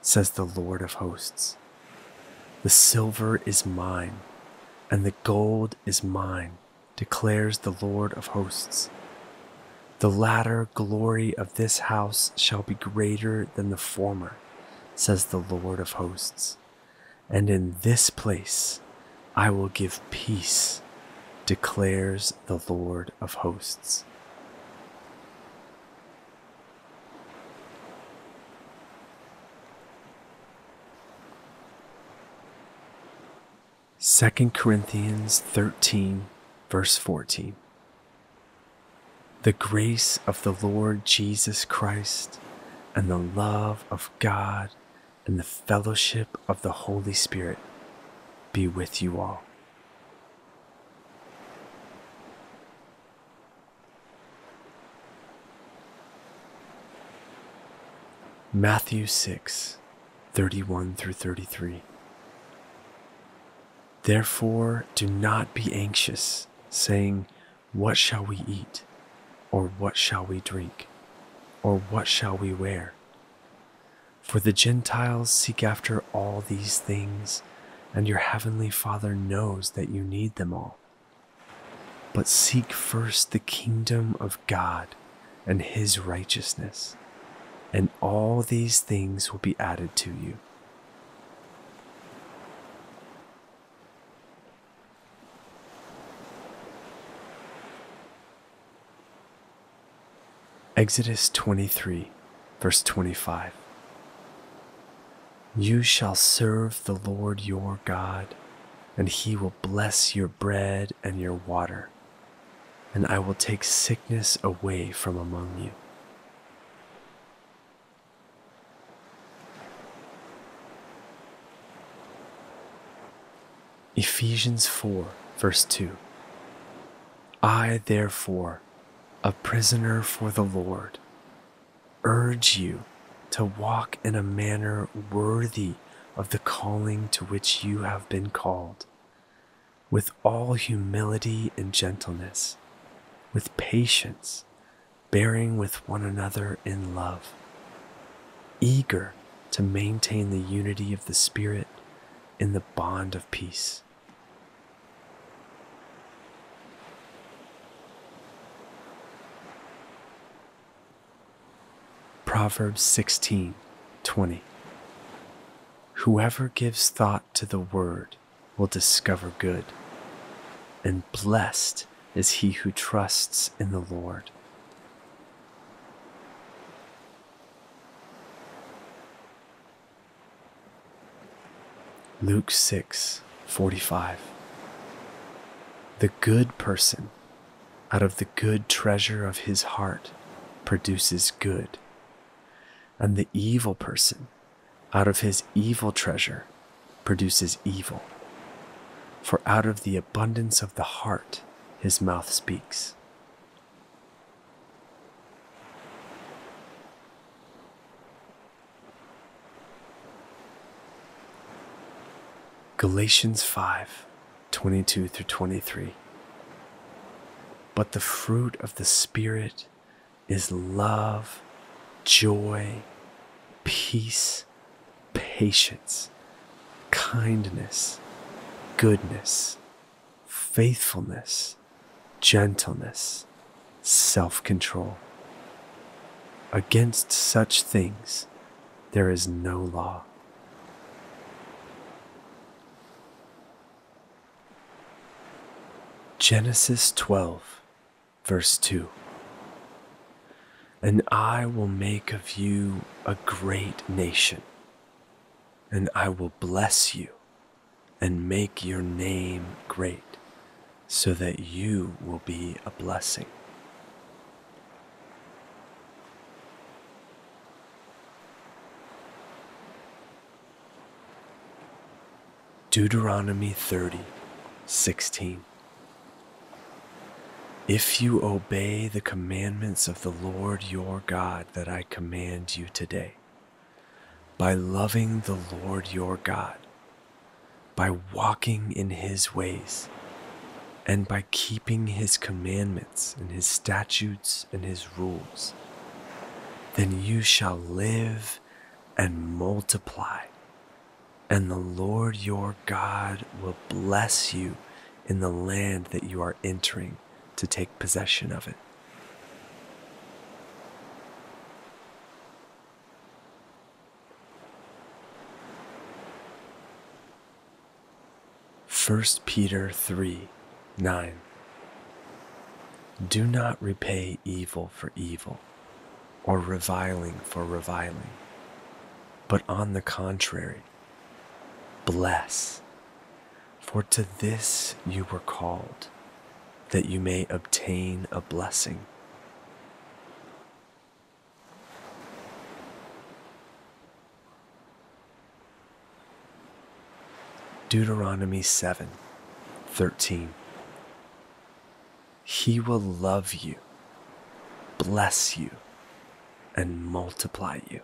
says the Lord of hosts. The silver is mine, and the gold is mine, declares the Lord of hosts. The latter glory of this house shall be greater than the former, says the Lord of hosts. And in this place I will give peace, declares the Lord of hosts. 2 Corinthians 13, verse 14. The grace of the Lord Jesus Christ and the love of God and the fellowship of the Holy Spirit be with you all. Matthew 6, 31 through 33. Therefore, do not be anxious, saying, What shall we eat? Or what shall we drink? Or what shall we wear? For the Gentiles seek after all these things, and your heavenly Father knows that you need them all. But seek first the kingdom of God and his righteousness, and all these things will be added to you. Exodus 23, verse 25. You shall serve the Lord your God, and he will bless your bread and your water, and I will take sickness away from among you. Ephesians 4, verse 2. I, therefore, a prisoner for the Lord, urge you to walk in a manner worthy of the calling to which you have been called, with all humility and gentleness, with patience, bearing with one another in love, eager to maintain the unity of the Spirit in the bond of peace. Proverbs 16 20. Whoever gives thought to the word will discover good, and blessed is he who trusts in the Lord. Luke 6 45. The good person out of the good treasure of his heart produces good and the evil person, out of his evil treasure, produces evil. For out of the abundance of the heart, his mouth speaks. Galatians 5 22 through 23. But the fruit of the Spirit is love, joy, peace, patience, kindness, goodness, faithfulness, gentleness, self control. Against such things there is no law. Genesis 12, verse 2 and I will make of you a great nation, and I will bless you and make your name great, so that you will be a blessing. Deuteronomy 30, 16. If you obey the commandments of the Lord your God that I command you today, by loving the Lord your God, by walking in his ways, and by keeping his commandments and his statutes and his rules, then you shall live and multiply, and the Lord your God will bless you in the land that you are entering to take possession of it. First Peter 3 9 Do not repay evil for evil or reviling for reviling, but on the contrary, bless, for to this you were called that you may obtain a blessing. Deuteronomy 7 13. He will love you, bless you, and multiply you.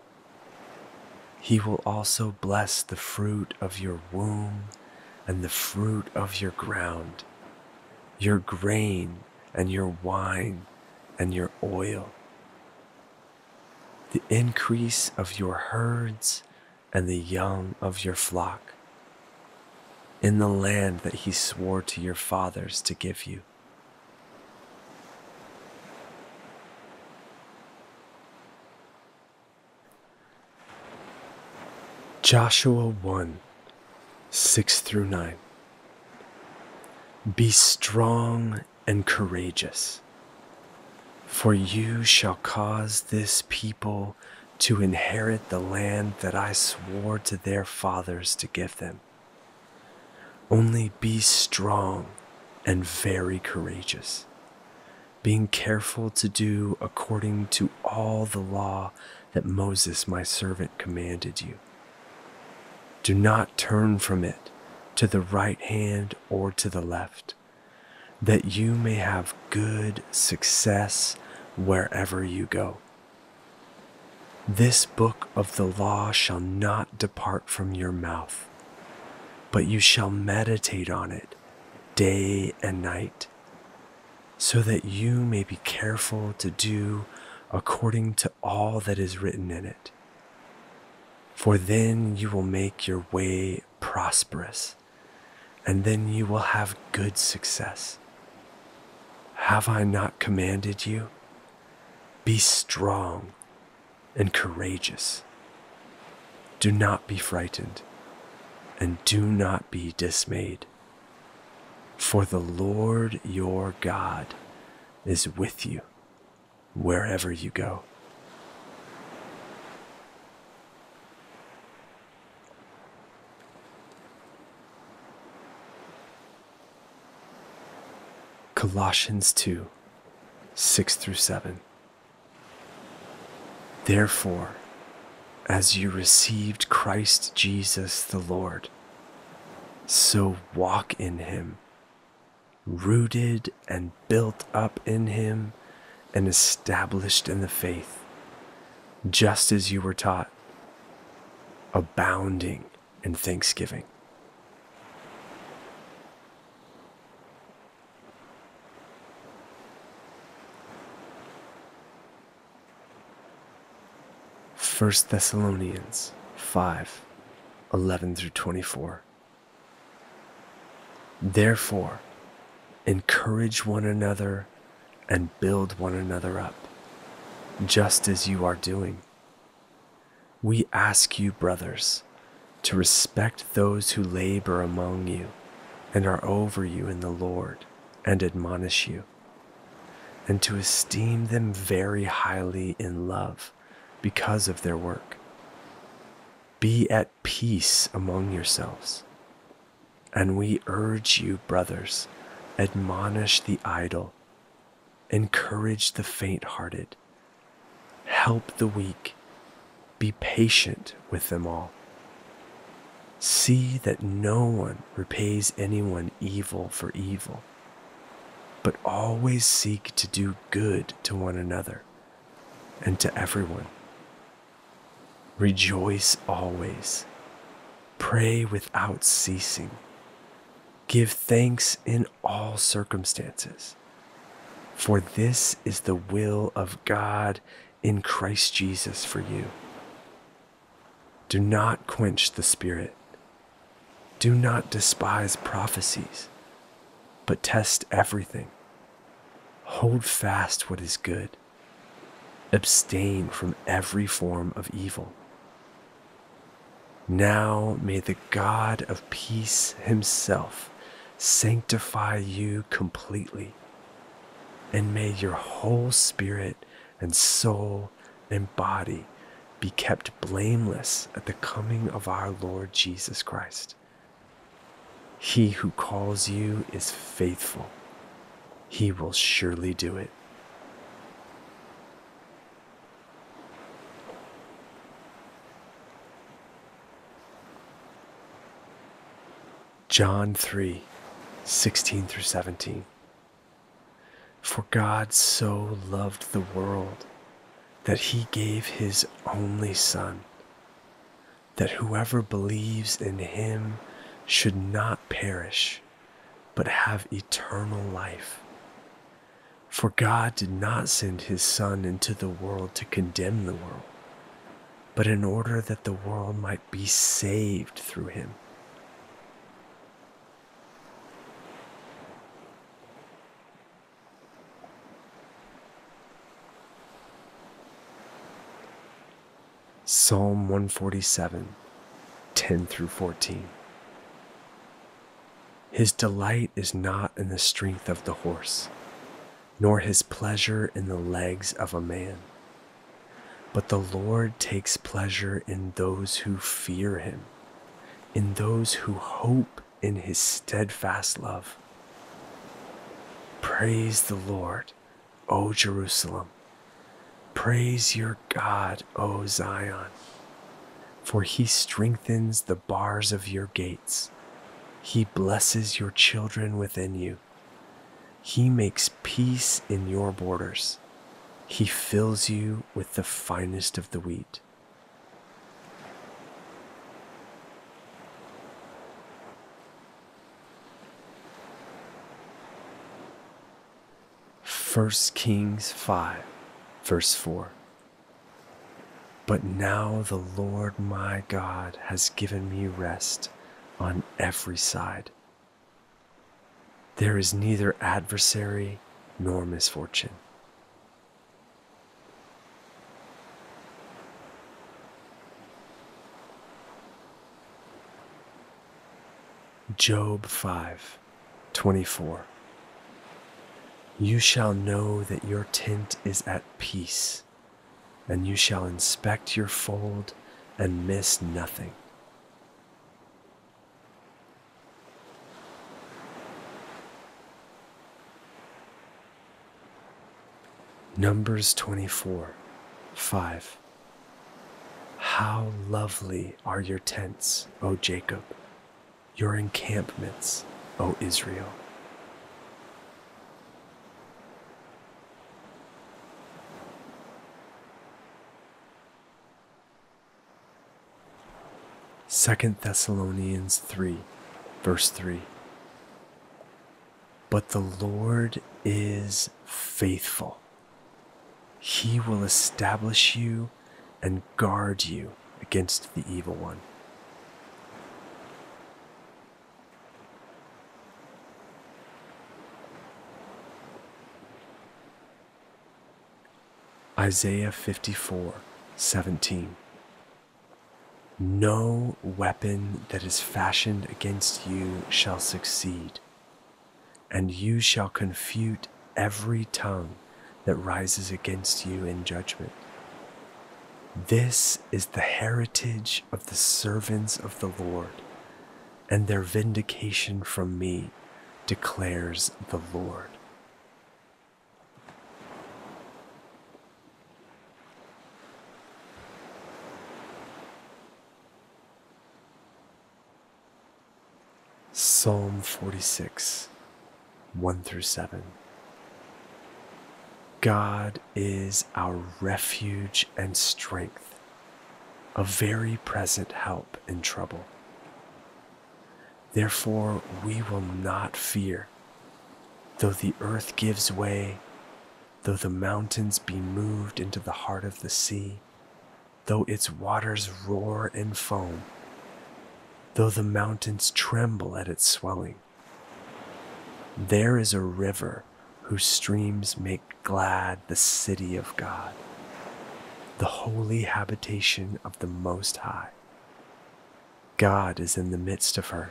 He will also bless the fruit of your womb and the fruit of your ground, your grain and your wine and your oil, the increase of your herds and the young of your flock, in the land that he swore to your fathers to give you. Joshua 1 6 through 9. Be strong and courageous, for you shall cause this people to inherit the land that I swore to their fathers to give them. Only be strong and very courageous, being careful to do according to all the law that Moses my servant commanded you do not turn from it to the right hand or to the left, that you may have good success wherever you go. This book of the law shall not depart from your mouth, but you shall meditate on it day and night, so that you may be careful to do according to all that is written in it for then you will make your way prosperous, and then you will have good success. Have I not commanded you? Be strong and courageous. Do not be frightened, and do not be dismayed. For the Lord your God is with you wherever you go. Colossians 2 6 through 7. Therefore, as you received Christ Jesus the Lord, so walk in him, rooted and built up in him and established in the faith, just as you were taught, abounding in thanksgiving. 1 Thessalonians 5 11 through 24. Therefore, encourage one another and build one another up, just as you are doing. We ask you, brothers, to respect those who labor among you and are over you in the Lord and admonish you, and to esteem them very highly in love because of their work. Be at peace among yourselves. And we urge you, brothers, admonish the idle, encourage the faint hearted, help the weak, be patient with them all. See that no one repays anyone evil for evil, but always seek to do good to one another and to everyone. Rejoice always. Pray without ceasing. Give thanks in all circumstances. For this is the will of God in Christ Jesus for you. Do not quench the Spirit. Do not despise prophecies, but test everything. Hold fast what is good. Abstain from every form of evil. Now may the God of peace himself sanctify you completely, and may your whole spirit and soul and body be kept blameless at the coming of our Lord Jesus Christ. He who calls you is faithful, he will surely do it. John 3 16 through 17. For God so loved the world that he gave his only Son, that whoever believes in him should not perish, but have eternal life. For God did not send his Son into the world to condemn the world, but in order that the world might be saved through him. Psalm 147, 10 through 14. His delight is not in the strength of the horse, nor his pleasure in the legs of a man. But the Lord takes pleasure in those who fear him, in those who hope in his steadfast love. Praise the Lord, O Jerusalem. Praise your God, O Zion, for he strengthens the bars of your gates. He blesses your children within you. He makes peace in your borders. He fills you with the finest of the wheat. First Kings 5 Verse 4 But now the Lord my God has given me rest on every side. There is neither adversary nor misfortune. Job 5 24 you shall know that your tent is at peace, and you shall inspect your fold and miss nothing. Numbers 24 5. How lovely are your tents, O Jacob, your encampments, O Israel. Second Thessalonians 3, verse 3. But the Lord is faithful. He will establish you and guard you against the evil one. Isaiah 54, 17. No weapon that is fashioned against you shall succeed, and you shall confute every tongue that rises against you in judgment. This is the heritage of the servants of the Lord, and their vindication from me, declares the Lord. Psalm 46, 1 through 7. God is our refuge and strength, a very present help in trouble. Therefore, we will not fear, though the earth gives way, though the mountains be moved into the heart of the sea, though its waters roar and foam though the mountains tremble at its swelling. There is a river whose streams make glad the city of God, the holy habitation of the Most High. God is in the midst of her.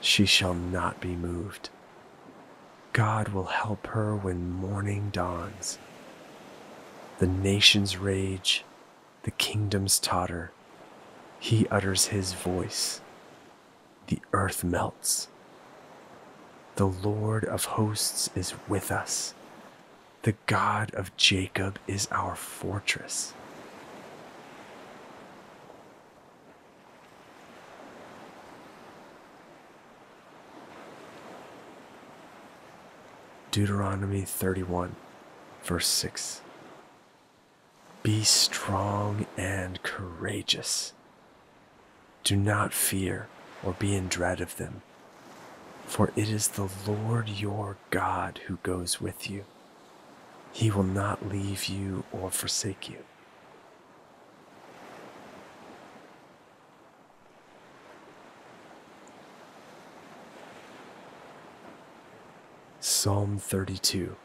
She shall not be moved. God will help her when morning dawns. The nations rage, the kingdoms totter. He utters his voice the earth melts. The Lord of hosts is with us. The God of Jacob is our fortress. Deuteronomy 31, verse 6. Be strong and courageous. Do not fear, or be in dread of them, for it is the Lord your God who goes with you. He will not leave you or forsake you. Psalm 32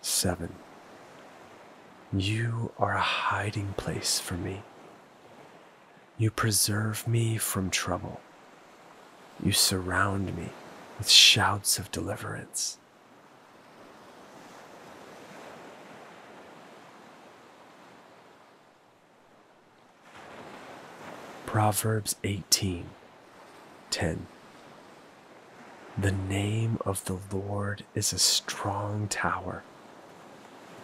7 You are a hiding place for me. You preserve me from trouble. You surround me with shouts of deliverance. Proverbs 18 10 the name of the Lord is a strong tower.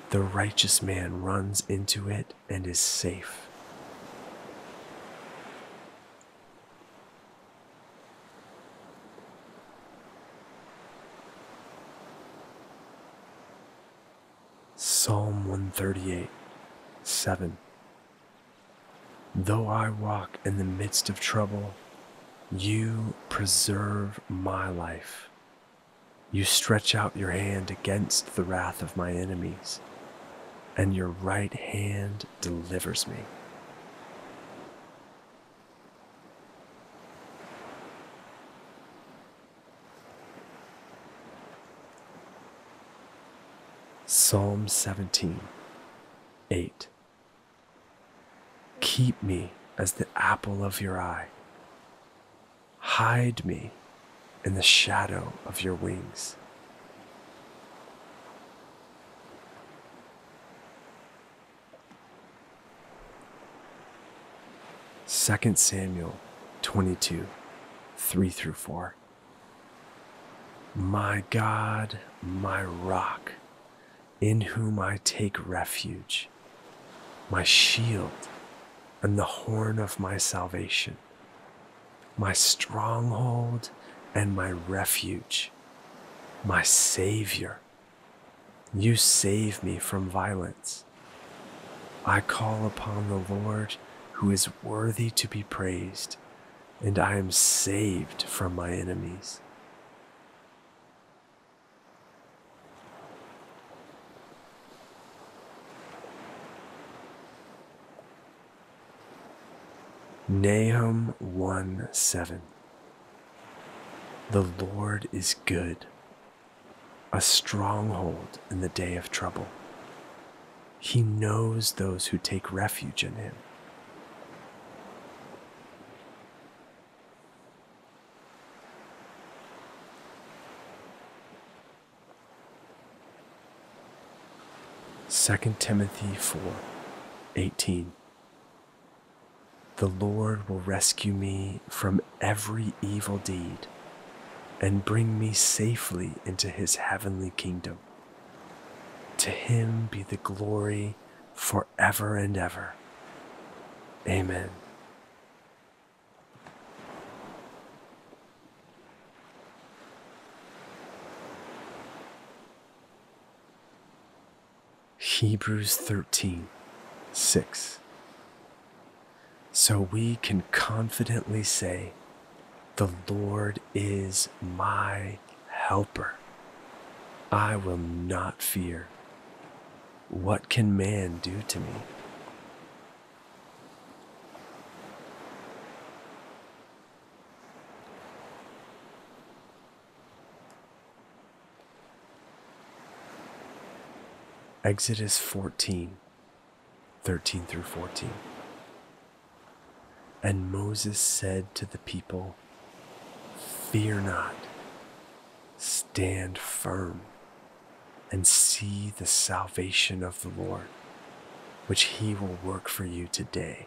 The righteous man runs into it and is safe. Psalm 138 7 Though I walk in the midst of trouble, you preserve my life. You stretch out your hand against the wrath of my enemies, and your right hand delivers me. Psalm 17 8 Keep me as the apple of your eye Hide me in the shadow of your wings. Second Samuel 22 3 through 4. My God, my rock, in whom I take refuge, my shield and the horn of my salvation my stronghold and my refuge, my Savior. You save me from violence. I call upon the Lord who is worthy to be praised, and I am saved from my enemies. Nahum 1 7. The Lord is good, a stronghold in the day of trouble. He knows those who take refuge in him. Second Timothy four eighteen. 18. The Lord will rescue me from every evil deed and bring me safely into his heavenly kingdom. To him be the glory forever and ever. Amen. Hebrews 13 6 so we can confidently say, The Lord is my helper. I will not fear. What can man do to me? Exodus 14, 13 through 14. And Moses said to the people, Fear not, stand firm, and see the salvation of the Lord, which he will work for you today.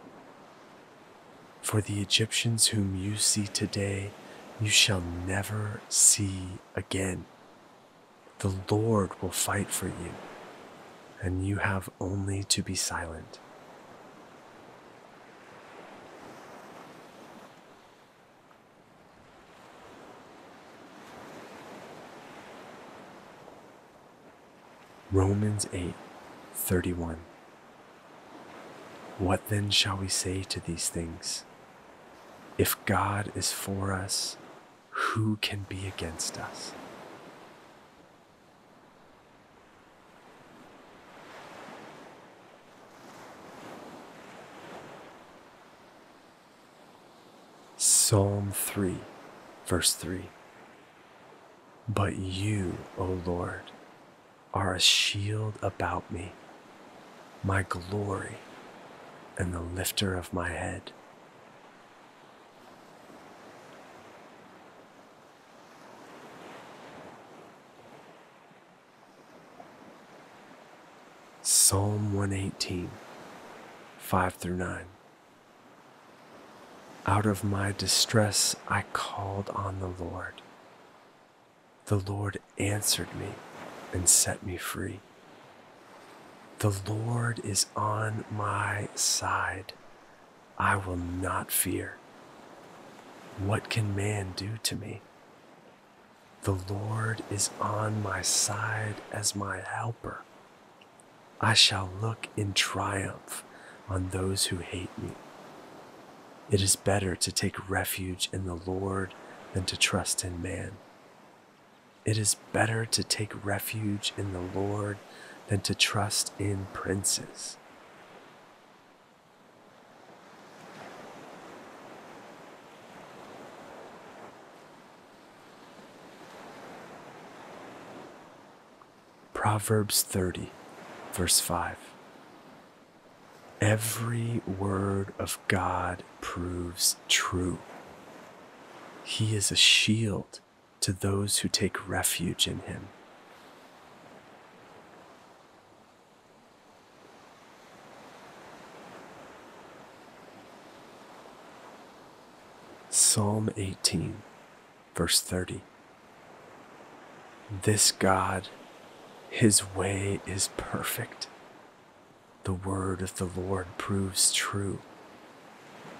For the Egyptians whom you see today, you shall never see again. The Lord will fight for you, and you have only to be silent. Romans 8 31. What then shall we say to these things? If God is for us, who can be against us? Psalm 3, verse 3. But you, O Lord, are a shield about me, my glory, and the lifter of my head. Psalm 118, 5 through 9. Out of my distress I called on the Lord. The Lord answered me and set me free. The Lord is on my side. I will not fear. What can man do to me? The Lord is on my side as my helper. I shall look in triumph on those who hate me. It is better to take refuge in the Lord than to trust in man. It is better to take refuge in the Lord than to trust in princes. Proverbs 30, verse 5. Every word of God proves true. He is a shield to those who take refuge in him. Psalm 18, verse 30. This God, his way is perfect the word of the Lord proves true.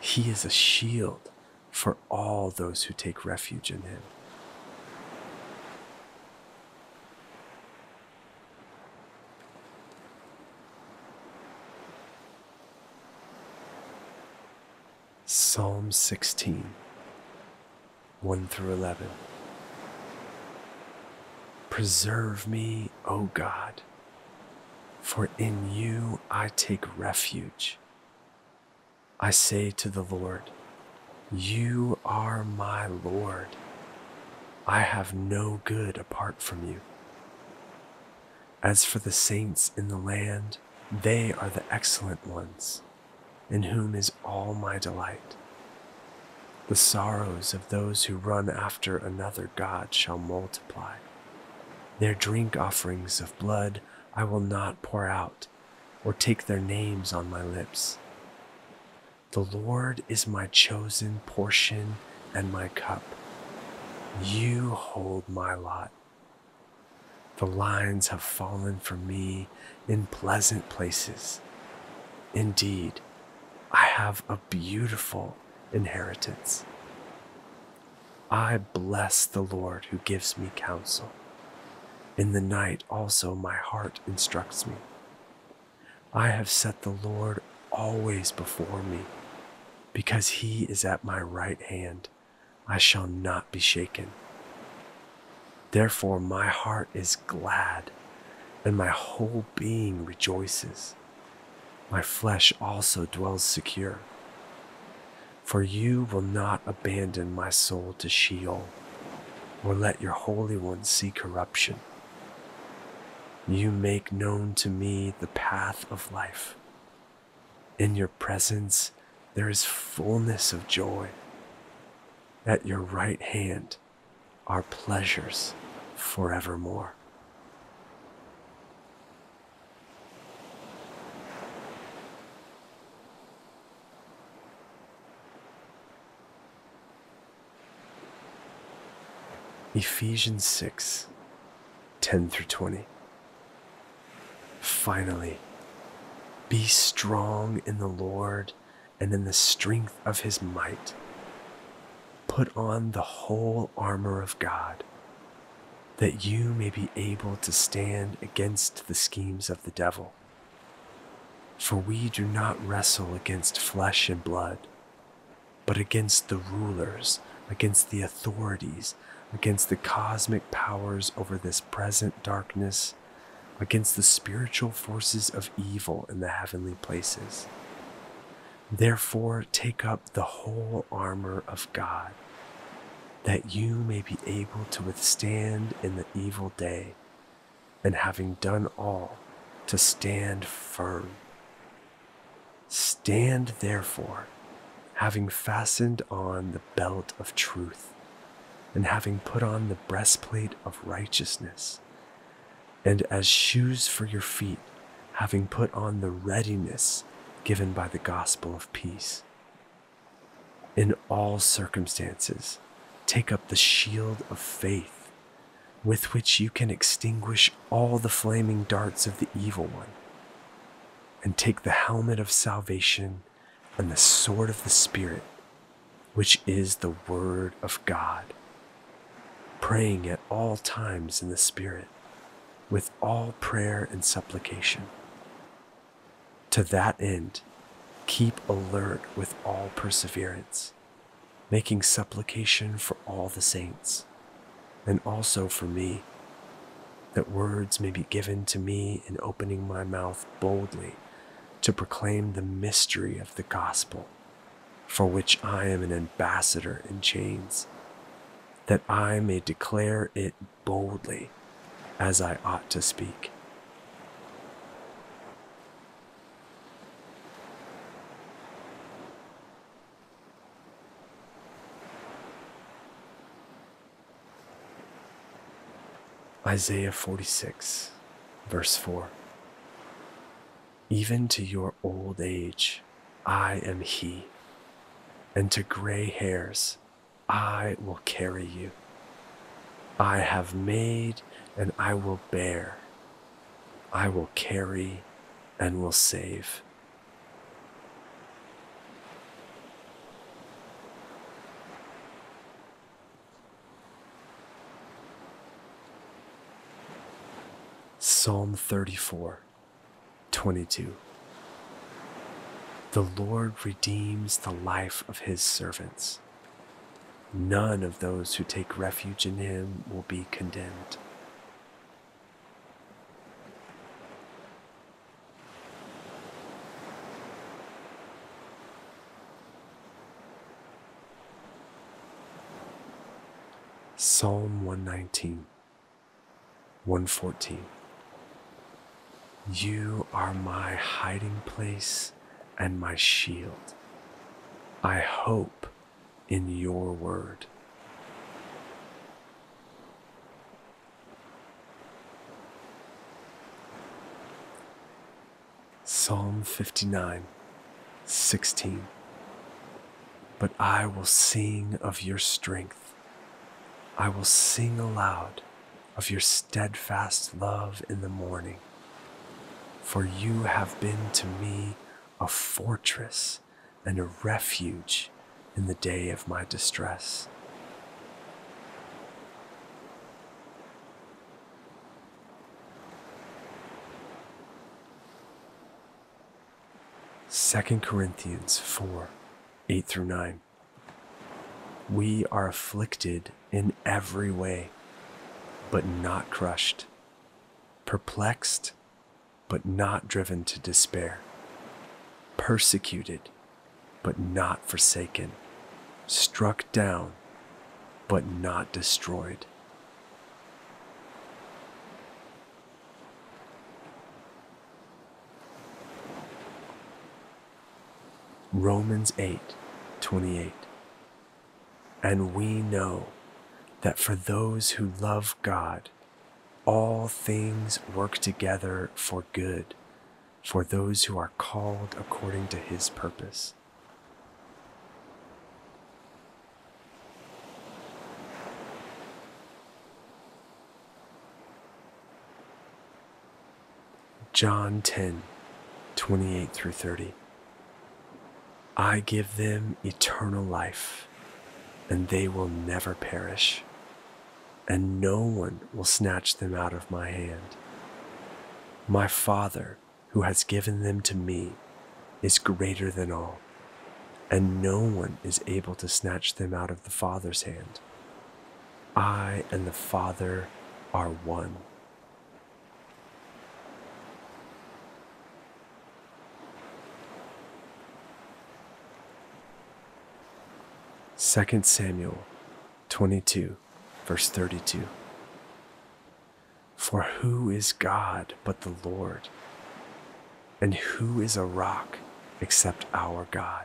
He is a shield for all those who take refuge in him. Psalm 16, 1 through 11. Preserve me, O God for in you I take refuge. I say to the Lord, You are my Lord. I have no good apart from you. As for the saints in the land, they are the excellent ones, in whom is all my delight. The sorrows of those who run after another God shall multiply. Their drink offerings of blood I will not pour out or take their names on my lips. The Lord is my chosen portion and my cup. You hold my lot. The lines have fallen for me in pleasant places. Indeed, I have a beautiful inheritance. I bless the Lord who gives me counsel. In the night also my heart instructs me. I have set the Lord always before me. Because he is at my right hand, I shall not be shaken. Therefore my heart is glad, and my whole being rejoices. My flesh also dwells secure. For you will not abandon my soul to Sheol, or let your Holy One see corruption. You make known to me the path of life. In your presence there is fullness of joy. At your right hand are pleasures forevermore. Ephesians 6 10 through 20. Finally, be strong in the Lord and in the strength of his might. Put on the whole armor of God, that you may be able to stand against the schemes of the devil. For we do not wrestle against flesh and blood, but against the rulers, against the authorities, against the cosmic powers over this present darkness, against the spiritual forces of evil in the heavenly places. Therefore, take up the whole armor of God that you may be able to withstand in the evil day, and having done all, to stand firm. Stand therefore, having fastened on the belt of truth, and having put on the breastplate of righteousness, and as shoes for your feet, having put on the readiness given by the gospel of peace. In all circumstances, take up the shield of faith, with which you can extinguish all the flaming darts of the evil one, and take the helmet of salvation and the sword of the Spirit, which is the Word of God, praying at all times in the Spirit, with all prayer and supplication. To that end, keep alert with all perseverance making supplication for all the saints, and also for me, that words may be given to me in opening my mouth boldly to proclaim the mystery of the gospel, for which I am an ambassador in chains, that I may declare it boldly as I ought to speak. Isaiah 46, verse 4. Even to your old age, I am He, and to gray hairs, I will carry you. I have made and I will bear. I will carry and will save. Psalm 34 22. The Lord redeems the life of his servants. None of those who take refuge in him will be condemned. Psalm 119, 114. You are my hiding place and my shield. I hope in your word. Psalm 59, 16. But I will sing of your strength. I will sing aloud of your steadfast love in the morning for you have been to me a fortress and a refuge in the day of my distress. Second Corinthians 4 8 through 9. We are afflicted in every way, but not crushed, perplexed but not driven to despair, persecuted, but not forsaken, struck down, but not destroyed. Romans 8 28. And we know that for those who love God, all things work together for good for those who are called according to his purpose. John 10 28 through 30. I give them eternal life, and they will never perish and no one will snatch them out of my hand. My Father, who has given them to me, is greater than all, and no one is able to snatch them out of the Father's hand. I and the Father are one. Second Samuel 22 verse 32 For who is God but the Lord? And who is a rock except our God?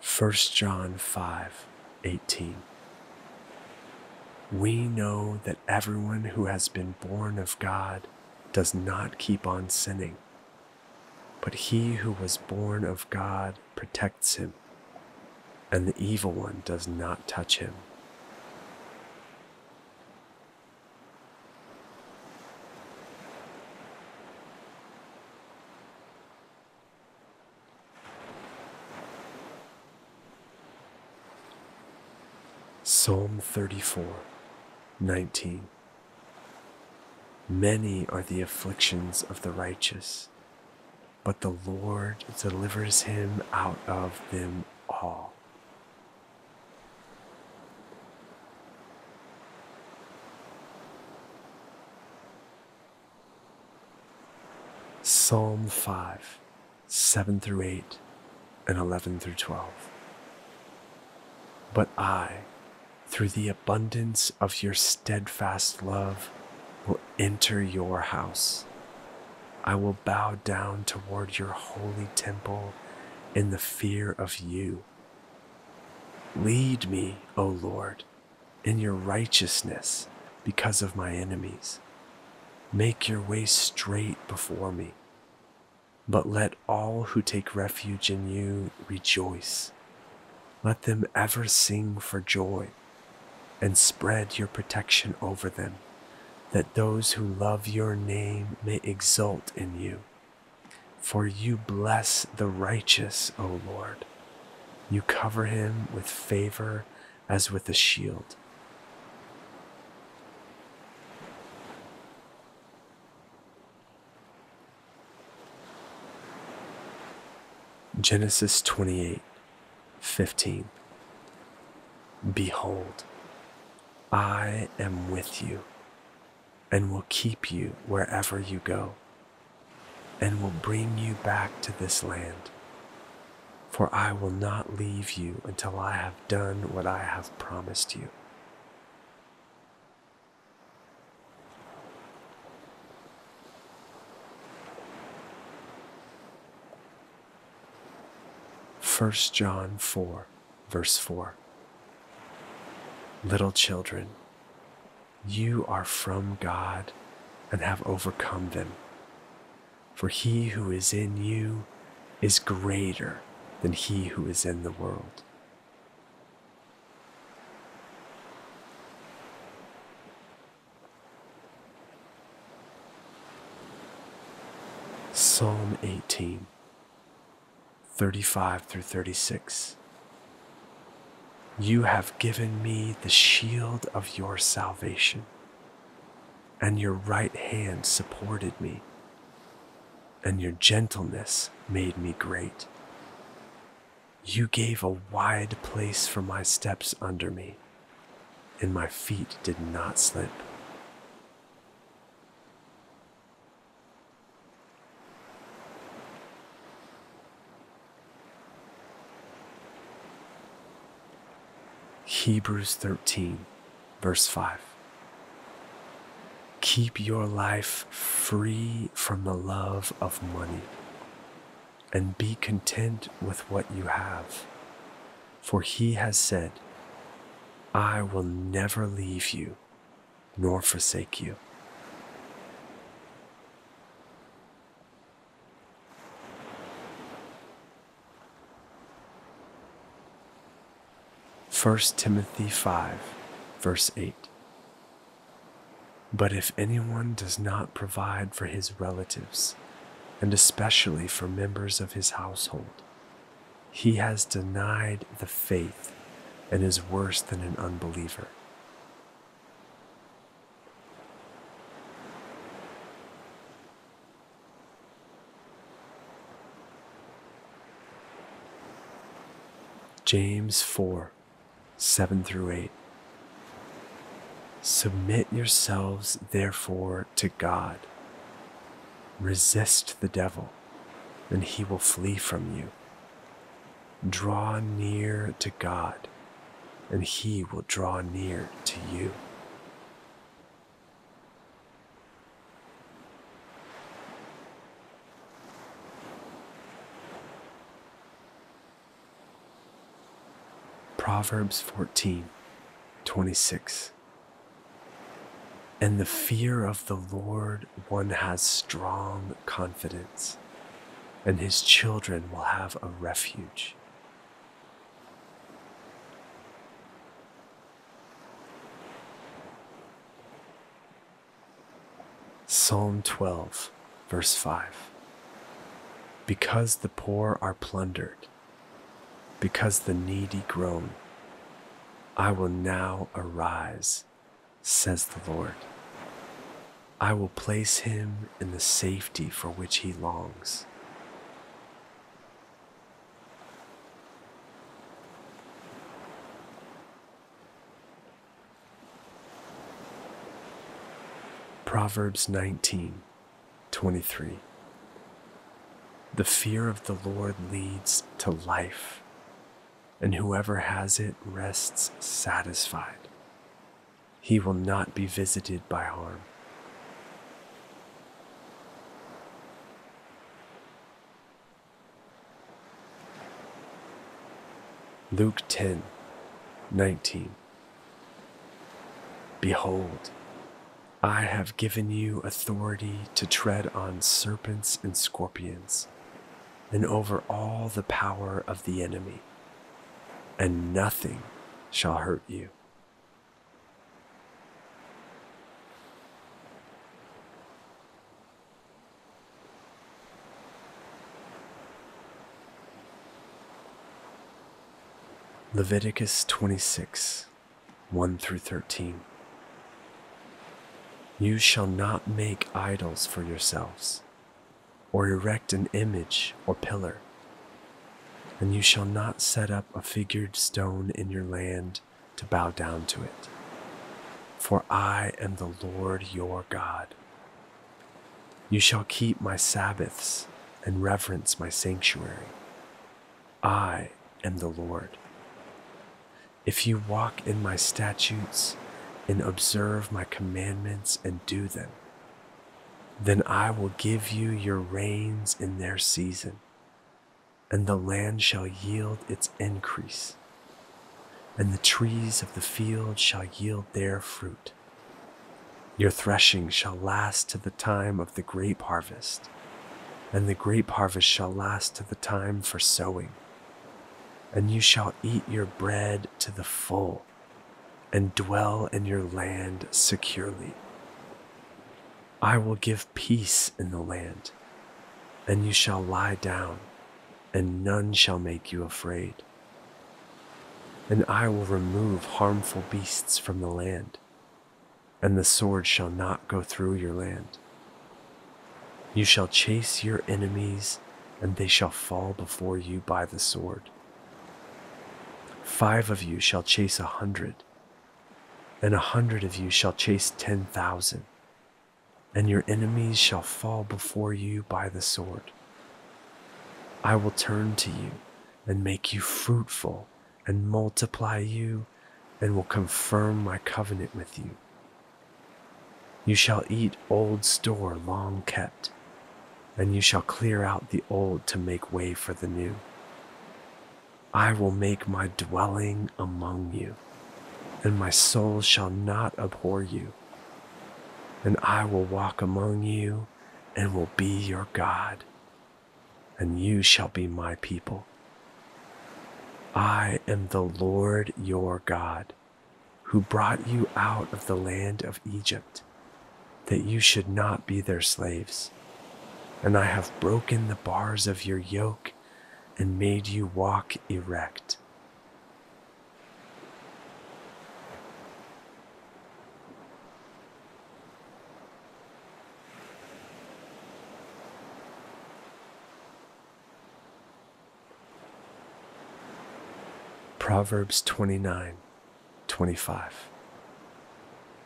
First John 5 18 We know that everyone who has been born of God does not keep on sinning but he who was born of God protects him, and the evil one does not touch him. Psalm 34 19 Many are the afflictions of the righteous but the Lord delivers him out of them all. Psalm 5, 7 through 8, and 11 through 12. But I, through the abundance of your steadfast love, will enter your house. I will bow down toward your holy temple in the fear of you. Lead me, O Lord, in your righteousness because of my enemies. Make your way straight before me. But let all who take refuge in you rejoice. Let them ever sing for joy and spread your protection over them that those who love your name may exult in you. For you bless the righteous, O Lord. You cover him with favor as with a shield. Genesis 28 15. Behold, I am with you and will keep you wherever you go, and will bring you back to this land. For I will not leave you until I have done what I have promised you. First John 4, verse 4. Little children, you are from God and have overcome them. For he who is in you is greater than he who is in the world. Psalm 18, 35 through 36. You have given me the shield of your salvation, and your right hand supported me, and your gentleness made me great. You gave a wide place for my steps under me, and my feet did not slip. Hebrews 13, verse 5. Keep your life free from the love of money and be content with what you have. For he has said, I will never leave you nor forsake you. 1 Timothy 5, verse 8. But if anyone does not provide for his relatives, and especially for members of his household. He has denied the faith and is worse than an unbeliever. James 4 7 through 8. Submit yourselves, therefore, to God. Resist the devil, and he will flee from you. Draw near to God, and he will draw near to you. Proverbs 14 26. In the fear of the Lord, one has strong confidence, and his children will have a refuge. Psalm 12, verse 5. Because the poor are plundered, because the needy groan. I will now arise, says the Lord. I will place him in the safety for which he longs. Proverbs 19 23. The fear of the Lord leads to life and whoever has it rests satisfied. He will not be visited by harm. Luke 10 19. Behold, I have given you authority to tread on serpents and scorpions, and over all the power of the enemy and nothing shall hurt you. Leviticus 26 1 through 13. You shall not make idols for yourselves, or erect an image or pillar and you shall not set up a figured stone in your land to bow down to it. For I am the Lord your God. You shall keep my Sabbaths and reverence my sanctuary. I am the Lord. If you walk in my statutes and observe my commandments and do them, then I will give you your rains in their season and the land shall yield its increase, and the trees of the field shall yield their fruit. Your threshing shall last to the time of the grape harvest, and the grape harvest shall last to the time for sowing. And you shall eat your bread to the full, and dwell in your land securely. I will give peace in the land, and you shall lie down and none shall make you afraid. And I will remove harmful beasts from the land, and the sword shall not go through your land. You shall chase your enemies, and they shall fall before you by the sword. Five of you shall chase a hundred, and a hundred of you shall chase ten thousand, and your enemies shall fall before you by the sword. I will turn to you and make you fruitful and multiply you and will confirm my covenant with you. You shall eat old store long kept, and you shall clear out the old to make way for the new. I will make my dwelling among you, and my soul shall not abhor you. And I will walk among you and will be your God and you shall be my people. I am the Lord your God, who brought you out of the land of Egypt, that you should not be their slaves. and I have broken the bars of your yoke and made you walk erect. Proverbs 29 25.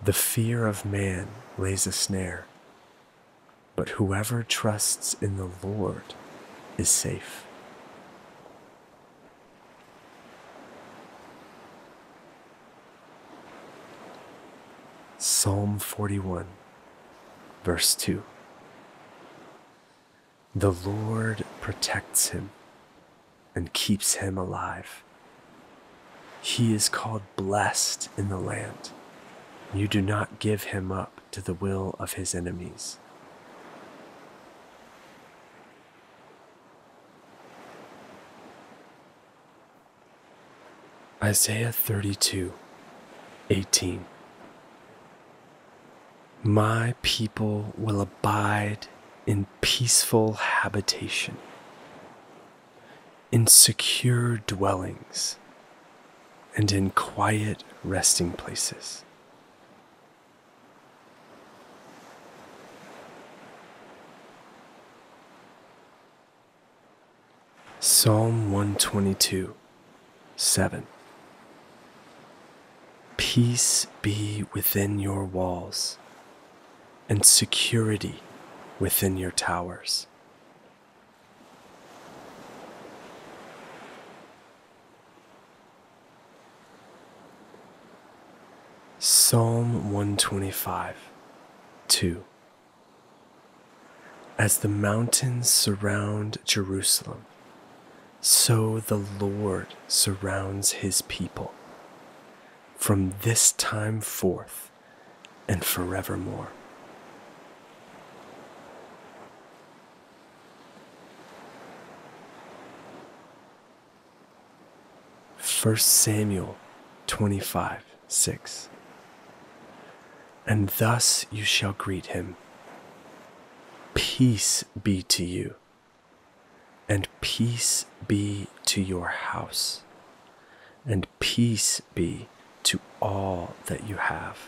The fear of man lays a snare, but whoever trusts in the Lord is safe. Psalm 41, verse 2. The Lord protects him and keeps him alive. He is called blessed in the land. You do not give him up to the will of his enemies. Isaiah 32 18. My people will abide in peaceful habitation, in secure dwellings and in quiet resting places. Psalm 122 7 Peace be within your walls, and security within your towers. Psalm 125 2 As the mountains surround Jerusalem, so the Lord surrounds his people. From this time forth and forevermore. First Samuel 25 6 and thus you shall greet him. Peace be to you, and peace be to your house, and peace be to all that you have.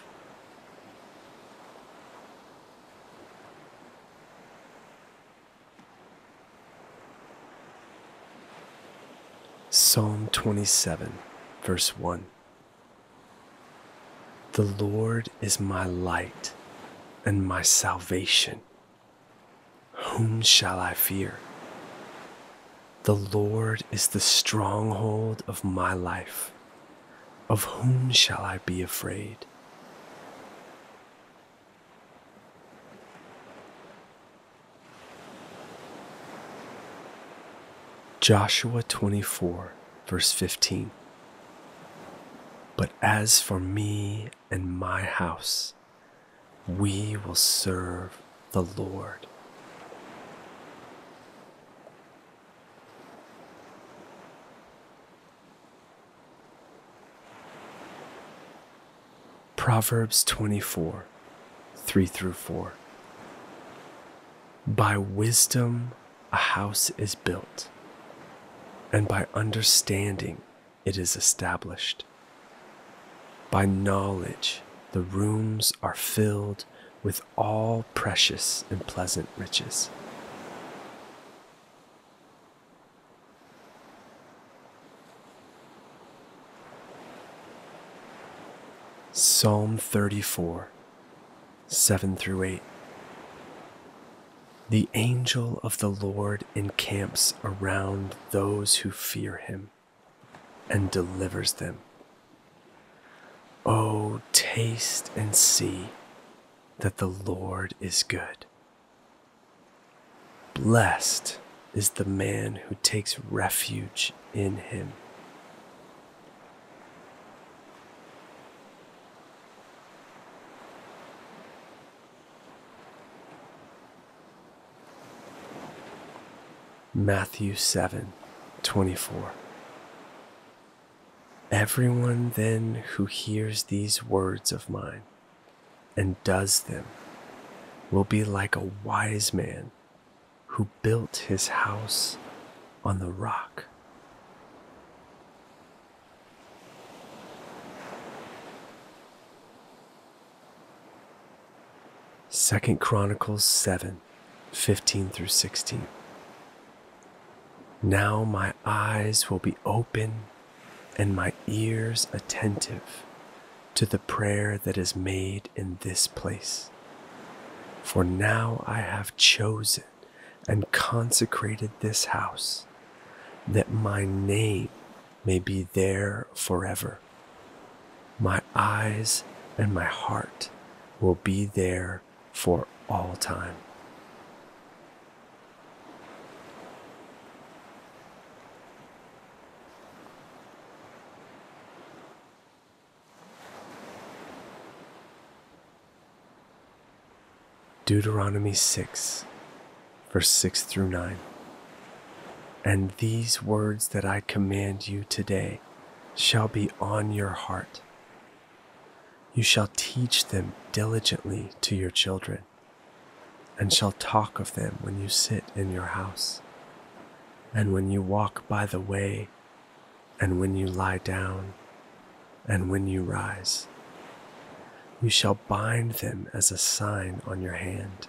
Psalm 27, verse 1. The Lord is my light and my salvation. Whom shall I fear? The Lord is the stronghold of my life. Of whom shall I be afraid? Joshua 24, verse 15. But as for me and my house, we will serve the Lord. Proverbs 24 3 through 4. By wisdom a house is built, and by understanding it is established. By knowledge, the rooms are filled with all precious and pleasant riches. Psalm 34, 7 through 8. The angel of the Lord encamps around those who fear him and delivers them. Oh, taste and see that the Lord is good. Blessed is the man who takes refuge in him. Matthew 7 24. Everyone then who hears these words of mine and does them will be like a wise man who built his house on the rock. Second Chronicles 7 15 through 16. Now my eyes will be open and my ears attentive to the prayer that is made in this place. For now I have chosen and consecrated this house, that my name may be there forever. My eyes and my heart will be there for all time. Deuteronomy 6, verse 6 through 9. And these words that I command you today shall be on your heart. You shall teach them diligently to your children, and shall talk of them when you sit in your house, and when you walk by the way, and when you lie down, and when you rise. You shall bind them as a sign on your hand,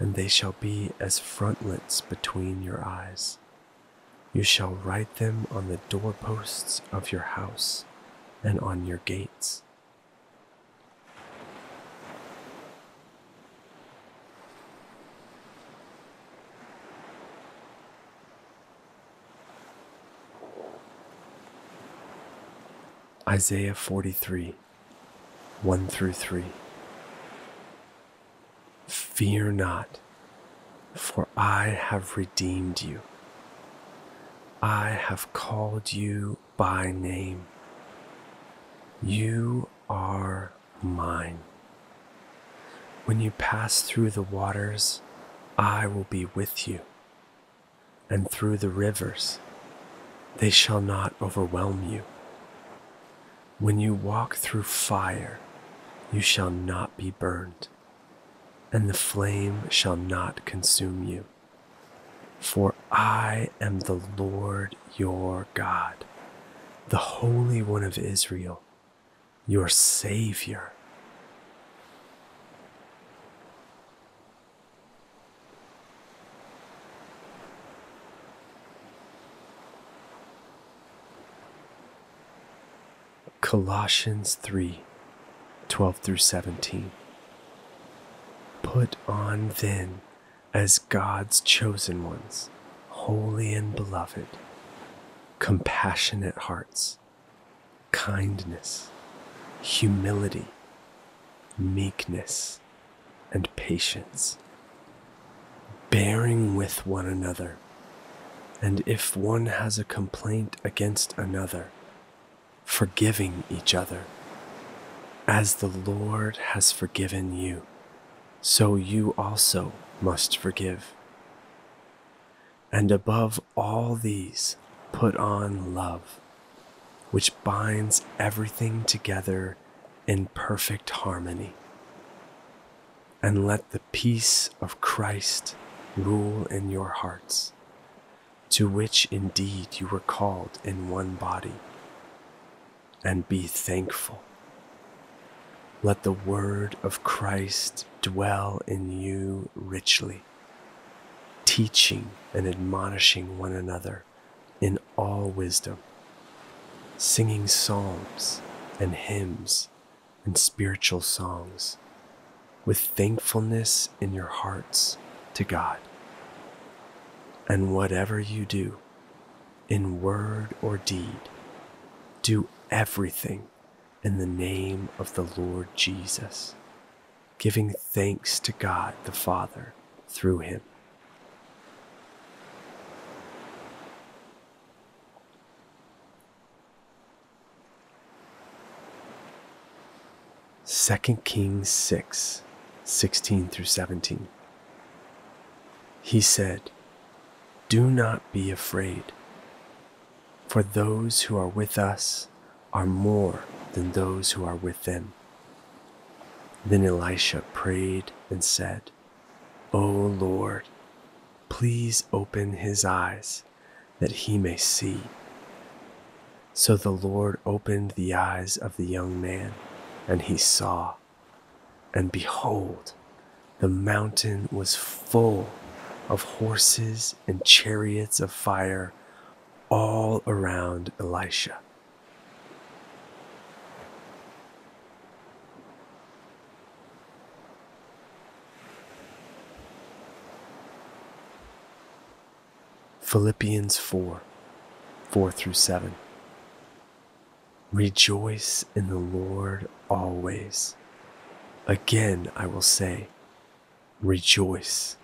and they shall be as frontlets between your eyes. You shall write them on the doorposts of your house and on your gates. Isaiah 43 1 through 3. Fear not, for I have redeemed you. I have called you by name. You are mine. When you pass through the waters, I will be with you, and through the rivers, they shall not overwhelm you. When you walk through fire, you shall not be burned, and the flame shall not consume you. For I am the Lord your God, the Holy One of Israel, your Savior. Colossians 3 12 through 17. Put on then as God's chosen ones, holy and beloved, compassionate hearts, kindness, humility, meekness, and patience, bearing with one another. And if one has a complaint against another, forgiving each other. As the Lord has forgiven you, so you also must forgive. And above all these, put on love, which binds everything together in perfect harmony. And let the peace of Christ rule in your hearts, to which indeed you were called in one body. And be thankful. Let the word of Christ dwell in you richly, teaching and admonishing one another in all wisdom, singing psalms and hymns and spiritual songs with thankfulness in your hearts to God. And whatever you do, in word or deed, do everything in the name of the Lord Jesus, giving thanks to God the Father through him. Second Kings 6, 16 through 17. He said, Do not be afraid, for those who are with us are more than those who are with them. Then Elisha prayed and said, O Lord, Please open his eyes that he may see. So the Lord opened the eyes of the young man, and he saw. And behold, the mountain was full of horses and chariots of fire all around Elisha. Philippians 4 4 through 7. Rejoice in the Lord always. Again, I will say, rejoice.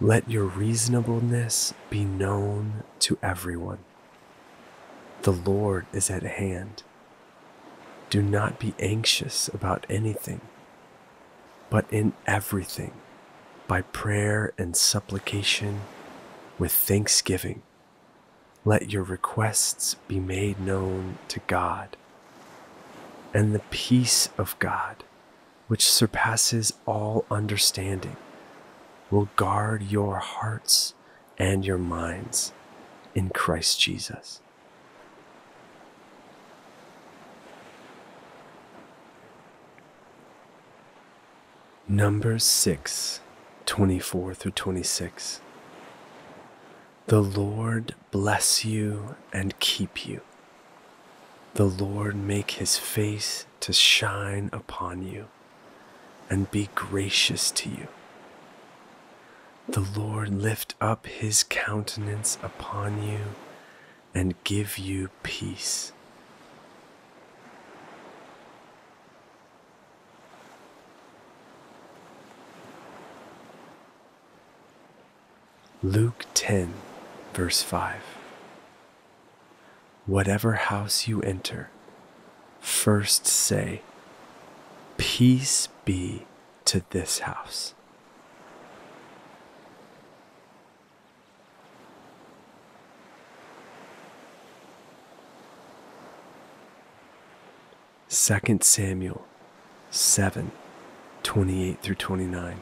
Let your reasonableness be known to everyone. The Lord is at hand. Do not be anxious about anything, but in everything, by prayer and supplication, with thanksgiving, let your requests be made known to God. And the peace of God, which surpasses all understanding, will guard your hearts and your minds in Christ Jesus. Numbers 6 24 through 26. The Lord bless you and keep you. The Lord make his face to shine upon you and be gracious to you. The Lord lift up his countenance upon you and give you peace. Luke 10 Verse 5 Whatever house you enter, first say, Peace be to this house. Second Samuel 7 28 through 29.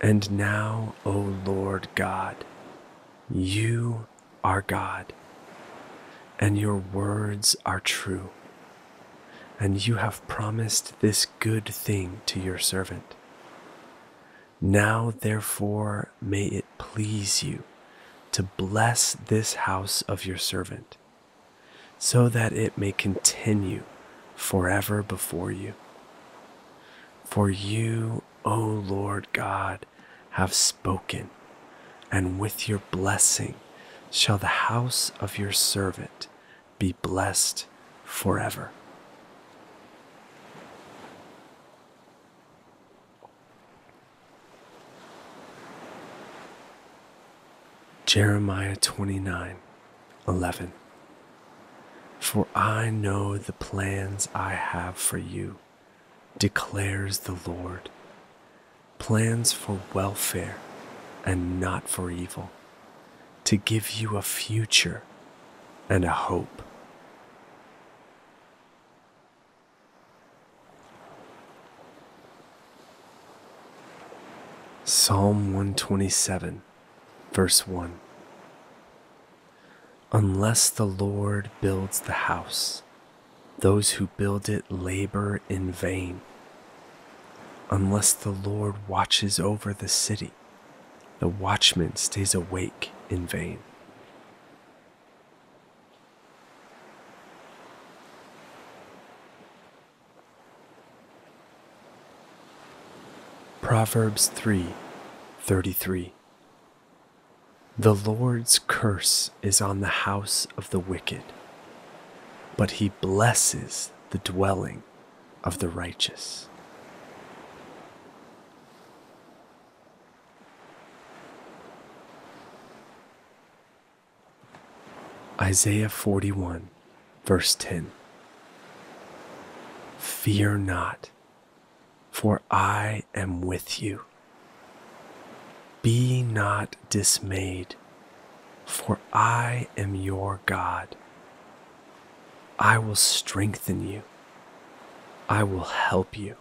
And now, O Lord God, you are God, and your words are true, and you have promised this good thing to your servant. Now, therefore, may it please you to bless this house of your servant, so that it may continue forever before you. For you, O Lord God, have spoken and with your blessing shall the house of your servant be blessed forever. Jeremiah 29 11. For I know the plans I have for you, declares the Lord plans for welfare and not for evil, to give you a future and a hope. Psalm 127, verse 1 Unless the Lord builds the house, those who build it labor in vain. Unless the Lord watches over the city, the watchman stays awake in vain. Proverbs 3:33 The Lord's curse is on the house of the wicked, but he blesses the dwelling of the righteous. Isaiah 41, verse 10. Fear not, for I am with you. Be not dismayed, for I am your God. I will strengthen you. I will help you.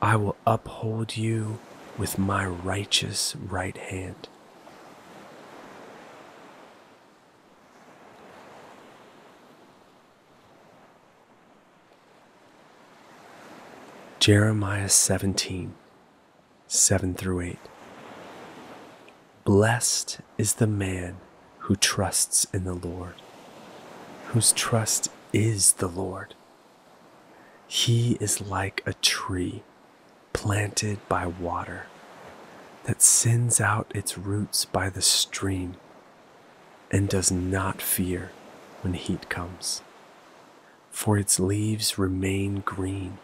I will uphold you with my righteous right hand. Jeremiah 17, 7 through 8. Blessed is the man who trusts in the Lord, whose trust is the Lord. He is like a tree planted by water that sends out its roots by the stream and does not fear when heat comes, for its leaves remain green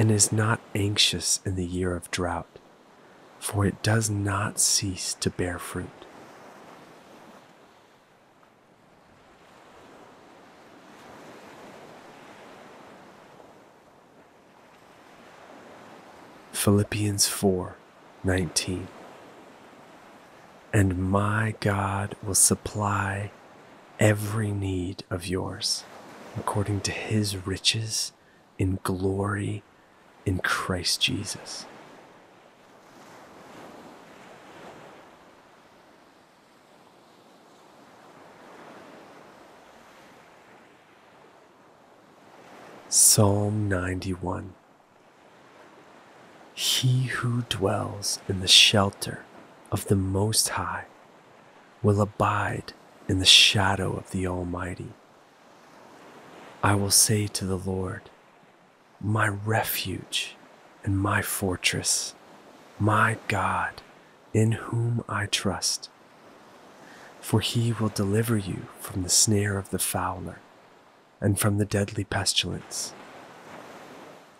and is not anxious in the year of drought, for it does not cease to bear fruit. Philippians 4 19. And my God will supply every need of yours according to his riches in glory in Christ Jesus. Psalm 91 He who dwells in the shelter of the Most High will abide in the shadow of the Almighty. I will say to the Lord, my refuge and my fortress, my God, in whom I trust. For he will deliver you from the snare of the fowler and from the deadly pestilence.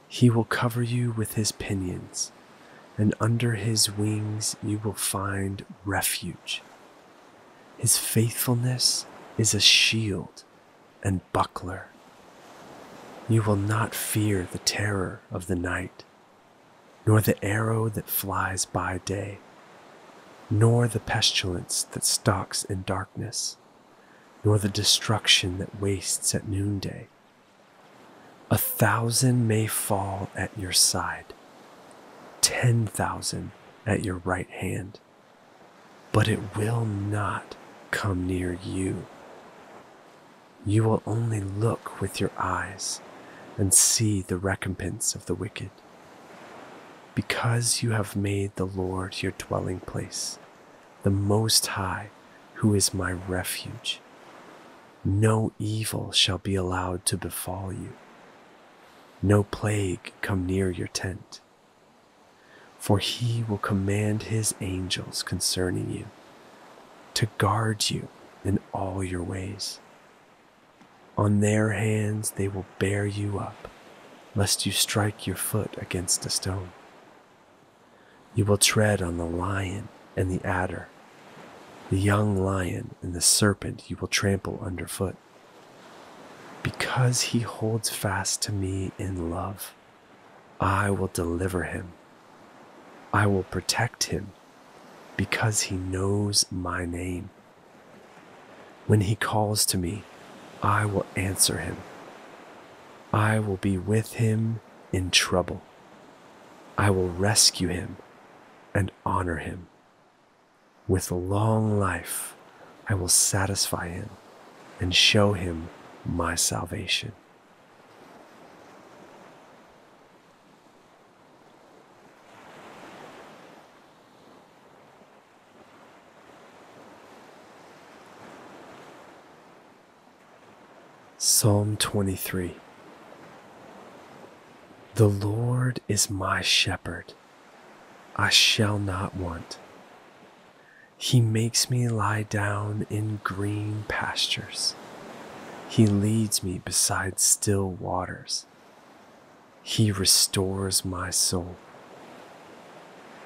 He will cover you with his pinions, and under his wings you will find refuge. His faithfulness is a shield and buckler. You will not fear the terror of the night, nor the arrow that flies by day, nor the pestilence that stalks in darkness, nor the destruction that wastes at noonday. A thousand may fall at your side, ten thousand at your right hand, but it will not come near you. You will only look with your eyes and see the recompense of the wicked. Because you have made the Lord your dwelling place, the Most High, who is my refuge, no evil shall be allowed to befall you, no plague come near your tent. For he will command his angels concerning you to guard you in all your ways. On their hands they will bear you up, lest you strike your foot against a stone. You will tread on the lion and the adder, the young lion and the serpent you will trample underfoot. Because he holds fast to me in love, I will deliver him. I will protect him because he knows my name. When he calls to me, I will answer him. I will be with him in trouble. I will rescue him and honor him. With long life, I will satisfy him and show him my salvation. Psalm 23 The Lord is my shepherd, I shall not want. He makes me lie down in green pastures. He leads me beside still waters. He restores my soul.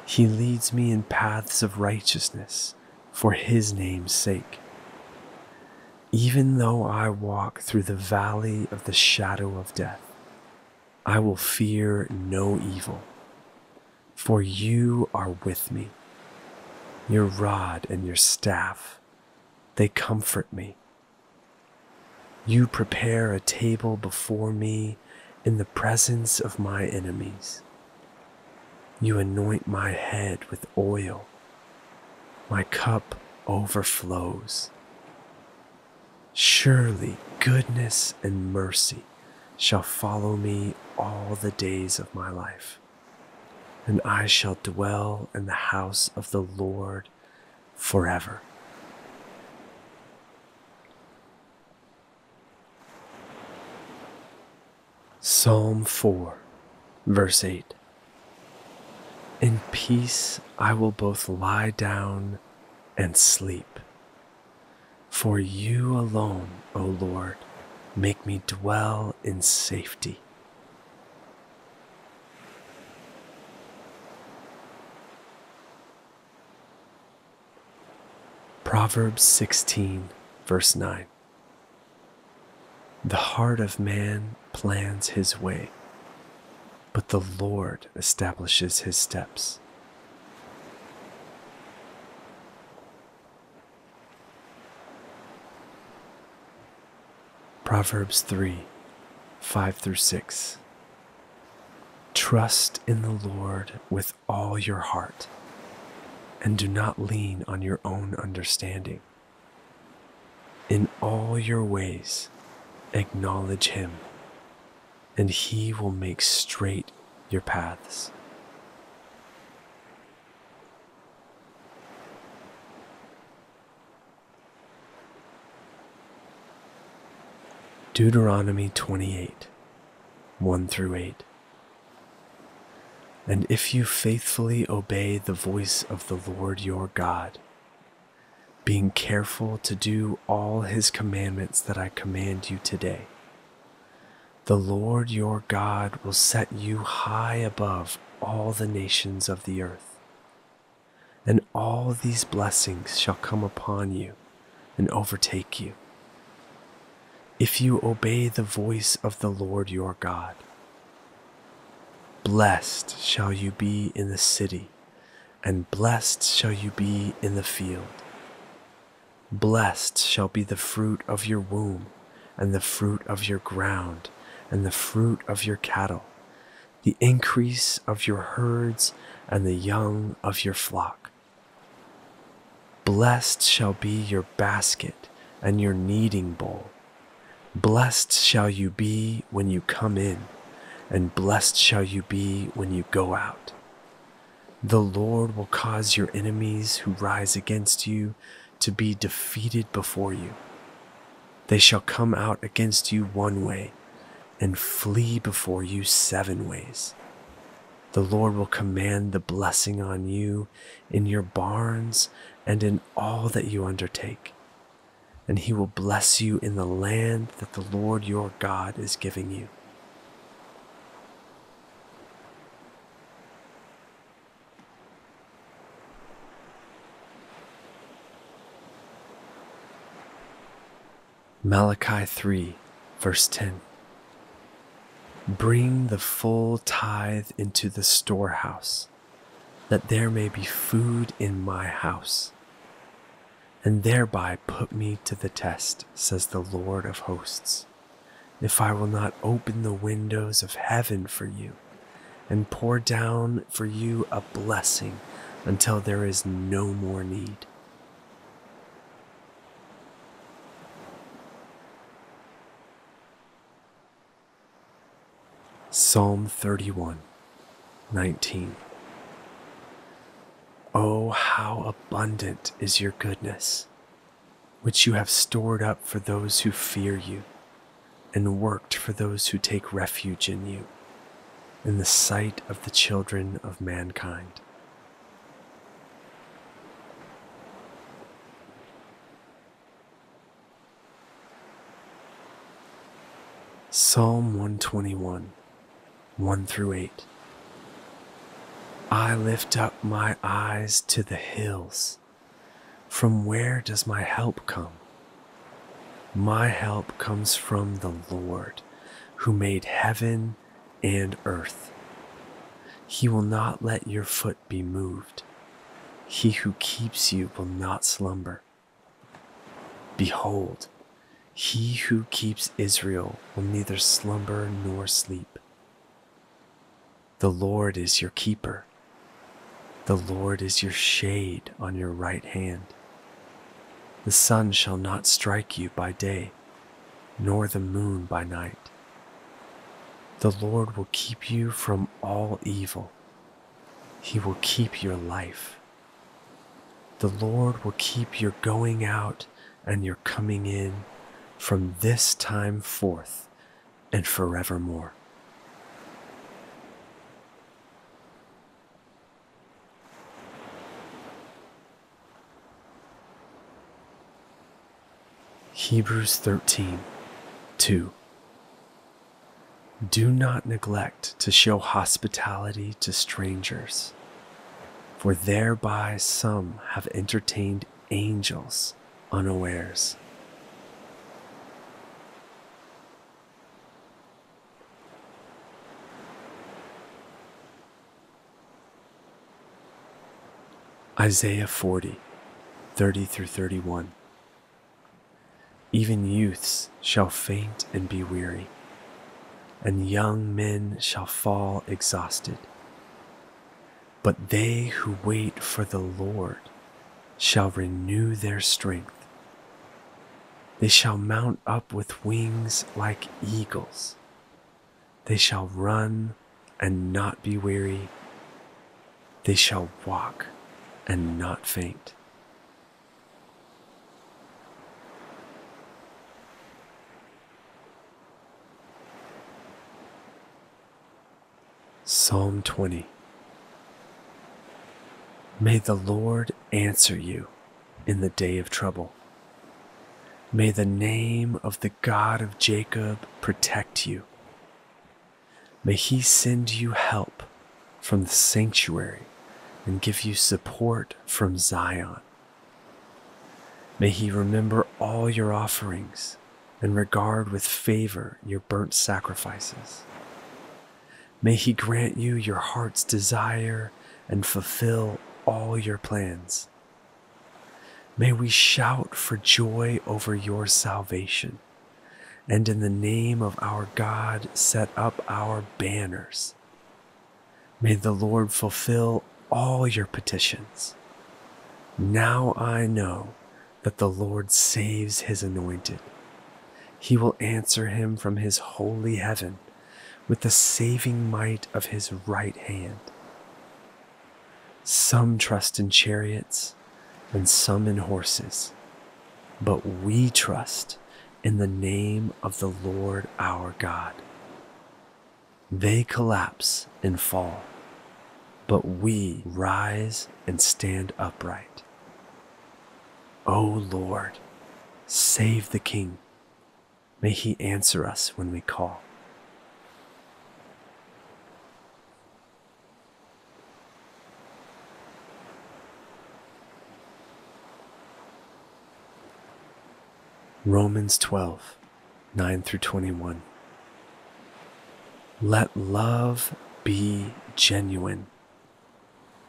He leads me in paths of righteousness for his name's sake. Even though I walk through the valley of the shadow of death, I will fear no evil, for you are with me. Your rod and your staff, they comfort me. You prepare a table before me in the presence of my enemies. You anoint my head with oil. My cup overflows. Surely goodness and mercy shall follow me all the days of my life, and I shall dwell in the house of the Lord forever. Psalm 4, verse 8. In peace I will both lie down and sleep. For you alone, O Lord, make me dwell in safety. Proverbs 16, verse 9. The heart of man plans his way, but the Lord establishes his steps. Proverbs 3 5 through 6. Trust in the Lord with all your heart, and do not lean on your own understanding. In all your ways, acknowledge Him, and He will make straight your paths. Deuteronomy 28 1 through 8. And if you faithfully obey the voice of the Lord your God, being careful to do all his commandments that I command you today, the Lord your God will set you high above all the nations of the earth. And all these blessings shall come upon you and overtake you if you obey the voice of the Lord your God. Blessed shall you be in the city, and blessed shall you be in the field. Blessed shall be the fruit of your womb, and the fruit of your ground, and the fruit of your cattle, the increase of your herds, and the young of your flock. Blessed shall be your basket and your kneading bowl. Blessed shall you be when you come in, and blessed shall you be when you go out. The Lord will cause your enemies who rise against you to be defeated before you. They shall come out against you one way and flee before you seven ways. The Lord will command the blessing on you in your barns and in all that you undertake and he will bless you in the land that the Lord your God is giving you. Malachi 3, verse 10. Bring the full tithe into the storehouse, that there may be food in my house and thereby put me to the test, says the Lord of hosts, if I will not open the windows of heaven for you and pour down for you a blessing until there is no more need. Psalm 31 19 Oh, how abundant is your goodness, which you have stored up for those who fear you, and worked for those who take refuge in you, in the sight of the children of mankind. Psalm 121, 1 through 8. I lift up my eyes to the hills. From where does my help come? My help comes from the Lord, who made heaven and earth. He will not let your foot be moved. He who keeps you will not slumber. Behold, he who keeps Israel will neither slumber nor sleep. The Lord is your keeper The Lord is your shade on your right hand. The sun shall not strike you by day, nor the moon by night. The Lord will keep you from all evil. He will keep your life. The Lord will keep your going out and your coming in from this time forth and forevermore. Hebrews 13 2 Do not neglect to show hospitality to strangers, for thereby some have entertained angels unawares. Isaiah 40, 30 through 31. Even youths shall faint and be weary, and young men shall fall exhausted. But they who wait for the Lord shall renew their strength. They shall mount up with wings like eagles. They shall run and not be weary. They shall walk and not faint. Psalm 20 May the Lord answer you in the day of trouble. May the name of the God of Jacob protect you. May he send you help from the sanctuary and give you support from Zion. May he remember all your offerings and regard with favor your burnt sacrifices. May he grant you your heart's desire and fulfill all your plans. May we shout for joy over your salvation, and in the name of our God set up our banners. May the Lord fulfill all your petitions. Now I know that the Lord saves his anointed. He will answer him from his holy heaven with the saving might of his right hand. Some trust in chariots and some in horses, but we trust in the name of the Lord our God. They collapse and fall, but we rise and stand upright. O Lord, save the King. May he answer us when we call. Romans 12, 9 through 21. Let love be genuine.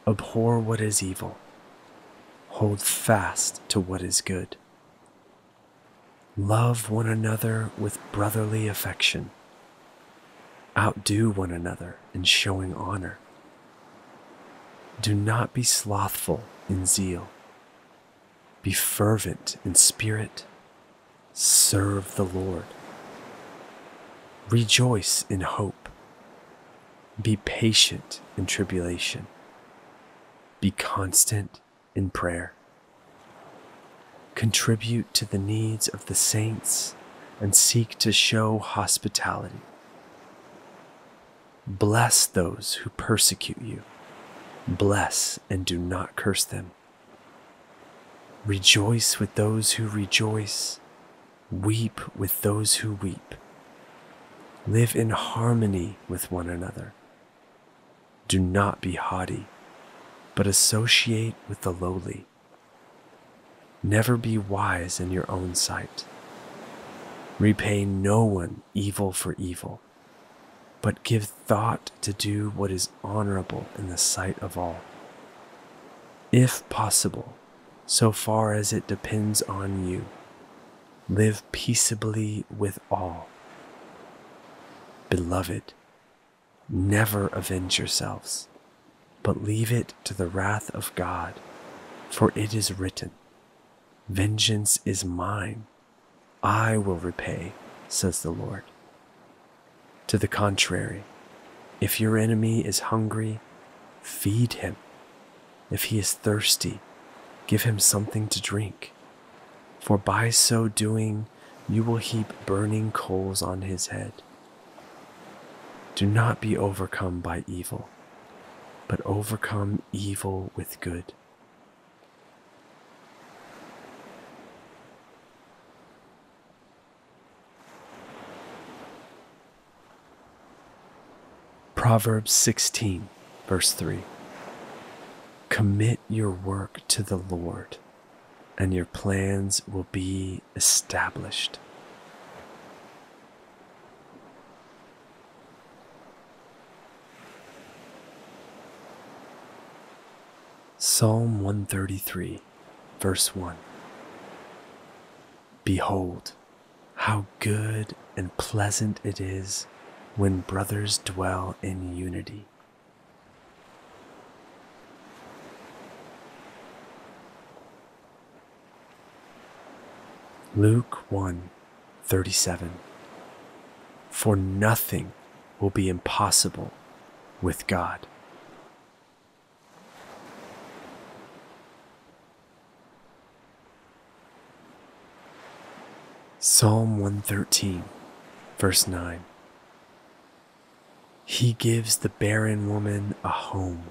Abhor what is evil. Hold fast to what is good. Love one another with brotherly affection. Outdo one another in showing honor. Do not be slothful in zeal. Be fervent in spirit Serve the Lord. Rejoice in hope. Be patient in tribulation. Be constant in prayer. Contribute to the needs of the saints and seek to show hospitality. Bless those who persecute you. Bless and do not curse them. Rejoice with those who rejoice Weep with those who weep. Live in harmony with one another. Do not be haughty, but associate with the lowly. Never be wise in your own sight. Repay no one evil for evil, but give thought to do what is honorable in the sight of all. If possible, so far as it depends on you Live peaceably with all. Beloved, never avenge yourselves, but leave it to the wrath of God, for it is written, Vengeance is mine, I will repay, says the Lord. To the contrary, if your enemy is hungry, feed him. If he is thirsty, give him something to drink. For by so doing, you will heap burning coals on his head. Do not be overcome by evil, but overcome evil with good. Proverbs 16, verse 3. Commit your work to the Lord, and your plans will be established. Psalm 133, verse 1. Behold, how good and pleasant it is when brothers dwell in unity. Luke 1 37. For nothing will be impossible with God. Psalm 113, verse 9. He gives the barren woman a home,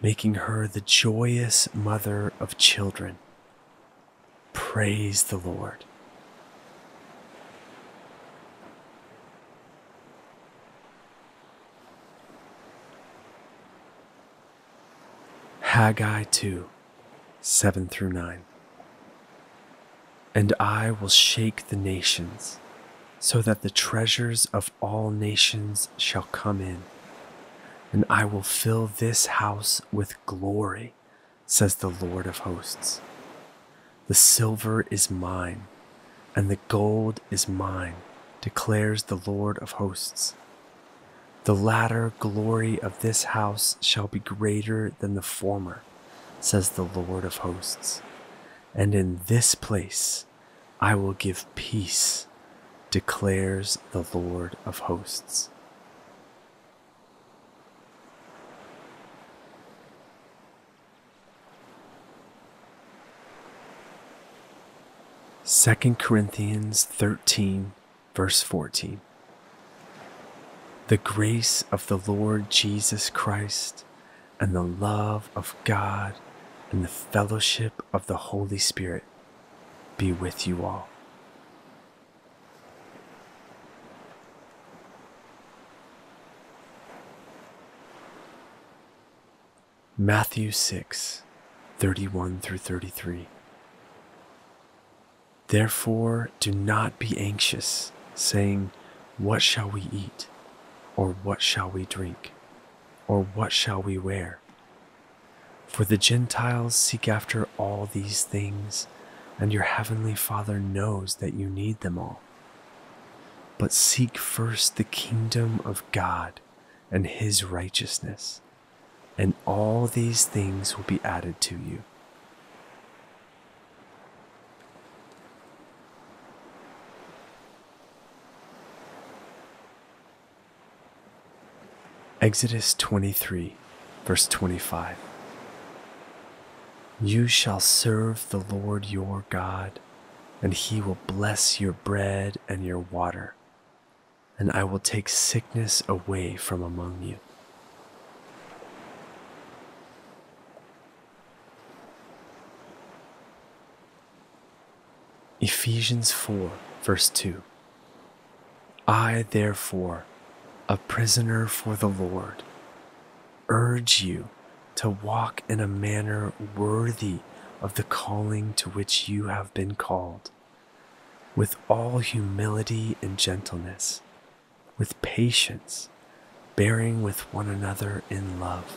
making her the joyous mother of children. Praise the Lord. Haggai 2 7 through 9. And I will shake the nations, so that the treasures of all nations shall come in. And I will fill this house with glory, says the Lord of hosts. The silver is mine, and the gold is mine, declares the Lord of hosts. The latter glory of this house shall be greater than the former, says the Lord of hosts. And in this place I will give peace, declares the Lord of hosts. Second Corinthians 13, verse 14. The grace of the Lord Jesus Christ and the love of God and the fellowship of the Holy Spirit be with you all. Matthew 6, 31 through 33. Therefore, do not be anxious, saying, What shall we eat? Or what shall we drink? Or what shall we wear? For the Gentiles seek after all these things, and your heavenly Father knows that you need them all. But seek first the kingdom of God and his righteousness, and all these things will be added to you. Exodus 23, verse 25. You shall serve the Lord your God, and he will bless your bread and your water, and I will take sickness away from among you. Ephesians 4, verse 2. I, therefore, a prisoner for the Lord, urge you to walk in a manner worthy of the calling to which you have been called, with all humility and gentleness, with patience, bearing with one another in love,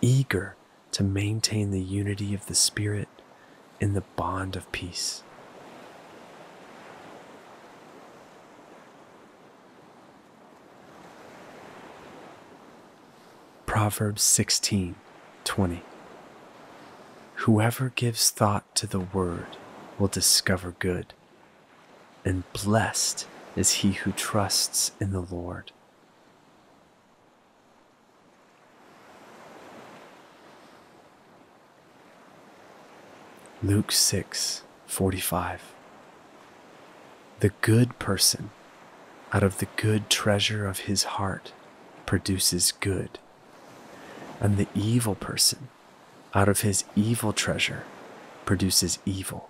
eager to maintain the unity of the Spirit in the bond of peace. Proverbs 16 20. Whoever gives thought to the word will discover good, and blessed is he who trusts in the Lord. Luke 6 45. The good person out of the good treasure of his heart produces good, and the evil person out of his evil treasure produces evil.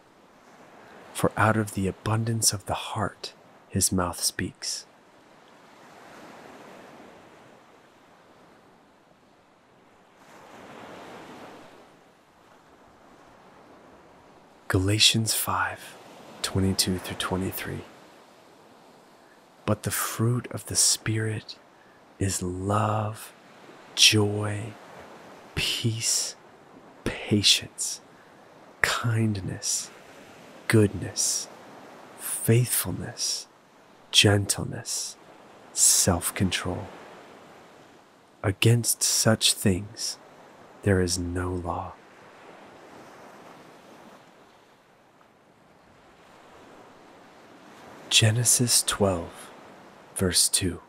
For out of the abundance of the heart his mouth speaks. Galatians 5 22 through 23. But the fruit of the Spirit is love, joy, peace, patience, kindness, goodness, faithfulness, gentleness, self control. Against such things there is no law. Genesis 12, verse 2.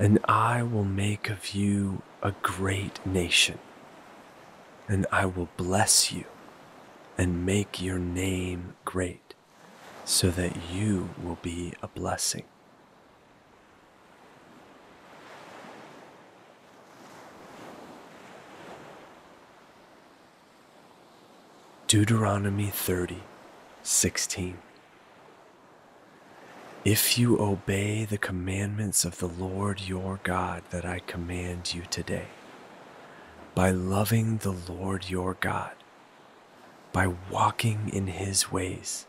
And I will make of you a great nation, and I will bless you and make your name great, so that you will be a blessing. Deuteronomy 30, 16. If you obey the commandments of the Lord your God that I command you today, by loving the Lord your God, by walking in his ways,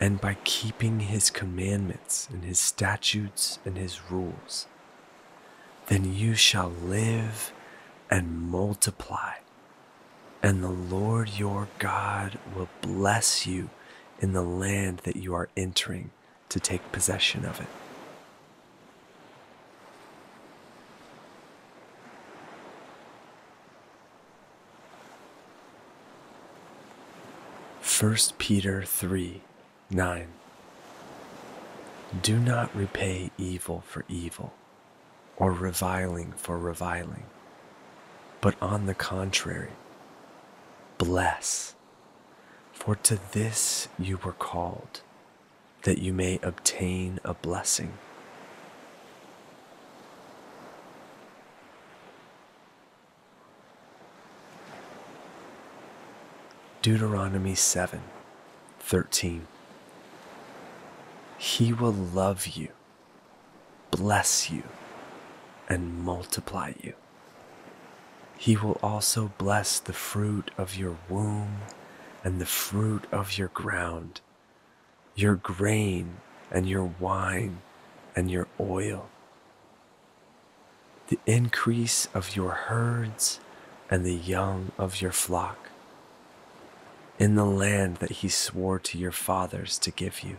and by keeping his commandments and his statutes and his rules, then you shall live and multiply, and the Lord your God will bless you in the land that you are entering to take possession of it. First Peter 3 9 Do not repay evil for evil or reviling for reviling, but on the contrary, bless, for to this you were called that you may obtain a blessing. Deuteronomy 7 13. He will love you, bless you, and multiply you. He will also bless the fruit of your womb and the fruit of your ground your grain and your wine and your oil, the increase of your herds and the young of your flock, in the land that he swore to your fathers to give you.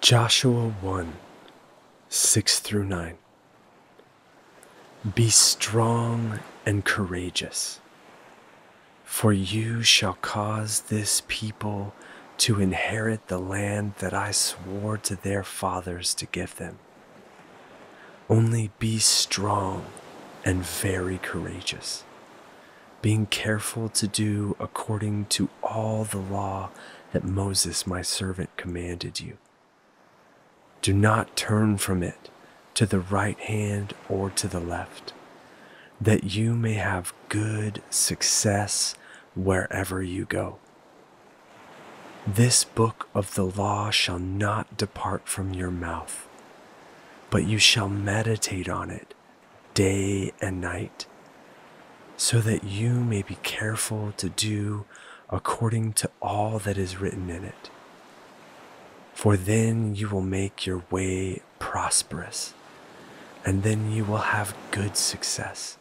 Joshua 1 6 through 9. Be strong and courageous, for you shall cause this people to inherit the land that I swore to their fathers to give them. Only be strong and very courageous, being careful to do according to all the law that Moses my servant commanded you. Do not turn from it to the right hand or to the left, that you may have good success wherever you go. This book of the law shall not depart from your mouth, but you shall meditate on it day and night, so that you may be careful to do according to all that is written in it. For then you will make your way prosperous and then you will have good success.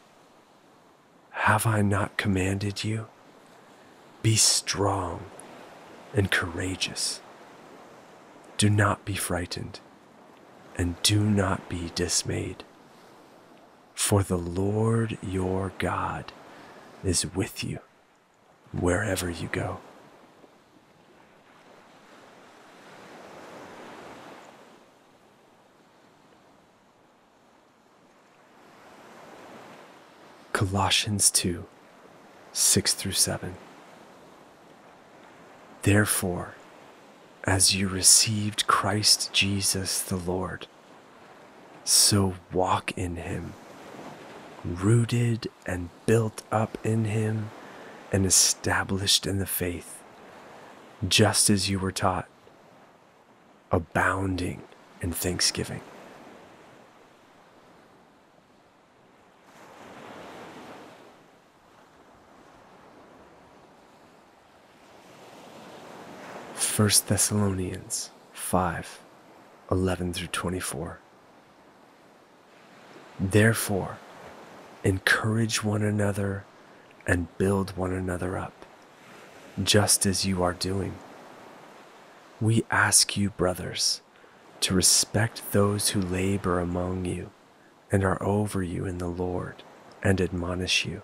Have I not commanded you? Be strong and courageous. Do not be frightened, and do not be dismayed. For the Lord your God is with you wherever you go. Colossians 2 6 through 7. Therefore, as you received Christ Jesus the Lord, so walk in him, rooted and built up in him and established in the faith, just as you were taught, abounding in thanksgiving. 1 Thessalonians 5 11 through 24. Therefore, encourage one another and build one another up, just as you are doing. We ask you, brothers, to respect those who labor among you and are over you in the Lord and admonish you,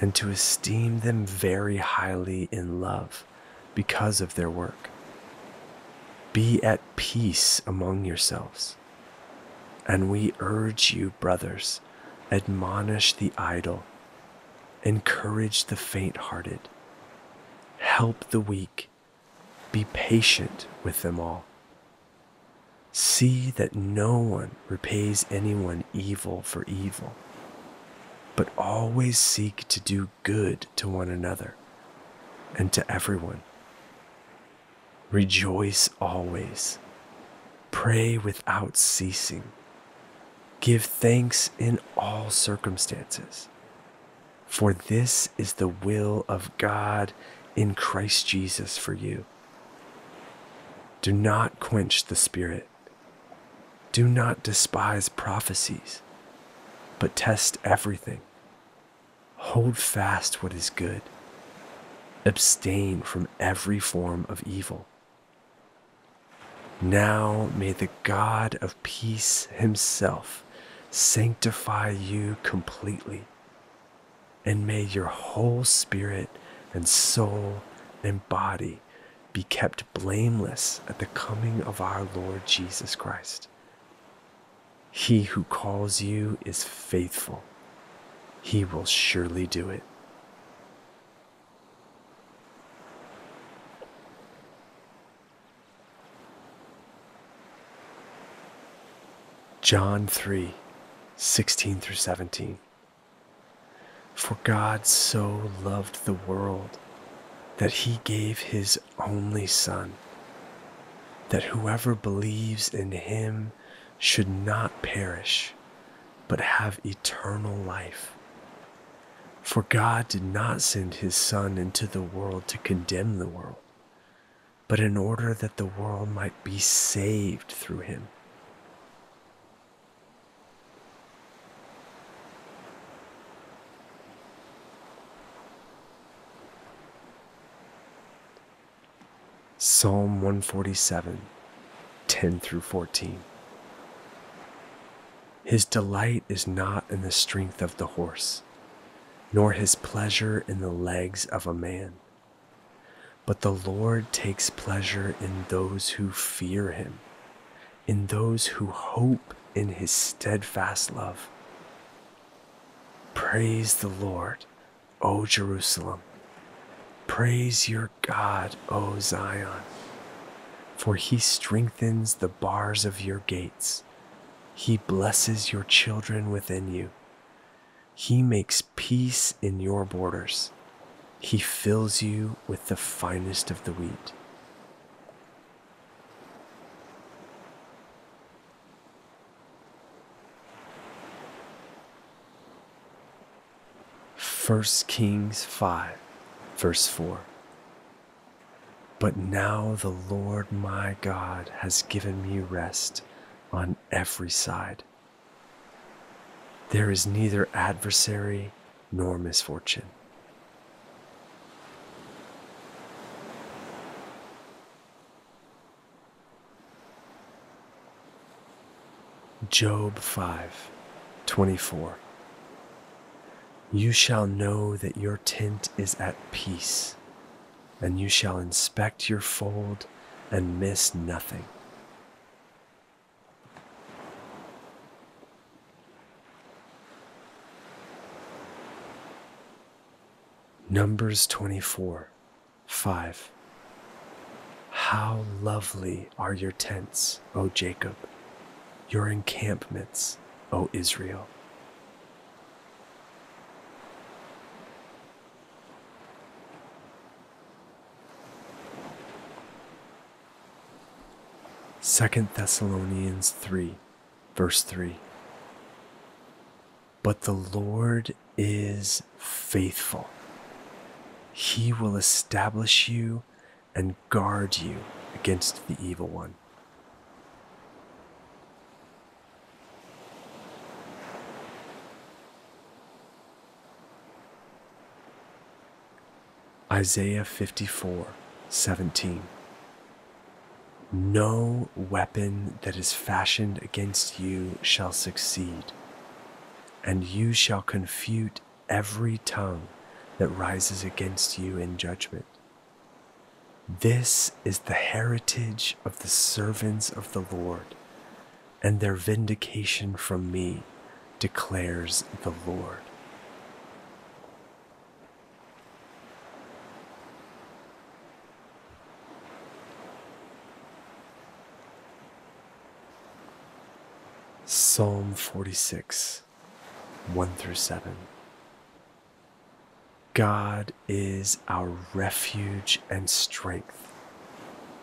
and to esteem them very highly in love because of their work. Be at peace among yourselves. And we urge you, brothers, admonish the idle, encourage the faint hearted, help the weak, be patient with them all. See that no one repays anyone evil for evil, but always seek to do good to one another and to everyone. Rejoice always. Pray without ceasing. Give thanks in all circumstances. For this is the will of God in Christ Jesus for you. Do not quench the Spirit. Do not despise prophecies, but test everything. Hold fast what is good. Abstain from every form of evil. Now may the God of peace himself sanctify you completely, and may your whole spirit and soul and body be kept blameless at the coming of our Lord Jesus Christ. He who calls you is faithful, he will surely do it. John 3 16 through 17. For God so loved the world that he gave his only Son, that whoever believes in him should not perish, but have eternal life. For God did not send his Son into the world to condemn the world, but in order that the world might be saved through him. Psalm 147, 10 through 14. His delight is not in the strength of the horse, nor his pleasure in the legs of a man. But the Lord takes pleasure in those who fear him, in those who hope in his steadfast love. Praise the Lord, O Jerusalem. Praise your God, O Zion, for he strengthens the bars of your gates. He blesses your children within you. He makes peace in your borders. He fills you with the finest of the wheat. First Kings 5 Verse 4 But now the Lord my God has given me rest on every side. There is neither adversary nor misfortune. Job 5 24. You shall know that your tent is at peace, and you shall inspect your fold and miss nothing. Numbers 24 5. How lovely are your tents, O Jacob, your encampments, O Israel. Second Thessalonians 3, verse 3. But the Lord is faithful. He will establish you and guard you against the evil one. Isaiah 54 17. No weapon that is fashioned against you shall succeed, and you shall confute every tongue that rises against you in judgment. This is the heritage of the servants of the Lord, and their vindication from me, declares the Lord. Psalm 46, 1 through 7. God is our refuge and strength,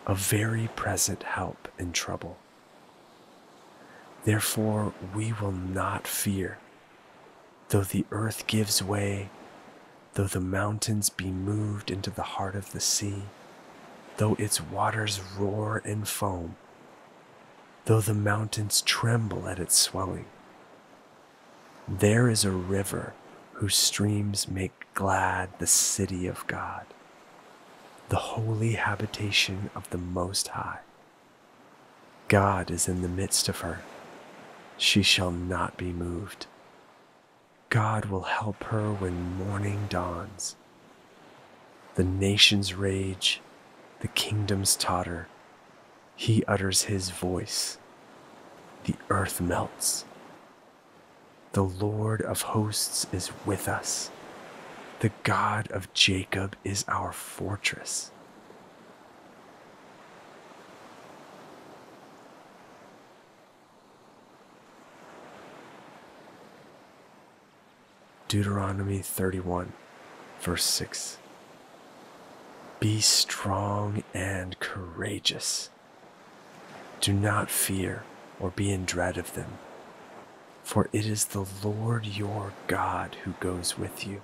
a very present help in trouble. Therefore, we will not fear, though the earth gives way, though the mountains be moved into the heart of the sea, though its waters roar and foam, though the mountains tremble at its swelling. There is a river whose streams make glad the city of God, the holy habitation of the Most High. God is in the midst of her. She shall not be moved. God will help her when morning dawns. The nations rage, the kingdoms totter. He utters his voice. The earth melts. The Lord of hosts is with us. The God of Jacob is our fortress. Deuteronomy 31, verse 6. Be strong and courageous. Do not fear or be in dread of them for it is the Lord your God who goes with you.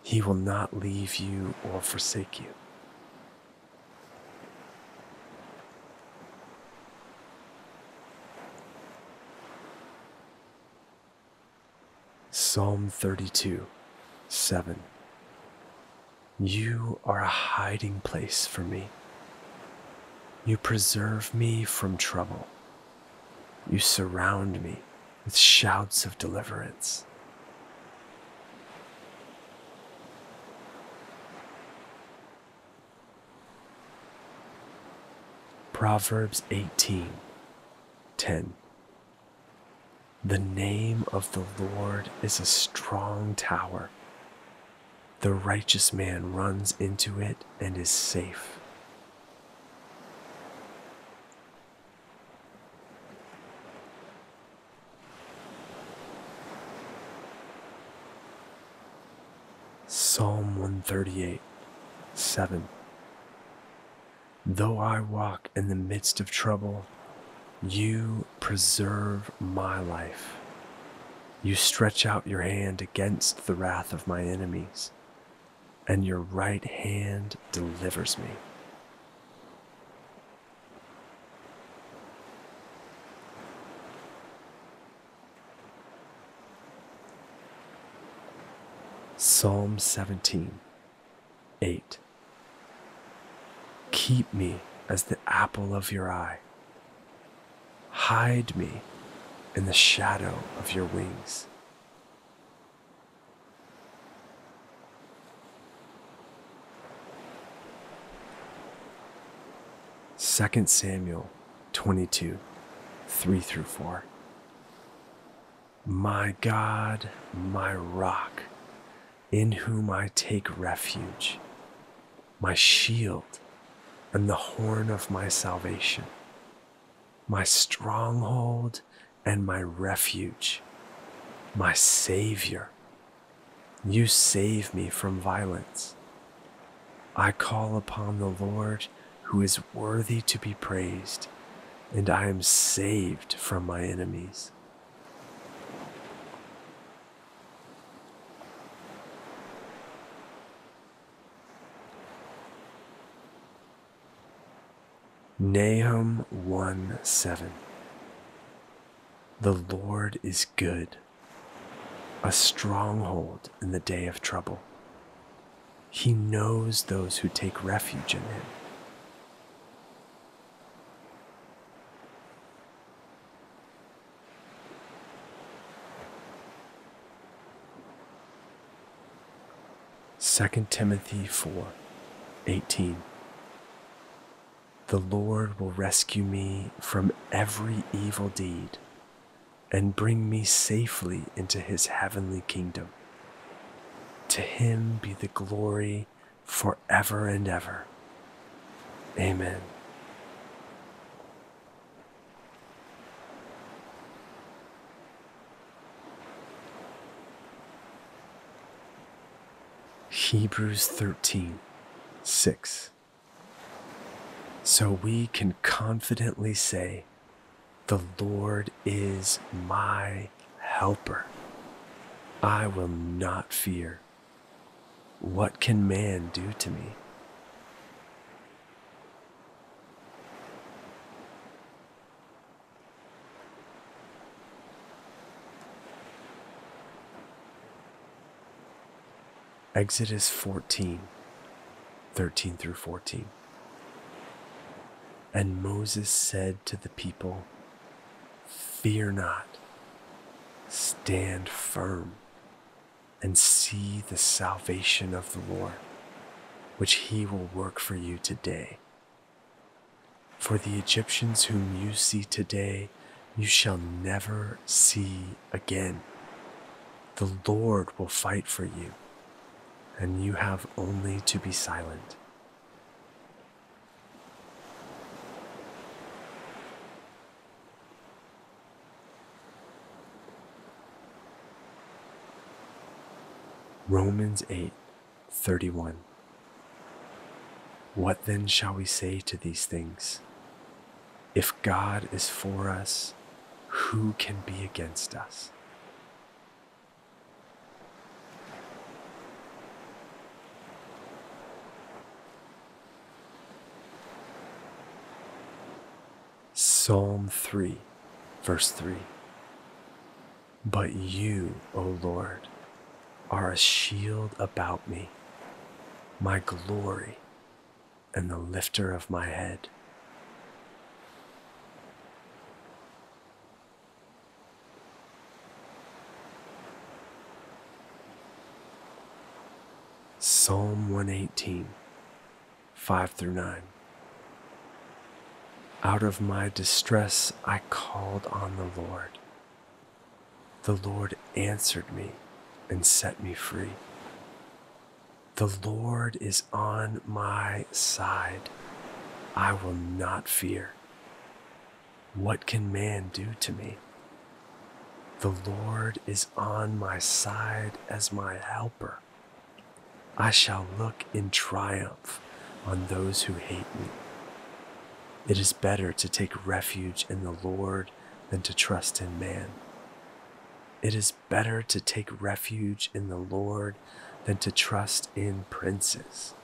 He will not leave you or forsake you. Psalm 32 7 You are a hiding place for me. You preserve me from trouble. You surround me with shouts of deliverance. Proverbs 18 10. The name of the Lord is a strong tower. The righteous man runs into it and is safe. Psalm 138 7 Though I walk in the midst of trouble, you preserve my life. You stretch out your hand against the wrath of my enemies, and your right hand delivers me. Psalm 17 8 Keep me as the apple of your eye. Hide me in the shadow of your wings. Second Samuel 22 3 through 4. My God, my rock, in whom I take refuge, my shield and the horn of my salvation, my stronghold and my refuge, my Savior. You save me from violence. I call upon the Lord who is worthy to be praised, and I am saved from my enemies. Nahum 1 7. The Lord is good, a stronghold in the day of trouble. He knows those who take refuge in him. Second Timothy 4 18. The Lord will rescue me from every evil deed and bring me safely into his heavenly kingdom. To him be the glory forever and ever. Amen. Hebrews 13 6 so we can confidently say, The Lord is my helper. I will not fear. What can man do to me? Exodus 14, 13 through 14. And Moses said to the people, Fear not, stand firm, and see the salvation of the Lord, which he will work for you today. For the Egyptians whom you see today, you shall never see again. The Lord will fight for you, and you have only to be silent. Romans 8 31. What then shall we say to these things? If God is for us, who can be against us? Psalm 3, verse 3. But you, O Lord, are a shield about me, my glory, and the lifter of my head. Psalm 118, 5 through 9. Out of my distress I called on the Lord. The Lord answered me and set me free. The Lord is on my side. I will not fear. What can man do to me? The Lord is on my side as my helper. I shall look in triumph on those who hate me. It is better to take refuge in the Lord than to trust in man. It is better to take refuge in the Lord than to trust in princes.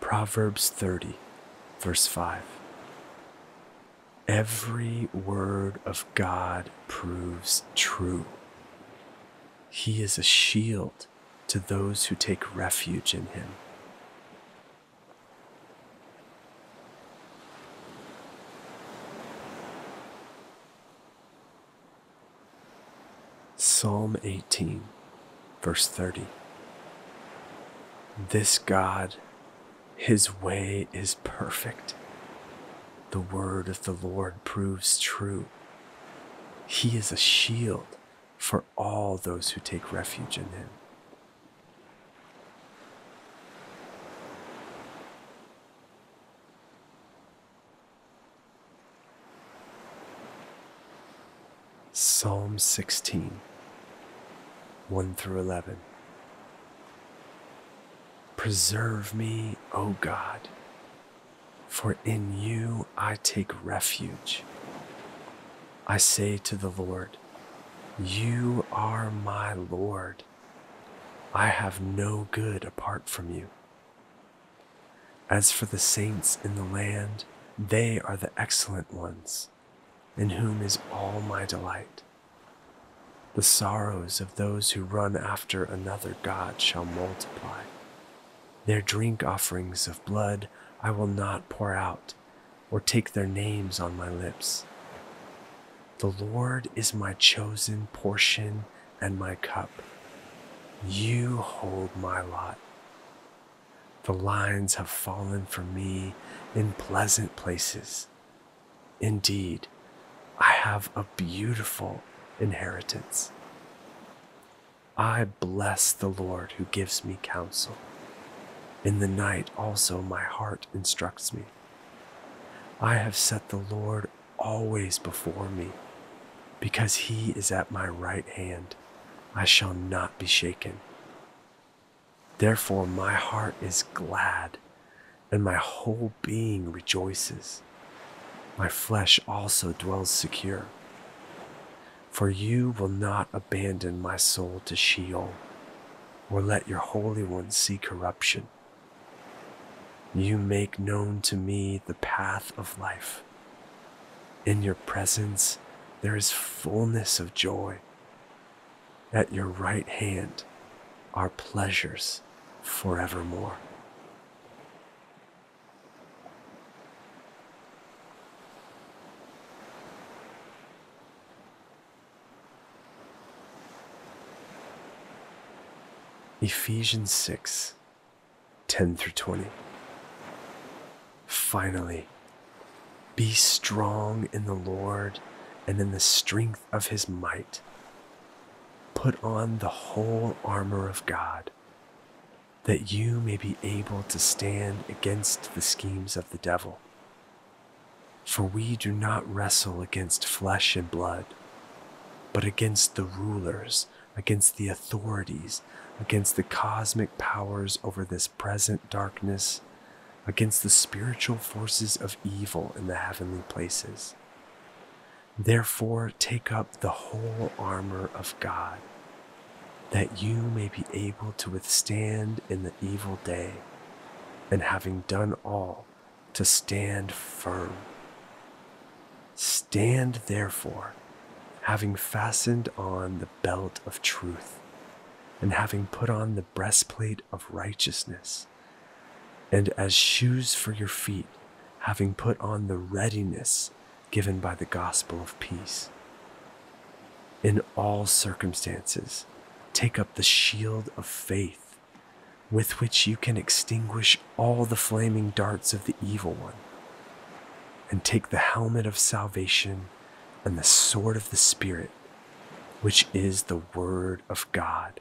Proverbs 30, verse 5. Every word of God proves true. He is a shield to those who take refuge in him. Psalm 18, verse 30. This God, his way is perfect. The word of the Lord proves true. He is a shield for all those who take refuge in him. Psalm 16, 1 through 11. Preserve me, O God, for in you I take refuge. I say to the Lord, You are my Lord. I have no good apart from you. As for the saints in the land, they are the excellent ones in whom is all my delight. The sorrows of those who run after another God shall multiply. Their drink offerings of blood I will not pour out, or take their names on my lips. The Lord is my chosen portion and my cup. You hold my lot. The lines have fallen for me in pleasant places. Indeed, I have a beautiful inheritance. I bless the Lord who gives me counsel. In the night also my heart instructs me. I have set the Lord always before me. Because he is at my right hand, I shall not be shaken. Therefore my heart is glad, and my whole being rejoices my flesh also dwells secure. For you will not abandon my soul to Sheol, or let your Holy One see corruption. You make known to me the path of life. In your presence there is fullness of joy. At your right hand are pleasures forevermore. Ephesians 6 10 through 20. Finally, be strong in the Lord and in the strength of his might. Put on the whole armor of God, that you may be able to stand against the schemes of the devil. For we do not wrestle against flesh and blood, but against the rulers, against the authorities against the cosmic powers over this present darkness, against the spiritual forces of evil in the heavenly places. Therefore, take up the whole armor of God, that you may be able to withstand in the evil day, and having done all, to stand firm. Stand therefore, having fastened on the belt of truth and having put on the breastplate of righteousness, and as shoes for your feet, having put on the readiness given by the gospel of peace. In all circumstances, take up the shield of faith, with which you can extinguish all the flaming darts of the evil one, and take the helmet of salvation and the sword of the Spirit, which is the Word of God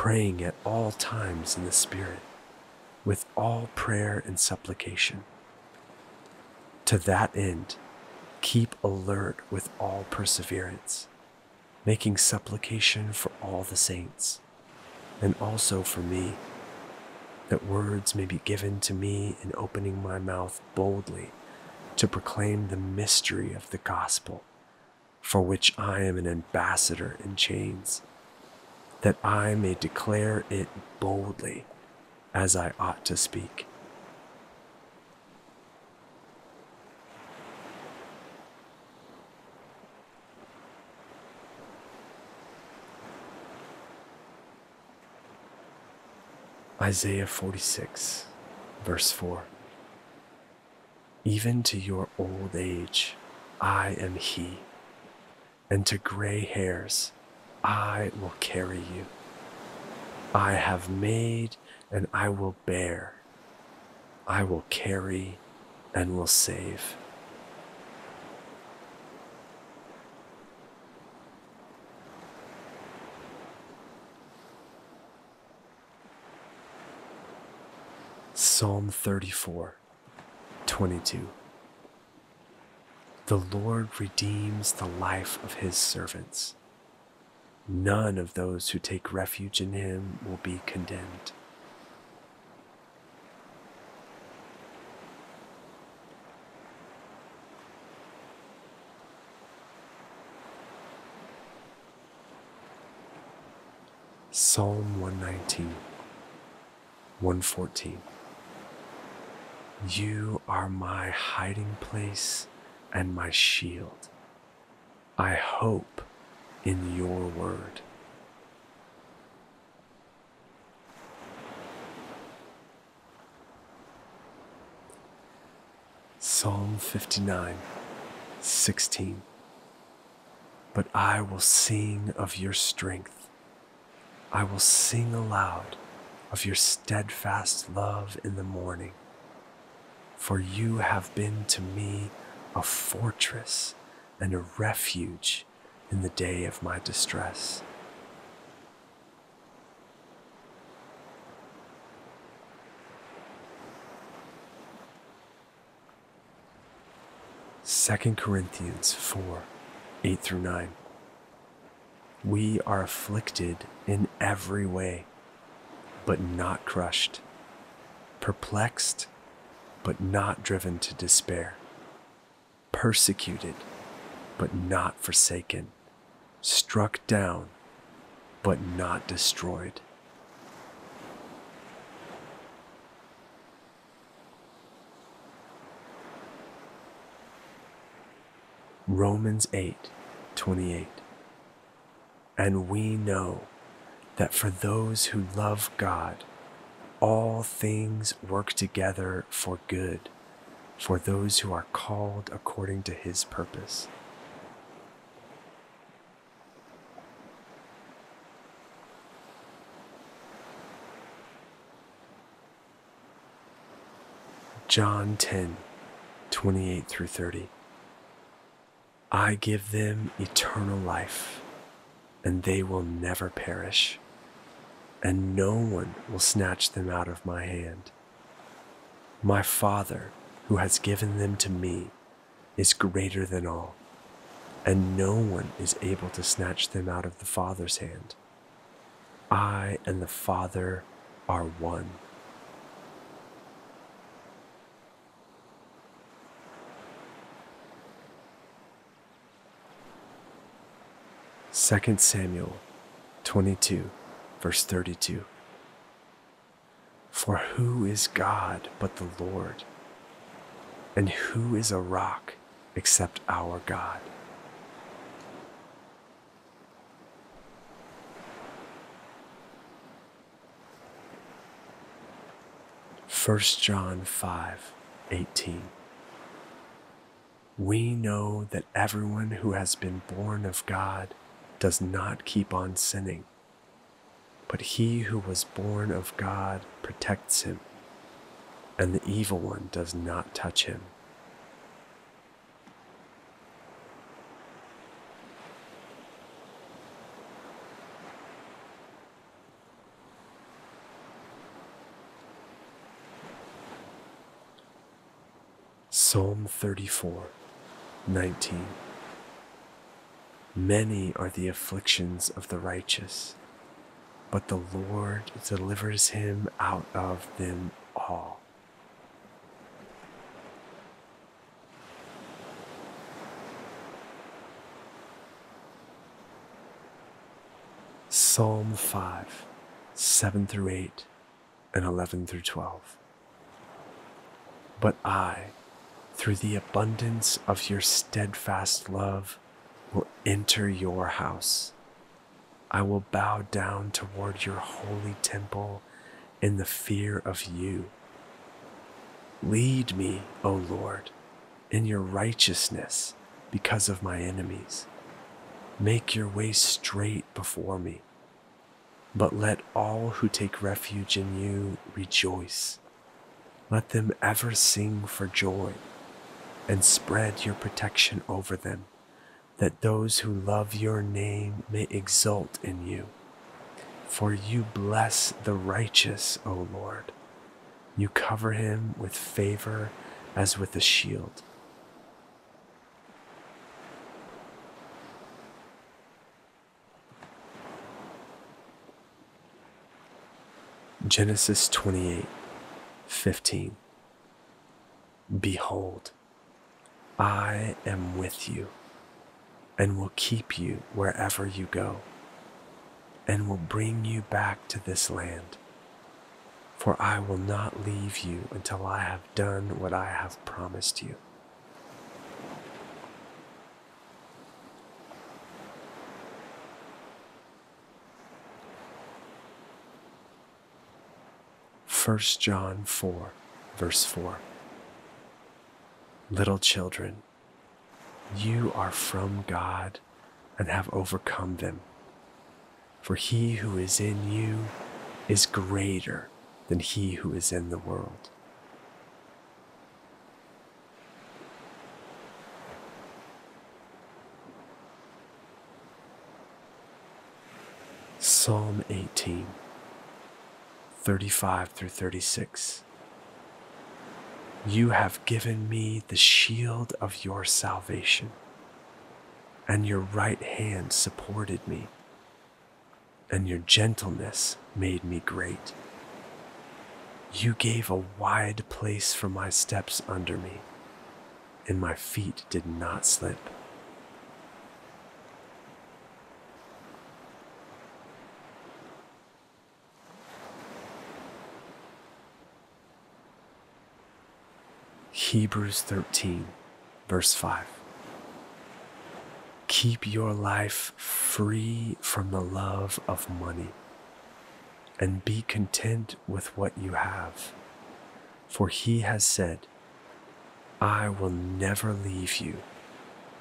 praying at all times in the Spirit, with all prayer and supplication. To that end, keep alert with all perseverance, making supplication for all the saints, and also for me, that words may be given to me in opening my mouth boldly to proclaim the mystery of the gospel, for which I am an ambassador in chains that I may declare it boldly as I ought to speak. Isaiah 46, verse 4. Even to your old age, I am He, and to gray hairs, I will carry you. I have made and I will bear. I will carry and will save. Psalm 34, 22. The Lord redeems the life of his servants. None of those who take refuge in him will be condemned. Psalm 119, 114. You are my hiding place and my shield. I hope in your word. Psalm 59, 16. But I will sing of your strength. I will sing aloud of your steadfast love in the morning. For you have been to me a fortress and a refuge in the day of my distress. Second Corinthians 4 8 through 9. We are afflicted in every way, but not crushed, perplexed, but not driven to despair, persecuted, but not forsaken, struck down, but not destroyed. Romans 8 28. And we know that for those who love God, all things work together for good for those who are called according to his purpose. John 10 28 through 30. I give them eternal life, and they will never perish and no one will snatch them out of my hand. My Father, who has given them to me, is greater than all, and no one is able to snatch them out of the Father's hand. I and the Father are one. Second Samuel 22 Verse 32 For who is God but the Lord? And who is a rock except our God? First John 5 18. We know that everyone who has been born of God does not keep on sinning but he who was born of God protects him, and the evil one does not touch him. Psalm 34 19 Many are the afflictions of the righteous but the Lord delivers him out of them all. Psalm 5, 7 through 8, and 11 through 12. But I, through the abundance of your steadfast love, will enter your house. I will bow down toward your holy temple in the fear of you. Lead me, O Lord, in your righteousness because of my enemies. Make your way straight before me. But let all who take refuge in you rejoice. Let them ever sing for joy and spread your protection over them, that those who love your name may exult in you. For you bless the righteous, O Lord. You cover him with favor as with a shield. Genesis 28 15. Behold, I am with you and will keep you wherever you go and will bring you back to this land. For I will not leave you until I have done what I have promised you. First John 4, verse 4. Little children, you are from God and have overcome them. For he who is in you is greater than he who is in the world. Psalm 18, 35 through 36. You have given me the shield of your salvation, and your right hand supported me, and your gentleness made me great. You gave a wide place for my steps under me, and my feet did not slip. Hebrews 13, verse 5. Keep your life free from the love of money and be content with what you have. For he has said, I will never leave you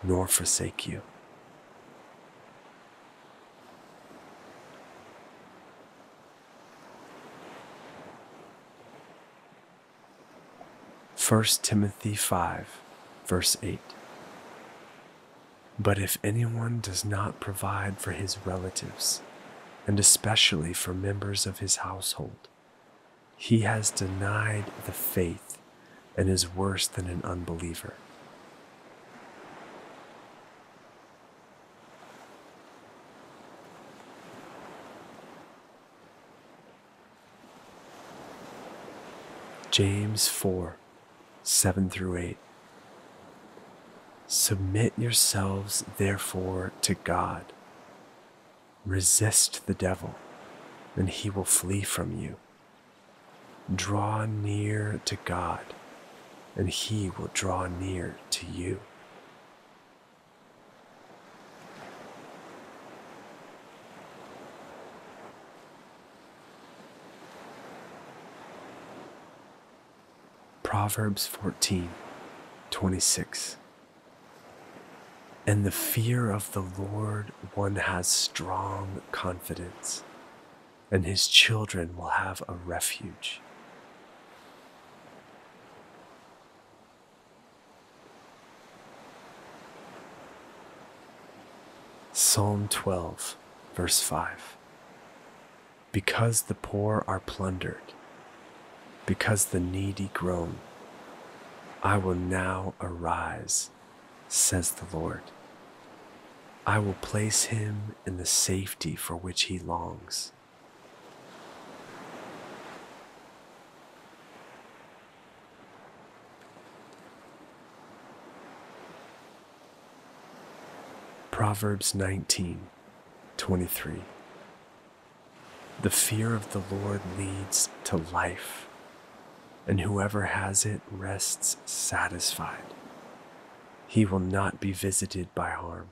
nor forsake you. First Timothy 5, verse 8. But if anyone does not provide for his relatives, and especially for members of his household, he has denied the faith and is worse than an unbeliever. James 4 7 through 8. Submit yourselves, therefore, to God. Resist the devil, and he will flee from you. Draw near to God, and he will draw near to you. Proverbs 14 26. In the fear of the Lord, one has strong confidence, and his children will have a refuge. Psalm 12, verse 5. Because the poor are plundered, because the needy groan, I will now arise, says the Lord. I will place him in the safety for which he longs. Proverbs 19 23. The fear of the Lord leads to life, and whoever has it rests satisfied. He will not be visited by harm.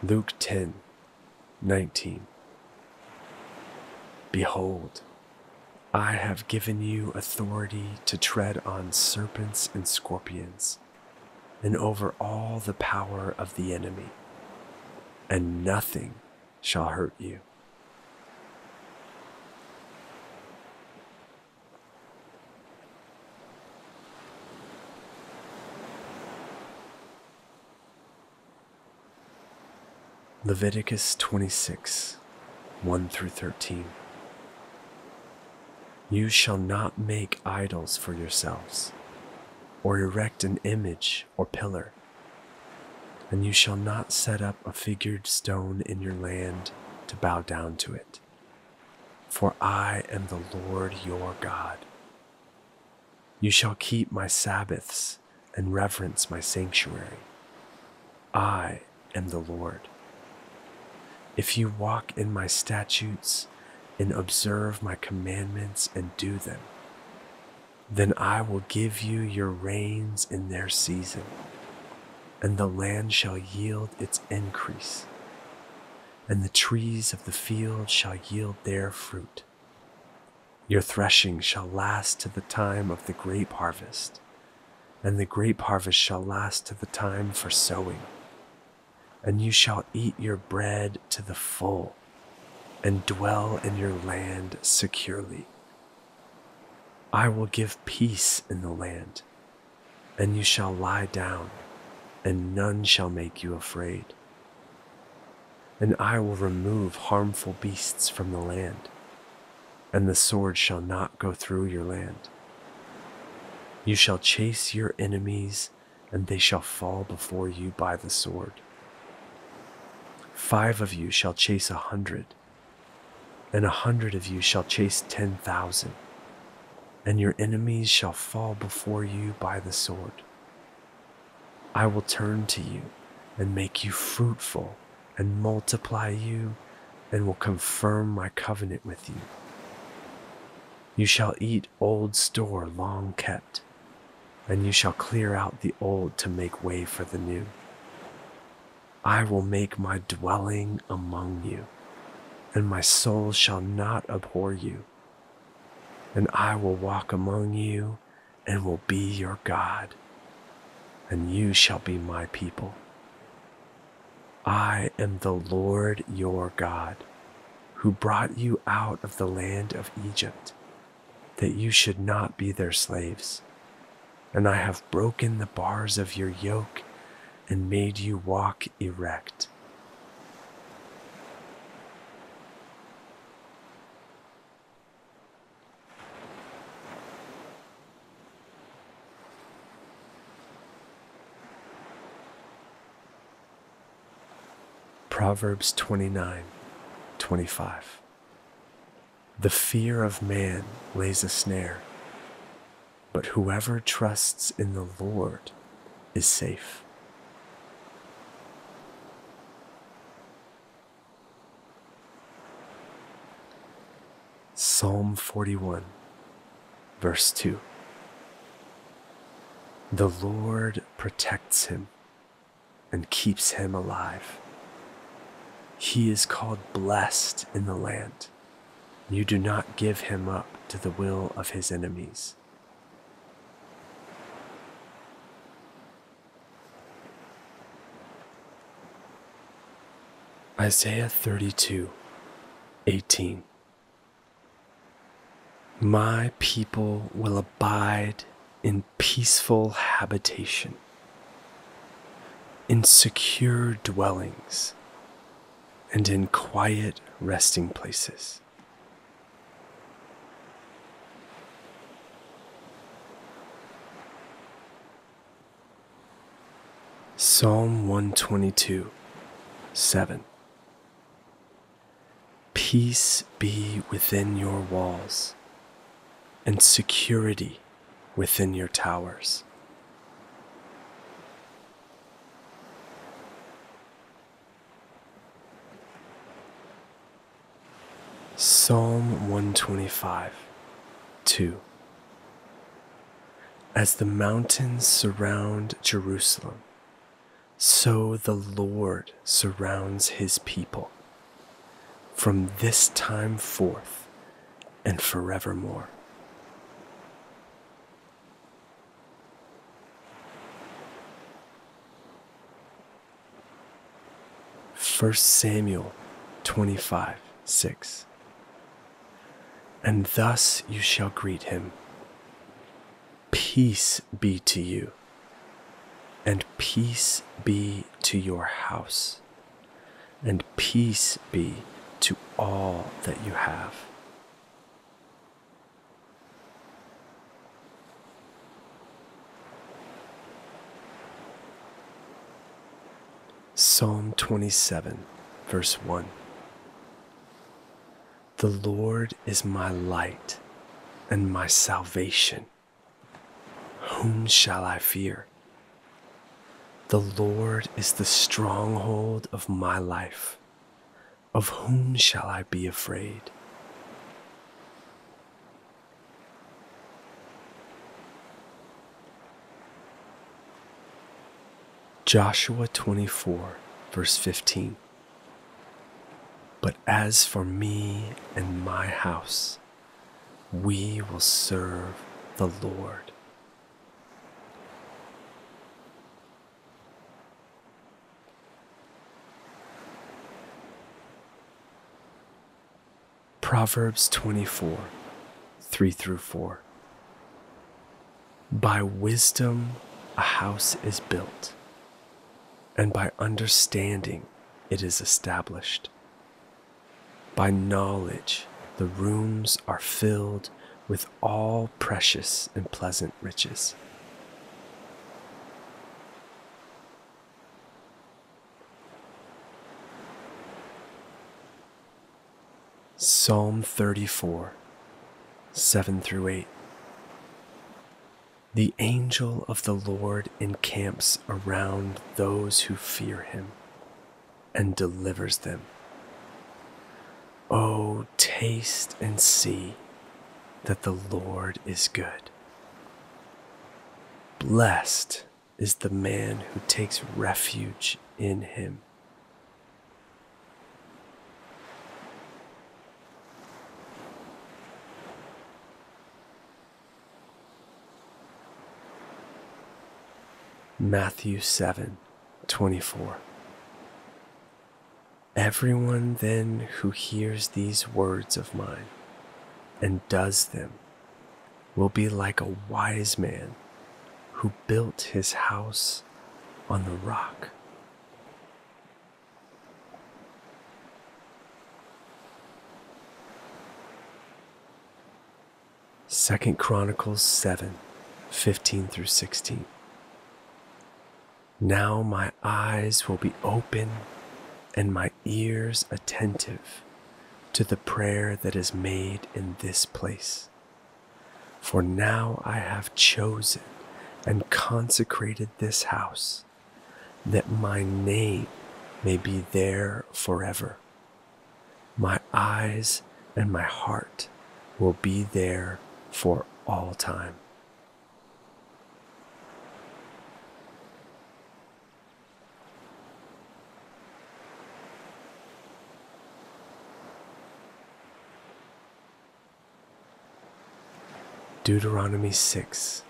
Luke 10 19. Behold, I have given you authority to tread on serpents and scorpions, and over all the power of the enemy, and nothing shall hurt you. Leviticus 26 1 through 13. You shall not make idols for yourselves, or erect an image or pillar, and you shall not set up a figured stone in your land to bow down to it. For I am the Lord your God. You shall keep my Sabbaths and reverence my sanctuary. I am the Lord. If you walk in my statutes and observe my commandments and do them, then I will give you your rains in their season, and the land shall yield its increase, and the trees of the field shall yield their fruit. Your threshing shall last to the time of the grape harvest, and the grape harvest shall last to the time for sowing and you shall eat your bread to the full and dwell in your land securely. I will give peace in the land, and you shall lie down, and none shall make you afraid. And I will remove harmful beasts from the land, and the sword shall not go through your land. You shall chase your enemies, and they shall fall before you by the sword. Five of you shall chase a hundred, and a hundred of you shall chase ten thousand, and your enemies shall fall before you by the sword. I will turn to you and make you fruitful and multiply you and will confirm my covenant with you. You shall eat old store long kept, and you shall clear out the old to make way for the new. I will make my dwelling among you, and my soul shall not abhor you. And I will walk among you and will be your God, and you shall be my people. I am the Lord your God, who brought you out of the land of Egypt, that you should not be their slaves. And I have broken the bars of your yoke and made you walk erect. Proverbs 29 25. The fear of man lays a snare, but whoever trusts in the Lord is safe. Psalm 41, verse 2. The Lord protects him and keeps him alive. He is called blessed in the land. You do not give him up to the will of his enemies. Isaiah 32, 18. My people will abide in peaceful habitation, in secure dwellings, and in quiet resting places. Psalm 122 7 Peace be within your walls and security within your towers. Psalm 125 2 As the mountains surround Jerusalem, So the Lord surrounds his people from this time forth and forevermore. 1 Samuel 25 6. And thus you shall greet him Peace be to you, and peace be to your house, and peace be to all that you have. Psalm 27, verse 1. The Lord is my light and my salvation. Whom shall I fear? The Lord is the stronghold of my life. Of whom shall I be afraid? Joshua 24, verse 15. But as for me and my house, we will serve the Lord. Proverbs 24, 3 through 4. By wisdom a house is built and by understanding it is established. By knowledge the rooms are filled with all precious and pleasant riches. Psalm 34, 7 through 8. The angel of the Lord encamps around those who fear him and delivers them. Oh, taste and see that the Lord is good. Blessed is the man who takes refuge in him. Matthew 7 24. Everyone then who hears these words of mine and does them will be like a wise man who built his house on the rock. Second Chronicles 7 15 through 16. Now my eyes will be open and my ears attentive to the prayer that is made in this place. For now I have chosen and consecrated this house, that my name may be there forever. My eyes and my heart will be there for all time. Deuteronomy 6,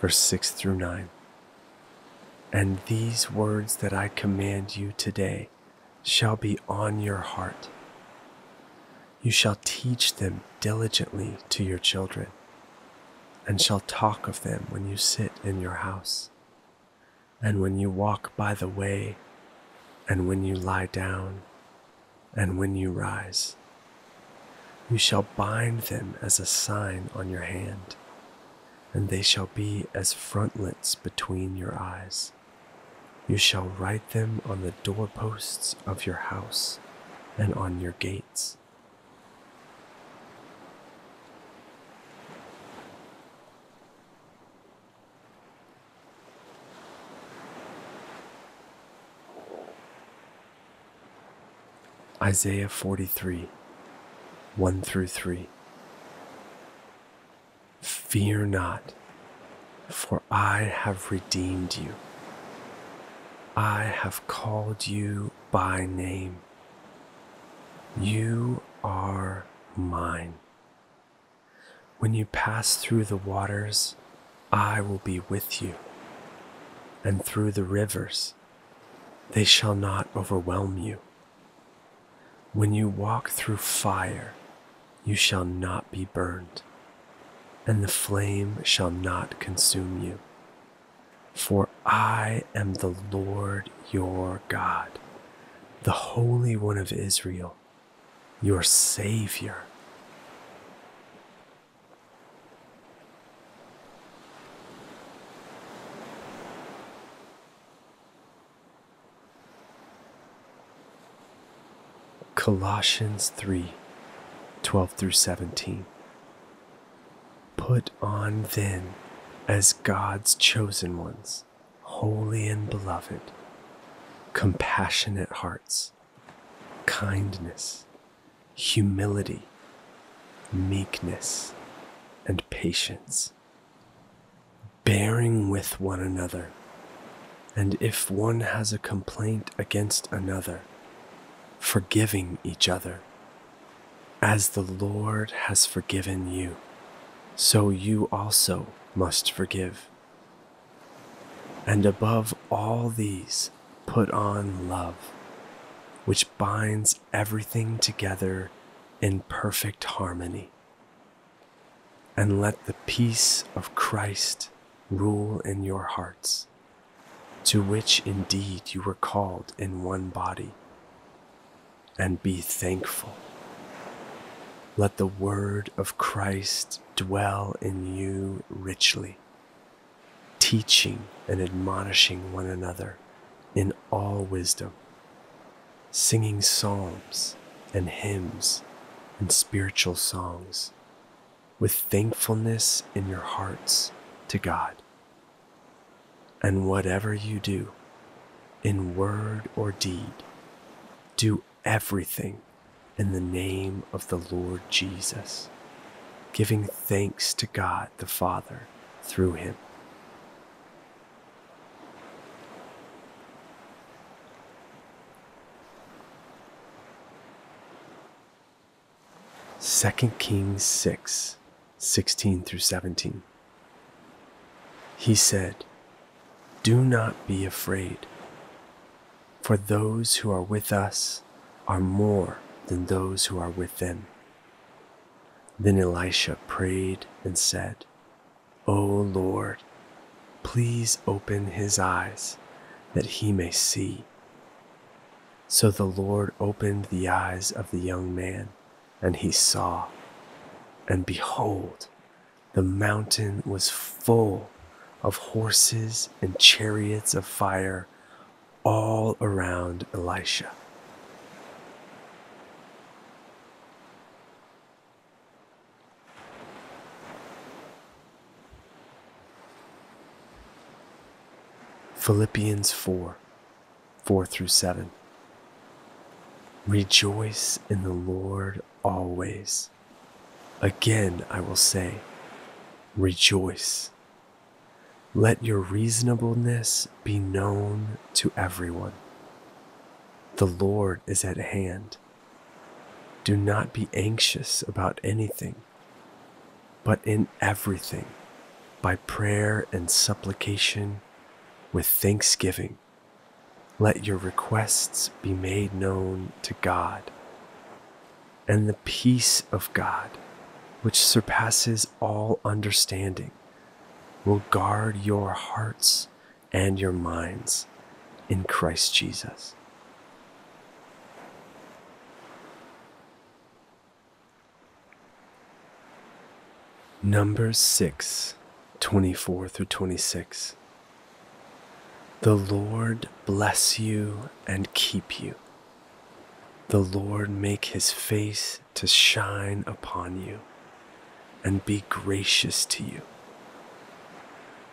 verse 6 through 9. And these words that I command you today shall be on your heart. You shall teach them diligently to your children, and shall talk of them when you sit in your house, and when you walk by the way, and when you lie down, and when you rise. You shall bind them as a sign on your hand, and they shall be as frontlets between your eyes. You shall write them on the doorposts of your house and on your gates. Isaiah 43 1 through 3. Fear not, for I have redeemed you. I have called you by name. You are mine. When you pass through the waters, I will be with you, and through the rivers, they shall not overwhelm you. When you walk through fire, you shall not be burned, and the flame shall not consume you. For I am the Lord your God, the Holy One of Israel, your Savior. Colossians 3 12 through 17. Put on then as God's chosen ones, holy and beloved, compassionate hearts, kindness, humility, meekness, and patience, bearing with one another. And if one has a complaint against another, forgiving each other, as the Lord has forgiven you, so you also must forgive. And above all these, put on love, which binds everything together in perfect harmony. And let the peace of Christ rule in your hearts, to which indeed you were called in one body. And be thankful. Let the word of Christ dwell in you richly, teaching and admonishing one another in all wisdom, singing psalms and hymns and spiritual songs with thankfulness in your hearts to God. And whatever you do, in word or deed, do everything in the name of the Lord Jesus, giving thanks to God the Father through him. Second Kings 6, 16 through 17. He said, Do not be afraid, for those who are with us are more than those who are with them. Then Elisha prayed and said, O Lord, please open his eyes that he may see. So the Lord opened the eyes of the young man, and he saw. And behold, the mountain was full of horses and chariots of fire all around Elisha. Philippians 4 4 through 7. Rejoice in the Lord always. Again, I will say, rejoice. Let your reasonableness be known to everyone. The Lord is at hand. Do not be anxious about anything, but in everything, by prayer and supplication with thanksgiving. Let your requests be made known to God. And the peace of God, which surpasses all understanding, will guard your hearts and your minds in Christ Jesus. Numbers 6, 24 through 26. The Lord bless you and keep you. The Lord make his face to shine upon you and be gracious to you.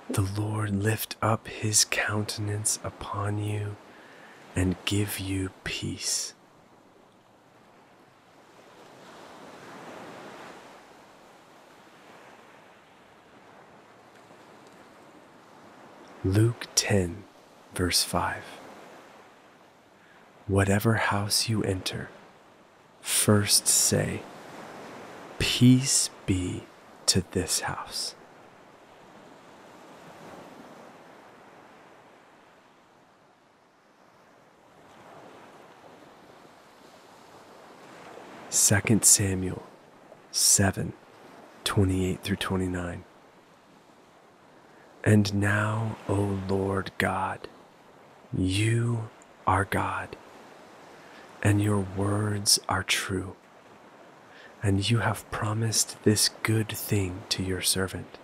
The Lord lift up his countenance upon you and give you peace. Luke 10 verse 5. whatever house you enter, first say, Peace be to this house. Second Samuel 7 28 through 29. And now, O Lord God, you are God, and your words are true, and you have promised this good thing to your servant.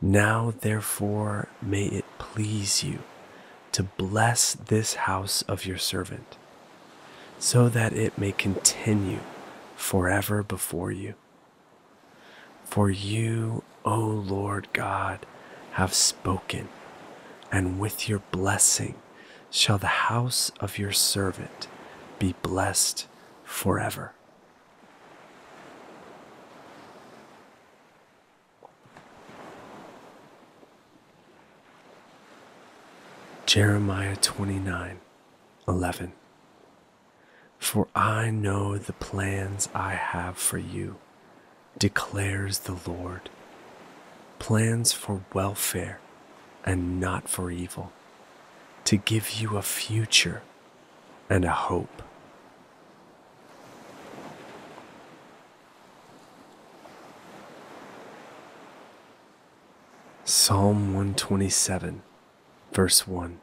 Now, therefore, may it please you to bless this house of your servant, so that it may continue forever before you. For you, O Lord God, have spoken, and with your blessing shall the house of your servant be blessed forever. Jeremiah 29 11. For I know the plans I have for you declares the Lord plans for welfare and not for evil, to give you a future and a hope. Psalm 127, verse 1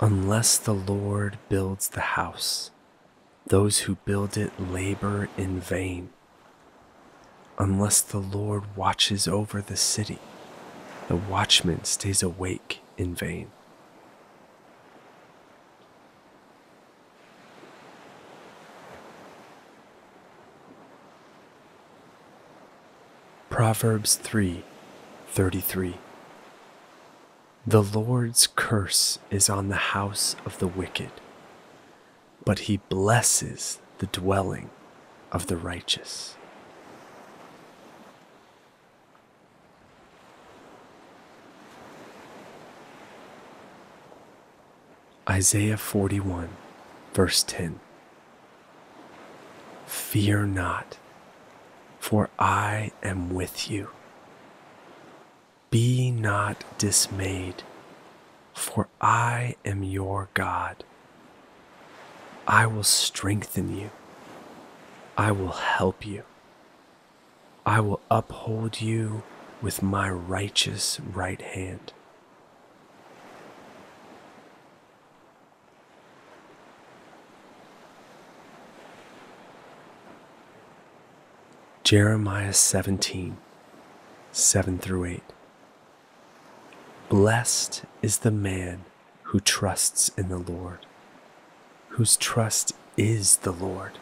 Unless the Lord builds the house, those who build it labor in vain. Unless the Lord watches over the city, the watchman stays awake in vain. Proverbs 3:33 The Lord's curse is on the house of the wicked but he blesses the dwelling of the righteous. Isaiah 41, verse 10 Fear not, for I am with you. Be not dismayed, for I am your God. I will strengthen you. I will help you. I will uphold you with my righteous right hand. Jeremiah 17, 7 through 8. Blessed is the man who trusts in the Lord whose trust is the Lord.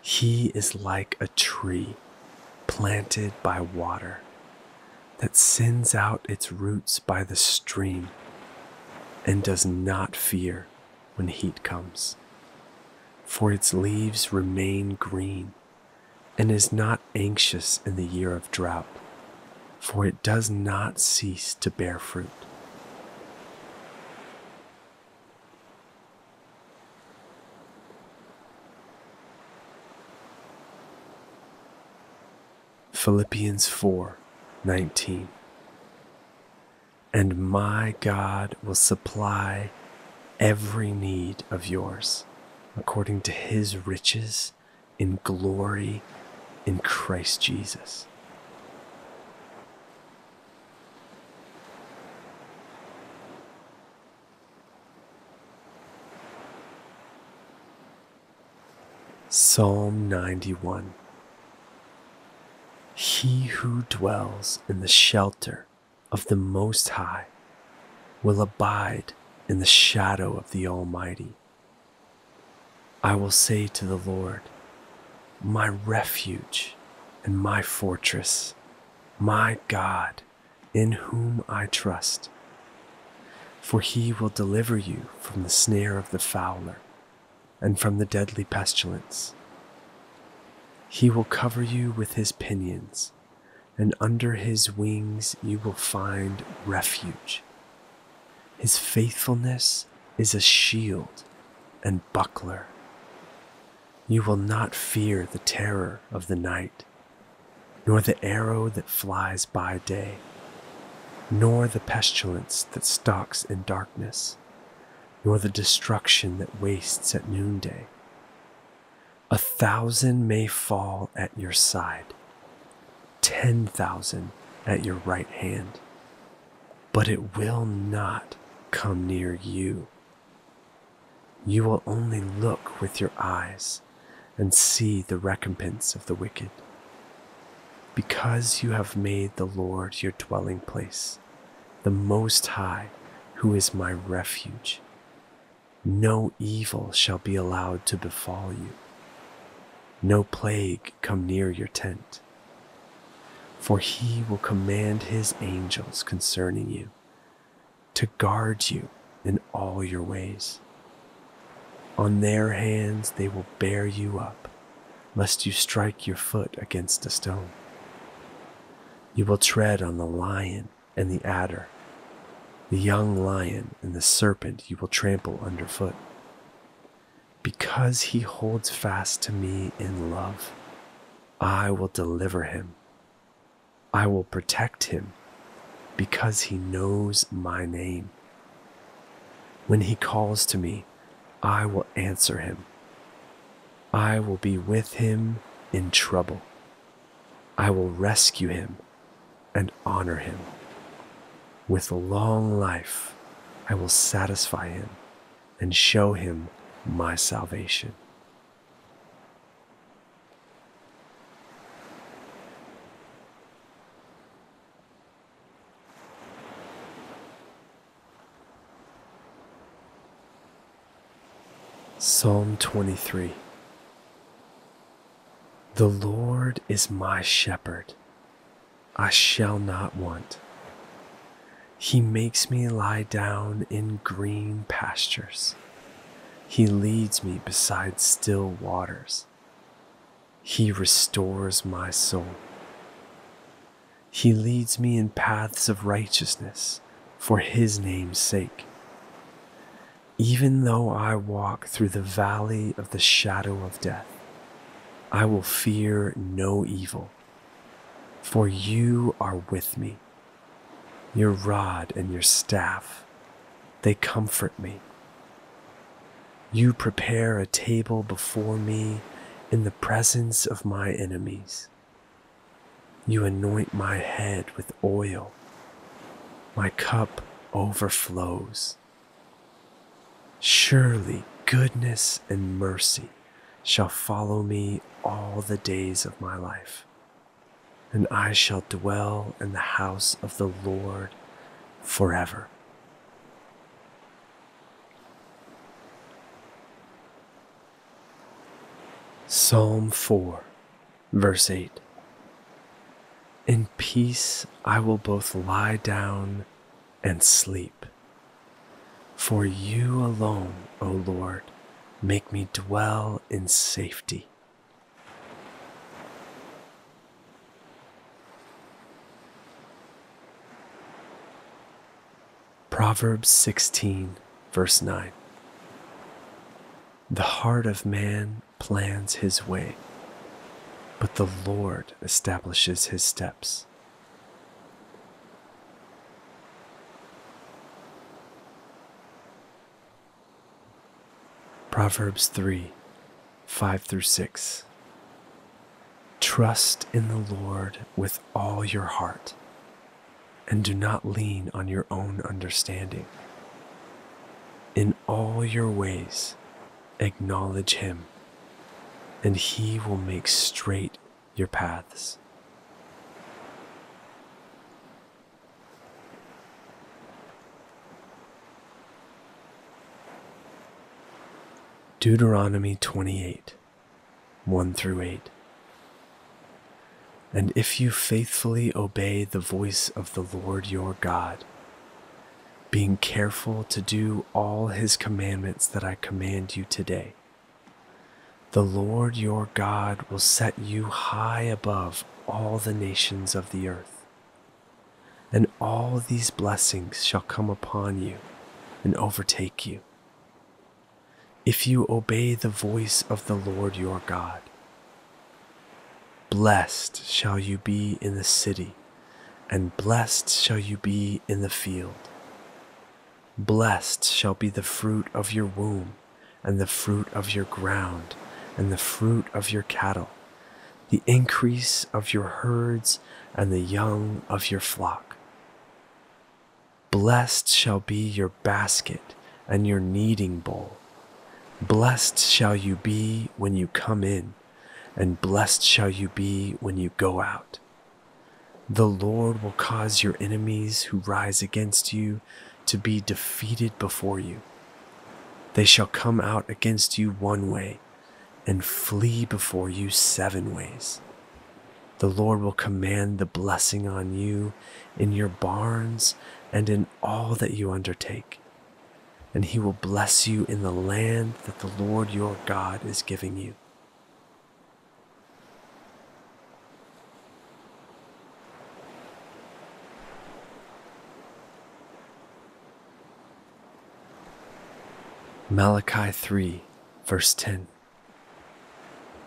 He is like a tree planted by water that sends out its roots by the stream and does not fear when heat comes, for its leaves remain green and is not anxious in the year of drought, for it does not cease to bear fruit. Philippians 4 19. And my God will supply every need of yours according to his riches in glory in Christ Jesus. Psalm 91 he who dwells in the shelter of the Most High will abide in the shadow of the Almighty. I will say to the Lord, My refuge and my fortress, my God, in whom I trust. For he will deliver you from the snare of the fowler and from the deadly pestilence. He will cover you with his pinions, and under his wings you will find refuge. His faithfulness is a shield and buckler. You will not fear the terror of the night, nor the arrow that flies by day, nor the pestilence that stalks in darkness, nor the destruction that wastes at noonday. A thousand may fall at your side, ten thousand at your right hand, but it will not come near you. You will only look with your eyes and see the recompense of the wicked. Because you have made the Lord your dwelling place, the Most High, who is my refuge, no evil shall be allowed to befall you, no plague come near your tent. For he will command his angels concerning you to guard you in all your ways. On their hands they will bear you up, lest you strike your foot against a stone. You will tread on the lion and the adder, the young lion and the serpent you will trample underfoot. Because he holds fast to me in love, I will deliver him. I will protect him because he knows my name. When he calls to me, I will answer him. I will be with him in trouble. I will rescue him and honor him. With long life, I will satisfy him and show him my salvation. Psalm 23 The Lord is my shepherd, I shall not want. He makes me lie down in green pastures. He leads me beside still waters. He restores my soul. He leads me in paths of righteousness for his name's sake. Even though I walk through the valley of the shadow of death, I will fear no evil, for you are with me. Your rod and your staff, they comfort me. You prepare a table before me in the presence of my enemies. You anoint my head with oil. My cup overflows. Surely goodness and mercy shall follow me all the days of my life, and I shall dwell in the house of the Lord forever. Psalm 4, verse 8 In peace I will both lie down and sleep for you alone, O Lord, make me dwell in safety. Proverbs 16, verse 9. The heart of man plans his way, but the Lord establishes his steps. Proverbs 3 5 through 6. Trust in the Lord with all your heart, and do not lean on your own understanding. In all your ways, acknowledge Him, and He will make straight your paths. Deuteronomy 28 1 through 8. And if you faithfully obey the voice of the Lord your God, being careful to do all his commandments that I command you today, the Lord your God will set you high above all the nations of the earth. And all these blessings shall come upon you and overtake you if you obey the voice of the Lord your God. Blessed shall you be in the city, and blessed shall you be in the field. Blessed shall be the fruit of your womb, and the fruit of your ground, and the fruit of your cattle, the increase of your herds, and the young of your flock. Blessed shall be your basket and your kneading bowl. Blessed shall you be when you come in, and blessed shall you be when you go out. The Lord will cause your enemies who rise against you to be defeated before you. They shall come out against you one way and flee before you seven ways. The Lord will command the blessing on you in your barns and in all that you undertake. And he will bless you in the land that the Lord your God is giving you. Malachi 3, verse 10.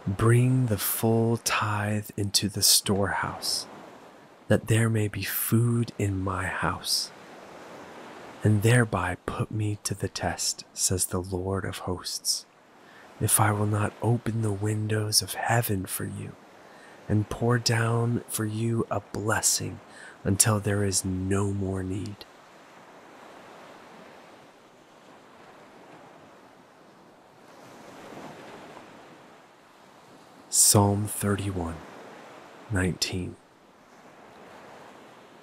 Bring the full tithe into the storehouse, that there may be food in my house, and thereby put me to the test, says the Lord of hosts, if I will not open the windows of heaven for you and pour down for you a blessing until there is no more need. Psalm 31 19.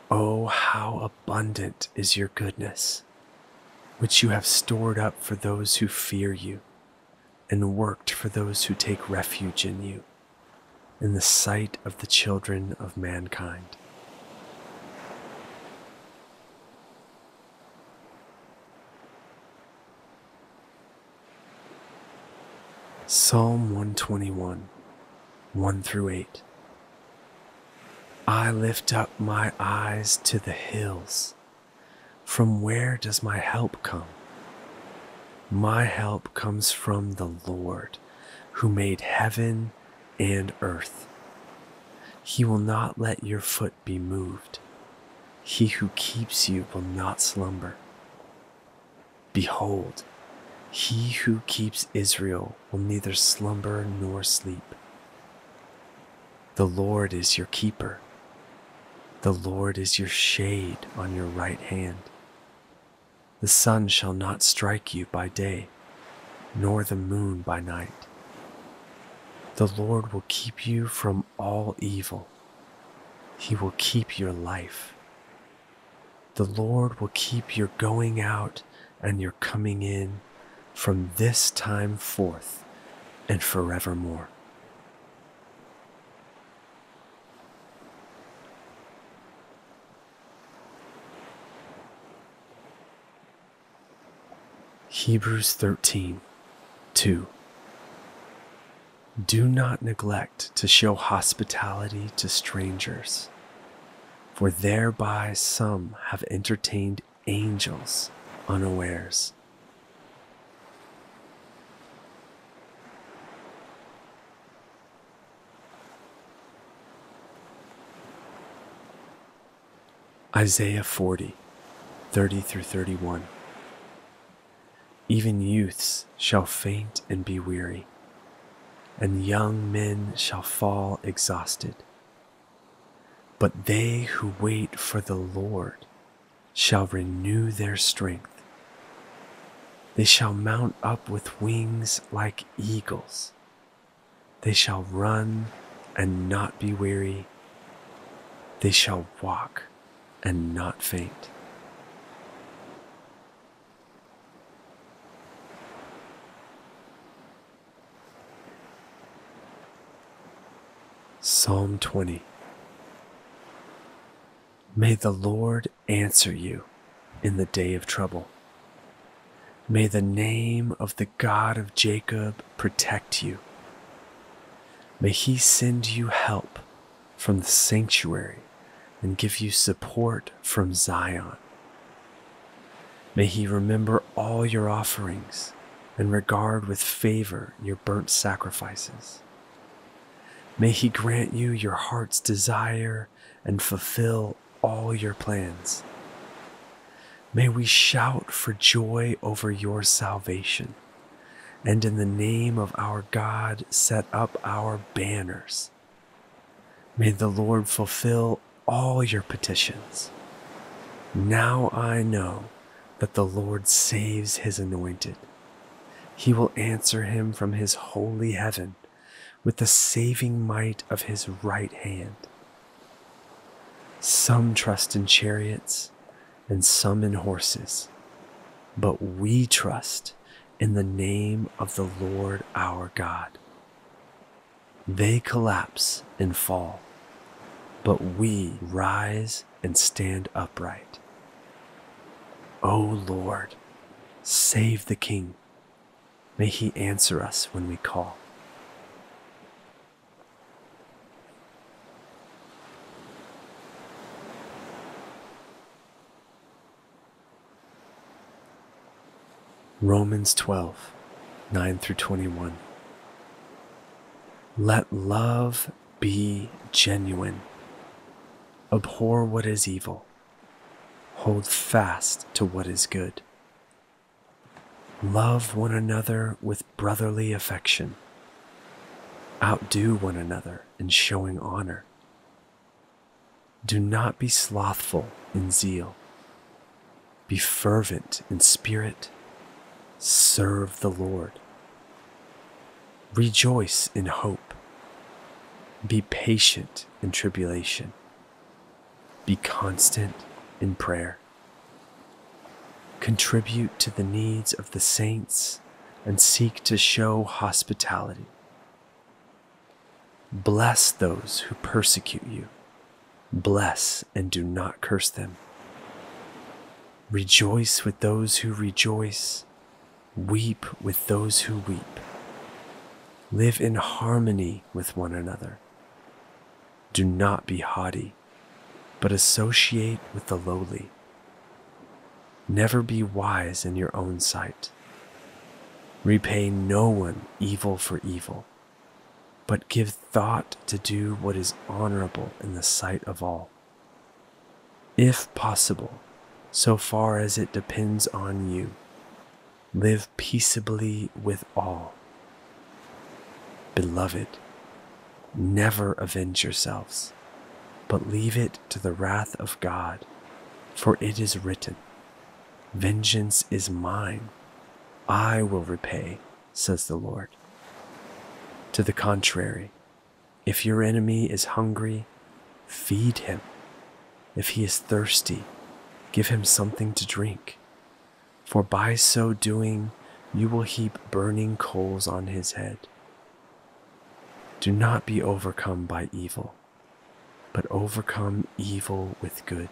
Oh, how abundant is your goodness, which you have stored up for those who fear you, and worked for those who take refuge in you, in the sight of the children of mankind. Psalm 121 1 through 8. I lift up my eyes to the hills. From where does my help come? My help comes from the Lord, who made heaven and earth. He will not let your foot be moved. He who keeps you will not slumber. Behold, he who keeps Israel will neither slumber nor sleep. The Lord is your keeper. The Lord is your shade on your right hand. The sun shall not strike you by day, nor the moon by night. The Lord will keep you from all evil. He will keep your life. The Lord will keep your going out and your coming in from this time forth and forevermore. Hebrews 13 2. Do not neglect to show hospitality to strangers, for thereby some have entertained angels unawares. Isaiah 40 30 through 31. Even youths shall faint and be weary, and young men shall fall exhausted. But they who wait for the Lord shall renew their strength. They shall mount up with wings like eagles. They shall run and not be weary. They shall walk and not faint. Psalm 20 May the Lord answer you in the day of trouble. May the name of the God of Jacob protect you. May he send you help from the sanctuary and give you support from Zion. May he remember all your offerings and regard with favor your burnt sacrifices. May he grant you your heart's desire and fulfill all your plans. May we shout for joy over your salvation, and in the name of our God set up our banners. May the Lord fulfill all your petitions. Now I know that the Lord saves his anointed. He will answer him from his holy heaven with the saving might of his right hand. Some trust in chariots and some in horses, but we trust in the name of the Lord our God. They collapse and fall, but we rise and stand upright. O Lord, save the King. May he answer us when we call. Romans 12, 9 through 21. Let love be genuine. Abhor what is evil. Hold fast to what is good. Love one another with brotherly affection. Outdo one another in showing honor. Do not be slothful in zeal. Be fervent in spirit Serve the Lord. Rejoice in hope. Be patient in tribulation. Be constant in prayer. Contribute to the needs of the saints and seek to show hospitality. Bless those who persecute you. Bless and do not curse them. Rejoice with those who rejoice Weep with those who weep. Live in harmony with one another. Do not be haughty, but associate with the lowly. Never be wise in your own sight. Repay no one evil for evil, but give thought to do what is honorable in the sight of all. If possible, so far as it depends on you Live peaceably with all. Beloved, never avenge yourselves, but leave it to the wrath of God, for it is written, Vengeance is mine, I will repay, says the Lord. To the contrary, if your enemy is hungry, feed him. If he is thirsty, give him something to drink for by so doing you will heap burning coals on his head. Do not be overcome by evil, but overcome evil with good.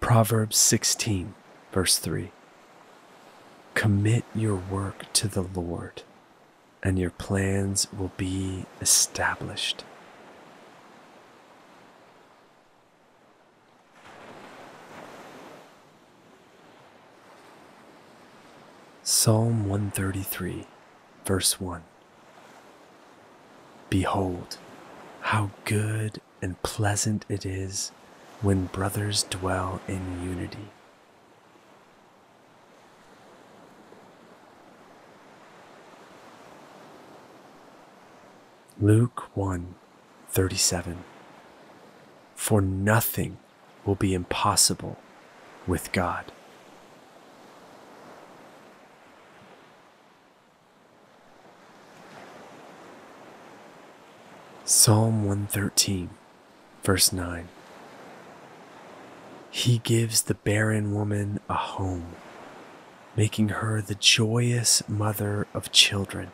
Proverbs 16, verse 3 Commit your work to the Lord and your plans will be established. Psalm 133, verse 1 Behold, how good and pleasant it is when brothers dwell in unity. Luke 1 37. For nothing will be impossible with God. Psalm 113, verse 9. He gives the barren woman a home, making her the joyous mother of children.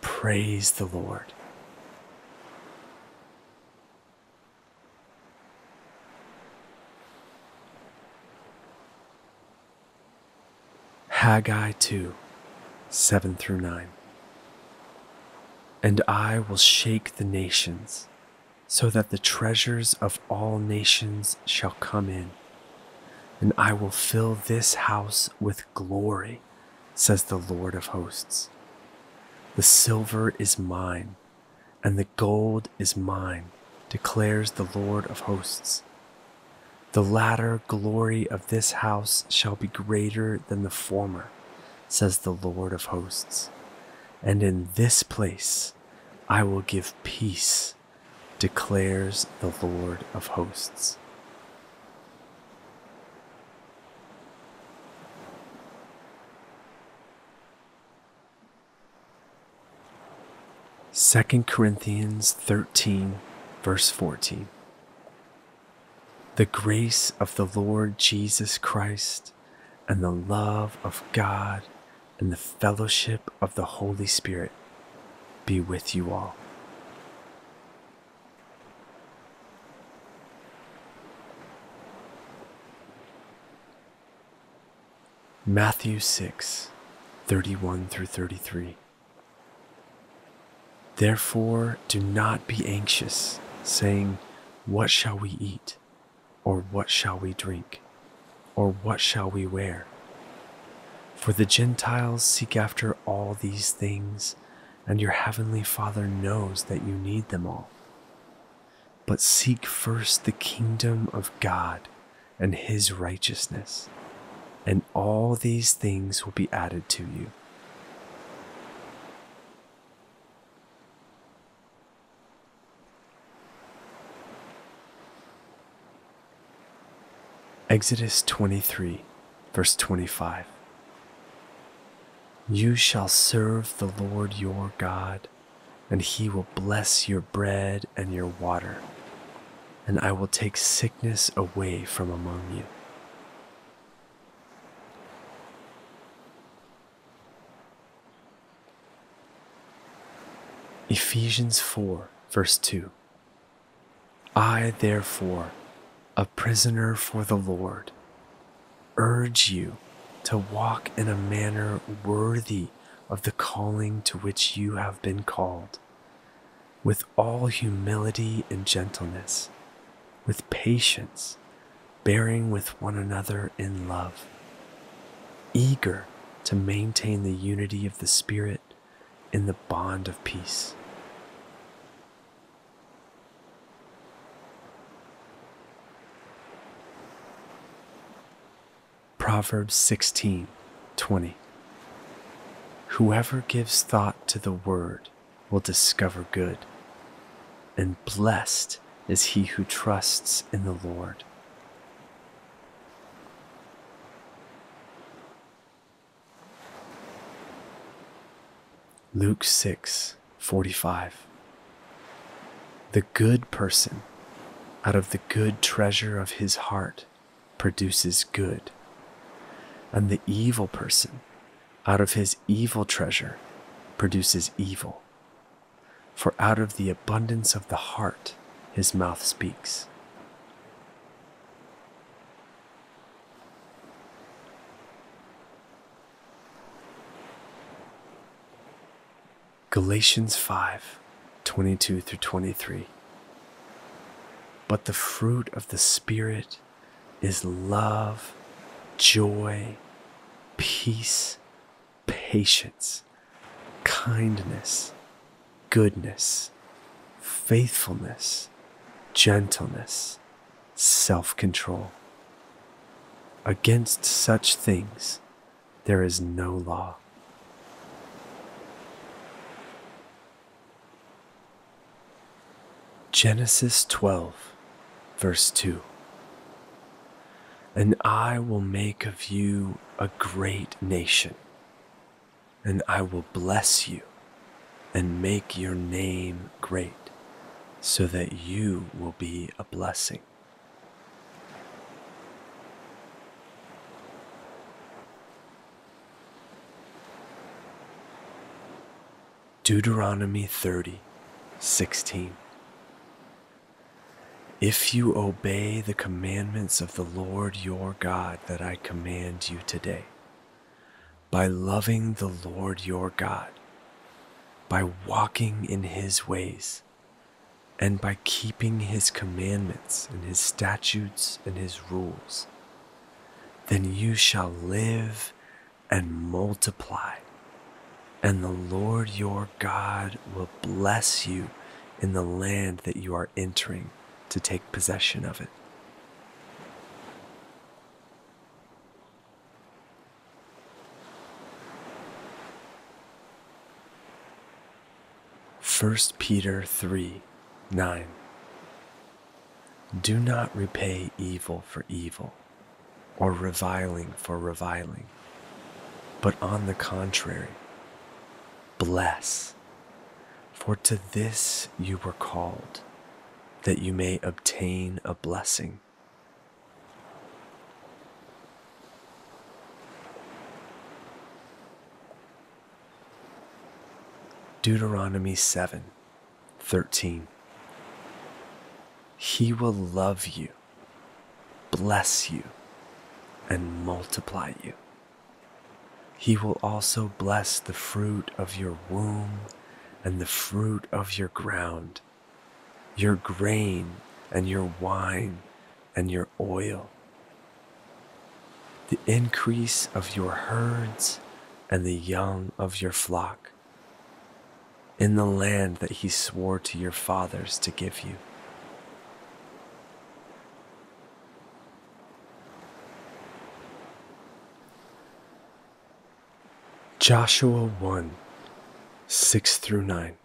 Praise the Lord. Haggai 2 7 through 9. And I will shake the nations, so that the treasures of all nations shall come in. And I will fill this house with glory, says the Lord of hosts. The silver is mine, and the gold is mine, declares the Lord of hosts. The latter glory of this house shall be greater than the former, says the Lord of hosts. And in this place I will give peace, declares the Lord of hosts. Second Corinthians 13, verse 14. The grace of the Lord Jesus Christ and the love of God and the fellowship of the Holy Spirit be with you all. Matthew 6, 31 through 33. Therefore, do not be anxious, saying, What shall we eat? Or what shall we drink? Or what shall we wear? For the Gentiles seek after all these things, and your heavenly Father knows that you need them all. But seek first the kingdom of God and his righteousness, and all these things will be added to you. Exodus 23, verse 25. You shall serve the Lord your God, and he will bless your bread and your water, and I will take sickness away from among you. Ephesians 4, verse 2. I, therefore, a prisoner for the Lord, urge you to walk in a manner worthy of the calling to which you have been called, with all humility and gentleness, with patience, bearing with one another in love, eager to maintain the unity of the Spirit in the bond of peace. Proverbs 16 20. Whoever gives thought to the word will discover good, and blessed is he who trusts in the Lord. Luke 6 45. The good person out of the good treasure of his heart produces good and the evil person, out of his evil treasure, produces evil. For out of the abundance of the heart, his mouth speaks. Galatians 5 22 through 23. But the fruit of the Spirit is love joy, peace, patience, kindness, goodness, faithfulness, gentleness, self control. Against such things there is no law. Genesis 12, verse 2 and I will make of you a great nation, and I will bless you and make your name great, so that you will be a blessing. Deuteronomy 30, 16. If you obey the commandments of the Lord your God that I command you today, by loving the Lord your God, by walking in his ways and by keeping his commandments and his statutes and his rules, then you shall live and multiply, and the Lord your God will bless you in the land that you are entering to take possession of it. First Peter 3 9 Do not repay evil for evil or reviling for reviling, but on the contrary, bless for to this you were called, that you may obtain a blessing. Deuteronomy 7 13. He will love you, bless you, and multiply you. He will also bless the fruit of your womb and the fruit of your ground, your grain and your wine and your oil, the increase of your herds and the young of your flock, in the land that he swore to your fathers to give you. Joshua 1 6 through 9.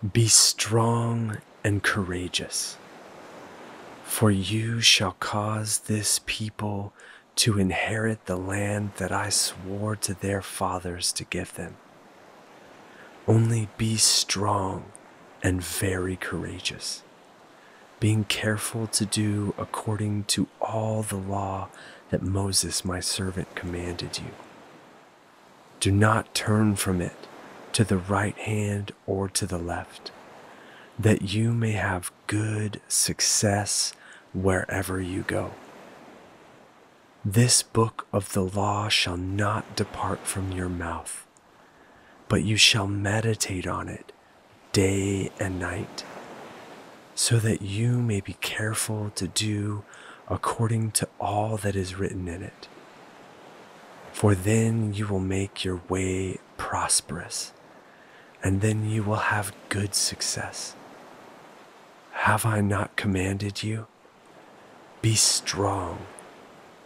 Be strong and courageous, for you shall cause this people to inherit the land that I swore to their fathers to give them. Only be strong and very courageous, being careful to do according to all the law that Moses my servant commanded you do not turn from it to the right hand or to the left, that you may have good success wherever you go. This book of the law shall not depart from your mouth, but you shall meditate on it day and night, so that you may be careful to do according to all that is written in it for then you will make your way prosperous, and then you will have good success. Have I not commanded you? Be strong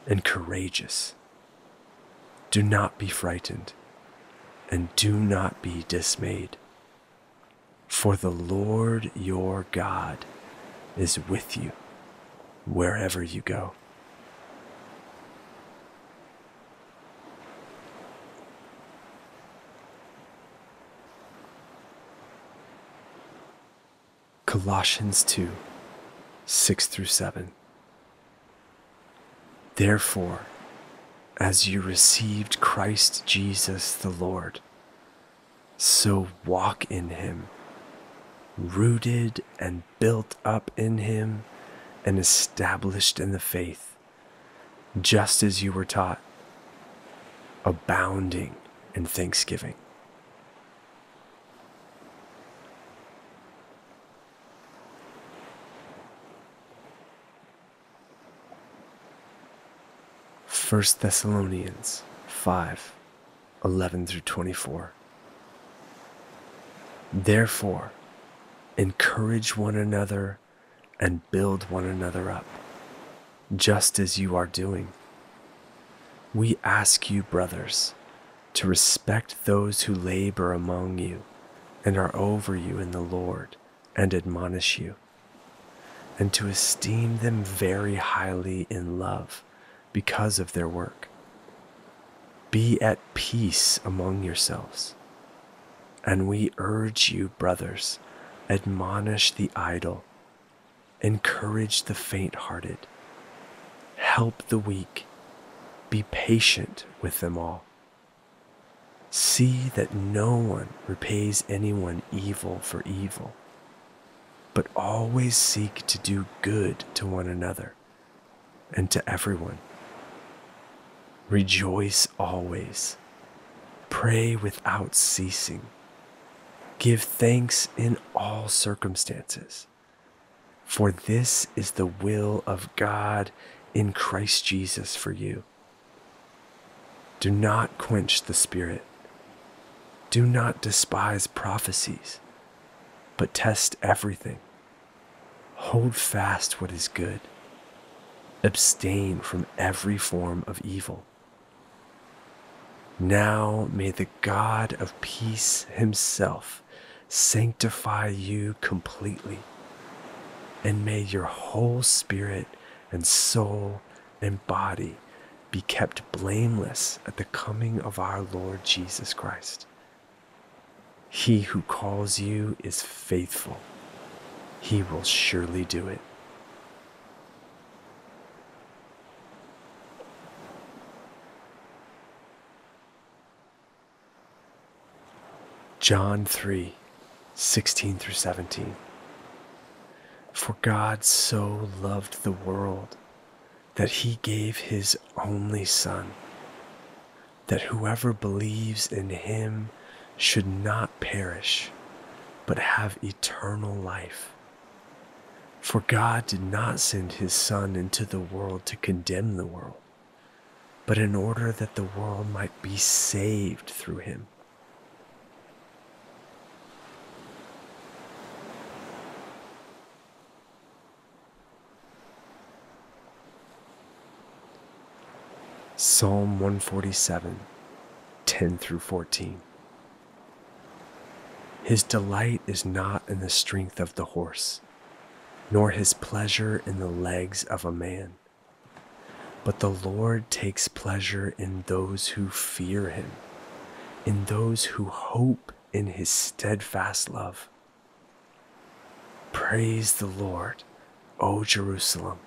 and courageous. Do not be frightened, and do not be dismayed. For the Lord your God is with you wherever you go. Colossians 2 6 through 7. Therefore, as you received Christ Jesus the Lord, so walk in him, rooted and built up in him and established in the faith, just as you were taught, abounding in thanksgiving. 1 Thessalonians 5 11 through 24. Therefore, encourage one another and build one another up, just as you are doing. We ask you, brothers, to respect those who labor among you and are over you in the Lord and admonish you, and to esteem them very highly in love because of their work. Be at peace among yourselves. And we urge you, brothers, admonish the idle, encourage the faint hearted, help the weak, be patient with them all. See that no one repays anyone evil for evil, but always seek to do good to one another and to everyone. Rejoice always. Pray without ceasing. Give thanks in all circumstances, for this is the will of God in Christ Jesus for you. Do not quench the Spirit. Do not despise prophecies, but test everything. Hold fast what is good. Abstain from every form of evil. Now may the God of peace himself sanctify you completely, and may your whole spirit and soul and body be kept blameless at the coming of our Lord Jesus Christ. He who calls you is faithful, he will surely do it. John 3 16 through 17. For God so loved the world that he gave his only Son, that whoever believes in him should not perish, but have eternal life. For God did not send his Son into the world to condemn the world, but in order that the world might be saved through him. Psalm 147, 10 through 14. His delight is not in the strength of the horse, nor his pleasure in the legs of a man. But the Lord takes pleasure in those who fear him, in those who hope in his steadfast love. Praise the Lord, O Jerusalem.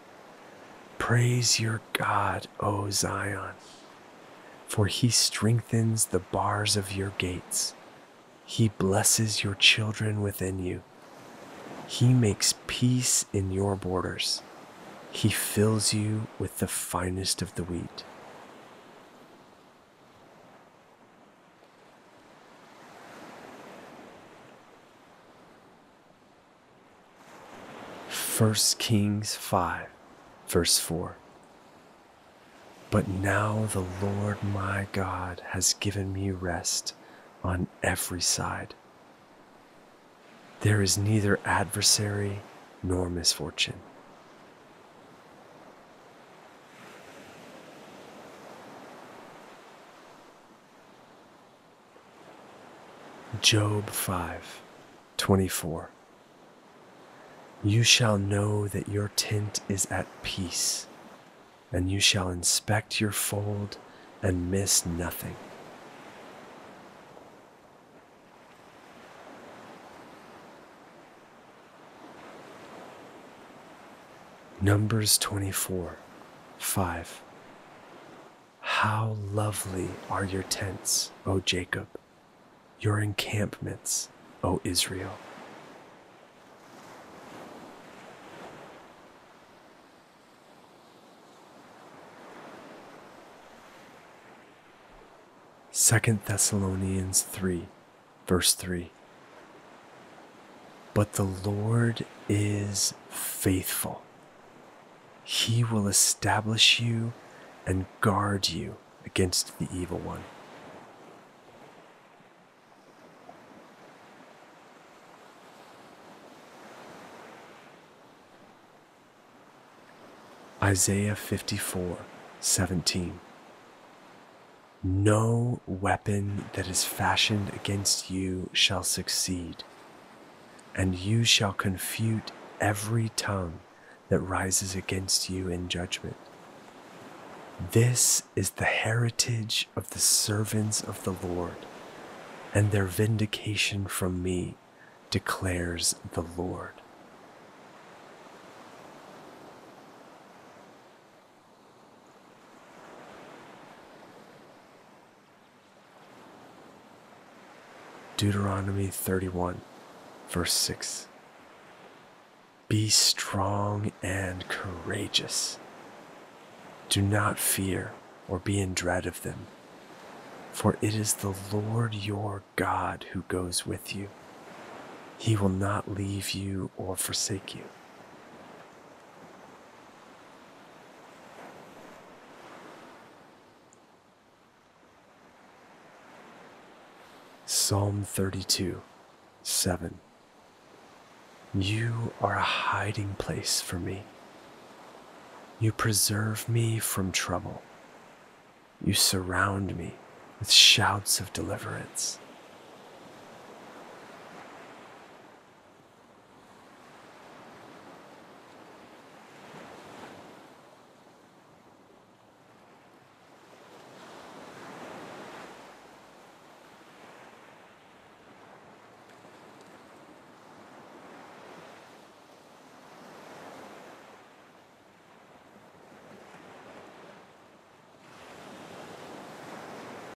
Praise your God, O Zion, for he strengthens the bars of your gates. He blesses your children within you. He makes peace in your borders. He fills you with the finest of the wheat. First Kings 5 Verse 4 But now the Lord my God has given me rest on every side. There is neither adversary nor misfortune. Job 5 24 you shall know that your tent is at peace, and you shall inspect your fold and miss nothing. Numbers 24 5. How lovely are your tents, O Jacob, your encampments, O Israel. Second Thessalonians 3, verse 3. But the Lord is faithful. He will establish you and guard you against the evil one. Isaiah 54, 17. No weapon that is fashioned against you shall succeed, and you shall confute every tongue that rises against you in judgment. This is the heritage of the servants of the Lord, and their vindication from me, declares the Lord. Deuteronomy 31, verse 6. Be strong and courageous. Do not fear or be in dread of them, For it is the Lord your God who goes with you. He will not leave you or forsake you. Psalm 32 7 You are a hiding place for me. You preserve me from trouble. You surround me with shouts of deliverance.